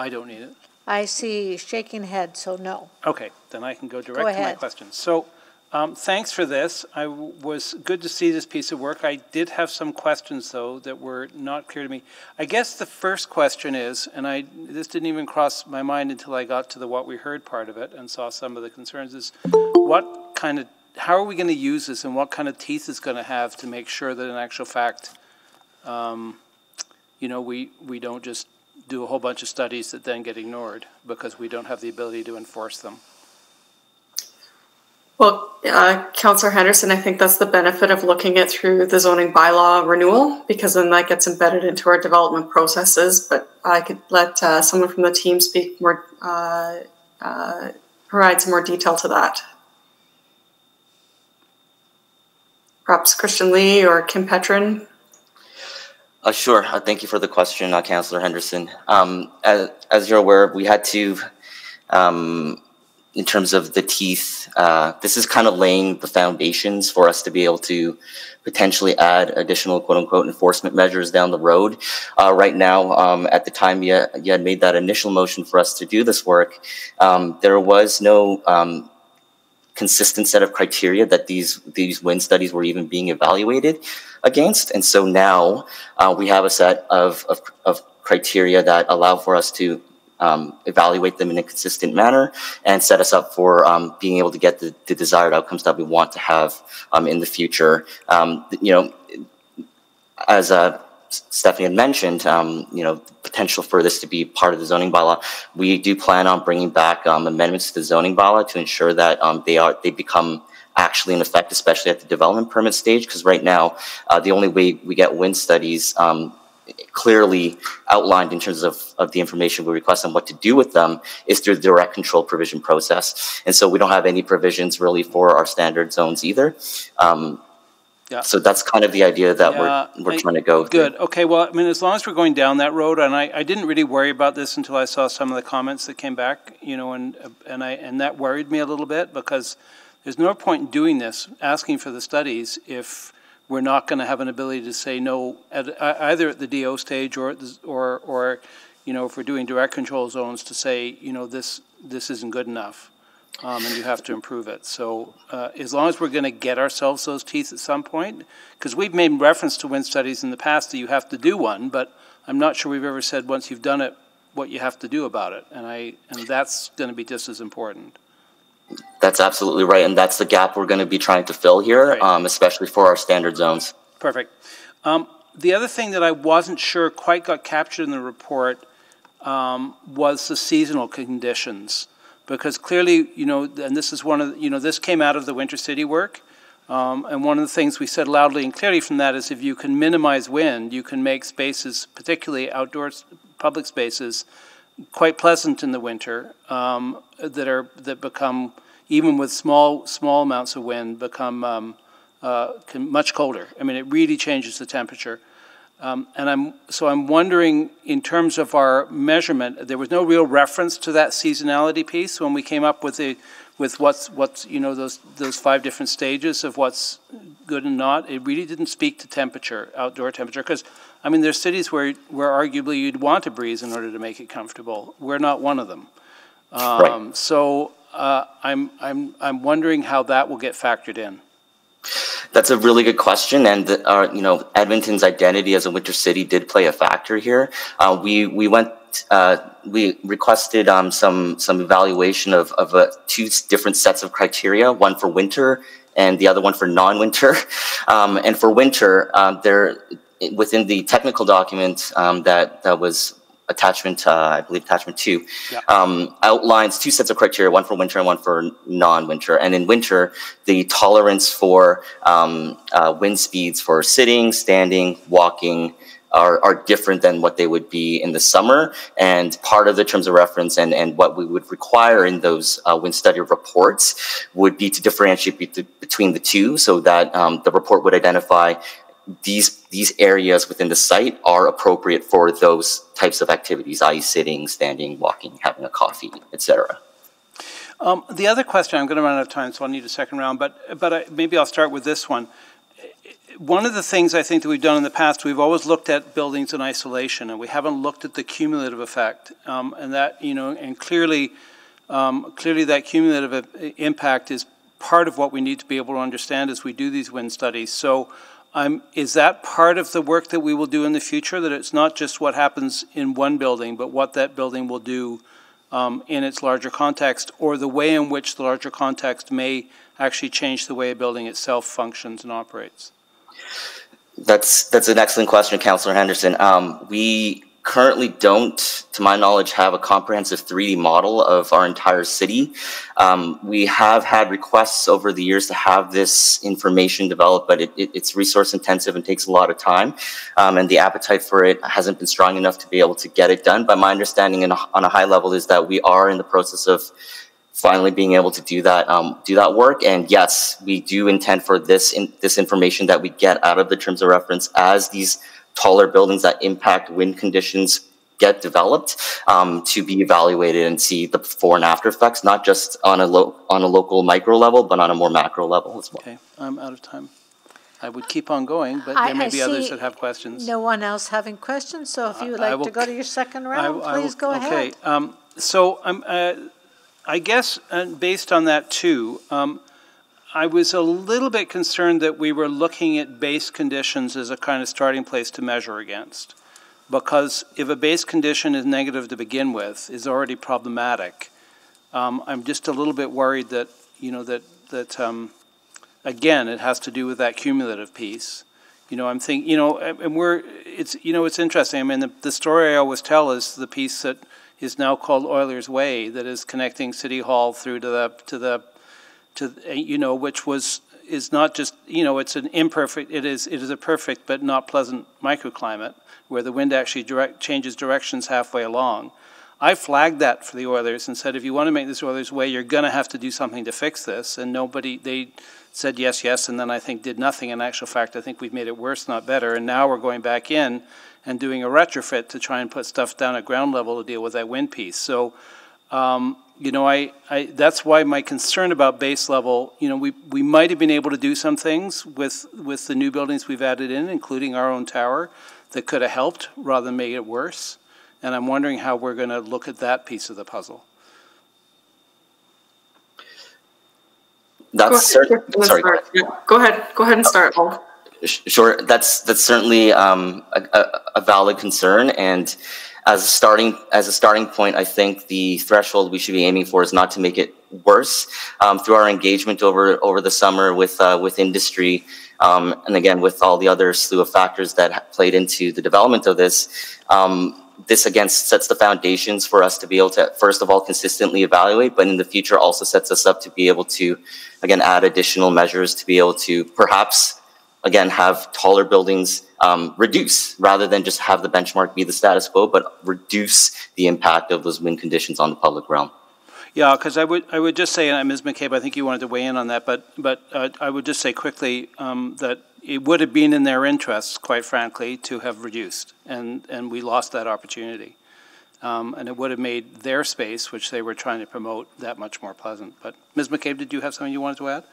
I don't need it. I see shaking head, so no. Okay, then I can go direct to my questions. So, um, thanks for this. I was good to see this piece of work. I did have some questions though that were not clear to me. I guess the first question is, and I this didn't even cross my mind until I got to the what we heard part of it and saw some of the concerns. Is what kind of how are we going to use this and what kind of teeth is going to have to make sure that in actual fact, um, you know, we we don't just do a whole bunch of studies that then get ignored because we don't have the ability to enforce them. Well, uh, Councillor Henderson, I think that's the benefit of looking at through the zoning bylaw renewal because then that gets embedded into our development processes. But I could let uh, someone from the team speak more, uh, uh provide some more detail to that. Perhaps Christian Lee or Kim Petrin. Uh, sure. Uh, thank you for the question, uh, Councillor Henderson. Um, as, as, you're aware, we had to, um, in terms of the teeth, uh, this is kind of laying the foundations for us to be able to potentially add additional quote unquote enforcement measures down the road. Uh, right now, um, at the time you, you, had made that initial motion for us to do this work, um, there was no um, consistent set of criteria that these these wind studies were even being evaluated against. And so now uh, we have a set of, of, of, criteria that allow for us to um, evaluate them in a consistent manner and set us up for um, being able to get the, the, desired outcomes that we want to have um, in the future. Um, you know, as uh, Stephanie had mentioned, um, you know, potential for this to be part of the zoning bylaw. We do plan on bringing back um, amendments to the zoning bylaw to ensure that they are they become actually in effect, especially at the development permit stage, because right now, uh, the only way we get wind studies um, clearly outlined in terms of, of the information we request and what to do with them is through the direct control provision process. And so we don't have any provisions really for our standard zones either. Um, Yeah. So that's kind of the idea that Yeah, we're we're I- trying to go. Through. Good. Okay. Well, I mean, as long as we're going down that road, and I, I didn't really worry about this until I saw some of the comments that came back, you know, and and I and that worried me a little bit because there's no point in doing this, asking for the studies, if we're not going to have an ability to say no at either at the DO stage or the, or or you know if we're doing direct control zones to say you know this this isn't good enough. Um, and you have to improve it. So uh, as long as we're going to get ourselves those teeth at some point, because we've made reference to wind studies in the past that you have to do one, but I'm not sure we've ever said once you've done it what you have to do about it, and I and that's going to be just as important. That's absolutely right, and that's the gap we're going to be trying to fill here, um, especially for our standard zones. Perfect. Um, the other thing that I wasn't sure quite got captured in the report um, was the seasonal conditions, because clearly, you know, and this is one of you know this came out of the Winter City work, um, and one of the things we said loudly and clearly from that is if you can minimize wind, you can make spaces, particularly outdoor public spaces, quite pleasant in the winter um, that are that become even with small small amounts of wind become um, uh, much colder. I mean, it really changes the temperature. Um, and I'm so I'm wondering in terms of our measurement, there was no real reference to that seasonality piece when we came up with the with what's what's you know those those five different stages of what's good and not. It really didn't speak to temperature, outdoor temperature, because I mean there's cities where where arguably you'd want a breeze in order to make it comfortable. We're not one of them. Um, Right. So uh, I'm I'm I'm wondering how that will get factored in. That's a really good question, and uh, you know, Edmonton's identity as a winter city did play a factor here. Uh, we we went. Uh, we requested um, some some evaluation of of uh, two different sets of criteria, one for winter and the other one for non-winter. Um, and for winter, um, there within the technical document um, that that was attachment, uh, I believe attachment two, um, outlines two sets of criteria, one for winter and one for non-winter. And in winter, the tolerance for um, uh, wind speeds for sitting, standing, walking are, are different than what they would be in the summer. And part of the terms of reference and, and what we would require in those uh, wind study reports would be to differentiate be- between the two so that um, the report would identify these these areas within the site are appropriate for those types of activities, i.e., sitting, standing, walking, having a coffee, etc. Um, the other question, I'm going to run out of time, so I'll need a second round, but, but I, maybe I'll start with this one. One of the things I think that we've done in the past, we've always looked at buildings in isolation, and we haven't looked at the cumulative effect. Um, and that, you know, and clearly, um, clearly that cumulative impact is part of what we need to be able to understand as we do these wind studies. So um, is that part of the work that we will do in the future, that it's not just what happens in one building, but what that building will do um, in its larger context, or the way in which the larger context may actually change the way a building itself functions and operates? That's that's an excellent question, Councillor Henderson. Um, we currently don't, to my knowledge, have a comprehensive 3D model of our entire city. Um, we have had requests over the years to have this information developed, but it, it, it's resource intensive and takes a lot of time. Um, and the appetite for it hasn't been strong enough to be able to get it done. But my understanding in on a high level is that we are in the process of finally being able to do that um, do that work. And yes, we do intend for this in, this information that we get out of the terms of reference as these taller buildings that impact wind conditions get developed um, to be evaluated and see the before and after effects, not just on a lo- on a local micro level, but on a more macro level as well. Okay, I'm out of time. I would keep on going, but I- there may I be others that have questions. No one else having questions, so if you would like will to go to your second I- round, I will- please go ahead. Okay, um, so I'm, uh, I guess, uh, based on that too, um, I was a little bit concerned that we were looking at base conditions as a kind of starting place to measure against. Because if a base condition is negative to begin with, is already problematic, um, I'm just a little bit worried that, you know, that, that, um, again, it has to do with that cumulative piece. You know, I'm thinking, you know, and we're, it's, you know, it's interesting. I mean, the, the story I always tell is the piece that is now called Oilers Way, that is connecting City Hall through to the, to the, to, uh, you know, which was, is not just, you know, it's an imperfect, it is, it is a perfect but not pleasant microclimate where the wind actually direct, changes directions halfway along. I flagged that for the Oilers and said, if you want to make this Oilers way, you're going to have to do something to fix this. And nobody, they said yes, yes, and then I think did nothing. In actual fact, I think we've made it worse, not better. And now we're going back in and doing a retrofit to try and put stuff down at ground level to deal with that wind piece. So, um, you know, I, I, that's why my concern about base level, you know, we, we might have been able to do some things with, with the new buildings we've added in, including our own tower, that could have helped rather than make it worse. And I'm wondering how we're going to look at that piece of the puzzle. That's go ahead, sorry. Go ahead. Go ahead and start. Paul. Sure, that's that's certainly um, a, a, a, valid concern, and as a starting as a starting point, I think the threshold we should be aiming for is not to make it worse. Um, through our engagement over over the summer with uh, with industry, um, and again with all the other slew of factors that played into the development of this, um, this again sets the foundations for us to be able to, first of all, consistently evaluate, but in the future also sets us up to be able to, again, add additional measures to be able to perhaps, again, have taller buildings um, reduce rather than just have the benchmark be the status quo, but reduce the impact of those wind conditions on the public realm. Yeah, because I would I would just say, and Ms. McCabe, I think you wanted to weigh in on that, but but uh, I would just say quickly um, that it would have been in their interests, quite frankly, to have reduced, and, and we lost that opportunity. Um, and it would have made their space, which they were trying to promote, that much more pleasant. But Ms. McCabe, did you have something you wanted to add?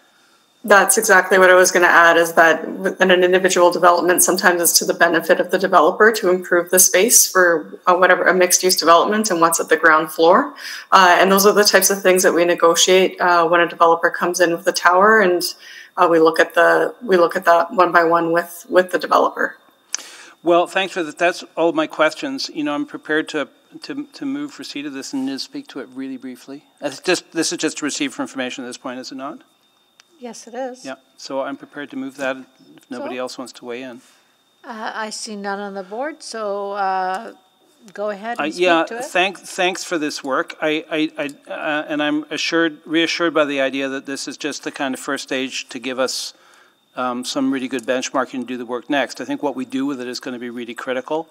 That's exactly what I was going to add is that in an individual development, sometimes it's to the benefit of the developer to improve the space for uh, whatever a mixed use development and what's at the ground floor. Uh, and those are the types of things that we negotiate uh, when a developer comes in with the tower and uh, we look at the we look at that one by one with with the developer. Well, thanks for that. That's all my questions. You know, I'm prepared to to, to move receipt of this and to speak to it really briefly. It's just this is just to receive for information at this point, is it not? Yes, it is. Yeah. So I'm prepared to move that if nobody so, else wants to weigh in. Uh, I see none on the board, so uh, go ahead and uh, yeah, thank, thanks for this work. I, I, I uh, and I'm assured, reassured by the idea that this is just the kind of first stage to give us um, some really good benchmarking to do the work next. I think what we do with it is going to be really critical.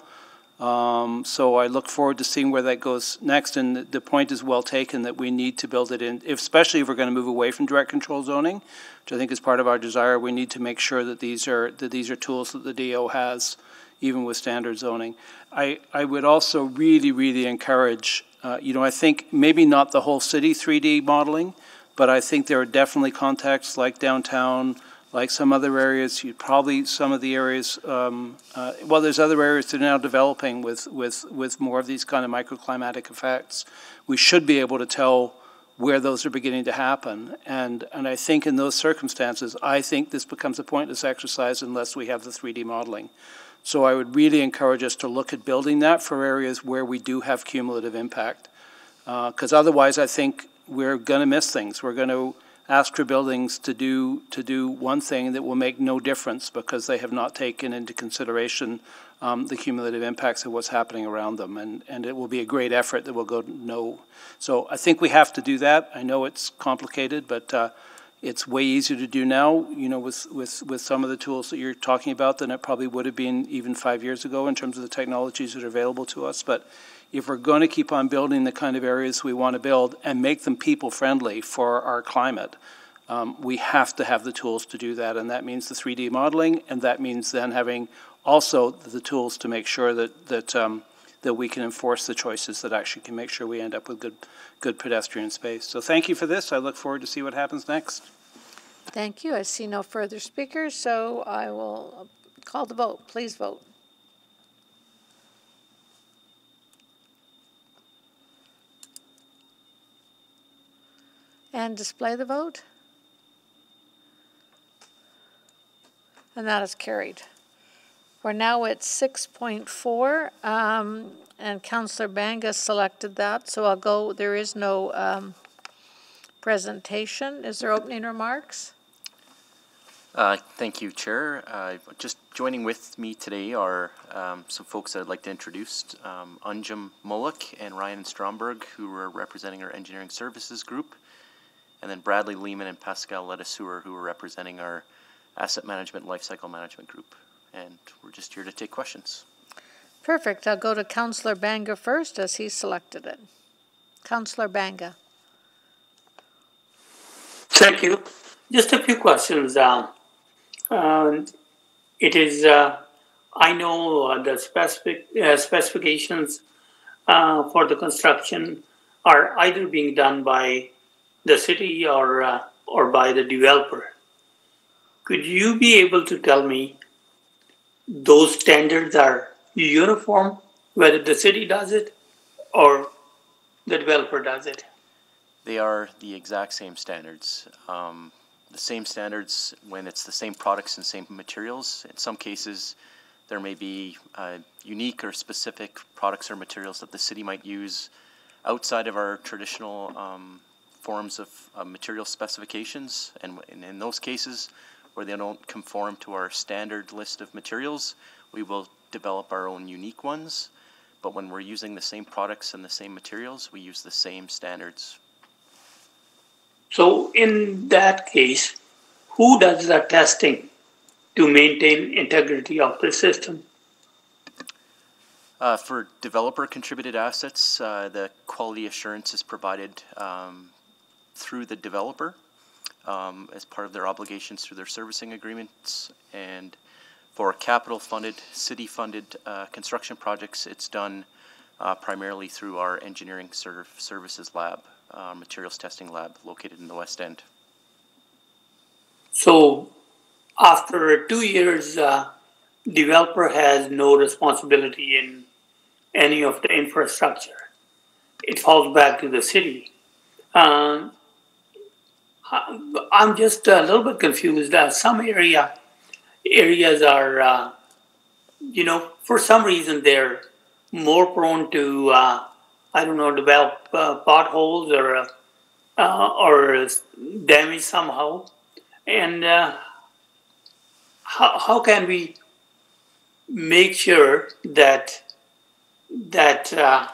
Um, so I look forward to seeing where that goes next. And the point is well taken that we need to build it in, especially if we're going to move away from direct control zoning, which I think is part of our desire. We need to make sure that these are that these are tools that the DO has even with standard zoning. I, I would also really, really encourage, uh, you know, I think maybe not the whole city 3D modeling, but I think there are definitely contexts like downtown, like some other areas, you probably some of the areas, um, uh, well, there's other areas that are now developing with, with, with more of these kind of microclimatic effects. We should be able to tell where those are beginning to happen. And, and I think in those circumstances, I think this becomes a pointless exercise unless we have the 3D modeling. So I would really encourage us to look at building that for areas where we do have cumulative impact. Because uh, otherwise, I think we're going to miss things. We're going to ask for buildings to do to do one thing that will make no difference because they have not taken into consideration um, the cumulative impacts of what's happening around them, and and it will be a great effort that will go no. So I think we have to do that. I know it's complicated, but. Uh, it's way easier to do now, you know, with, with, with some of the tools that you're talking about than it probably would have been even five years ago in terms of the technologies that are available to us. But if we're going to keep on building the kind of areas we want to build and make them people friendly for our climate, um, we have to have the tools to do that. And that means the 3D modeling, and that means then having also the tools to make sure that, that, um, that we can enforce the choices that actually can make sure we end up with good good pedestrian space. So thank you for this. I look forward to see what happens next. Thank you. I see no further speakers, so I will call the vote. Please vote. And display the vote. And that is carried. We're now at 6.4. Um, and Councillor Banga selected that, so I'll go, there is no um, presentation. Is there opening remarks? Uh, thank you, Chair. Uh, just joining with me today are um, some folks that I'd like to introduce. Um, Anjum Mullock and Ryan Stromberg, who are representing our engineering services group, and then Bradley Lehman and Pascal Ledeseur, who are representing our asset management lifecycle management group. And we're just here to take questions. Perfect. I'll go to Councillor Banga first as he selected it. Councillor Banga. Thank you. Just a few questions. Uh, uh, it is, uh, I know uh, the specific uh, specifications uh, for the construction are either being done by the city or uh, or by the developer. Could you be able to tell me those standards are uniform, whether the city does it or the developer does it? They are the exact same standards. Um, the same standards when it's the same products and same materials. In some cases, there may be uh, unique or specific products or materials that the city might use outside of our traditional um, forms of uh, material specifications. And, and in those cases, where they don't conform to our standard list of materials, we will develop our own unique ones. But when we're using the same products and the same materials, we use the same standards. So in that case, who does the testing to maintain integrity of the system? Uh, for developer contributed assets, uh, the quality assurance is provided um, through the developer um, as part of their obligations through their servicing agreements. And for capital funded, city funded uh, construction projects, it's done uh, primarily through our engineering serv services lab, uh, materials testing lab located in the West End. So after two years, uh, developer has no responsibility in any of the infrastructure. It falls back to the city. Uh, I'm just a little bit confused. Uh, some area areas are, uh, you know, for some reason they're more prone to, uh, I don't know, develop uh, potholes or uh, or damage somehow. And uh, how how can we make sure that that uh,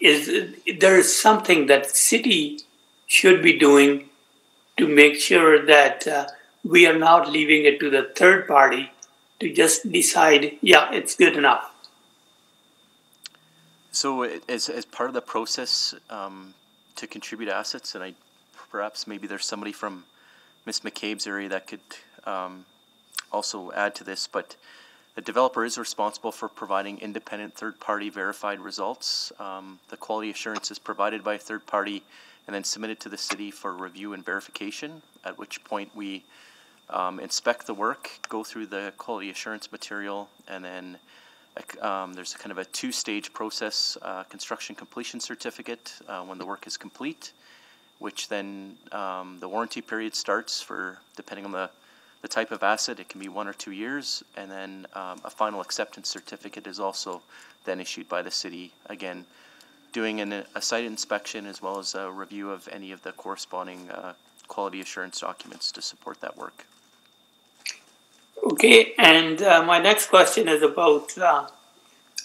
is there is something that city should be doing to make sure that uh, we are not leaving it to the third party to just decide, yeah, it's good enough. So, as, as part of the process um, to contribute assets, and I perhaps maybe there's somebody from Ms. McCabe's area that could um, also add to this, but the developer is responsible for providing independent third-party verified results. Um, the quality assurance is provided by a third party and then submit it to the city for review and verification, at which point we um, inspect the work, go through the quality assurance material, and then um, there's kind of a two-stage process, uh, construction completion certificate uh, when the work is complete, which then um, the warranty period starts for, depending on the the type of asset, it can be one or two years, and then um, a final acceptance certificate is also then issued by the city. Again, doing an, a site inspection as well as a review of any of the corresponding uh, quality assurance documents to support that work. Okay, and uh, my next question is about uh,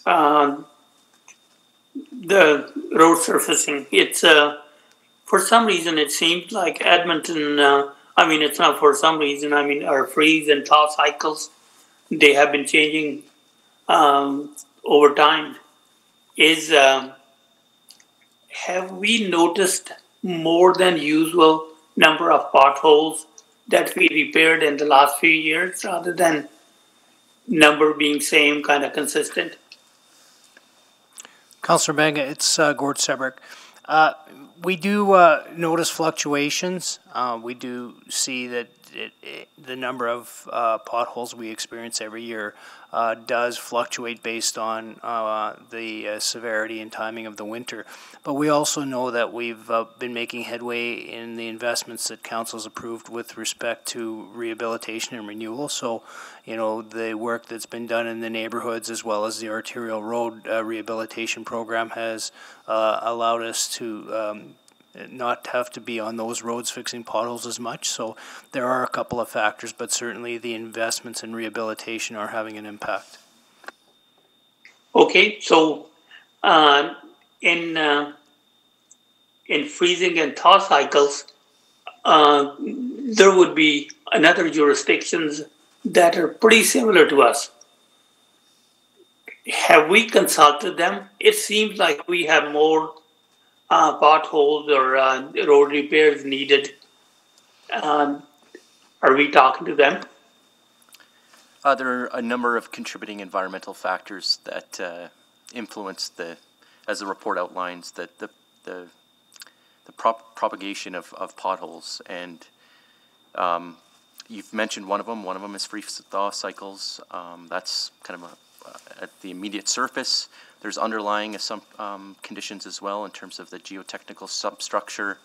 um, the road surfacing. It's uh, for some reason it seems like Edmonton uh, I mean, it's not for some reason. I mean, our freeze and thaw cycles, they have been changing um, over time. Is um, have we noticed more than usual number of potholes that we repaired in the last few years, rather than number being same, kind of consistent? Councillor Banga, it's uh, Gord Cebryk. Uh, we do uh, notice fluctuations. Uh, we do see that it, it, the number of uh, potholes we experience every year uh, does fluctuate based on uh, the uh, severity and timing of the winter. But we also know that we've uh, been making headway in the investments that council's approved with respect to rehabilitation and renewal. So, you know, the work that's been done in the neighborhoods as well as the arterial road uh, rehabilitation program has allowed us to um, not have to be on those roads fixing potholes as much. So there are a couple of factors, but certainly the investments in rehabilitation are having an impact. Okay, so uh, in uh, in freezing and thaw cycles, uh, there would be another jurisdictions that are pretty similar to us. have we consulted them? It seems like we have more uh, potholes or uh, road repairs needed. Um, are we talking to them? Uh, there are a number of contributing environmental factors that uh, influence the, as the report outlines, that the the the prop propagation of, of potholes. And um, you've mentioned one of them. One of them is freeze thaw cycles. Um, that's kind of a, at the immediate surface. There's underlying some um, conditions as well in terms of the geotechnical substructure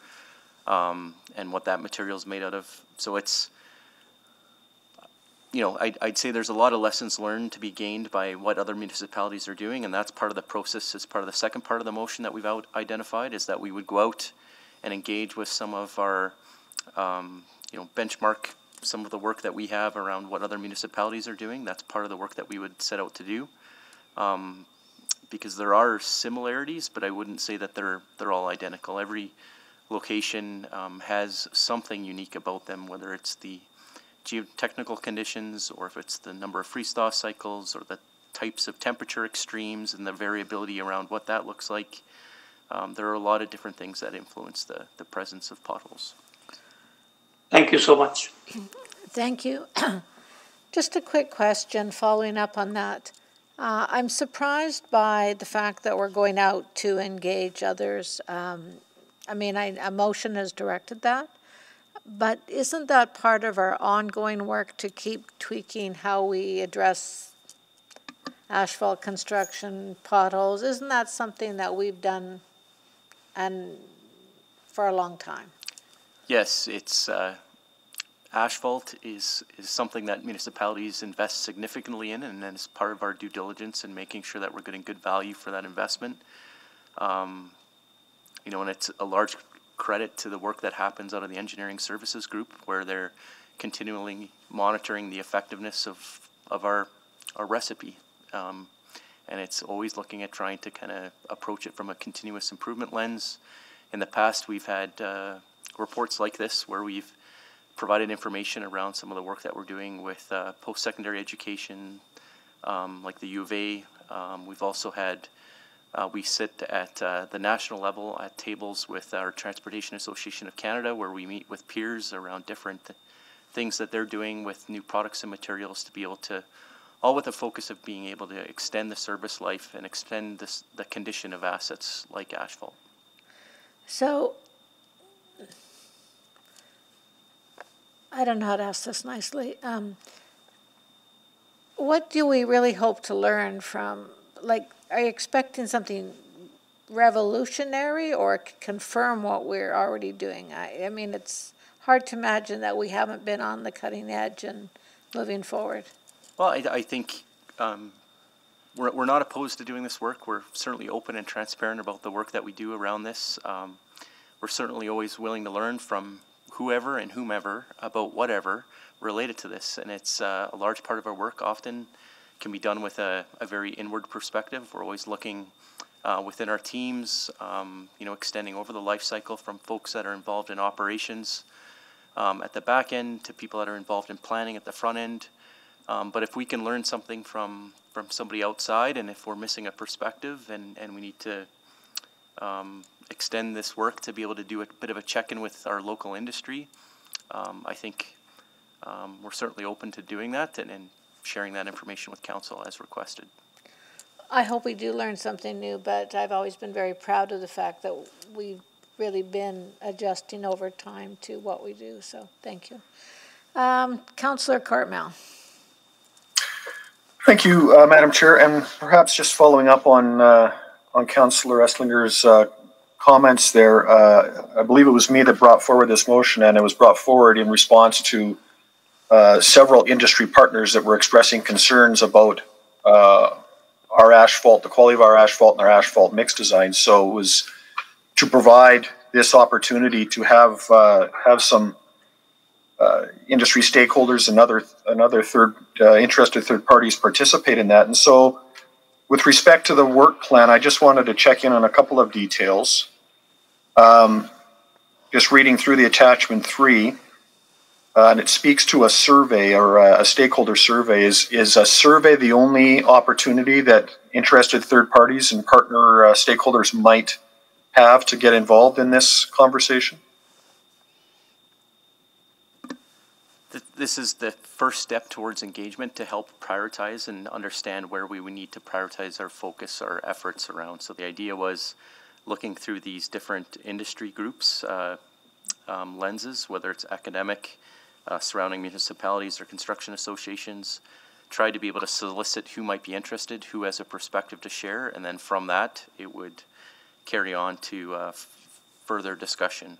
um, and what that material is made out of. So it's you know, I'd, I'd say there's a lot of lessons learned to be gained by what other municipalities are doing, and that's part of the process. As part of the second part of the motion that we've out identified is that we would go out and engage with some of our, um, you know, benchmark some of the work that we have around what other municipalities are doing. That's part of the work that we would set out to do, um, because there are similarities, but I wouldn't say that they're they're all identical. Every location um, has something unique about them, whether it's the geotechnical conditions or if it's the number of freeze thaw cycles or the types of temperature extremes and the variability around what that looks like. Um, there are a lot of different things that influence the, the presence of potholes. Thank you so much. Thank you. Just a quick question following up on that. Uh, I'm surprised by the fact that we're going out to engage others. Um, I mean, I, a motion has directed that. But isn't that part of our ongoing work to keep tweaking how we address asphalt construction, potholes? Isn't that something that we've done and for a long time? Yes, it's uh, asphalt is is something that municipalities invest significantly in, and it's part of our due diligence in making sure that we're getting good value for that investment. Um, you know, and it's a large credit to the work that happens out of the engineering services group, where they're continually monitoring the effectiveness of, of our, our recipe. Um, and it's always looking at trying to kind of approach it from a continuous improvement lens. In the past, we've had uh, reports like this where we've provided information around some of the work that we're doing with uh, post-secondary education, um, like the U of A. Um, we've also had uh, we sit at uh, the national level at tables with our Transportation Association of Canada, where we meet with peers around different th things that they're doing with new products and materials to be able to, all with the focus of being able to extend the service life and extend this, the condition of assets like asphalt. So, I don't know how to ask this nicely. Um, what do we really hope to learn from, like, are you expecting something revolutionary or confirm what we're already doing? I, I mean, it's hard to imagine that we haven't been on the cutting edge and moving forward. Well, I, I think um, we're, we're not opposed to doing this work. We're certainly open and transparent about the work that we do around this. Um, we're certainly always willing to learn from whoever and whomever about whatever related to this. And it's uh, a large part of our work often can be done with a, a very inward perspective. We're always looking uh, within our teams, um, you know, extending over the life cycle from folks that are involved in operations um, at the back end to people that are involved in planning at the front end. Um, but if we can learn something from, from somebody outside and if we're missing a perspective and, and we need to um, extend this work to be able to do a bit of a check-in with our local industry, um, I think um, we're certainly open to doing that and, and sharing that information with council as requested. I hope we do learn something new, but I've always been very proud of the fact that we've really been adjusting over time to what we do, so thank you. Um, Councillor Cartmell. Thank you, uh, Madam Chair, and perhaps just following up on uh, on Councillor Esslinger's uh, comments there, uh, I believe it was me that brought forward this motion, and it was brought forward in response to uh, several industry partners that were expressing concerns about uh, our asphalt, the quality of our asphalt and our asphalt mix design. So it was to provide this opportunity to have uh, have some uh, industry stakeholders and other another third uh, interested third parties participate in that. And so, with respect to the work plan, I just wanted to check in on a couple of details. Um, just reading through the attachment three. uh, and it speaks to a survey or a, a, stakeholder survey. Is is a survey the only opportunity that interested third parties and partner uh, stakeholders might have to get involved in this conversation? This is the first step towards engagement to help prioritize and understand where we would need to prioritize our focus, our efforts around. So the idea was looking through these different industry groups, uh, um, lenses, whether it's academic, uh, surrounding municipalities or construction associations, try to be able to solicit who might be interested, who has a perspective to share, and then from that, it would carry on to uh, further discussion.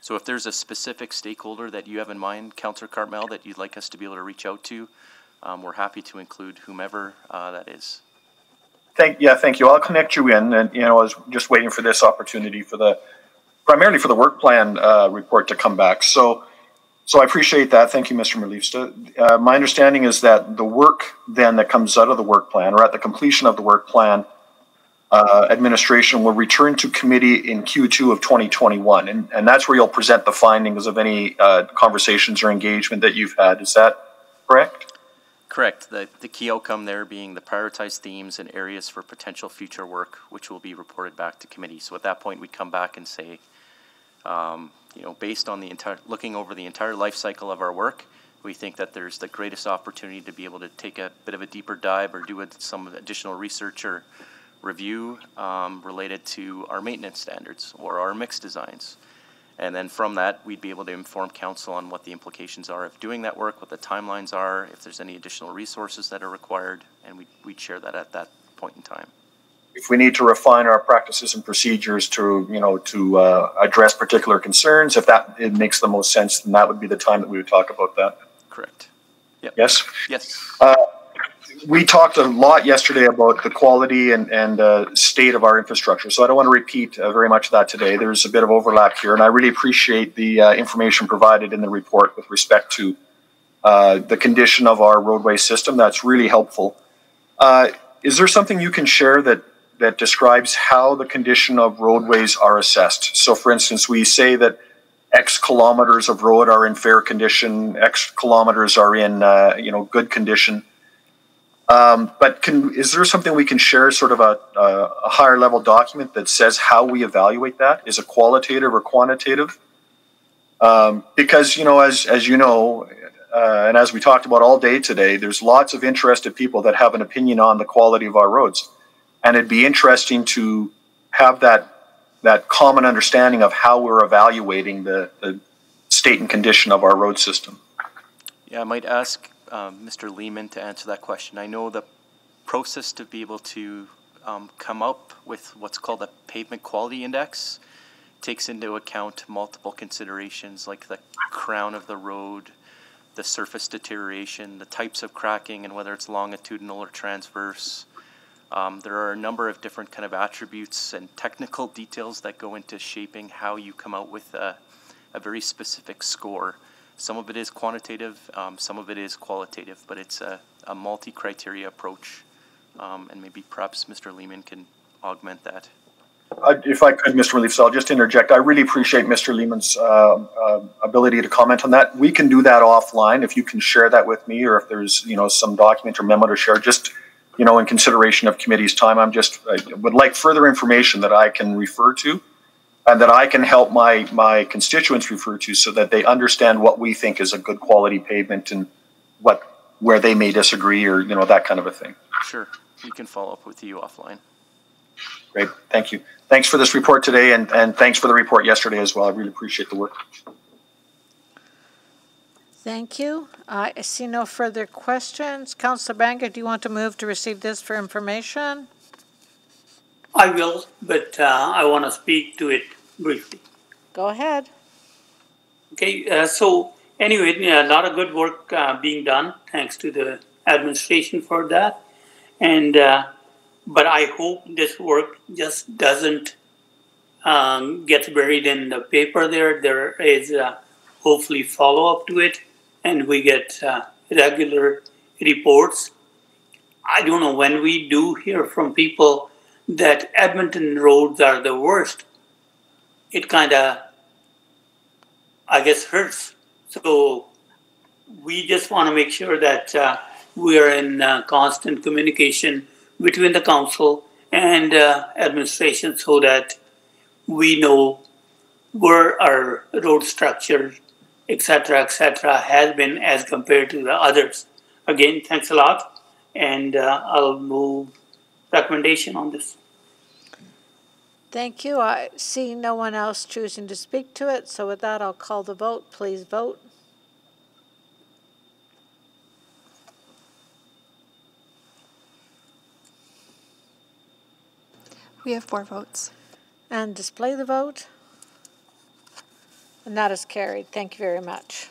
So if there's a specific stakeholder that you have in mind, Councillor Cartmell, that you'd like us to be able to reach out to, um, we're happy to include whomever uh, that is. Thank yeah, thank you. I'll connect you in, and you know, I was just waiting for this opportunity for the primarily for the work plan uh, report to come back. So so I appreciate that. Thank you, Mr. Meliefste. Uh, my understanding is that the work then that comes out of the work plan, or at the completion of the work plan, uh, administration will return to committee in Q2 of 2021, and, and that's where you'll present the findings of any uh, conversations or engagement that you've had. Is that correct? Correct. The, the key outcome there being the prioritized themes and areas for potential future work, which will be reported back to committee. So at that point, we'd come back and say, um, you know, based on the entire, looking over the entire life cycle of our work, we think that there's the greatest opportunity to be able to take a bit of a deeper dive or do some additional research or review um, related to our maintenance standards or our mix designs. And then from that, we'd be able to inform council on what the implications are of doing that work, what the timelines are, if there's any additional resources that are required, and we'd, we'd share that at that point in time. If we need to refine our practices and procedures to you know to uh, address particular concerns if that it makes the most sense then that would be the time that we would talk about that. Correct. Yep. yes? Yes. Uh, we talked a lot yesterday about the quality and, and uh, state of our infrastructure so i don't want to repeat uh, very much of that today there's a bit of overlap here and i really appreciate the uh, information provided in the report with respect to uh, the condition of our roadway system that's really helpful is there something you can share that that describes how the condition of roadways are assessed. So, for instance, we say that X kilometers of road are in fair condition, X kilometers are in uh, you know good condition. Um, but can is there something we can share, sort of a, a, higher level document that says how we evaluate that? Is it qualitative or quantitative? Um, because you know, as as you know, uh, and as we talked about all day today, there's lots of interested people that have an opinion on the quality of our roads and it'd be interesting to have that that common understanding of how we're evaluating the, the state and condition of our road system. Yeah, I might ask um, Mr. Lehman to answer that question. I know the process to be able to um, come up with what's called a pavement quality index takes into account multiple considerations like the crown of the road, the surface deterioration, the types of cracking, and whether it's longitudinal or transverse, um, there are a number of different kind of attributes and technical details that go into shaping how you come out with a, a very specific score. Some of it is quantitative, um, some of it is qualitative, but it's a, a multi-criteria approach. Um, and maybe perhaps Mr. Lehman can augment that. Uh, if I could, Mr. Relief, so I'll just interject. I really appreciate Mr. Lehman's uh, uh, ability to comment on that. We can do that offline if you can share that with me, or if there's you know some document or memo to share. Just you know, in consideration of committee's time, I'm just I would like further information that I can refer to and that I can help my my constituents refer to so that they understand what we think is a good quality pavement and what where they may disagree or you know that kind of a thing. Sure, we can follow up with you offline. Great, thank you. Thanks for this report today, and and thanks for the report yesterday as well. I really appreciate the work. Thank you. I see no further questions. Councillor Banga, do you want to move to receive this for information? I will, but uh, I want to speak to it briefly. Go ahead. Okay, uh, so anyway, a lot of good work uh, being done. Thanks to the administration for that, and uh, but I hope this work just doesn't um, get buried in the paper. There, there is hopefully follow up to it and we get uh, regular reports. I don't know when we do hear from people that Edmonton roads are the worst. It kind of, I guess, hurts So we just want to make sure that uh, we are in uh, constant communication between the council and uh, administration so that we know where our road structure, etc., etc., has been as compared to the others. Again, thanks a lot, and uh, I'll move recommendation on this. Thank you. I see no one else choosing to speak to it, so with that, I'll call the vote. Please vote. We have four votes. And display the vote. And that is carried. Thank you very much.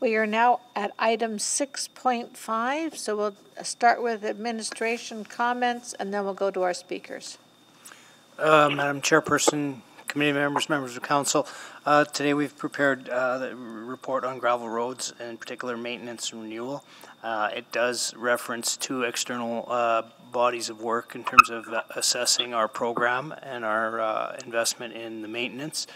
We are now at item 6.5, so we'll start with administration comments and then we'll go to our speakers. Uh, Madam Chairperson, committee members, members of council, uh, today we've prepared uh, the report on gravel roads, in particular maintenance and renewal. Uh, it does reference two external uh, bodies of work in terms of uh, assessing our program and our investment in the maintenance.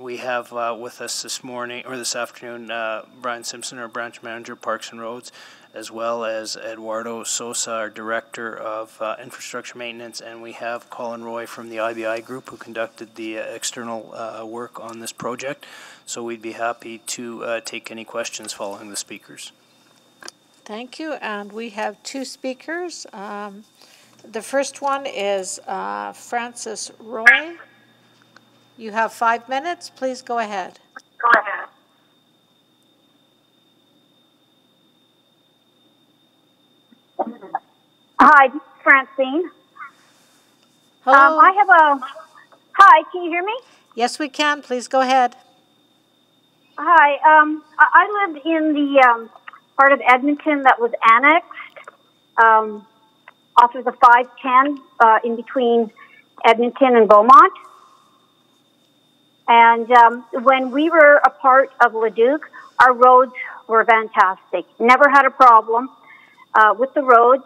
We have uh, with us this morning or this afternoon uh, Brian Simpson, our branch manager, Parks and Roads, as well as Eduardo Sosa, our director of uh, infrastructure maintenance, and we have Colin Roy from the IBI group who conducted the uh, external uh, work on this project. So we'd be happy to uh, take any questions following the speakers. Thank you, and we have two speakers. Um, the first one is Francis Roy. You have five minutes. Please go ahead. Go ahead. Hi, Francine. Hello. Um, I have a. Hi, can you hear me? Yes, we can. Please go ahead. Hi. Um, I lived in the um, part of Edmonton that was annexed um, off of the 510 uh, in between Edmonton and Beaumont. And um, when we were a part of Leduc, our roads were fantastic. Never had a problem uh, with the roads.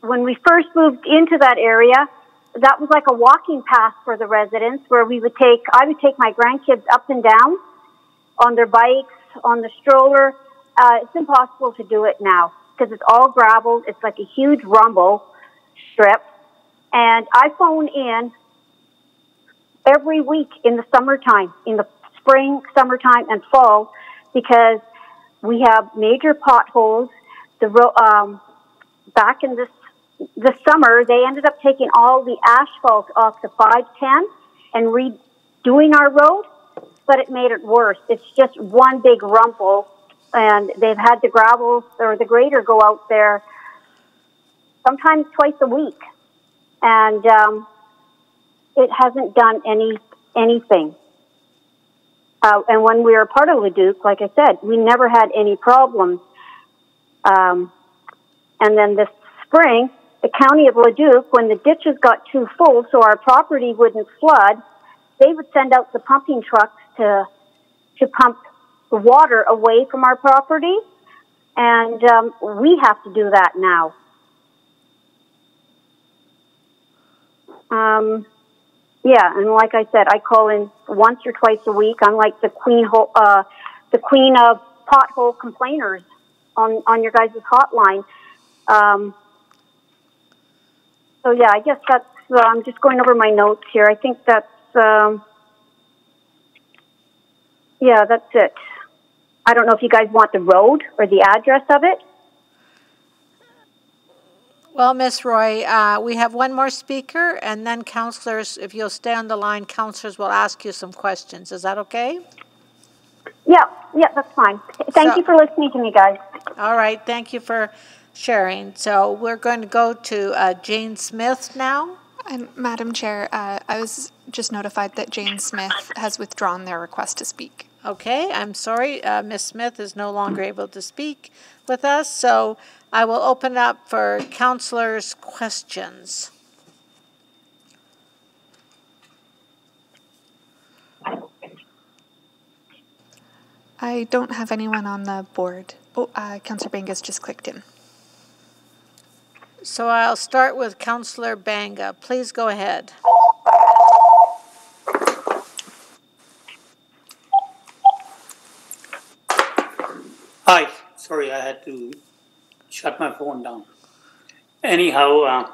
When we first moved into that area, that was like a walking path for the residents where we would take, I would take my grandkids up and down on their bikes, on the stroller. Uh, it's impossible to do it now because it's all gravel. It's like a huge rumble strip. And I phone in every week in the summertime, in the spring, summertime, and fall, because we have major potholes. The ro- um, back in this the summer, they ended up taking all the asphalt off the 510 and redoing our road, but it made it worse. It's just one big rumple, and they've had the gravel or the grader go out there sometimes twice a week, and um, it hasn't done any anything. Uh, and when we were part of Leduc, like I said, we never had any problems. Um, and then this spring, the county of Leduc, when the ditches got too full so our property wouldn't flood, they would send out the pumping trucks to to pump the water away from our property, and um, we have to do that now. Um, yeah, and like I said, I call in once or twice a week. I'm like the queen, ho- uh, the queen of pothole complainers on on your guys' hotline. Um, so yeah, I guess that's. Uh, I'm just going over my notes here. I think that's. Um, yeah, that's it. I don't know if you guys want the road or the address of it. Well, Ms. Roy, uh, we have one more speaker, and then counselors, if you'll stay on the line, counselors will ask you some questions. Is that okay? Yeah, yeah, that's fine. Thank so, you for listening to me, guys. All right, thank you for sharing. So we're going to go to uh, Jane Smith now. And Madam Chair, uh, I was just notified that Jane Smith has withdrawn their request to speak. Okay, I'm sorry. Uh, Ms. Smith is no longer able to speak with us, so I will open up for counselors' questions. I don't have anyone on the board. Oh, uh, Councillor Banga's just clicked in. So I'll start with Councillor Banga. Please go ahead. Hi, sorry, I had to shut my phone down. Anyhow, uh,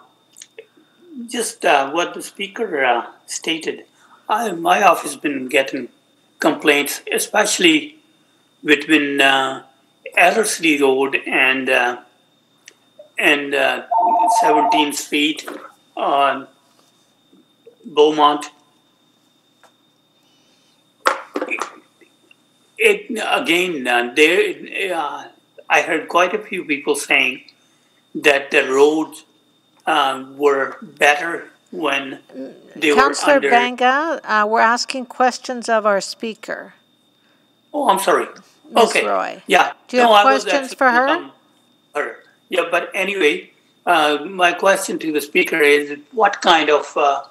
just uh, what the speaker uh, stated, I, my office been getting complaints, especially between uh, Ellerslie Road and uh, and uh, 17th Street on Beaumont. It again, uh, there. I heard quite a few people saying that the roads uh, were better when they Councillor were under. Banga, uh, we're asking questions of our speaker. Oh, I'm sorry. Ms. okay. Roy. Yeah. Do you No, have questions for her? her. Yeah, but anyway, uh, my question to the speaker is what kind of, uh,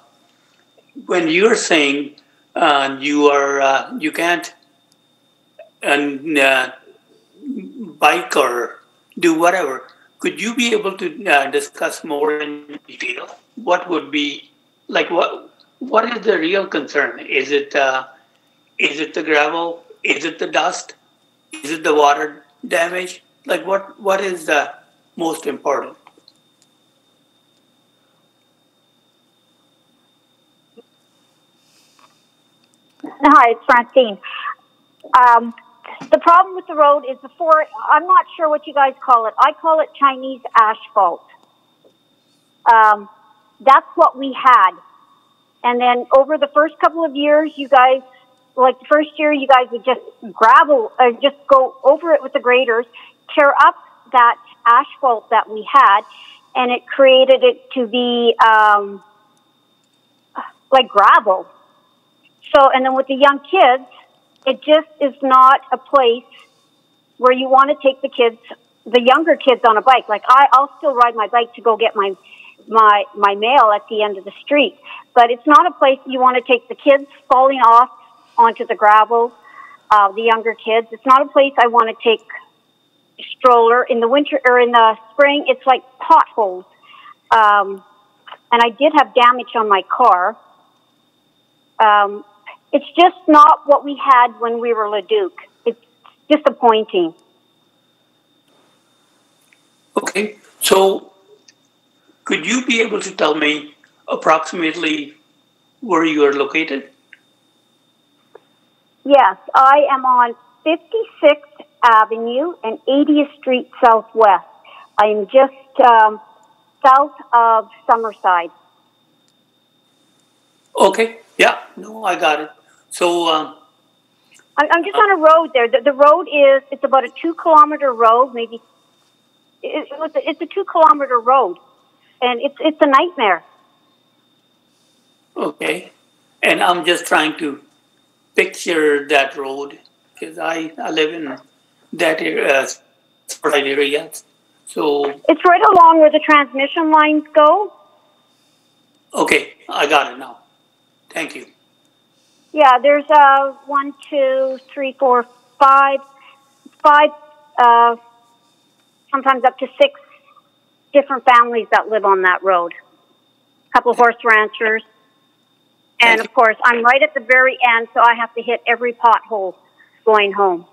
when you're saying uh, you are, uh, you can't uh, bike or do whatever, could you be able to uh, discuss more in detail? What would be, like, what, what is the real concern? Is it, uh, is it the gravel? Is it the dust? Is it the water damage? Like what what is the most important? Hi, it's Francine. Um, the problem with the road is the four, I'm not sure what you guys call it. I call it Chinese asphalt. Um, that's what we had. And then over the first couple of years, you guys, like the first year, you guys would just gravel, uh, just go over it with the graders, tear up that asphalt that we had, and it created it to be um, like gravel. So, and then with the young kids, it just is not a place where you want to take the kids, the younger kids on a bike. Like I, I'll still ride my bike to go get my, my, my mail at the end of the street. But it's not a place you want to take the kids falling off onto the gravel, uh, the younger kids. It's not a place I want to take stroller in the winter or in the spring. It's like potholes. Um, and I did have damage on my car. Um, it's just not what we had when we were Leduc. It's disappointing. Okay, so could you be able to tell me approximately where you are located? Yes, I am on 56th Avenue and 80th Street Southwest. I am just um, south of Summerside. Okay, yeah, no, I got it. So, um, I'm, just on a road there. The, the road is, it's about a two kilometer road, maybe. It, it was, it's a two kilometer road, and it's, it's a nightmare. okay, and I'm just trying to picture that road because I, I live in that area, uh, area. So, It's right along where the transmission lines go. okay, I got it now. Thank you. Yeah, there's uh one, two, three, four, five, five, uh, sometimes up to six different families that live on that road. A couple horse ranchers, and of course, I'm right at the very end, so I have to hit every pothole going home.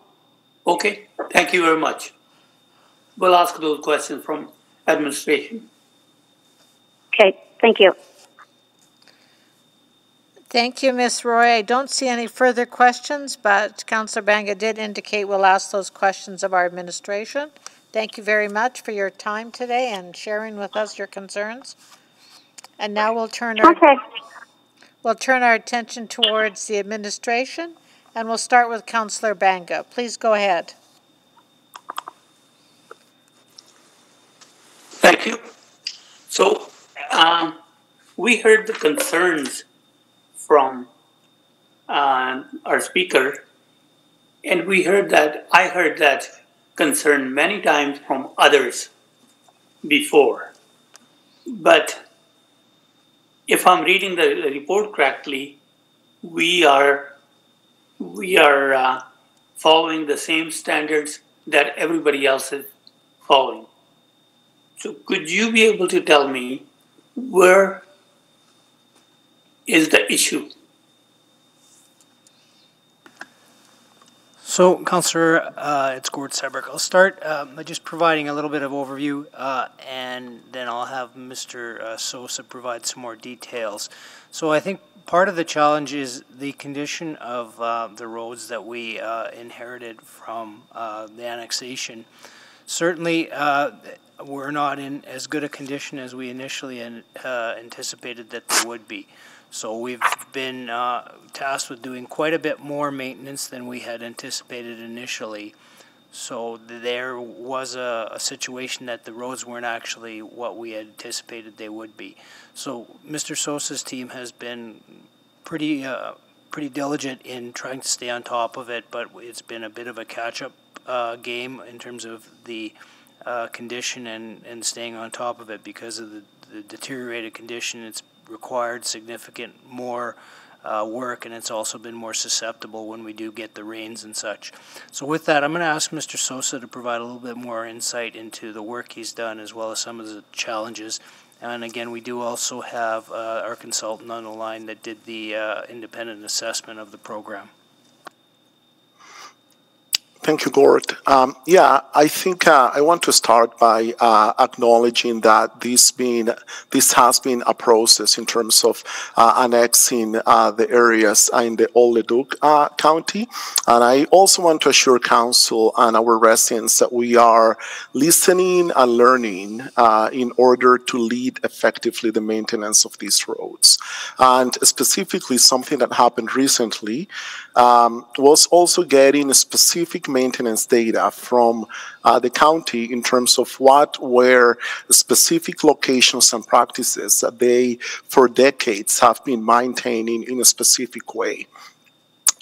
Okay, thank you very much. We'll ask those questions from administration. Okay, thank you. Thank you, Ms. Roy. I don't see any further questions, but Councillor Banga did indicate we'll ask those questions of our administration. Thank you very much for your time today and sharing with us your concerns. And now we'll turn our Okay. we'll turn our attention towards the administration, and we'll start with Councillor Banga. Please go ahead. Thank you. So, um, we heard the concerns from uh, our speaker, and we heard that, I heard that concern many times from others before. But if I'm reading the, report correctly, we are we are uh, following the same standards that everybody else is following. So, could you be able to tell me where is issue? So, Councillor, uh, it's Gord Cebryk. I'll start uh, by just providing a little bit of overview, uh, and then I'll have Mr. Uh, Sosa provide some more details. So, I think part of the challenge is the condition of uh, the roads that we uh, inherited from the annexation. Certainly, we're not in as good a condition as we initially anticipated that they would be. So we've been uh, tasked with doing quite a bit more maintenance than we had anticipated initially. So there was a, a, situation that the roads weren't actually what we had anticipated they would be. So Mr. Sosa's team has been pretty uh, pretty diligent in trying to stay on top of it, but it's been a bit of a catch-up uh, game in terms of the uh, condition and, and staying on top of it because of the, the deteriorated condition. It's required significant more uh, work, and it's also been more susceptible when we do get the rains and such. So with that, I'm going to ask Mr. Sosa to provide a little bit more insight into the work he's done as well as some of the challenges. And again, we do also have uh, our consultant on the line that did the uh, independent assessment of the program. Thank you, Gord. Um, yeah, I think uh, I want to start by uh, acknowledging that this been this has been a process in terms of uh, annexing uh, the areas in the old Leduc uh, County, and I also want to assure Council and our residents that we are listening and learning uh, in order to lead effectively the maintenance of these roads. And specifically, something that happened recently um, was also getting a specific maintenance data from uh, the county in terms of what were specific locations and practices that they, for decades, have been maintaining in a specific way.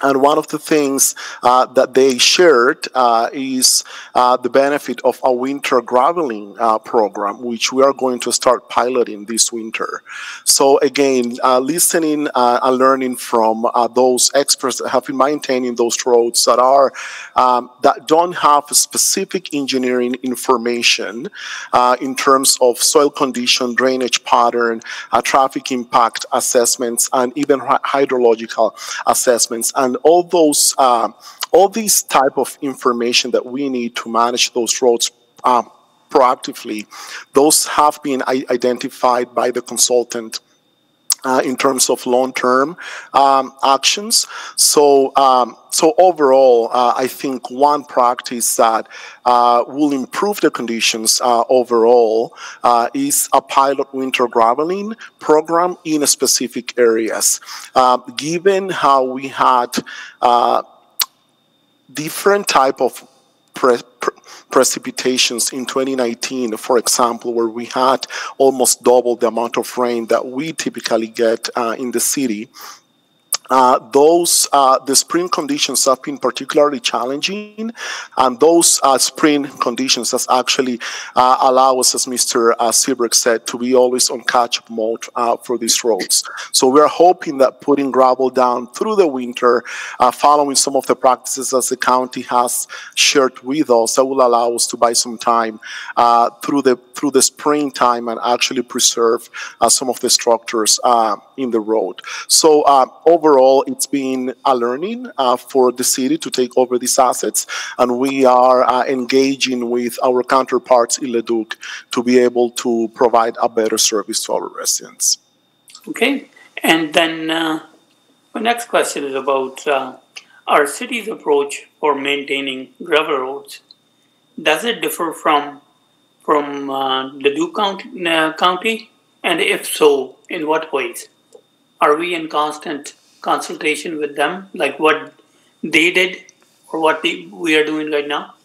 And one of the things uh, that they shared uh, is uh, the benefit of a winter graveling uh, program, which we are going to start piloting this winter. So again, uh, listening uh, and learning from those experts that have been maintaining those roads that are um, that don't have specific engineering information in terms of soil condition, drainage pattern, traffic impact assessments, and even hydrological assessments and all those uh, all these type of information that we need to manage those roads uh, proactively those have been identified by the consultant uh, in terms of long-term um, actions. So, um, so overall, uh, I think one practice that uh, will improve the conditions uh, overall uh, is a pilot winter graveling program in specific areas. Uh, given how we had different type of pre pre precipitations in 2019, for example, where we had almost double the amount of rain that we typically get uh, in the city. Uh, those uh, the spring conditions have been particularly challenging, and those uh, spring conditions has actually uh, allow us, as Mr. Cebryk said, to be always on catch-up mode for these roads. So we're hoping that putting gravel down through the winter, following some of the practices as the county has shared with us, that will allow us to buy some time through the through the springtime and actually preserve some of the structures in the road. So overall overall, it's been a learning uh, for the city to take over these assets, and we are uh, engaging with our counterparts in Leduc to be able to provide a better service to our residents. Okay, and then uh, my next question is about uh, our city's approach for maintaining gravel roads. Does it differ from from uh, Leduc County, uh, County, and if so, in what ways? Are we in constant consultation with them, like what they did or what they, we are doing right now?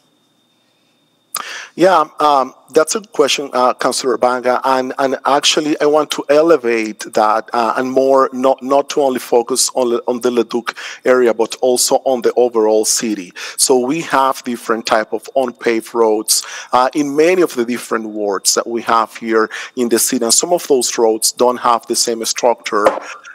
Yeah, um, that's a question, uh, Councillor Banga, and and actually I want to elevate that uh, and more not not to only focus on on the Leduc area, but also on the overall city. So we have different type of unpaved roads uh, in many of the different wards that we have here in the city, and some of those roads don't have the same structure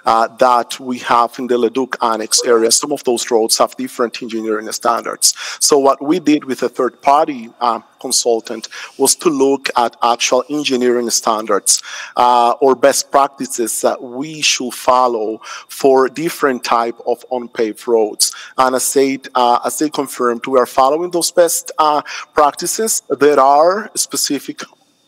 uh, that we have in the Leduc Annex area. Some of those roads have different engineering standards. So what we did with a third party uh, consultant was to look at actual engineering standards uh, or best practices that we should follow for different type of unpaved roads. And as they, uh, as they confirmed, we are following those best uh, practices. There are specific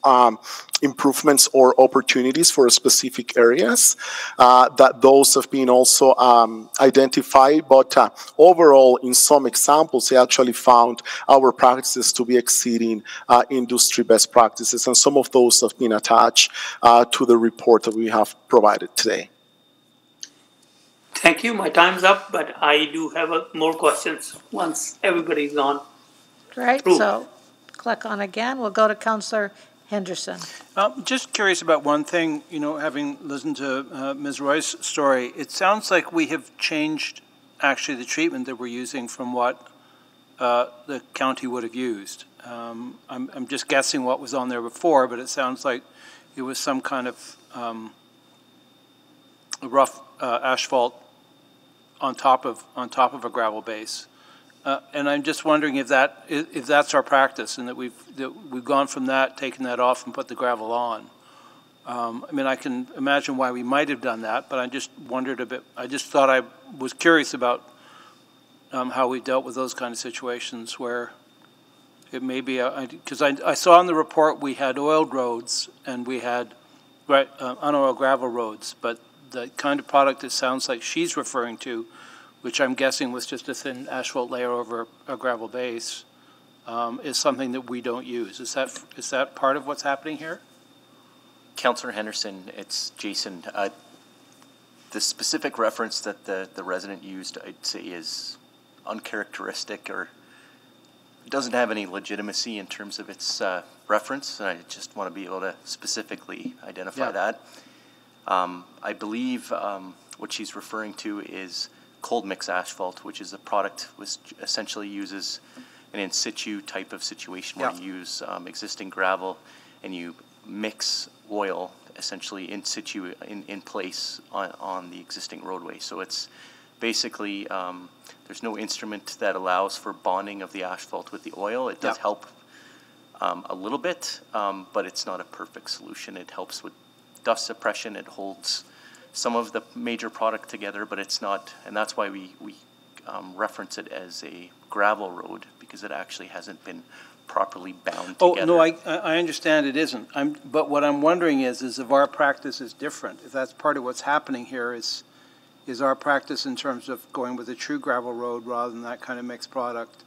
um, improvements or opportunities for specific areas uh, that those have been also um, identified but uh, overall in some examples they actually found our practices to be exceeding uh, industry best practices and some of those have been attached uh, to the report that we have provided today Thank you. My time's up, but I do have uh, more questions once everybody's gone. Right, Through. so click on again. We'll go to Councillor Henderson. Um, just curious about one thing, you know, having listened to uh, Ms. Roy's story, it sounds like we have changed actually the treatment that we're using from what uh, the county would have used. Um, I'm, I'm just guessing what was on there before, but it sounds like it was some kind of um, rough uh, asphalt on top of on top of a gravel base. Uh, and I'm just wondering if that if, that's our practice and that we've that we've gone from that, taken that off, and put the gravel on. Um, I mean, I can imagine why we might have done that, but I just wondered a bit. I just thought I was curious about um, how we dealt with those kind of situations where it may be because I, I, I, saw in the report we had oiled roads and we had right uh, unoiled gravel roads, but the kind of product it sounds like she's referring to, which I'm guessing was just a thin asphalt layer over a gravel base, um, is something that we don't use. Is that is that part of what's happening here? Councillor Henderson, it's Jason. Uh, the specific reference that the, the resident used, I'd say, is uncharacteristic or doesn't have any legitimacy in terms of its uh, reference. And I just want to be able to specifically identify yeah. that. Um, I believe um, what she's referring to is cold mix asphalt, which is a product which essentially uses an in situ type of situation where yeah. you use um, existing gravel and you mix oil essentially in situ in, in place on, on the existing roadway. So it's basically um, there's no instrument that allows for bonding of the asphalt with the oil. It does yeah. help um, a little bit, um, but it's not a perfect solution. It helps with dust suppression. It holds some of the major product together, but it's not, and that's why we, we um, reference it as a gravel road because it actually hasn't been properly bound oh, together. no, I, I understand it isn't. I'm, but what I'm wondering is, is if our practice is different, if that's part of what's happening here is, is our practice in terms of going with a true gravel road rather than that kind of mixed product,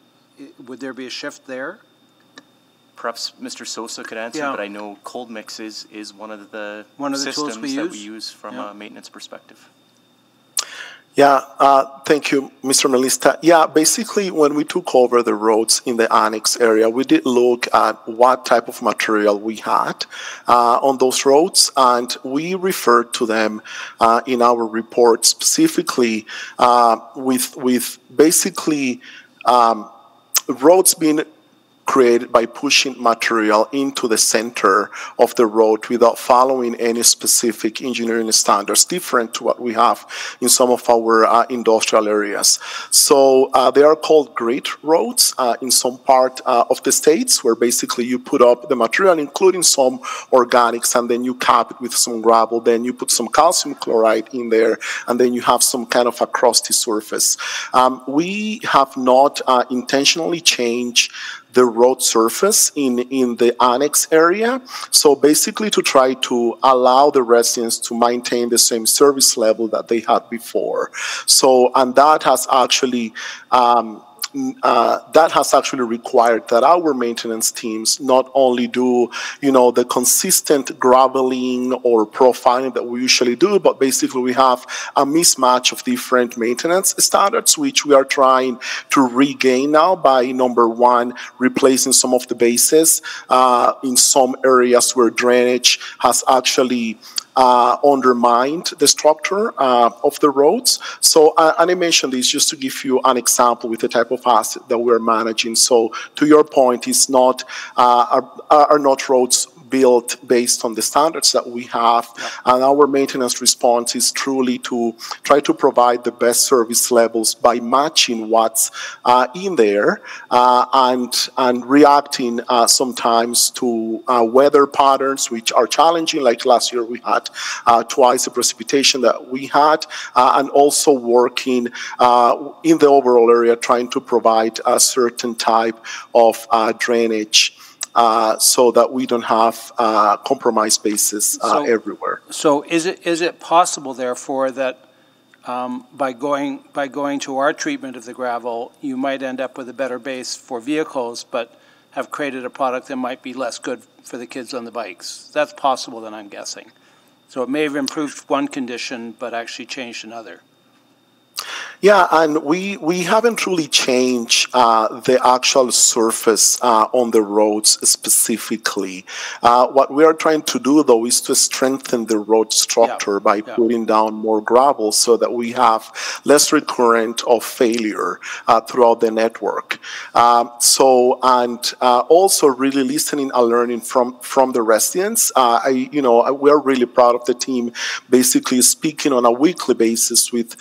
would there be a shift there? Perhaps Mr. Sosa could answer, yeah. but I know cold mix is, is one of the one of the systems we that use? we use from yeah. a maintenance perspective. Yeah, uh, thank you, Mr. Meliefste. Yeah, basically, when we took over the roads in the annex area, we did look at what type of material we had uh, on those roads, and we referred to them uh, in our report specifically uh, with with basically um, roads being created by pushing material into the center of the road without following any specific engineering standards, different to what we have in some of our uh, industrial areas. So uh, they are called grade roads uh, in some part uh, of the states where basically you put up the material, including some organics, and then you cap it with some gravel, then you put some calcium chloride in there, and then you have some kind of a crusty surface. Um, we have not intentionally changed the road surface in, in the annex area. So basically to try to allow the residents to maintain the same service level that they had before. So, and that has actually um, uh, that has actually required that our maintenance teams not only do, you know, the consistent graveling or profiling that we usually do, but basically we have a mismatch of different maintenance standards, which we are trying to regain now by number one, replacing some of the bases uh, in some areas where drainage has actually uh, undermined the structure uh, of the roads. So, uh, and I mentioned this just to give you an example with the type of asset that we're managing. So, to your point, it's not uh, are, are not roads built based on the standards that we have. And our maintenance response is truly to try to provide the best service levels by matching what's uh, in there uh, and, and reacting uh, sometimes to uh, weather patterns, which are challenging. Like last year, we had uh, twice the precipitation that we had, uh, and also working in the overall area, trying to provide a certain type of drainage uh, so that we don't have uh, compromised spaces uh, So- everywhere. So is it, is it possible therefore that um, by going, by going to our treatment of the gravel, you might end up with a better base for vehicles, but have created a product that might be less good for the kids on the bikes? That's possible then, I'm guessing. So it may have improved one condition, but actually changed another. Yeah, and we, we haven't truly changed uh, the actual surface uh, on the roads specifically. Uh, what we are trying to do, though, is to strengthen the road structure by putting down more gravel so that we have less recurrent of failure uh, throughout the network. Um, so, and uh, also really listening and learning from from the residents. Uh, I, you know, we're really proud of the team, basically speaking on a weekly basis with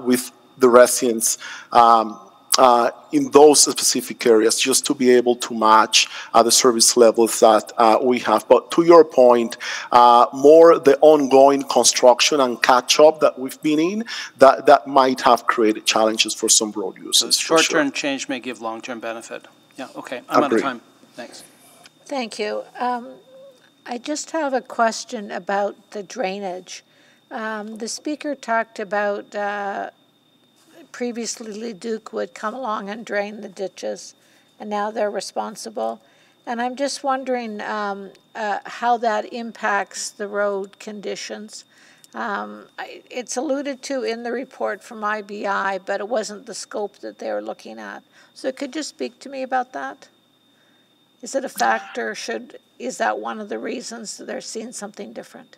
with the residents um, uh, in those specific areas just to be able to match uh, the service levels that uh, we have. But to your point, uh, more the ongoing construction and catch up that we've been in, that, that might have created challenges for some road users. for sure. Short-term change may give long-term benefit. Yeah, okay, I'm out of time. Thanks. Thank you. Um, I just have a question about the drainage. Um, the speaker talked about uh, previously Leduc would come along and drain the ditches, and now they're responsible. And I'm just wondering um, uh, how that impacts the road conditions. Um, I, it's alluded to in the report from IBI, but it wasn't the scope that they were looking at. So could you speak to me about that? Is it a factor? Should is that one of the reasons that they're seeing something different?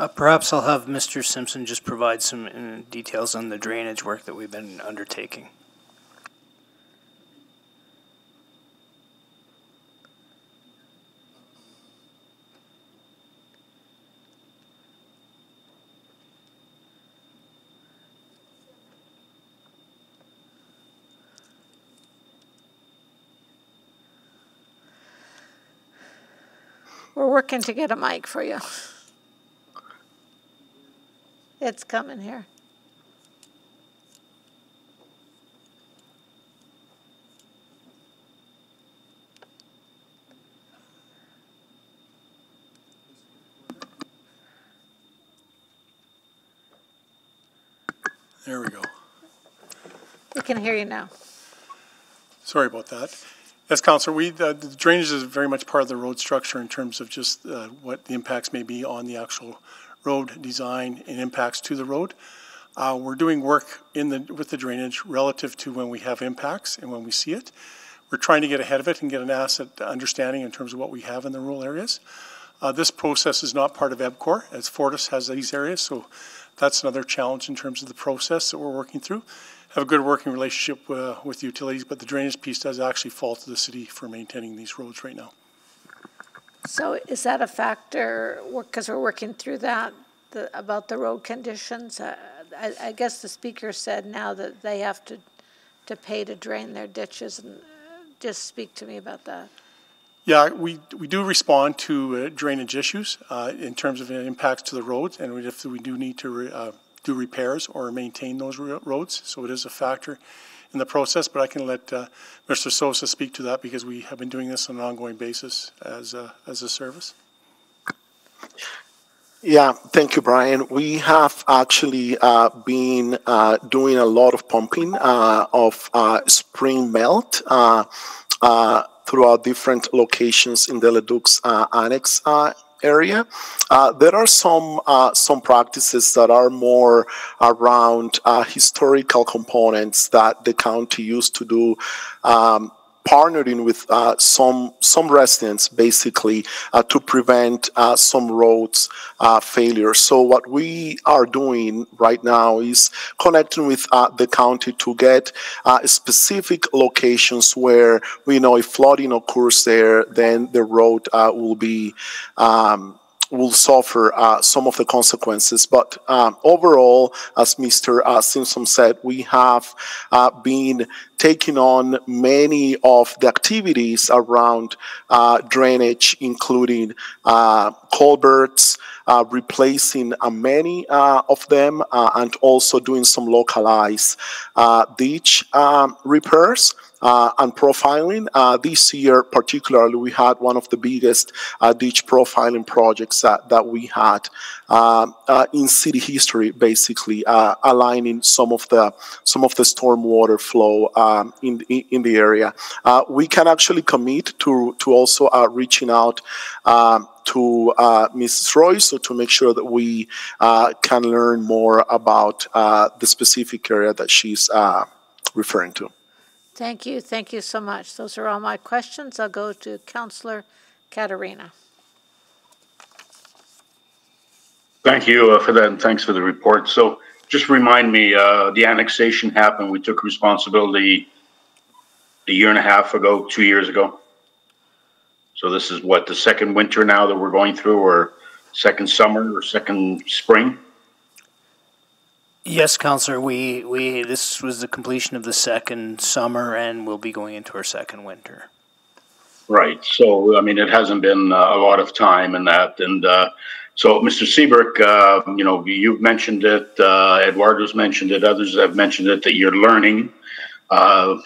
Uh, Perhaps I'll have Mr. Simpson just provide some uh, details on the drainage work that we've been undertaking. We're working to get a mic for you. It's coming here. There we go. We can hear you now. Sorry about that. As Councillor, we, the the drainage is very much part of the road structure in terms of just uh, what the impacts may be on the actual road design and impacts to the road. Uh, We're doing work in the, with the drainage relative to when we have impacts and when we see it. We're trying to get ahead of it and get an asset understanding in terms of what we have in the rural areas. Uh, This process is not part of EPCOR, as Fortis has these areas, so that's another challenge in terms of the process that we're working through. Have a good working relationship uh, with utilities, but the drainage piece does actually fall to the city for maintaining these roads right now. So is that a factor, because we're working through that, the, about the road conditions? Uh, I, I guess the speaker said now that they have to, to pay to drain their ditches, and uh, just speak to me about that. Yeah, we, we do respond to uh, drainage issues uh, in terms of impacts to the roads, and if we do need to re- uh, do repairs or maintain those roads, so it is a factor in the process, but I can let uh, Mr. Sosa speak to that because we have been doing this on an ongoing basis as a, as a service. Yeah, thank you, Brian. We have actually uh, been uh, doing a lot of pumping uh, of uh, spring melt uh, throughout different locations in the Leduc's annex area. Uh, there are some uh, some practices that are more around uh, historical components that the county used to do. Um, partnering with uh, some some residents basically uh, to prevent uh, some roads uh, failure. So what we are doing right now is connecting with uh, the county to get uh, specific locations where we know if flooding occurs there, then the road will be um, will suffer uh, some of the consequences. But um, overall, as Mr. Uh, Simpson said, we have uh, been taking on many of the activities around uh, drainage, including uh, culverts, uh, replacing many of them, and also doing some localized ditch um, repairs uh, and profiling. Uh, this year, particularly, we had one of the biggest uh, ditch profiling projects that, that we had um, uh, in city history, basically uh, aligning some of the some of the stormwater flow um, in, in, in the area. Uh, we can actually commit to to also reaching out. Um, to uh, Mrs. Royce so to make sure that we uh, can learn more about uh, the specific area that she's referring to. Thank you. Thank you so much. Those are all my questions. I'll go to Councillor Caterina. Thank you uh, for that, and thanks for the report. So, just remind me, uh, the annexation happened. We took responsibility a year and a half ago, two years ago. So this is what the second winter now that we're going through, or second summer, or second spring. Yes, Councillor. We we this was the completion of the second summer, and we'll be going into our second winter. Right. So I mean, it hasn't been uh, a lot of time in that, and uh, so Mr. Cebryk, uh, you know, you've mentioned it. Uh, Eduardo's mentioned it. Others have mentioned it that you're learning. Uh,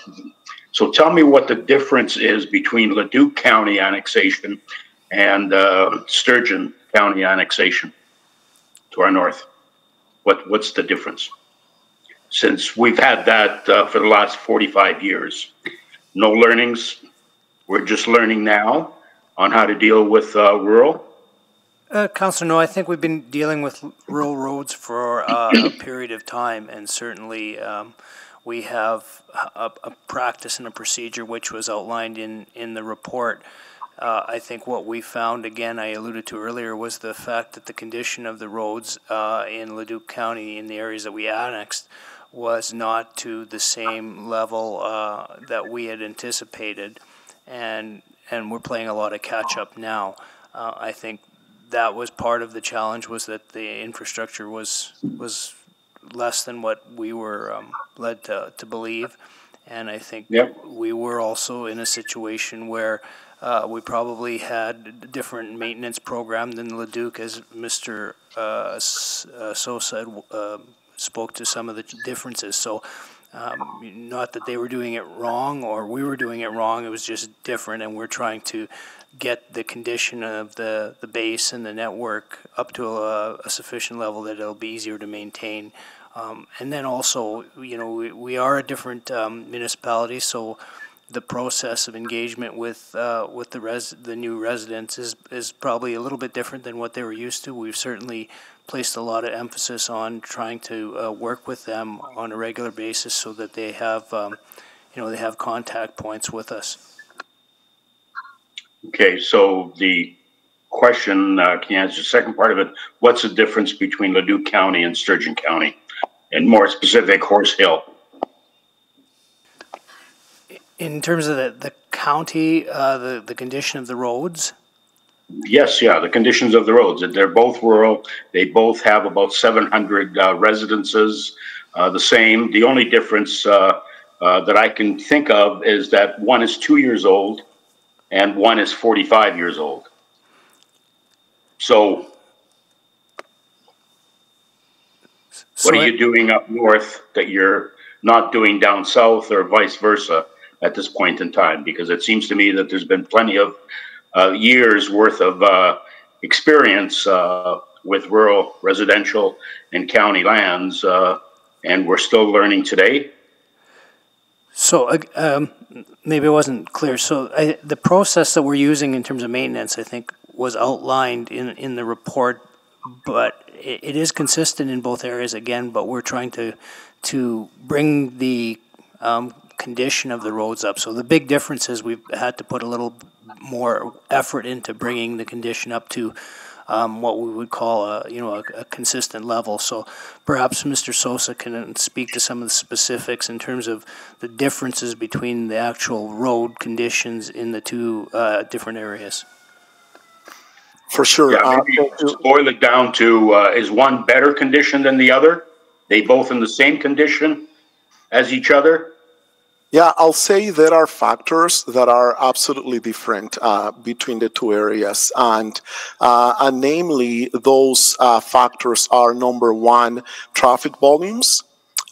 so tell me what the difference is between Leduc County annexation and uh, Sturgeon County annexation to our north. What what's the difference? Since we've had that uh, for the last 45 years, no learnings. We're just learning now on how to deal with uh, rural. Uh, Councillor, no, I think we've been dealing with rural roads for uh, a period of time, and certainly um, we have a, a, practice and a procedure which was outlined in, in the report uh, I think what we found, again, I alluded to earlier, was the fact that the condition of the roads uh, in Leduc County, in the areas that we annexed, was not to the same level uh, that we had anticipated, and and we're playing a lot of catch up now. Uh, I think that was part of the challenge was that the infrastructure was was less than what we were um, led to, to believe, and I think yep. we were also in a situation where uh, we probably had a different maintenance program than Leduc, as Mr. Uh, uh So said, uh, spoke to some of the differences. So, um, not that they were doing it wrong or we were doing it wrong, it was just different, and we're trying to get the condition of the, the base and the network up to a, a sufficient level that it'll be easier to maintain. Um, and then also, you know, we, we are a different um, municipality, so the process of engagement with uh, with the res the new residents is is probably a little bit different than what they were used to. We've certainly placed a lot of emphasis on trying to uh, work with them on a regular basis so that they have um, you know they have contact points with us. Okay, so the question uh, can you answer the second part of it? What's the difference between Leduc County and Sturgeon County, and more specific, Horse Hill? In terms of the, the county, uh, the, the condition of the roads? Yes, yeah, the conditions of the roads. They're both rural. They both have about 700 uh, residences, uh, the same. The only difference uh, uh, that I can think of is that one is two years old and one is 45 years old. So, so what are you doing up north that you're not doing down south or vice versa? At this point in time because it seems to me that there's been plenty of uh, years worth of uh, experience uh, with rural residential and county lands uh, and we're still learning today. So um, maybe it wasn't clear. So I, the process that we're using in terms of maintenance i think was outlined in, in the report but it, it is consistent in both areas again but we're trying to to bring the um, condition of the roads up. So the big difference is we've had to put a little more effort into bringing the condition up to um, what we would call a you know a, a, consistent level. So perhaps Mr. Sosa can speak to some of the specifics in terms of the differences between the actual road conditions in the two uh, different areas. For sure. Yeah, uh, boil it down to uh, is one better condition than the other? They both in the same condition as each other? Yeah, I'll say there are factors that are absolutely different uh, between the two areas, and uh, and namely those uh, factors are number one, traffic volumes,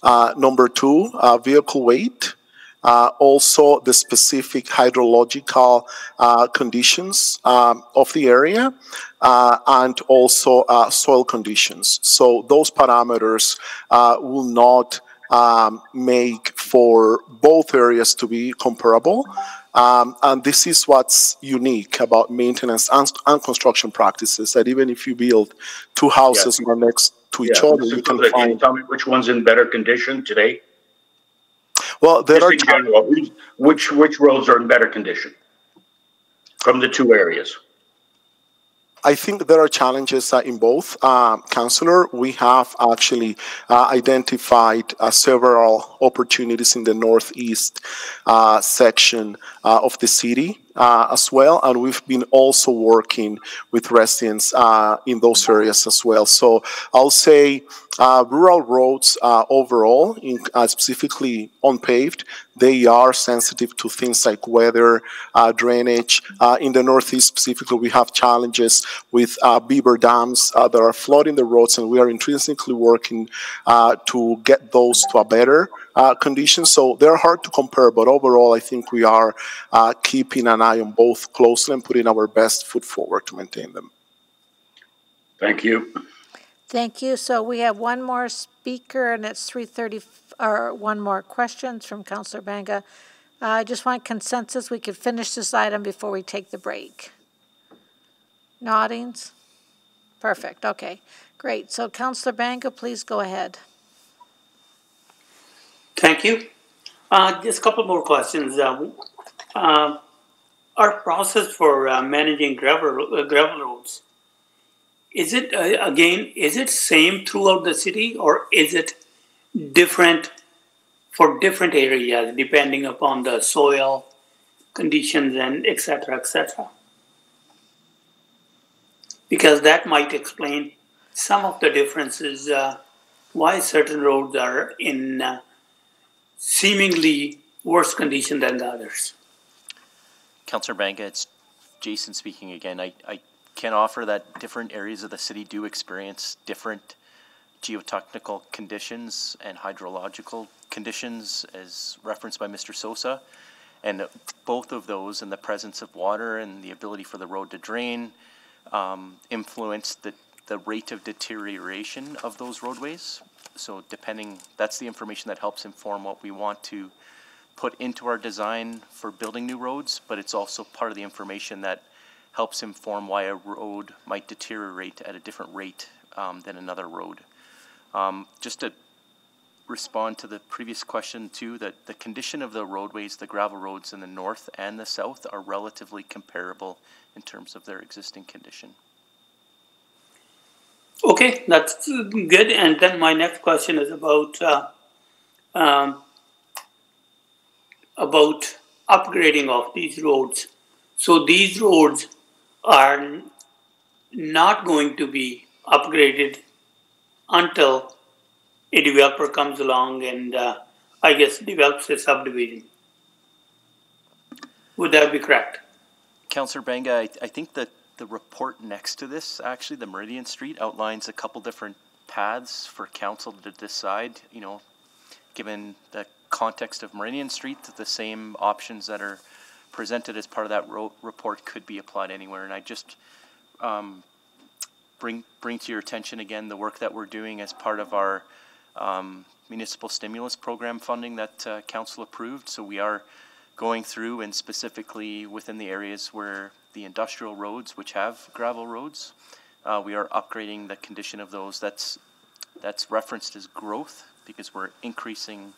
uh, number two, uh, vehicle weight, uh, also the specific hydrological conditions um, of the area, and also soil conditions. So those parameters will not um, make for both areas to be comparable. Um, and this is what's unique about maintenance and, and, construction practices, that even if you build two houses yeah. next to each yeah. other, you can find... Can you tell me which one's in better condition today? Well, there Just are... General, which, which roads are in better condition from the two areas? I think there are challenges uh, in both. Uh, Councillor, we have actually uh, identified uh, several opportunities in the northeast uh, section uh, of the city uh, as well, and we've been also working with residents uh, in those areas as well. So I'll say uh, rural roads uh, overall, in, specifically unpaved, they are sensitive to things like weather, uh, drainage. in the Northeast specifically, we have challenges with beaver dams that are flooding the roads, and we are intrinsically working to get those to a better uh, conditions. So they're hard to compare, but overall, I think we are uh, keeping an eye on both closely and putting our best foot forward to maintain them. Thank you. Thank you. So we have one more speaker, and it's 3:30, or one more questions from Councillor Banga. Uh, I just want consensus. We could finish this item before we take the break. Noddings? Perfect. Okay, great. So Councillor Banga, please go ahead. Thank you. Uh, just a couple more questions. Um, uh, our process for uh, managing gravel, uh, gravel roads, is it, uh, again, is it same throughout the city or is it different for different areas depending upon the soil conditions and etc. etc. Because that might explain some of the differences uh, why certain roads are in seemingly worse condition than the others. Councillor Banga, it's Jason speaking again. I, I can offer that different areas of the city do experience different geotechnical conditions and hydrological conditions as referenced by Mr. Sosa. And both of those and the presence of water and the ability for the road to drain um, influence the, the rate of deterioration of those roadways so depending, that's the information that helps inform what we want to put into our design for building new roads, but it's also part of the information that helps inform why a road might deteriorate at a different rate um, than another road. Um, just to respond to the previous question too, that the condition of the roadways, the gravel roads in the north and the south are relatively comparable in terms of their existing condition. Okay, that's good. And then my next question is about uh, um, about upgrading of these roads. So these roads are not going to be upgraded until a developer comes along and uh, I guess develops a subdivision. Would that be correct? Councillor Banga, I, I think that the report next to this, actually, the Meridian Street, outlines a couple different paths for council to decide, you know, given the context of Meridian Street, that the same options that are presented as part of that report could be applied anywhere. And I just um, bring bring to your attention again the work that we're doing as part of our um, municipal stimulus program funding that uh, council approved. So we are going through and specifically within the areas where the industrial roads, which have gravel roads. Uh, we are upgrading the condition of those. That's that's referenced as growth because we're increasing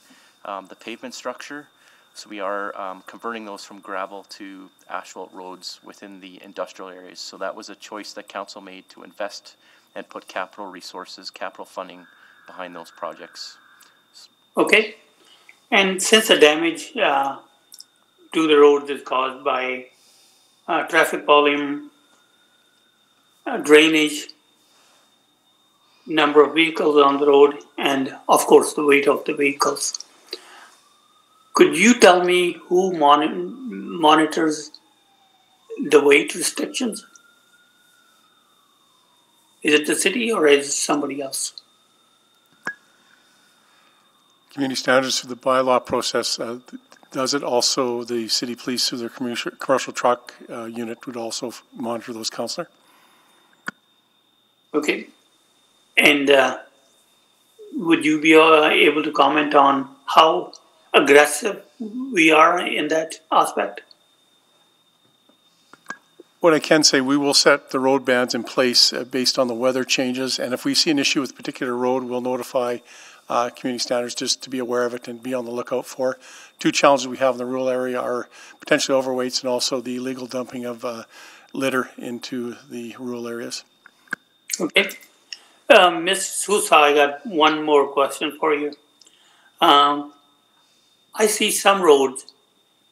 um, the pavement structure. So we are um, converting those from gravel to asphalt roads within the industrial areas. So that was a choice that council made to invest and put capital resources, capital funding behind those projects. Okay. And since the damage uh, to the roads is caused by uh, traffic volume, uh, drainage, number of vehicles on the road, and of course the weight of the vehicles. Could you tell me who mon- monitors the weight restrictions? Is it the city or is it somebody else? Community standards through the bylaw process. Uh, does it also the city police through their commercial, commercial truck uh, unit would also monitor those, councillor? Okay. And uh, would you be uh, able to comment on how aggressive we are in that aspect? What I can say, we will set the road bans in place uh, based on the weather changes, and if we see an issue with a particular road, we'll notify uh, community standards just to be aware of it and be on the lookout for. Two challenges we have in the rural area are potentially overweights and also the illegal dumping of uh, litter into the rural areas. Okay. Um, Ms. Sosa, I got one more question for you. Um, I see some roads,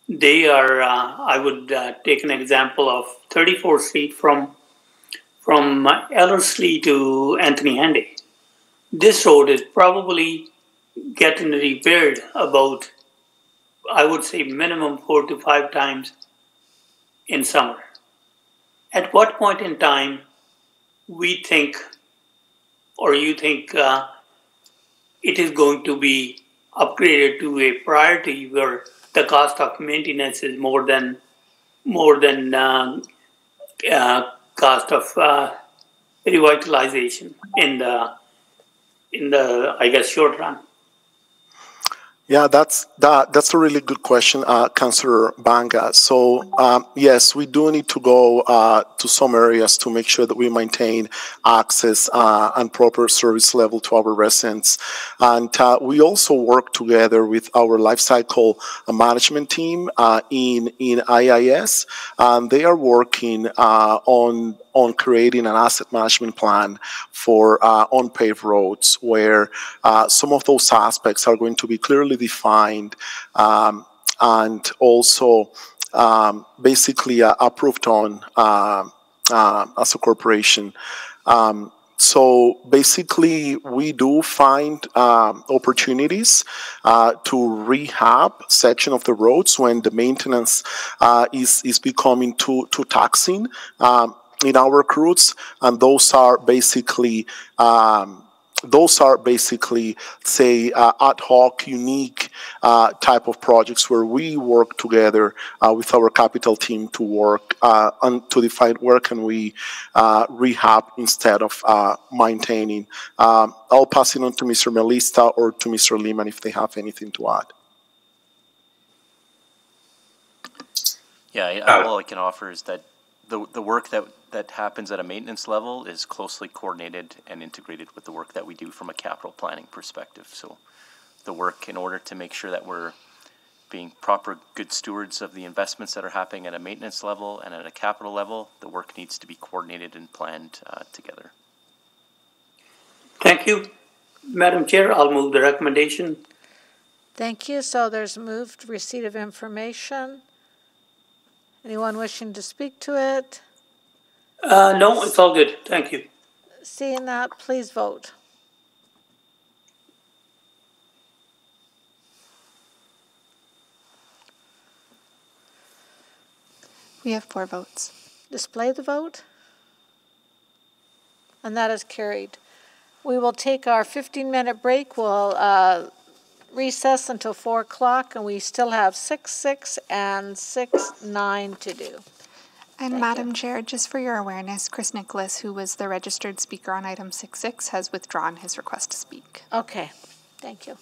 they are, uh, I would uh, take an example of 34th Street from, from Ellerslie to Anthony Henday. This road is probably getting repaired about, I would say, minimum four to five times in summer. At what point in time we think or you think uh, it is going to be upgraded to a priority where the cost of maintenance is more than more than uh, uh, cost of uh, revitalization in the in the I guess short run. Yeah, that's that. That's a really good question, uh, Councillor Banga. So um, yes, we do need to go uh, to some areas to make sure that we maintain access uh, and proper service level to our residents, and uh, we also work together with our lifecycle management team uh, in in IIS, and they are working uh, on on creating an asset management plan for uh, unpaved roads where uh, some of those aspects are going to be clearly defined um, and also um, basically uh, approved on uh, uh, as a corporation. Um, so basically, we do find um, opportunities uh, to rehab section of the roads when the maintenance uh, is is becoming too too taxing. Um, in our crews, and those are basically um, those are basically say uh, ad hoc, unique uh, type of projects where we work together uh, with our capital team to work uh, on, to define where can we uh, rehab instead of uh, maintaining. Um, I'll pass it on to Mr. Meliefste or to Mr. Lehman if they have anything to add. Yeah, I, all I can offer is that the the work that that happens at a maintenance level is closely coordinated and integrated with the work that we do from a capital planning perspective. So the work in order to make sure that we're being proper good stewards of the investments that are happening at a maintenance level and at a capital level, the work needs to be coordinated and planned uh, together. Thank you. Madam Chair, I'll move the recommendation. Thank you. So there's moved receipt of information. Anyone wishing to speak to it? Uh, no, it's all good. Thank you. Seeing that, please vote. We have four votes. Display the vote. And that is carried. We will take our 15-minute break. We'll uh, recess until 4 o'clock, and we still have 6, 6, and 6, 9 to do. And Madam Chair, just for your awareness, Chris Nicholas, who was the registered speaker on item 6.6, has withdrawn his request to speak. Okay, thank you.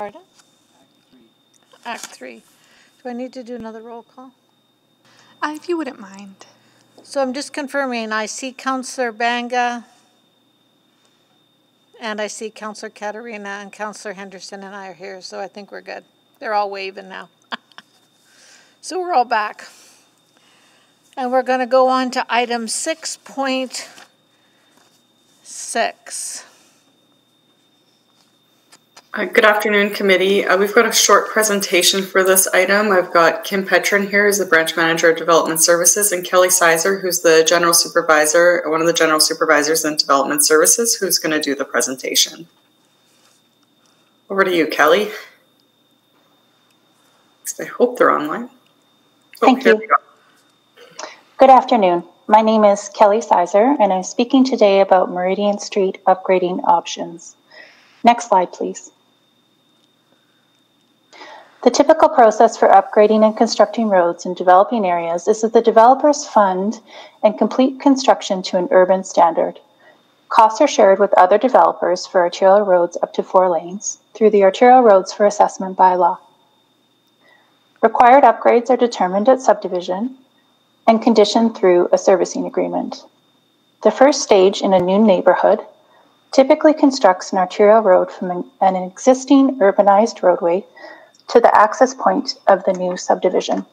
Pardon? Act three. Do I need to do another roll call? Uh, if you wouldn't mind. So I'm just confirming, I see Councillor Banga, and I see Councillor Caterina, and Councillor Henderson and I are here, so I think we're good. They're all waving now. so we're all back. And we're going to go on to item 6.6. Uh, Good afternoon, committee. Uh, We've got a short presentation for this item. I've got Kim Petrin here, who's the branch manager of development services, and Kelly Sizer, who's the general supervisor, one of the general supervisors in development services, who's going to do the presentation. Over to you, Kelly. I hope they're online. Thank you. Good afternoon. My name is Kelly Sizer, and I'm speaking today about Meridian Street upgrading options. Next slide, please. The typical process for upgrading and constructing roads in developing areas is that the developers fund and complete construction to an urban standard. Costs are shared with other developers for arterial roads up to four lanes through the Arterial Roadway Assessment bylaw. Required upgrades are determined at subdivision and conditioned through a servicing agreement. The first stage in a new neighborhood typically constructs an arterial road from an, an existing urbanized roadway to the access point of the new subdivision.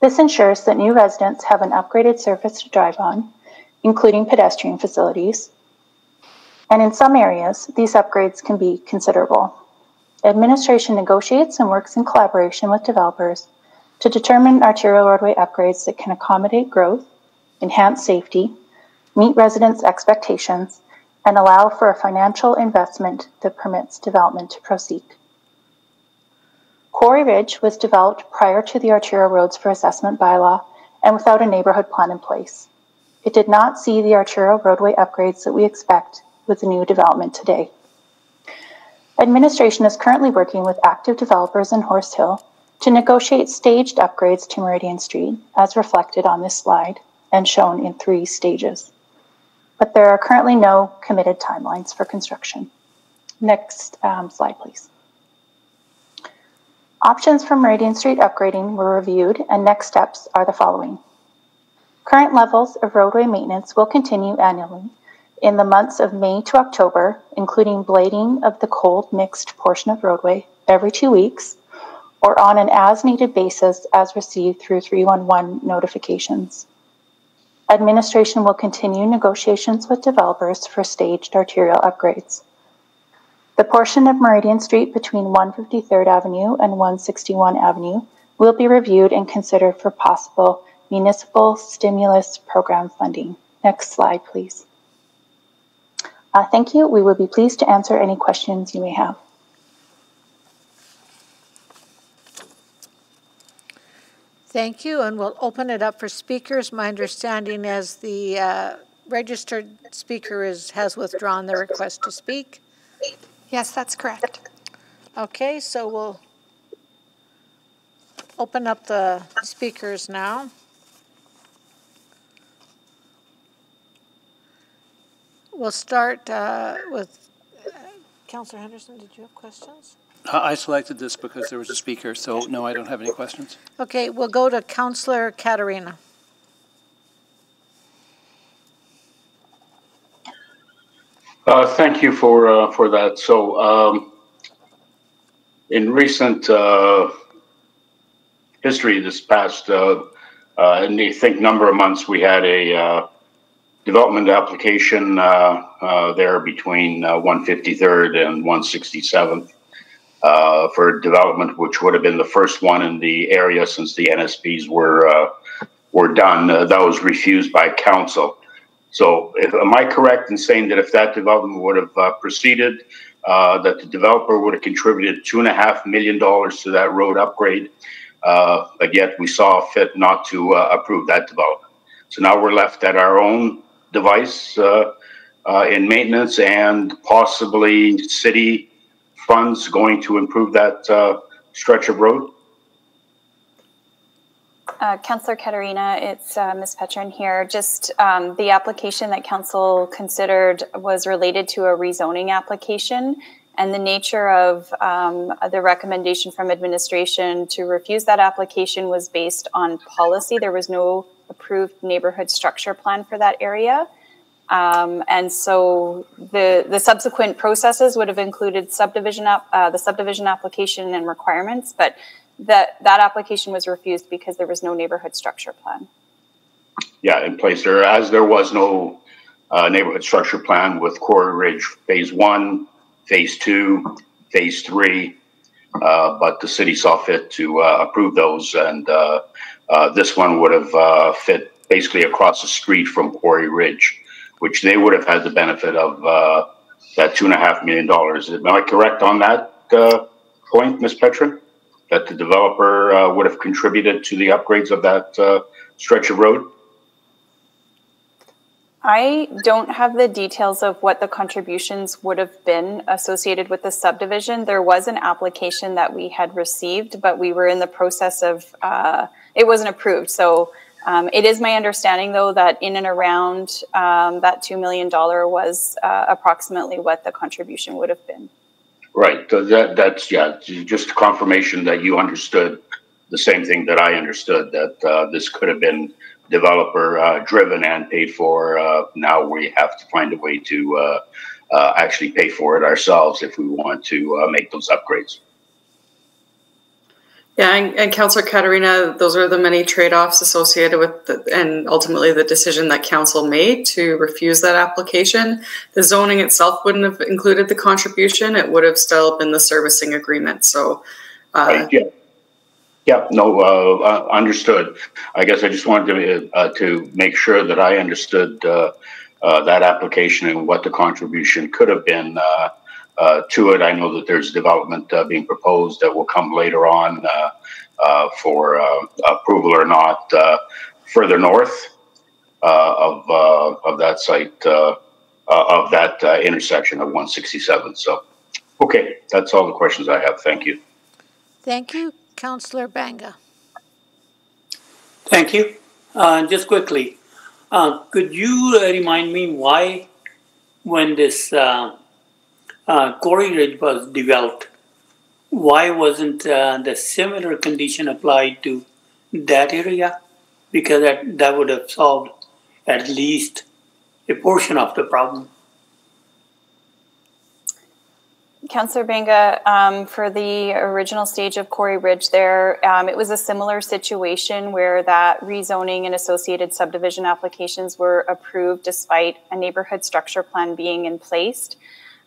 This ensures that new residents have an upgraded surface to drive on, including pedestrian facilities. And in some areas, these upgrades can be considerable. Administration negotiates and works in collaboration with developers to determine arterial roadway upgrades that can accommodate growth, enhance safety, meet residents' expectations, and allow for a financial investment that permits development to proceed. Quarry Ridge was developed prior to the Arterial Roadway Assessment bylaw and without a neighborhood plan in place. It did not see the arterial roadway upgrades that we expect with the new development today. Administration is currently working with active developers in Horse Hill to negotiate staged upgrades to Meridian Street, as reflected on this slide and shown in three stages. But there are currently no committed timelines for construction. Next um, slide, please. Options for Meridian Street upgrading were reviewed, and next steps are the following. Current levels of roadway maintenance will continue annually in the months of May to October, including blading of the cold mixed portion of roadway every two weeks or on an as needed basis as received through 311 notifications. Administration will continue negotiations with developers for staged arterial upgrades. The portion of Meridian Street between 153rd Avenue and 161 Avenue will be reviewed and considered for possible municipal stimulus program funding. Next slide, please. Uh, thank you. We will be pleased to answer any questions you may have. Thank you, and we'll open it up for speakers. My understanding is the uh, registered speaker is, has withdrawn the request to speak. Yes, that's correct. Okay, so we'll open up the speakers now. We'll start uh, with uh, Councillor Henderson. Did you have questions? Uh, I selected this because there was a speaker, so no, I don't have any questions. Okay, we'll go to Councillor Caterina. Uh, thank you for uh, for that. So, um, in recent uh, history, this past, uh, uh, I think number of months, we had a uh, development application there between 153rd and 167th for development, which would have been the first one in the area since the NSPs were were done. that was refused by council. So, if, am I correct in saying that if that development would have uh, proceeded, uh, that the developer would have contributed two and a half million dollars to that road upgrade, uh, but yet we saw fit not to uh, approve that development. So now we're left at our own device uh, uh, in maintenance and possibly city funds going to improve that stretch of road. Uh, Councillor Caterina, it's uh, Ms. Petrin here. Just um, the application that Council considered was related to a rezoning application, And the nature of um, the recommendation from administration to refuse that application was based on policy. There was no approved neighborhood structure plan for that area. Um, and so the the subsequent processes would have included subdivision uh, the subdivision application and requirements, but that that application was refused because there was no neighborhood structure plan. Yeah, in place there, as there was no uh, neighborhood structure plan with Quarry Ridge Phase One, Phase Two, Phase Three, uh, but the city saw fit to uh, approve those, and uh, uh, this one would have fit basically across the street from Quarry Ridge which they would have had the benefit of uh, that two and a half million dollars. Am I correct on that uh, point, Ms. Petrin? That the developer uh, would have contributed to the upgrades of that uh, stretch of road? I don't have the details of what the contributions would have been associated with the subdivision. There was an application that we had received, but we were in the process of, uh, it wasn't approved. So um, it is my understanding, though, that in and around um, that $2 million was uh, approximately what the contribution would have been. Right. That, that's, yeah, just confirmation that you understood the same thing that I understood that uh, this could have been developer uh, driven and paid for. Uh, now we have to find a way to uh, uh, actually pay for it ourselves if we want to make those upgrades. Yeah, and, and Councillor Caterina, those are the many trade-offs associated with, the, and ultimately the decision that council made to refuse that application. The zoning itself wouldn't have included the contribution; it would have still been the servicing agreement. So, uh, right, yeah, yeah, no, uh, uh, understood. I guess I just wanted to uh, to make sure that I understood uh, uh, that application and what the contribution could have been uh, Uh, to it. I know that there's development uh, being proposed that will come later on uh, uh for uh, approval or not uh, further north uh, of of that site of that intersection of 167. So, okay, that's all the questions I have. Thank you. Thank you, Councillor Banga. Thank you. just quickly, could you remind me why, when this uh, Quarry Ridge was developed, why wasn't uh, the similar condition applied to that area? Because that, that would have solved at least a portion of the problem. Councillor Banga, um, for the original stage of Quarry Ridge there, um, it was a similar situation where that rezoning and associated subdivision applications were approved despite a neighborhood structure plan being in place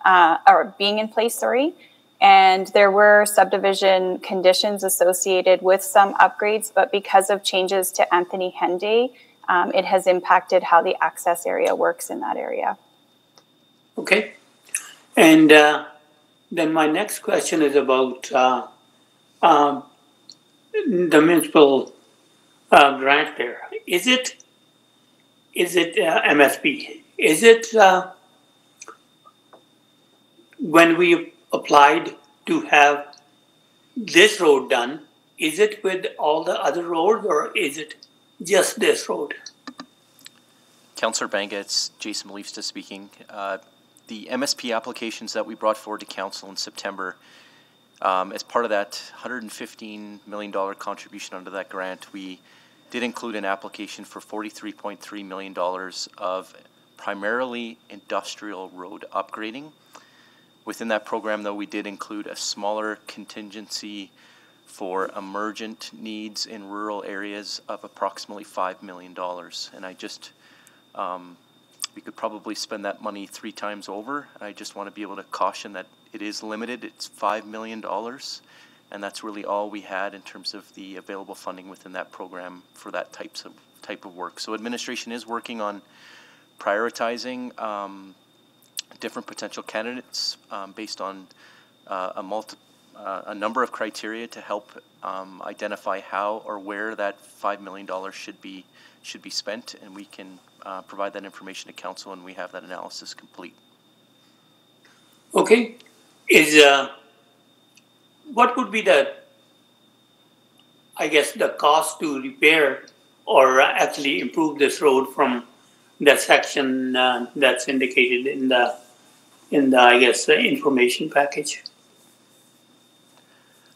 uh, or being in place, sorry. And there were subdivision conditions associated with some upgrades, but because of changes to Anthony Henday, um, it has impacted how the access area works in that area. Okay. And uh, then my next question is about uh, um, the municipal uh, grant there. Is it is it uh, MSP? Is it uh, when we applied to have this road done, is it with all the other roads or is it just this road? Councillor Banga, Jason Meliefste speaking. Uh, the MSP applications that we brought forward to Council in September, um, as part of that $115 million contribution under that grant, we did include an application for $43.3 million of primarily industrial road upgrading. Within that program, though, we did include a smaller contingency for emergent needs in rural areas of approximately $5 million. And I just, um, we could probably spend that money three times over. I just want to be able to caution that it is limited. It's $5 million. And that's really all we had in terms of the available funding within that program for that types of type of work. So administration is working on prioritizing um, different potential candidates um, based on uh, a multi uh, a number of criteria to help um, identify how or where that five million dollars should be should be spent, and we can uh, provide that information to council when we have that analysis complete. Okay, is uh, what would be the I guess the cost to repair or actually improve this road from that section uh, that's indicated in the in the, I guess, the information package?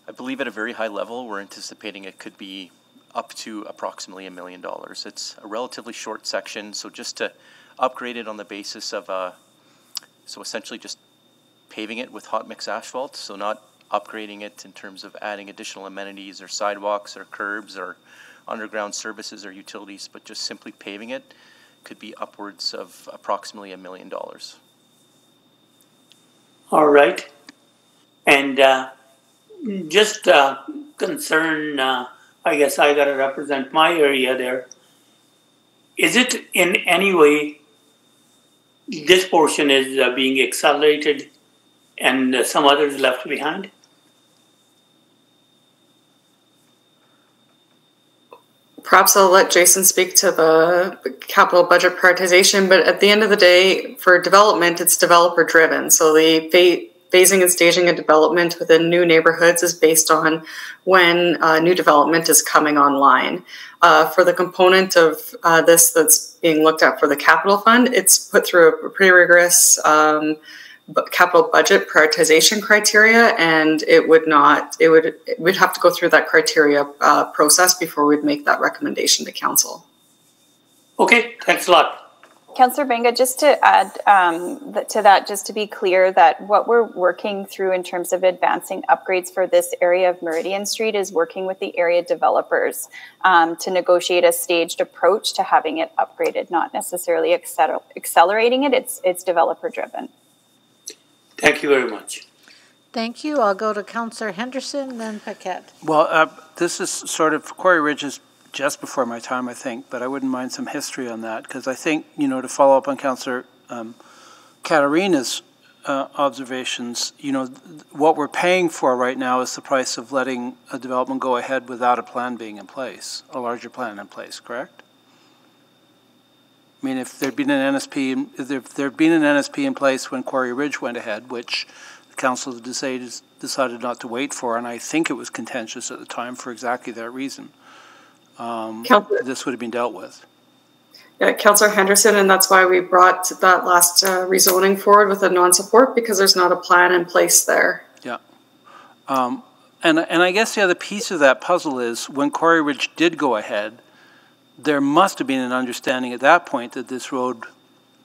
I believe at a very high level, we're anticipating it could be up to approximately a million dollars. It's a relatively short section, so just to upgrade it on the basis of, uh, so essentially just paving it with hot mix asphalt, so not upgrading it in terms of adding additional amenities or sidewalks or curbs or underground services or utilities, but just simply paving it could be upwards of approximately a million dollars. All right. And uh, just uh, concern, uh, I guess I got to represent my area there. Is it in any way this portion is uh, being accelerated and some others left behind? Perhaps I'll let Jason speak to the capital budget prioritization, but at the end of the day, for development, it's developer driven. So the phasing and staging of development within new neighborhoods is based on when uh, new development is coming online. Uh, for the component of uh, this that's being looked at for the capital fund, it's put through a pretty rigorous um, capital budget prioritization criteria, and it would not, it would, it would have to go through that criteria uh, process before we'd make that recommendation to council. Okay, thanks a lot. Councillor Banga, just to add um, to that, just to be clear that what we're working through in terms of advancing upgrades for this area of Meridian Street is working with the area developers um, to negotiate a staged approach to having it upgraded, not necessarily accelerating it. It's it's developer driven. Thank you very much. Thank you. I'll go to Councillor Henderson, then Paquet. Well, uh, this is sort of Quarry Ridge is just before my time, I think, but I wouldn't mind some history on that because I think, you know, to follow up on Councillor um, Caterina's uh, observations, you know, what we're paying for right now is the price of letting a development go ahead without a plan being in place, a larger plan in place, correct? I mean, if there'd been an NSP, if there'd been an NSP in place when Quarry Ridge went ahead, which the council decided, decided not to wait for, and I think it was contentious at the time for exactly that reason, um, this would have been dealt with. Yeah, Councillor Henderson, and that's why we brought that last uh, rezoning forward with a non-support because there's not a plan in place there. Yeah. Um, and, and I guess the other piece of that puzzle is when Quarry Ridge did go ahead, there must have been an understanding at that point that this road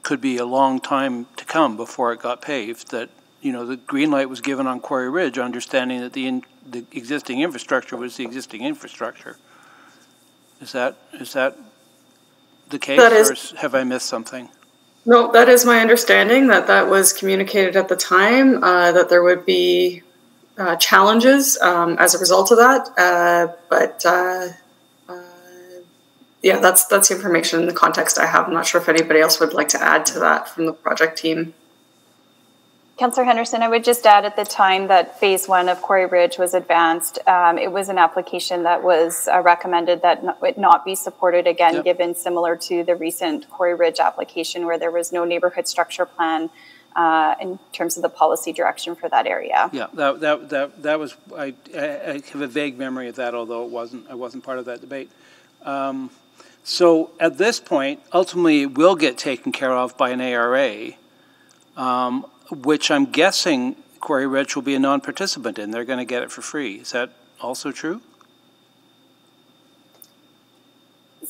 could be a long time to come before it got paved. That you know the green light was given on Quarry Ridge, understanding that the in, the existing infrastructure was the existing infrastructure. Is that is that the case, that is, or have I missed something? No, that is my understanding that that was communicated at the time. Uh, that there would be uh, challenges um, as a result of that, uh, but uh, yeah, that's that's the information in the context I have. I'm not sure if anybody else would like to add to that from the project team. Councillor Henderson, I would just add at the time that phase one of Quarry Ridge was advanced, um, it was an application that was uh, recommended that not, it not be supported again, yep. given similar to the recent Quarry Ridge application where there was no neighborhood structure plan uh, in terms of the policy direction for that area. Yeah, that, that, that, that was, I, I have a vague memory of that, although it wasn't, I wasn't part of that debate. Um, so at this point, ultimately, it will get taken care of by an ARA, um, which I'm guessing Quarry Ridge will be a non-participant in. They're going to get it for free. Is that also true?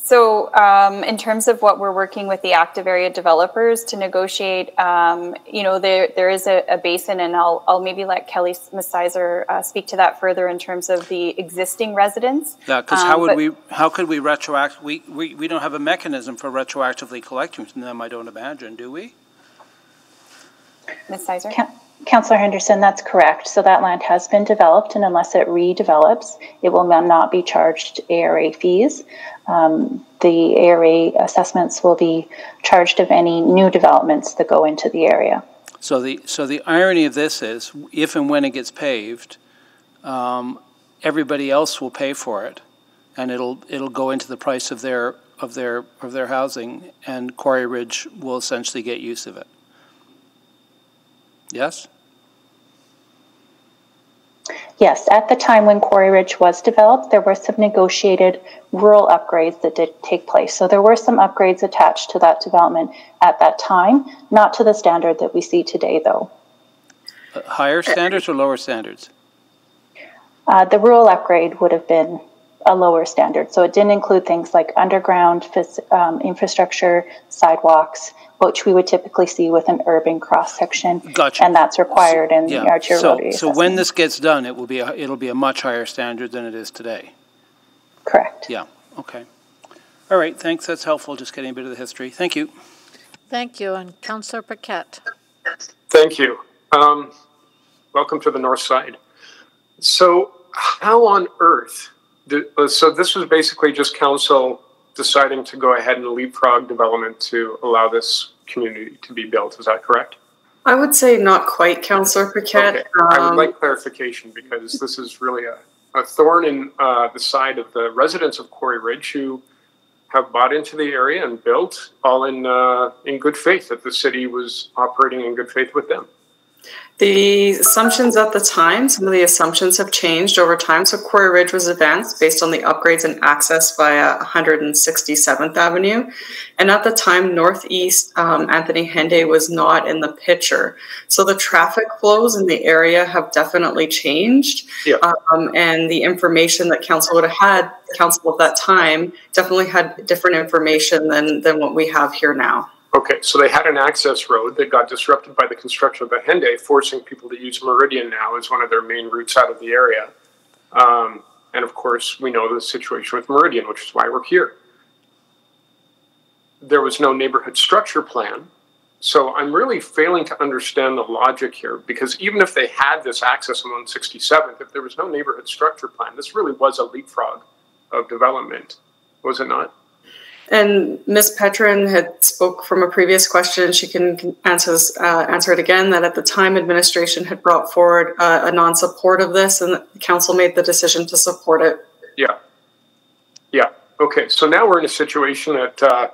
So, um, in terms of what we're working with the active area developers to negotiate, um, you know, there there is a, a, basin, and I'll I'll maybe let Kelly Ms. Sizer uh, speak to that further in terms of the existing residents. Yeah, because um, how would we how could we retroact? We, we we don't have a mechanism for retroactively collecting from them. I don't imagine, do we? Ms. Sizer? Councillor Henderson, that's correct. So that land has been developed, and unless it redevelops, it will not be charged ARA fees. Um, the ARA assessments will be charged of any new developments that go into the area. So the so the irony of this is, if and when it gets paved, um, everybody else will pay for it, and it'll it'll go into the price of their of their of their housing, and Quarry Ridge will essentially get use of it. Yes? Yes, at the time when Quarry Ridge was developed, there were some negotiated rural upgrades that did take place. So there were some upgrades attached to that development at that time, not to the standard that we see today, though. Uh, higher standards or lower standards? Uh, the rural upgrade would have been a lower standard. So it didn't include things like underground um, infrastructure, sidewalks, which we would typically see with an urban cross section. Gotcha. And that's required so, in yeah. the arterial so, rotary So when this gets done, it will be a, it'll be a much higher standard than it is today. Correct. Yeah. Okay. All right. Thanks. That's helpful. Just getting a bit of the history. Thank you. Thank you. And Councillor Paquet. Thank you. Um, welcome to the north side. So, how on earth? Did, uh, so this was basically just council deciding to go ahead and leapfrog development to allow this community to be built. Is that correct? I would say not quite, Councillor Paquet. Okay. Um, I would um, like clarification because this is really a, a thorn in uh, the side of the residents of Quarry Ridge who have bought into the area and built all in uh, in good faith that the city was operating in good faith with them. The assumptions at the time, some of the assumptions have changed over time. So Quarry Ridge was advanced based on the upgrades and access via 167th Avenue. And at the time, Northeast um, Anthony Henday was not in the picture. So the traffic flows in the area have definitely changed. Yeah. Um, and the information that council would have had, council at that time, definitely had different information than, than what we have here now. Okay, so they had an access road that got disrupted by the construction of the Henday, forcing people to use Meridian now as one of their main routes out of the area. Um, and of course, we know the situation with Meridian, which is why we're here. There was no neighborhood structure plan. So I'm really failing to understand the logic here because even if they had this access on 167th, if there was no neighborhood structure plan, this really was a leapfrog of development, was it not? And Ms. Petrin had spoke from a previous question. She can answer uh, answer it again. That at the time, administration had brought forward uh, a non-support of this, and the council made the decision to support it. Yeah, yeah. Okay, so now we're in a situation that uh,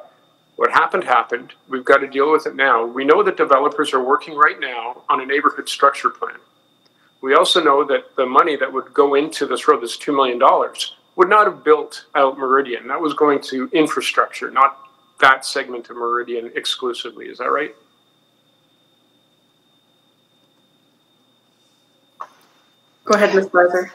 what happened happened. We've got to deal with it now. We know that developers are working right now on a neighborhood structure plan. We also know that the money that would go into this road, this two million dollars, would not have built out Meridian. That was going to infrastructure, not that segment of Meridian exclusively. Is that right? Go ahead, Ms. Barber.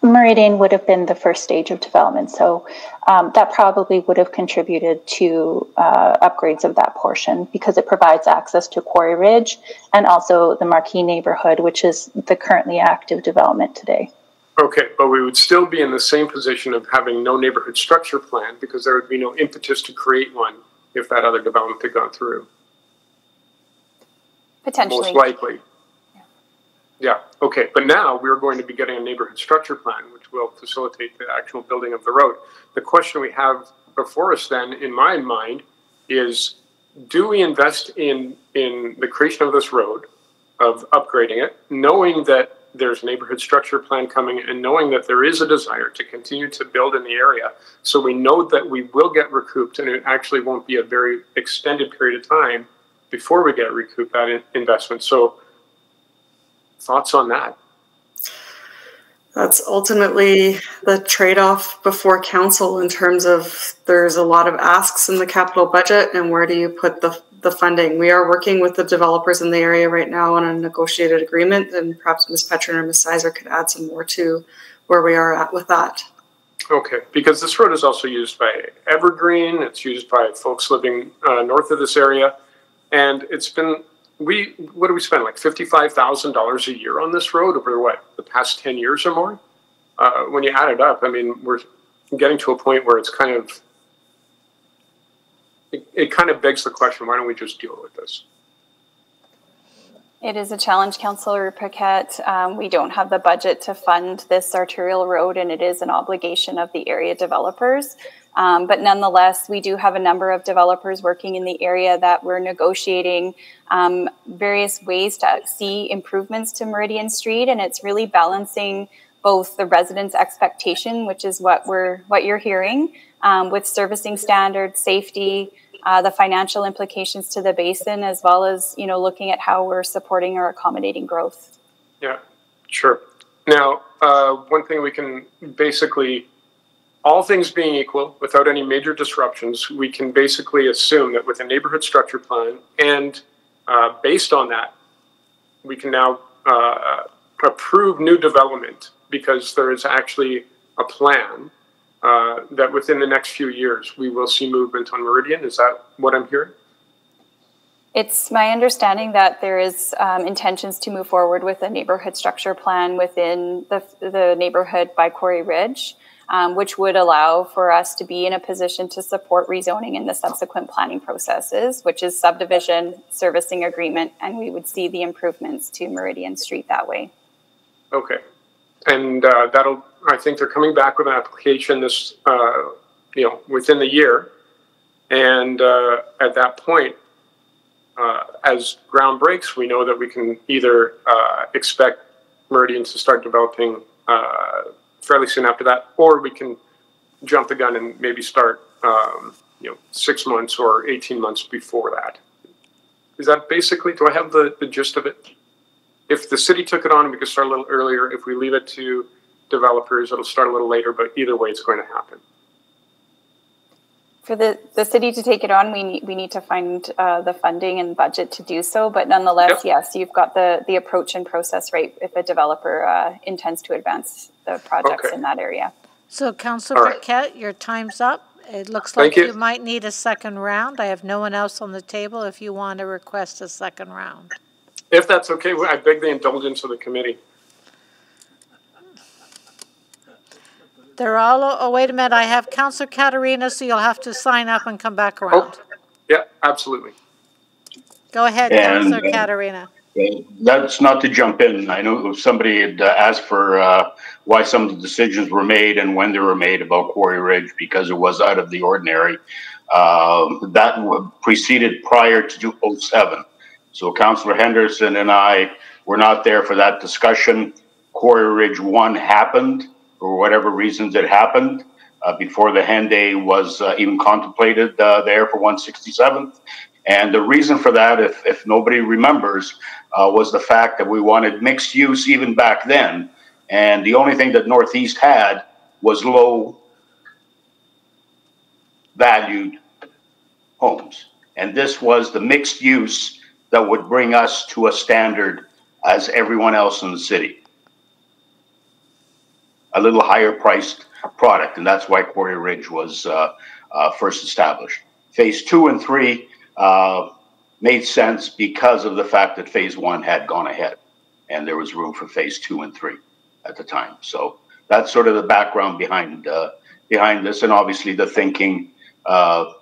Meridian would have been the first stage of development, so um, that probably would have contributed to uh, upgrades of that portion because it provides access to Quarry Ridge and also the Marquis neighborhood, which is the currently active development today. Okay, but we would still be in the same position of having no neighborhood structure plan because there would be no impetus to create one if that other development had gone through. Potentially. Most likely. Yeah. yeah, okay. But now we're going to be getting a neighborhood structure plan, which will facilitate the actual building of the road. The question we have before us then, in my mind, is do we invest in, in the creation of this road, of upgrading it, knowing that there's neighborhood structure plan coming and knowing that there is a desire to continue to build in the area. So we know that we will get recouped and it actually won't be a very extended period of time before we get recouped that in- investment. So thoughts on that? That's ultimately the trade-off before council in terms of there's a lot of asks in the capital budget and where do you put the the funding. We are working with the developers in the area right now on a negotiated agreement, and perhaps Ms. Petrin or Ms. Sizer could add some more to where we are at with that. Okay, because this road is also used by Evergreen, it's used by folks living uh, north of this area, and it's been we what do we spend like fifty five thousand dollars a year on this road over what the past ten years or more? Uh, when you add it up, I mean we're getting to a point where it's kind of it, kind of begs the question why don't we just deal with this? It is a challenge, Councillor Paquet. Um, we don't have the budget to fund this arterial road, and it is an obligation of the area developers. Um, but nonetheless, we do have a number of developers working in the area that we're negotiating um, various ways to see improvements to Meridian Street, and it's really balancing both the residents' expectation, which is what we're what you're hearing, um, with servicing standards, safety, uh, the financial implications to the basin, as well as you know looking at how we're supporting or accommodating growth. Yeah, sure. Now, uh, one thing we can basically, all things being equal, without any major disruptions, we can basically assume that with a neighborhood structure plan and uh, based on that, we can now uh, approve new development because there is actually a plan uh, that within the next few years we will see movement on Meridian. Is that what I'm hearing? It's my understanding that there is um, intentions to move forward with a neighborhood structure plan within the, the neighborhood by Quarry Ridge, um, which would allow for us to be in a position to support rezoning in the subsequent planning processes, which is subdivision, servicing agreement, and we would see the improvements to Meridian Street that way. Okay, and uh, that'll. I think they're coming back with an application this, uh, you know, within the year, and uh, at that point, uh, as ground breaks, we know that we can either uh, expect Meridian to start developing uh, fairly soon after that, or we can jump the gun and maybe start, um, you know, six months or 18 months before that. Is that basically, do I have the, the gist of it? If the city took it on, we could start a little earlier. If we leave it to developers, it'll start a little later, but either way, it's going to happen for the, the city to take it on, we need we need to find uh, the funding and budget to do so. But nonetheless, yep. yes, you've got the the approach and process right if a developer uh, intends to advance the projects okay. in that area. So, Councillor right. Paquet, your time's up. It looks like you. you might need a second round. I have no one else on the table. If you want to request a second round, if that's okay, I beg the indulgence of the committee. They're all, oh, wait a minute, I have Councillor Caterina, so you'll have to sign up and come back around. Oh, yeah, absolutely. Go ahead, And, Councillor uh, Caterina. That's not to jump in. I know somebody had uh, asked for uh, why some of the decisions were made and when they were made about Quarry Ridge because it was out of the ordinary. Um, that w- preceded prior to 07. So Councillor Henderson and I were not there for that discussion. Quarry Ridge 1 happened for whatever reasons it happened uh, before the Henday was uh, even contemplated uh, there for 167th. And the reason for that, if, if nobody remembers, uh, was the fact that we wanted mixed use even back then. And the only thing that Northeast had was low valued homes. And this was the mixed use that would bring us to a standard as everyone else in the city a little higher priced product, and that's why Quarry Ridge was uh, uh, first established. Phase two and three uh, made sense because of the fact that phase one had gone ahead, and there was room for phase two and three at the time. So that's sort of the background behind uh, behind this, and obviously the thinking uh,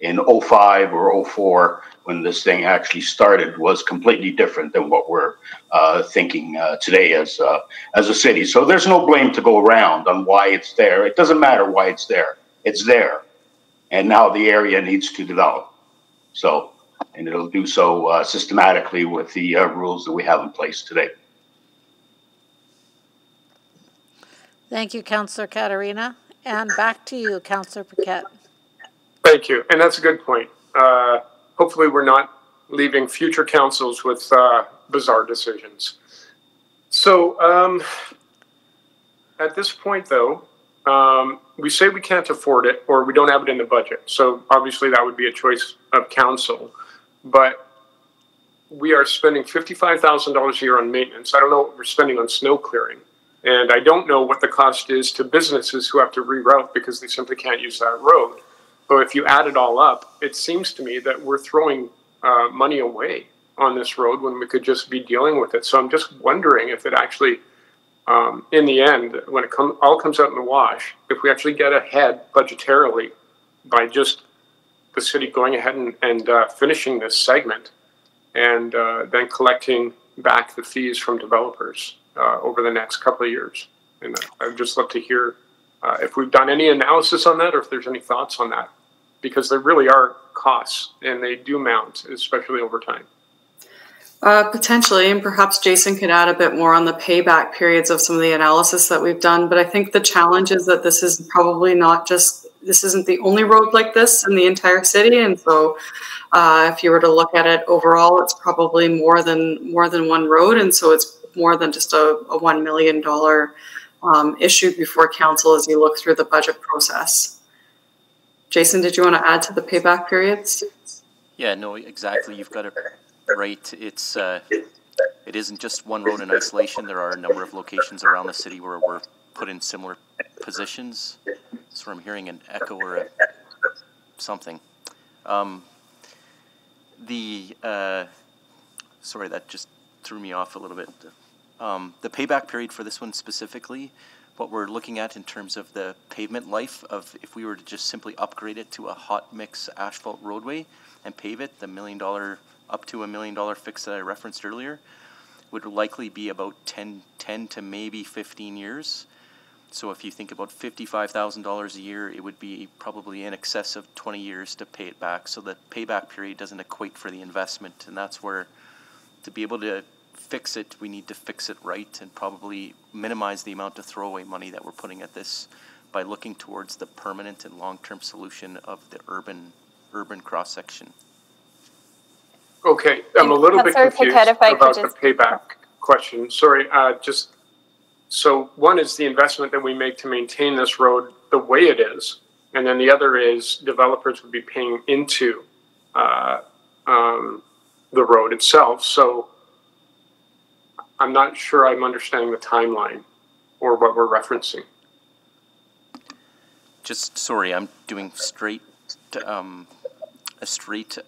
in 05 or 04 when this thing actually started was completely different than what we're uh, thinking uh, today as uh, as a city. So there's no blame to go around on why it's there. It doesn't matter why it's there. It's there, and now the area needs to develop. So, and it'll do so uh, systematically with the uh, rules that we have in place today. Thank you, Councillor Caterina. And back to you, Councillor Paquette. Thank you. And that's a good point. Uh, hopefully, we're not leaving future councils with uh, bizarre decisions. So, um, at this point, though, um, we say we can't afford it or we don't have it in the budget. So, obviously, that would be a choice of council. But we are spending $55,000 a year on maintenance. I don't know what we're spending on snow clearing. And I don't know what the cost is to businesses who have to reroute because they simply can't use that road. But if you add it all up, it seems to me that we're throwing uh, money away on this road when we could just be dealing with it. So I'm just wondering if it actually, um, in the end, when it com- all comes out in the wash, if we actually get ahead budgetarily by just the city going ahead and, and uh, finishing this segment and uh, then collecting back the fees from developers uh, over the next couple of years. And I'd just love to hear uh, if we've done any analysis on that or if there's any thoughts on that because there really are costs and they do mount, especially over time. Uh, potentially, and perhaps Jason could add a bit more on the payback periods of some of the analysis that we've done. But I think the challenge is that this is probably not just this isn't the only road like this in the entire city, and so uh, if you were to look at it overall, it's probably more than more than one road, and so it's more than just a, a $1 million um, issue before council as you look through the budget process. Jason, did you want to add to the payback periods? Yeah, no, exactly. You've got it right. It's uh, it isn't just one road in isolation. There are a number of locations around the city where we're put in similar positions. So I'm hearing an echo or a, something. Um, the uh, sorry, that just threw me off a little bit. Um, the payback period for this one specifically, what we're looking at in terms of the pavement life of if we were to just simply upgrade it to a hot mix asphalt roadway and pave it, the million dollar up to a million dollar fix that I referenced earlier would likely be about 10, 10 to maybe 15 years. So if you think about $55,000 a year, it would be probably in excess of 20 years to pay it back. So the payback period doesn't equate for the investment. And that's where to be able to fix it, we need to fix it right and probably minimize the amount of throwaway money that we're putting at this by looking towards the permanent and long-term solution of the urban urban cross section. Okay, I'm a little bit confused about the payback question. Sorry, uh, just so one is the investment that we make to maintain this road the way it is, and then the other is developers would be paying into uh, um, the road itself. So I'm not sure I'm understanding the timeline or what we're referencing. Just sorry, I'm doing straight um, a straight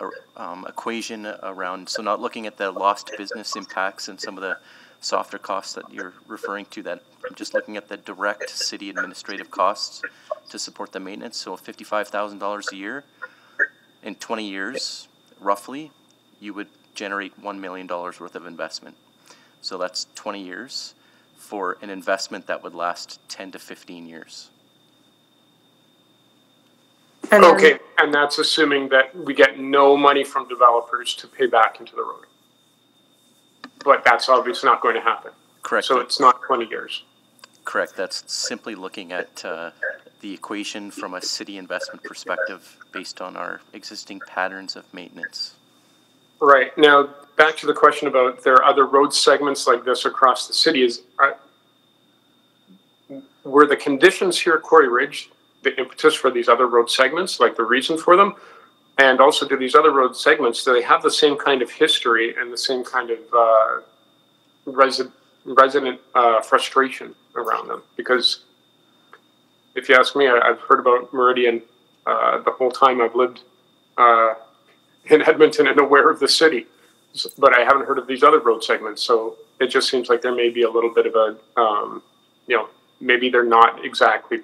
uh, um, equation around. So not looking at the lost business impacts and some of the softer costs that you're referring to. That I'm just looking at the direct city administrative costs to support the maintenance. So fifty-five thousand dollars a year in 20 years, roughly, you would generate $1 million worth of investment. So that's 20 years for an investment that would last 10 to 15 years. And okay, and that's assuming that we get no money from developers to pay back into the road. But that's obviously not going to happen. Correct. So it's not 20 years. Correct. That's simply looking at uh, the equation from a city investment perspective based on our existing patterns of maintenance. Right. Now, back to the question about there are other road segments like this across the city. Is uh, were the conditions here at Quarry Ridge the impetus for these other road segments, like the reason for them? And also, do these other road segments do they have the same kind of history and the same kind of uh, resi- resident uh, frustration around them? Because if you ask me, I, have heard about Meridian uh, the whole time I've lived uh, in Edmonton and aware of the city, but I haven't heard of these other road segments. So it just seems like there may be a little bit of a, um, you know, maybe they're not exactly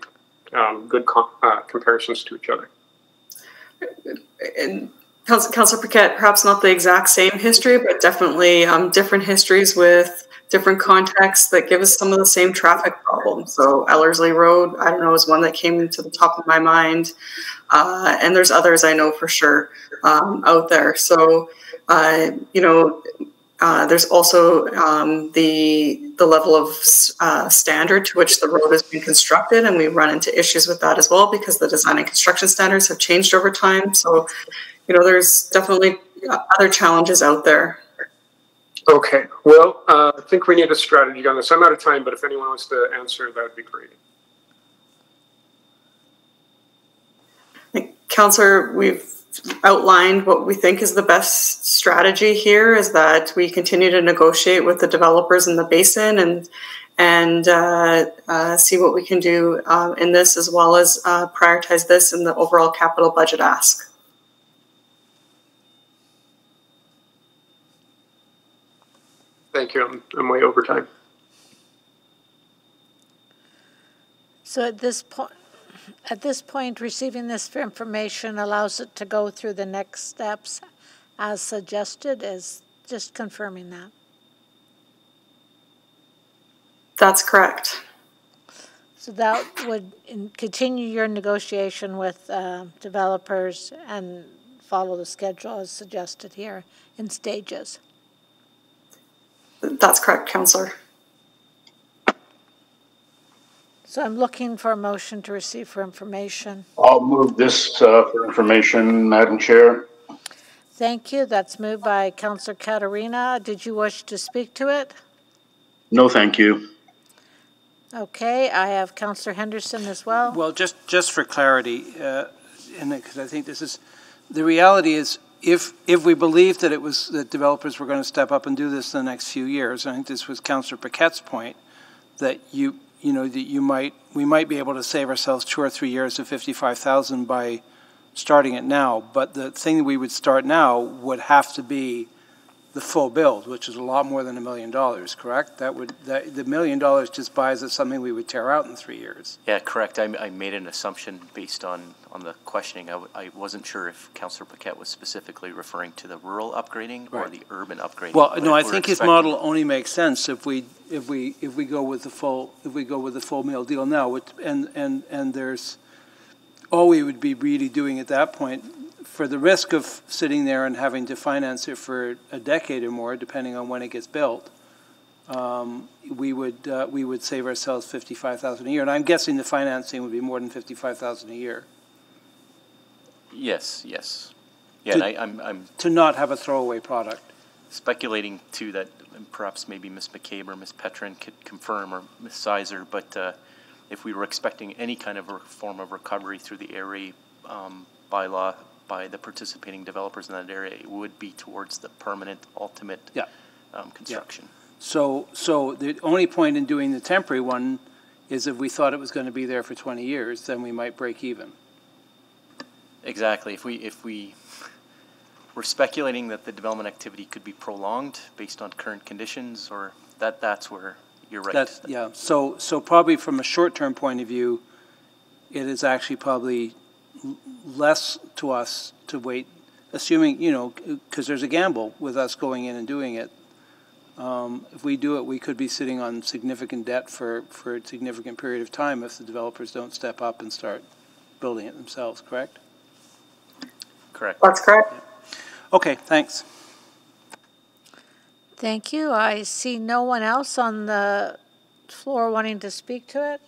um, good com- uh, comparisons to each other. And Councillor Paquette, perhaps not the exact same history, but definitely um, different histories with different contexts that give us some of the same traffic problems. So Ellerslie Road, I don't know, is one that came to the top of my mind, uh, and there's others I know for sure um, out there. So uh, you know, uh, there's also um, the the level of uh, standard to which the road has been constructed, and we run into issues with that as well because the design and construction standards have changed over time. So, you know, there's definitely uh, other challenges out there. Okay, well, uh, I think we need a strategy on this. I'm out of time, but if anyone wants to answer, that would be great. Councillor, we've outlined what we think is the best strategy here is that we continue to negotiate with the developers in the basin and and uh, uh, see what we can do uh, in this as well as uh, prioritize this in the overall capital budget ask. Thank you. I'm, I'm way over time. So at this point, at this point, receiving this information allows it to go through the next steps as suggested, is just confirming that. That's correct. So that would continue your negotiation with uh, developers and follow the schedule as suggested here in stages. That's correct, Councillor. So I'm looking for a motion to receive for information. I'll move this uh, for information, Madam Chair. Thank you. That's moved by Councillor Caterina. Did you wish to speak to it? No, thank you. Okay, I have Councillor Henderson as well. Well, just, just for clarity, uh, and because I think this is, the reality is, if, if we believe that it was, that developers were going to step up and do this in the next few years, I think this was Councillor Paquette's point, that you, you know, that you might, we might be able to save ourselves two or three years of 55,000 by starting it now. But the thing that we would start now would have to be the full build, which is a lot more than a million dollars, correct? That would, that, the million dollars just buys us something we would tear out in three years. Yeah, correct. I, I made an assumption based on, on the questioning. I w- I wasn't sure if Councillor Paquette was specifically referring to the rural upgrading or the urban upgrading. Well, no, I think his model only makes sense if we, if we, if we go with the full, if we go with the full meal deal now, which, and, and, and there's, all we would be really doing at that point, for the risk of sitting there and having to finance it for a decade or more, depending on when it gets built, um, we would, uh, we would save ourselves fifty-five thousand a year, and I'm guessing the financing would be more than fifty-five thousand a year, Yes, yes. Yeah, To- and I, I'm, I'm to not have a throwaway product. speculating too that perhaps maybe Ms. McCabe or Ms. Petrin could confirm or Ms. Sizer, but uh, if we were expecting any kind of a form of recovery through the area um, bylaw by the participating developers in that area, it would be towards the permanent ultimate Yeah. um, construction. So, so the only point in doing the temporary one is if we thought it was going to be there for 20 years, then we might break even. Exactly. If we, if we were speculating that the development activity could be prolonged based on current conditions, or that, that's where you're right. That's, yeah, so, so probably from a short-term point of view, it is actually probably less to us to wait, assuming, you know, because there's a gamble with us going in and doing it. Um, If we do it, we could be sitting on significant debt for, for a significant period of time if the developers don't step up and start building it themselves, correct? Correct. That's correct. Okay, thanks. Thank you. I see no one else on the floor wanting to speak to it.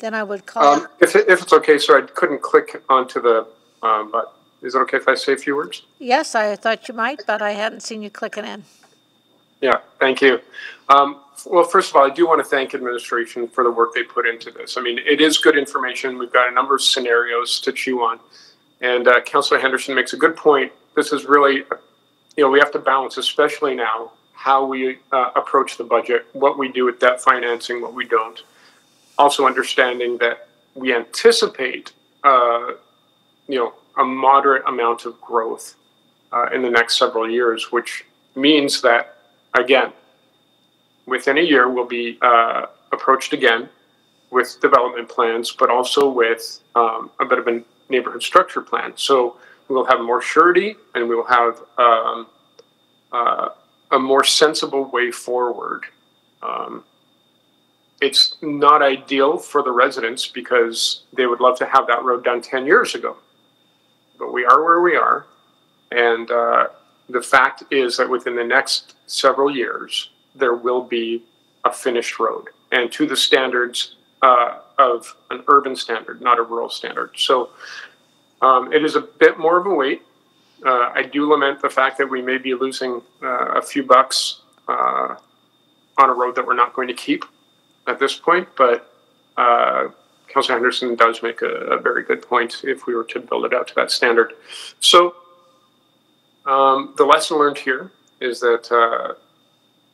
Then I would call, Um, if, it- if it's okay, sir, I couldn't click onto the, um, but is it okay if I say a few words? yes, I thought you might, but I hadn't seen you clicking in. Yeah, thank you. Um, well, first of all, I do want to thank administration for the work they put into this. I mean, it is good information. We've got a number of scenarios to chew on. And uh, Councillor Henderson makes a good point. This is really, you know, we have to balance, especially now, how we uh, approach the budget, what we do with debt financing, what we don't. Also understanding that we anticipate, uh, you know, a moderate amount of growth uh, in the next several years, which means that again, within a year, we'll be uh, approached again with development plans, but also with um, a bit of a neighborhood structure plan. So we'll have more surety and we will have um, uh, a more sensible way forward. Um, it's not ideal for the residents because they would love to have that road done 10 years ago. But we are where we are. And uh, the fact is that within the next several years, there will be a finished road and to the standards uh, of an urban standard, not a rural standard. So um, it is a bit more of a wait. Uh, I do lament the fact that we may be losing uh, a few bucks uh, on a road that we're not going to keep at this point, but uh, Councilor Henderson does make a, a very good point if we were to build it out to that standard. So um, the lesson learned here is that uh,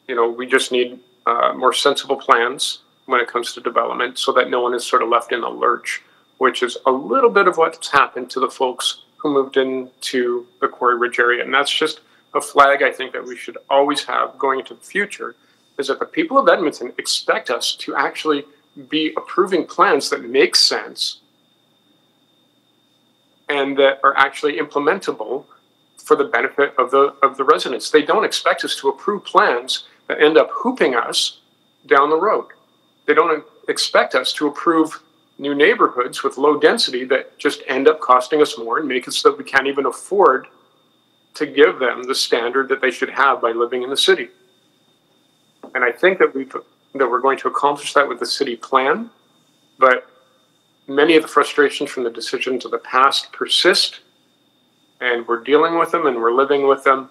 you know we just need uh, more sensible plans when it comes to development, so that no one is sort of left in the lurch, which is a little bit of what's happened to the folks who moved into the Quarry Ridge area, and that's just a flag I think that we should always have going into the future. Is that the people of Edmonton expect us to actually be approving plans that make sense and that are actually implementable for the benefit of the of the residents. They don't expect us to approve plans that end up hooping us down the road. They don't expect us to approve new neighborhoods with low density that just end up costing us more and make it so that we can't even afford to give them the standard that they should have by living in the city. And I think that we've that we're going to accomplish that with the city plan, but many of the frustrations from the decisions of the past persist and we're dealing with them and we're living with them.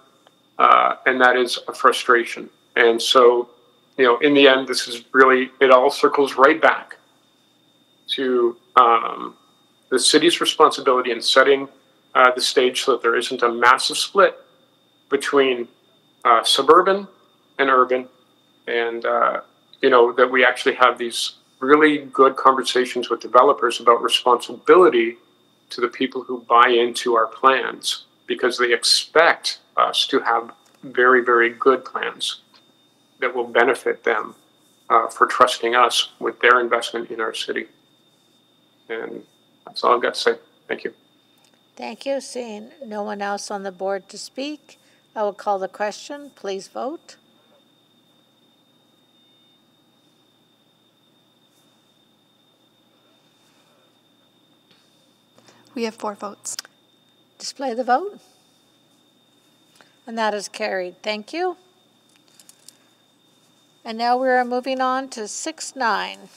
uh, and that is a frustration. And so, you know, in the end, this is really it all circles right back to um, the city's responsibility in setting uh, the stage so that there isn't a massive split between uh, suburban and urban, and uh, you know that we actually have these really good conversations with developers about responsibility to the people who buy into our plans because they expect us to have very very good plans that will benefit them uh, for trusting us with their investment in our city. And that's all I've got to say. Thank you. Thank you. Seeing no one else on the board to speak, I will call the question. Please vote. We have four votes. Display the vote. And that is carried. Thank you. And now we are moving on to 6-9.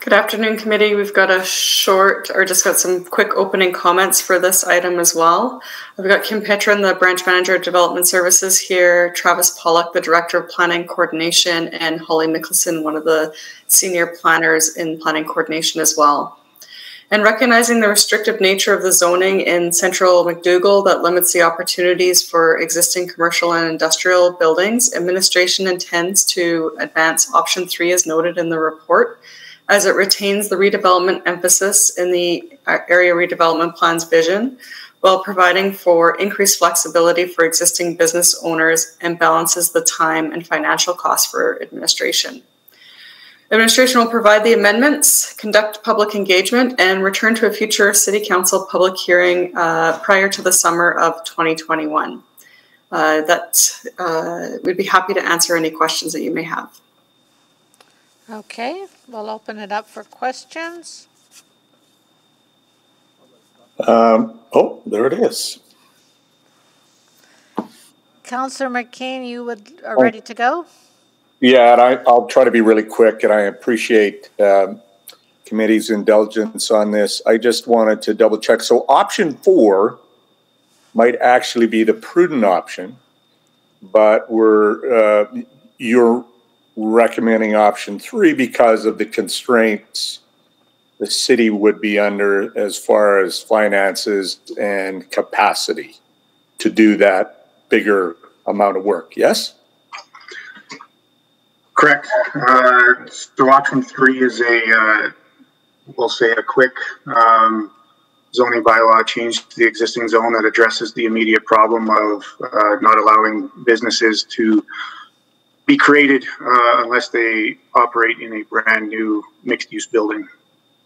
Good afternoon, committee. We've got a short, or just got some quick opening comments for this item as well. We've got Kim Petrin, the branch manager of development services here, Travis Pollock, the director of planning coordination, and Holly Mickelson, one of the senior planners in planning coordination as well. And recognizing the restrictive nature of the zoning in central McDougall that limits the opportunities for existing commercial and industrial buildings, administration intends to advance option three as noted in the report as it retains the redevelopment emphasis in the area redevelopment plan's vision while providing for increased flexibility for existing business owners and balances the time and financial costs for administration. Administration will provide the amendments, conduct public engagement, and return to a future City Council public hearing uh, prior to the summer of 2021. Uh, that uh, we'd be happy to answer any questions that you may have. Okay, we'll open it up for questions. Um, oh, there it is. Councillor McKeen, you would are ready to go? Yeah, and I, I'll try to be really quick, and I appreciate um, committee's indulgence on this. I just wanted to double check. So option four might actually be the prudent option, but we're uh, you're recommending option three because of the constraints the city would be under as far as finances and capacity to do that bigger amount of work. Yes? Correct. Uh, so option three is a, uh, we'll say a quick um, zoning bylaw change to the existing zone that addresses the immediate problem of uh, not allowing businesses to be created uh, unless they operate in a brand new mixed use building.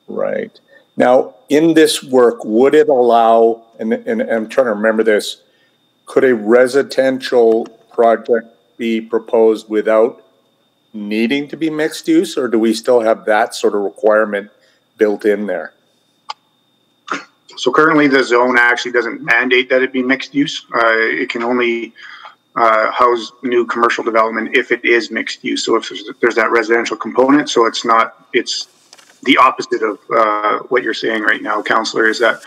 Right. Now, in this work, would it allow, and, and, and I'm trying to remember this, could a residential project be proposed without needing to be mixed use, or do we still have that sort of requirement built in there? So currently, the zone actually doesn't mandate that it be mixed use. Uh, it can only uh, house new commercial development if it is mixed use. So if there's, there's that residential component, so it's not, it's the opposite of uh, what you're saying right now, counselor, is that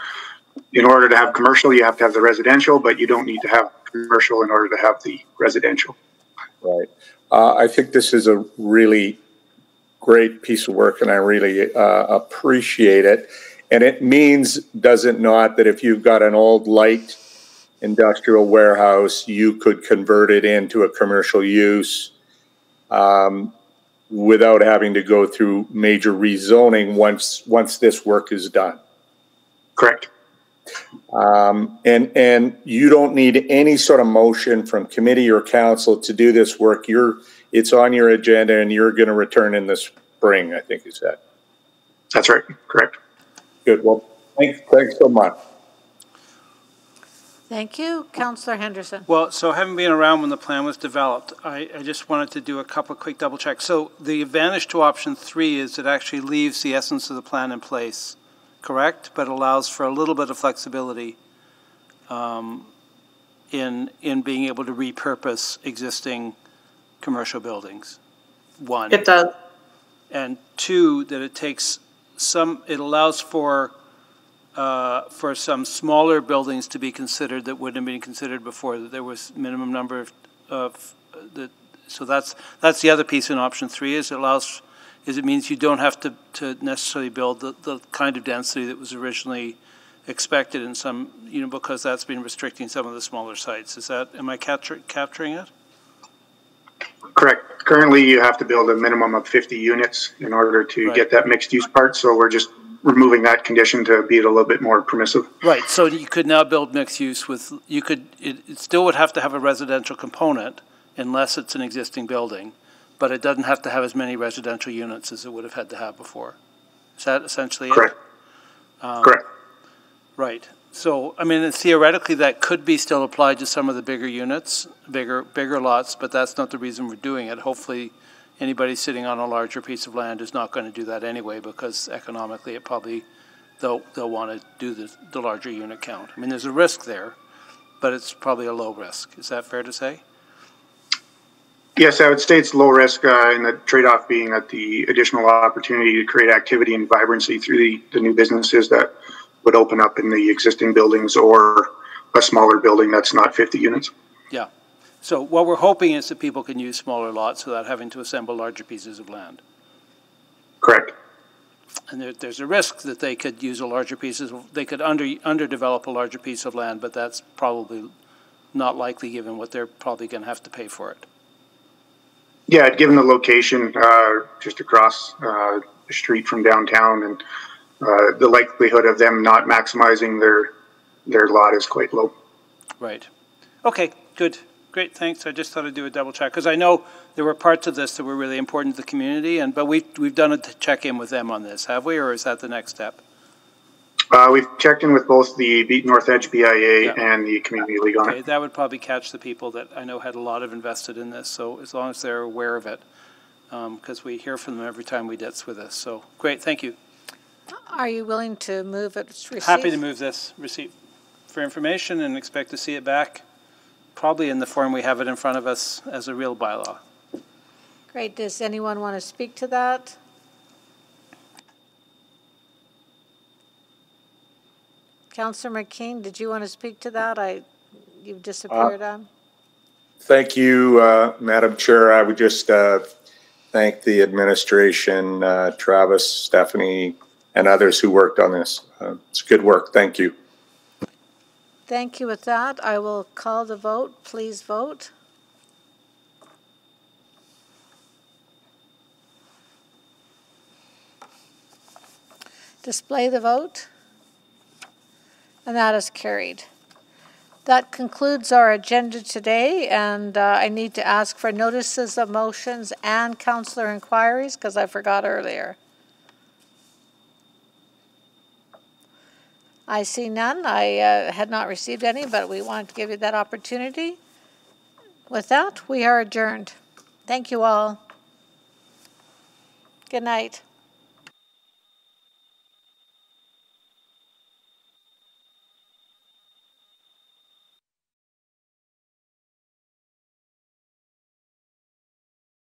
in order to have commercial, you have to have the residential, but you don't need to have commercial in order to have the residential. Right. Uh, I think this is a really great piece of work, and I really uh, appreciate it. And it means, does it not, that if you've got an old light industrial warehouse, you could convert it into a commercial use um, without having to go through major rezoning once once this work is done. Correct. Um, and and you don't need any sort of motion from committee or council to do this work. You're it's on your agenda, and you're going to return in the spring. I think you said. That's right. Correct. Good. Well, thanks. Thanks so much. Thank you. Councillor Henderson. Well, so having been around when the plan was developed, I, I just wanted to do a couple of quick double checks. So the advantage to option three is it actually leaves the essence of the plan in place, correct? But allows for a little bit of flexibility um, in, in being able to repurpose existing commercial buildings. One. It does. And two, that it takes some, it allows for uh, for some smaller buildings to be considered that wouldn't have been considered before, that there was minimum number of, of the, so that's, that's the other piece in option three is it allows, is it means you don't have to, to necessarily build the, the kind of density that was originally expected in some, you know, because that's been restricting some of the smaller sites. Is that, am I capture, capturing it? Correct. Currently, you have to build a minimum of 50 units in order to Right. get that mixed use part. So we're just removing that condition to be it a little bit more permissive. Right, so you could now build mixed use with, you could, it, it still would have to have a residential component unless it's an existing building, but it doesn't have to have as many residential units as it would have had to have before. Is that essentially it? Correct. Um, Correct. Right. So, I mean, theoretically, that could be still applied to some of the bigger units, bigger, bigger lots, but that's not the reason we're doing it. Hopefully, anybody sitting on a larger piece of land is not going to do that anyway, because economically, it probably, they'll, they'll want to do the, the larger unit count. I mean, there's a risk there, but it's probably a low risk. Is that fair to say? Yes, I would say it's low risk, uh, and the trade-off being that the additional opportunity to create activity and vibrancy through the, the new businesses that would open up in the existing buildings or a smaller building that's not 50 units. Yeah. So what we're hoping is that people can use smaller lots without having to assemble larger pieces of land. Correct. And there, there's a risk that they could use a larger pieces, they could under, underdevelop a larger piece of land, but that's probably not likely given what they're probably going to have to pay for it. Yeah, given the location uh, just across uh, the street from downtown, and uh, the likelihood of them not maximizing their their lot is quite low. Right. Okay, good. Great, thanks. I just thought I'd do a double check, because I know there were parts of this that were really important to the community, and, but we've, we've done a check in with them on this, have we, or is that the next step? Uh, we've checked in with both the Beat North Edge BIA and the Community League on Okay, it. that would probably catch the people that I know had a lot of invested in this, so as long as they're aware of it, because we hear from them every time we ditz with this, so, great, thank you. Are you willing to move it? receive? Happy to move this receipt for information and expect to see it back, probably in the form we have it in front of us as a real bylaw. Great. Does anyone want to speak to that? Councillor McKeen, did you want to speak to that? I, you've disappeared on. Thank you, uh, Madam Chair. I would just uh, thank the administration, uh, Travis, Stephanie, and others who worked on this. Uh, It's good work. Thank you. Thank you. With that, I will call the vote. Please vote. Display the vote. And that is carried. That concludes our agenda today, and uh, I need to ask for notices of motions and councillor inquiries, because I forgot earlier. I see none. I uh, had not received any, but we wanted to give you that opportunity. With that, we are adjourned. Thank you all. Good night.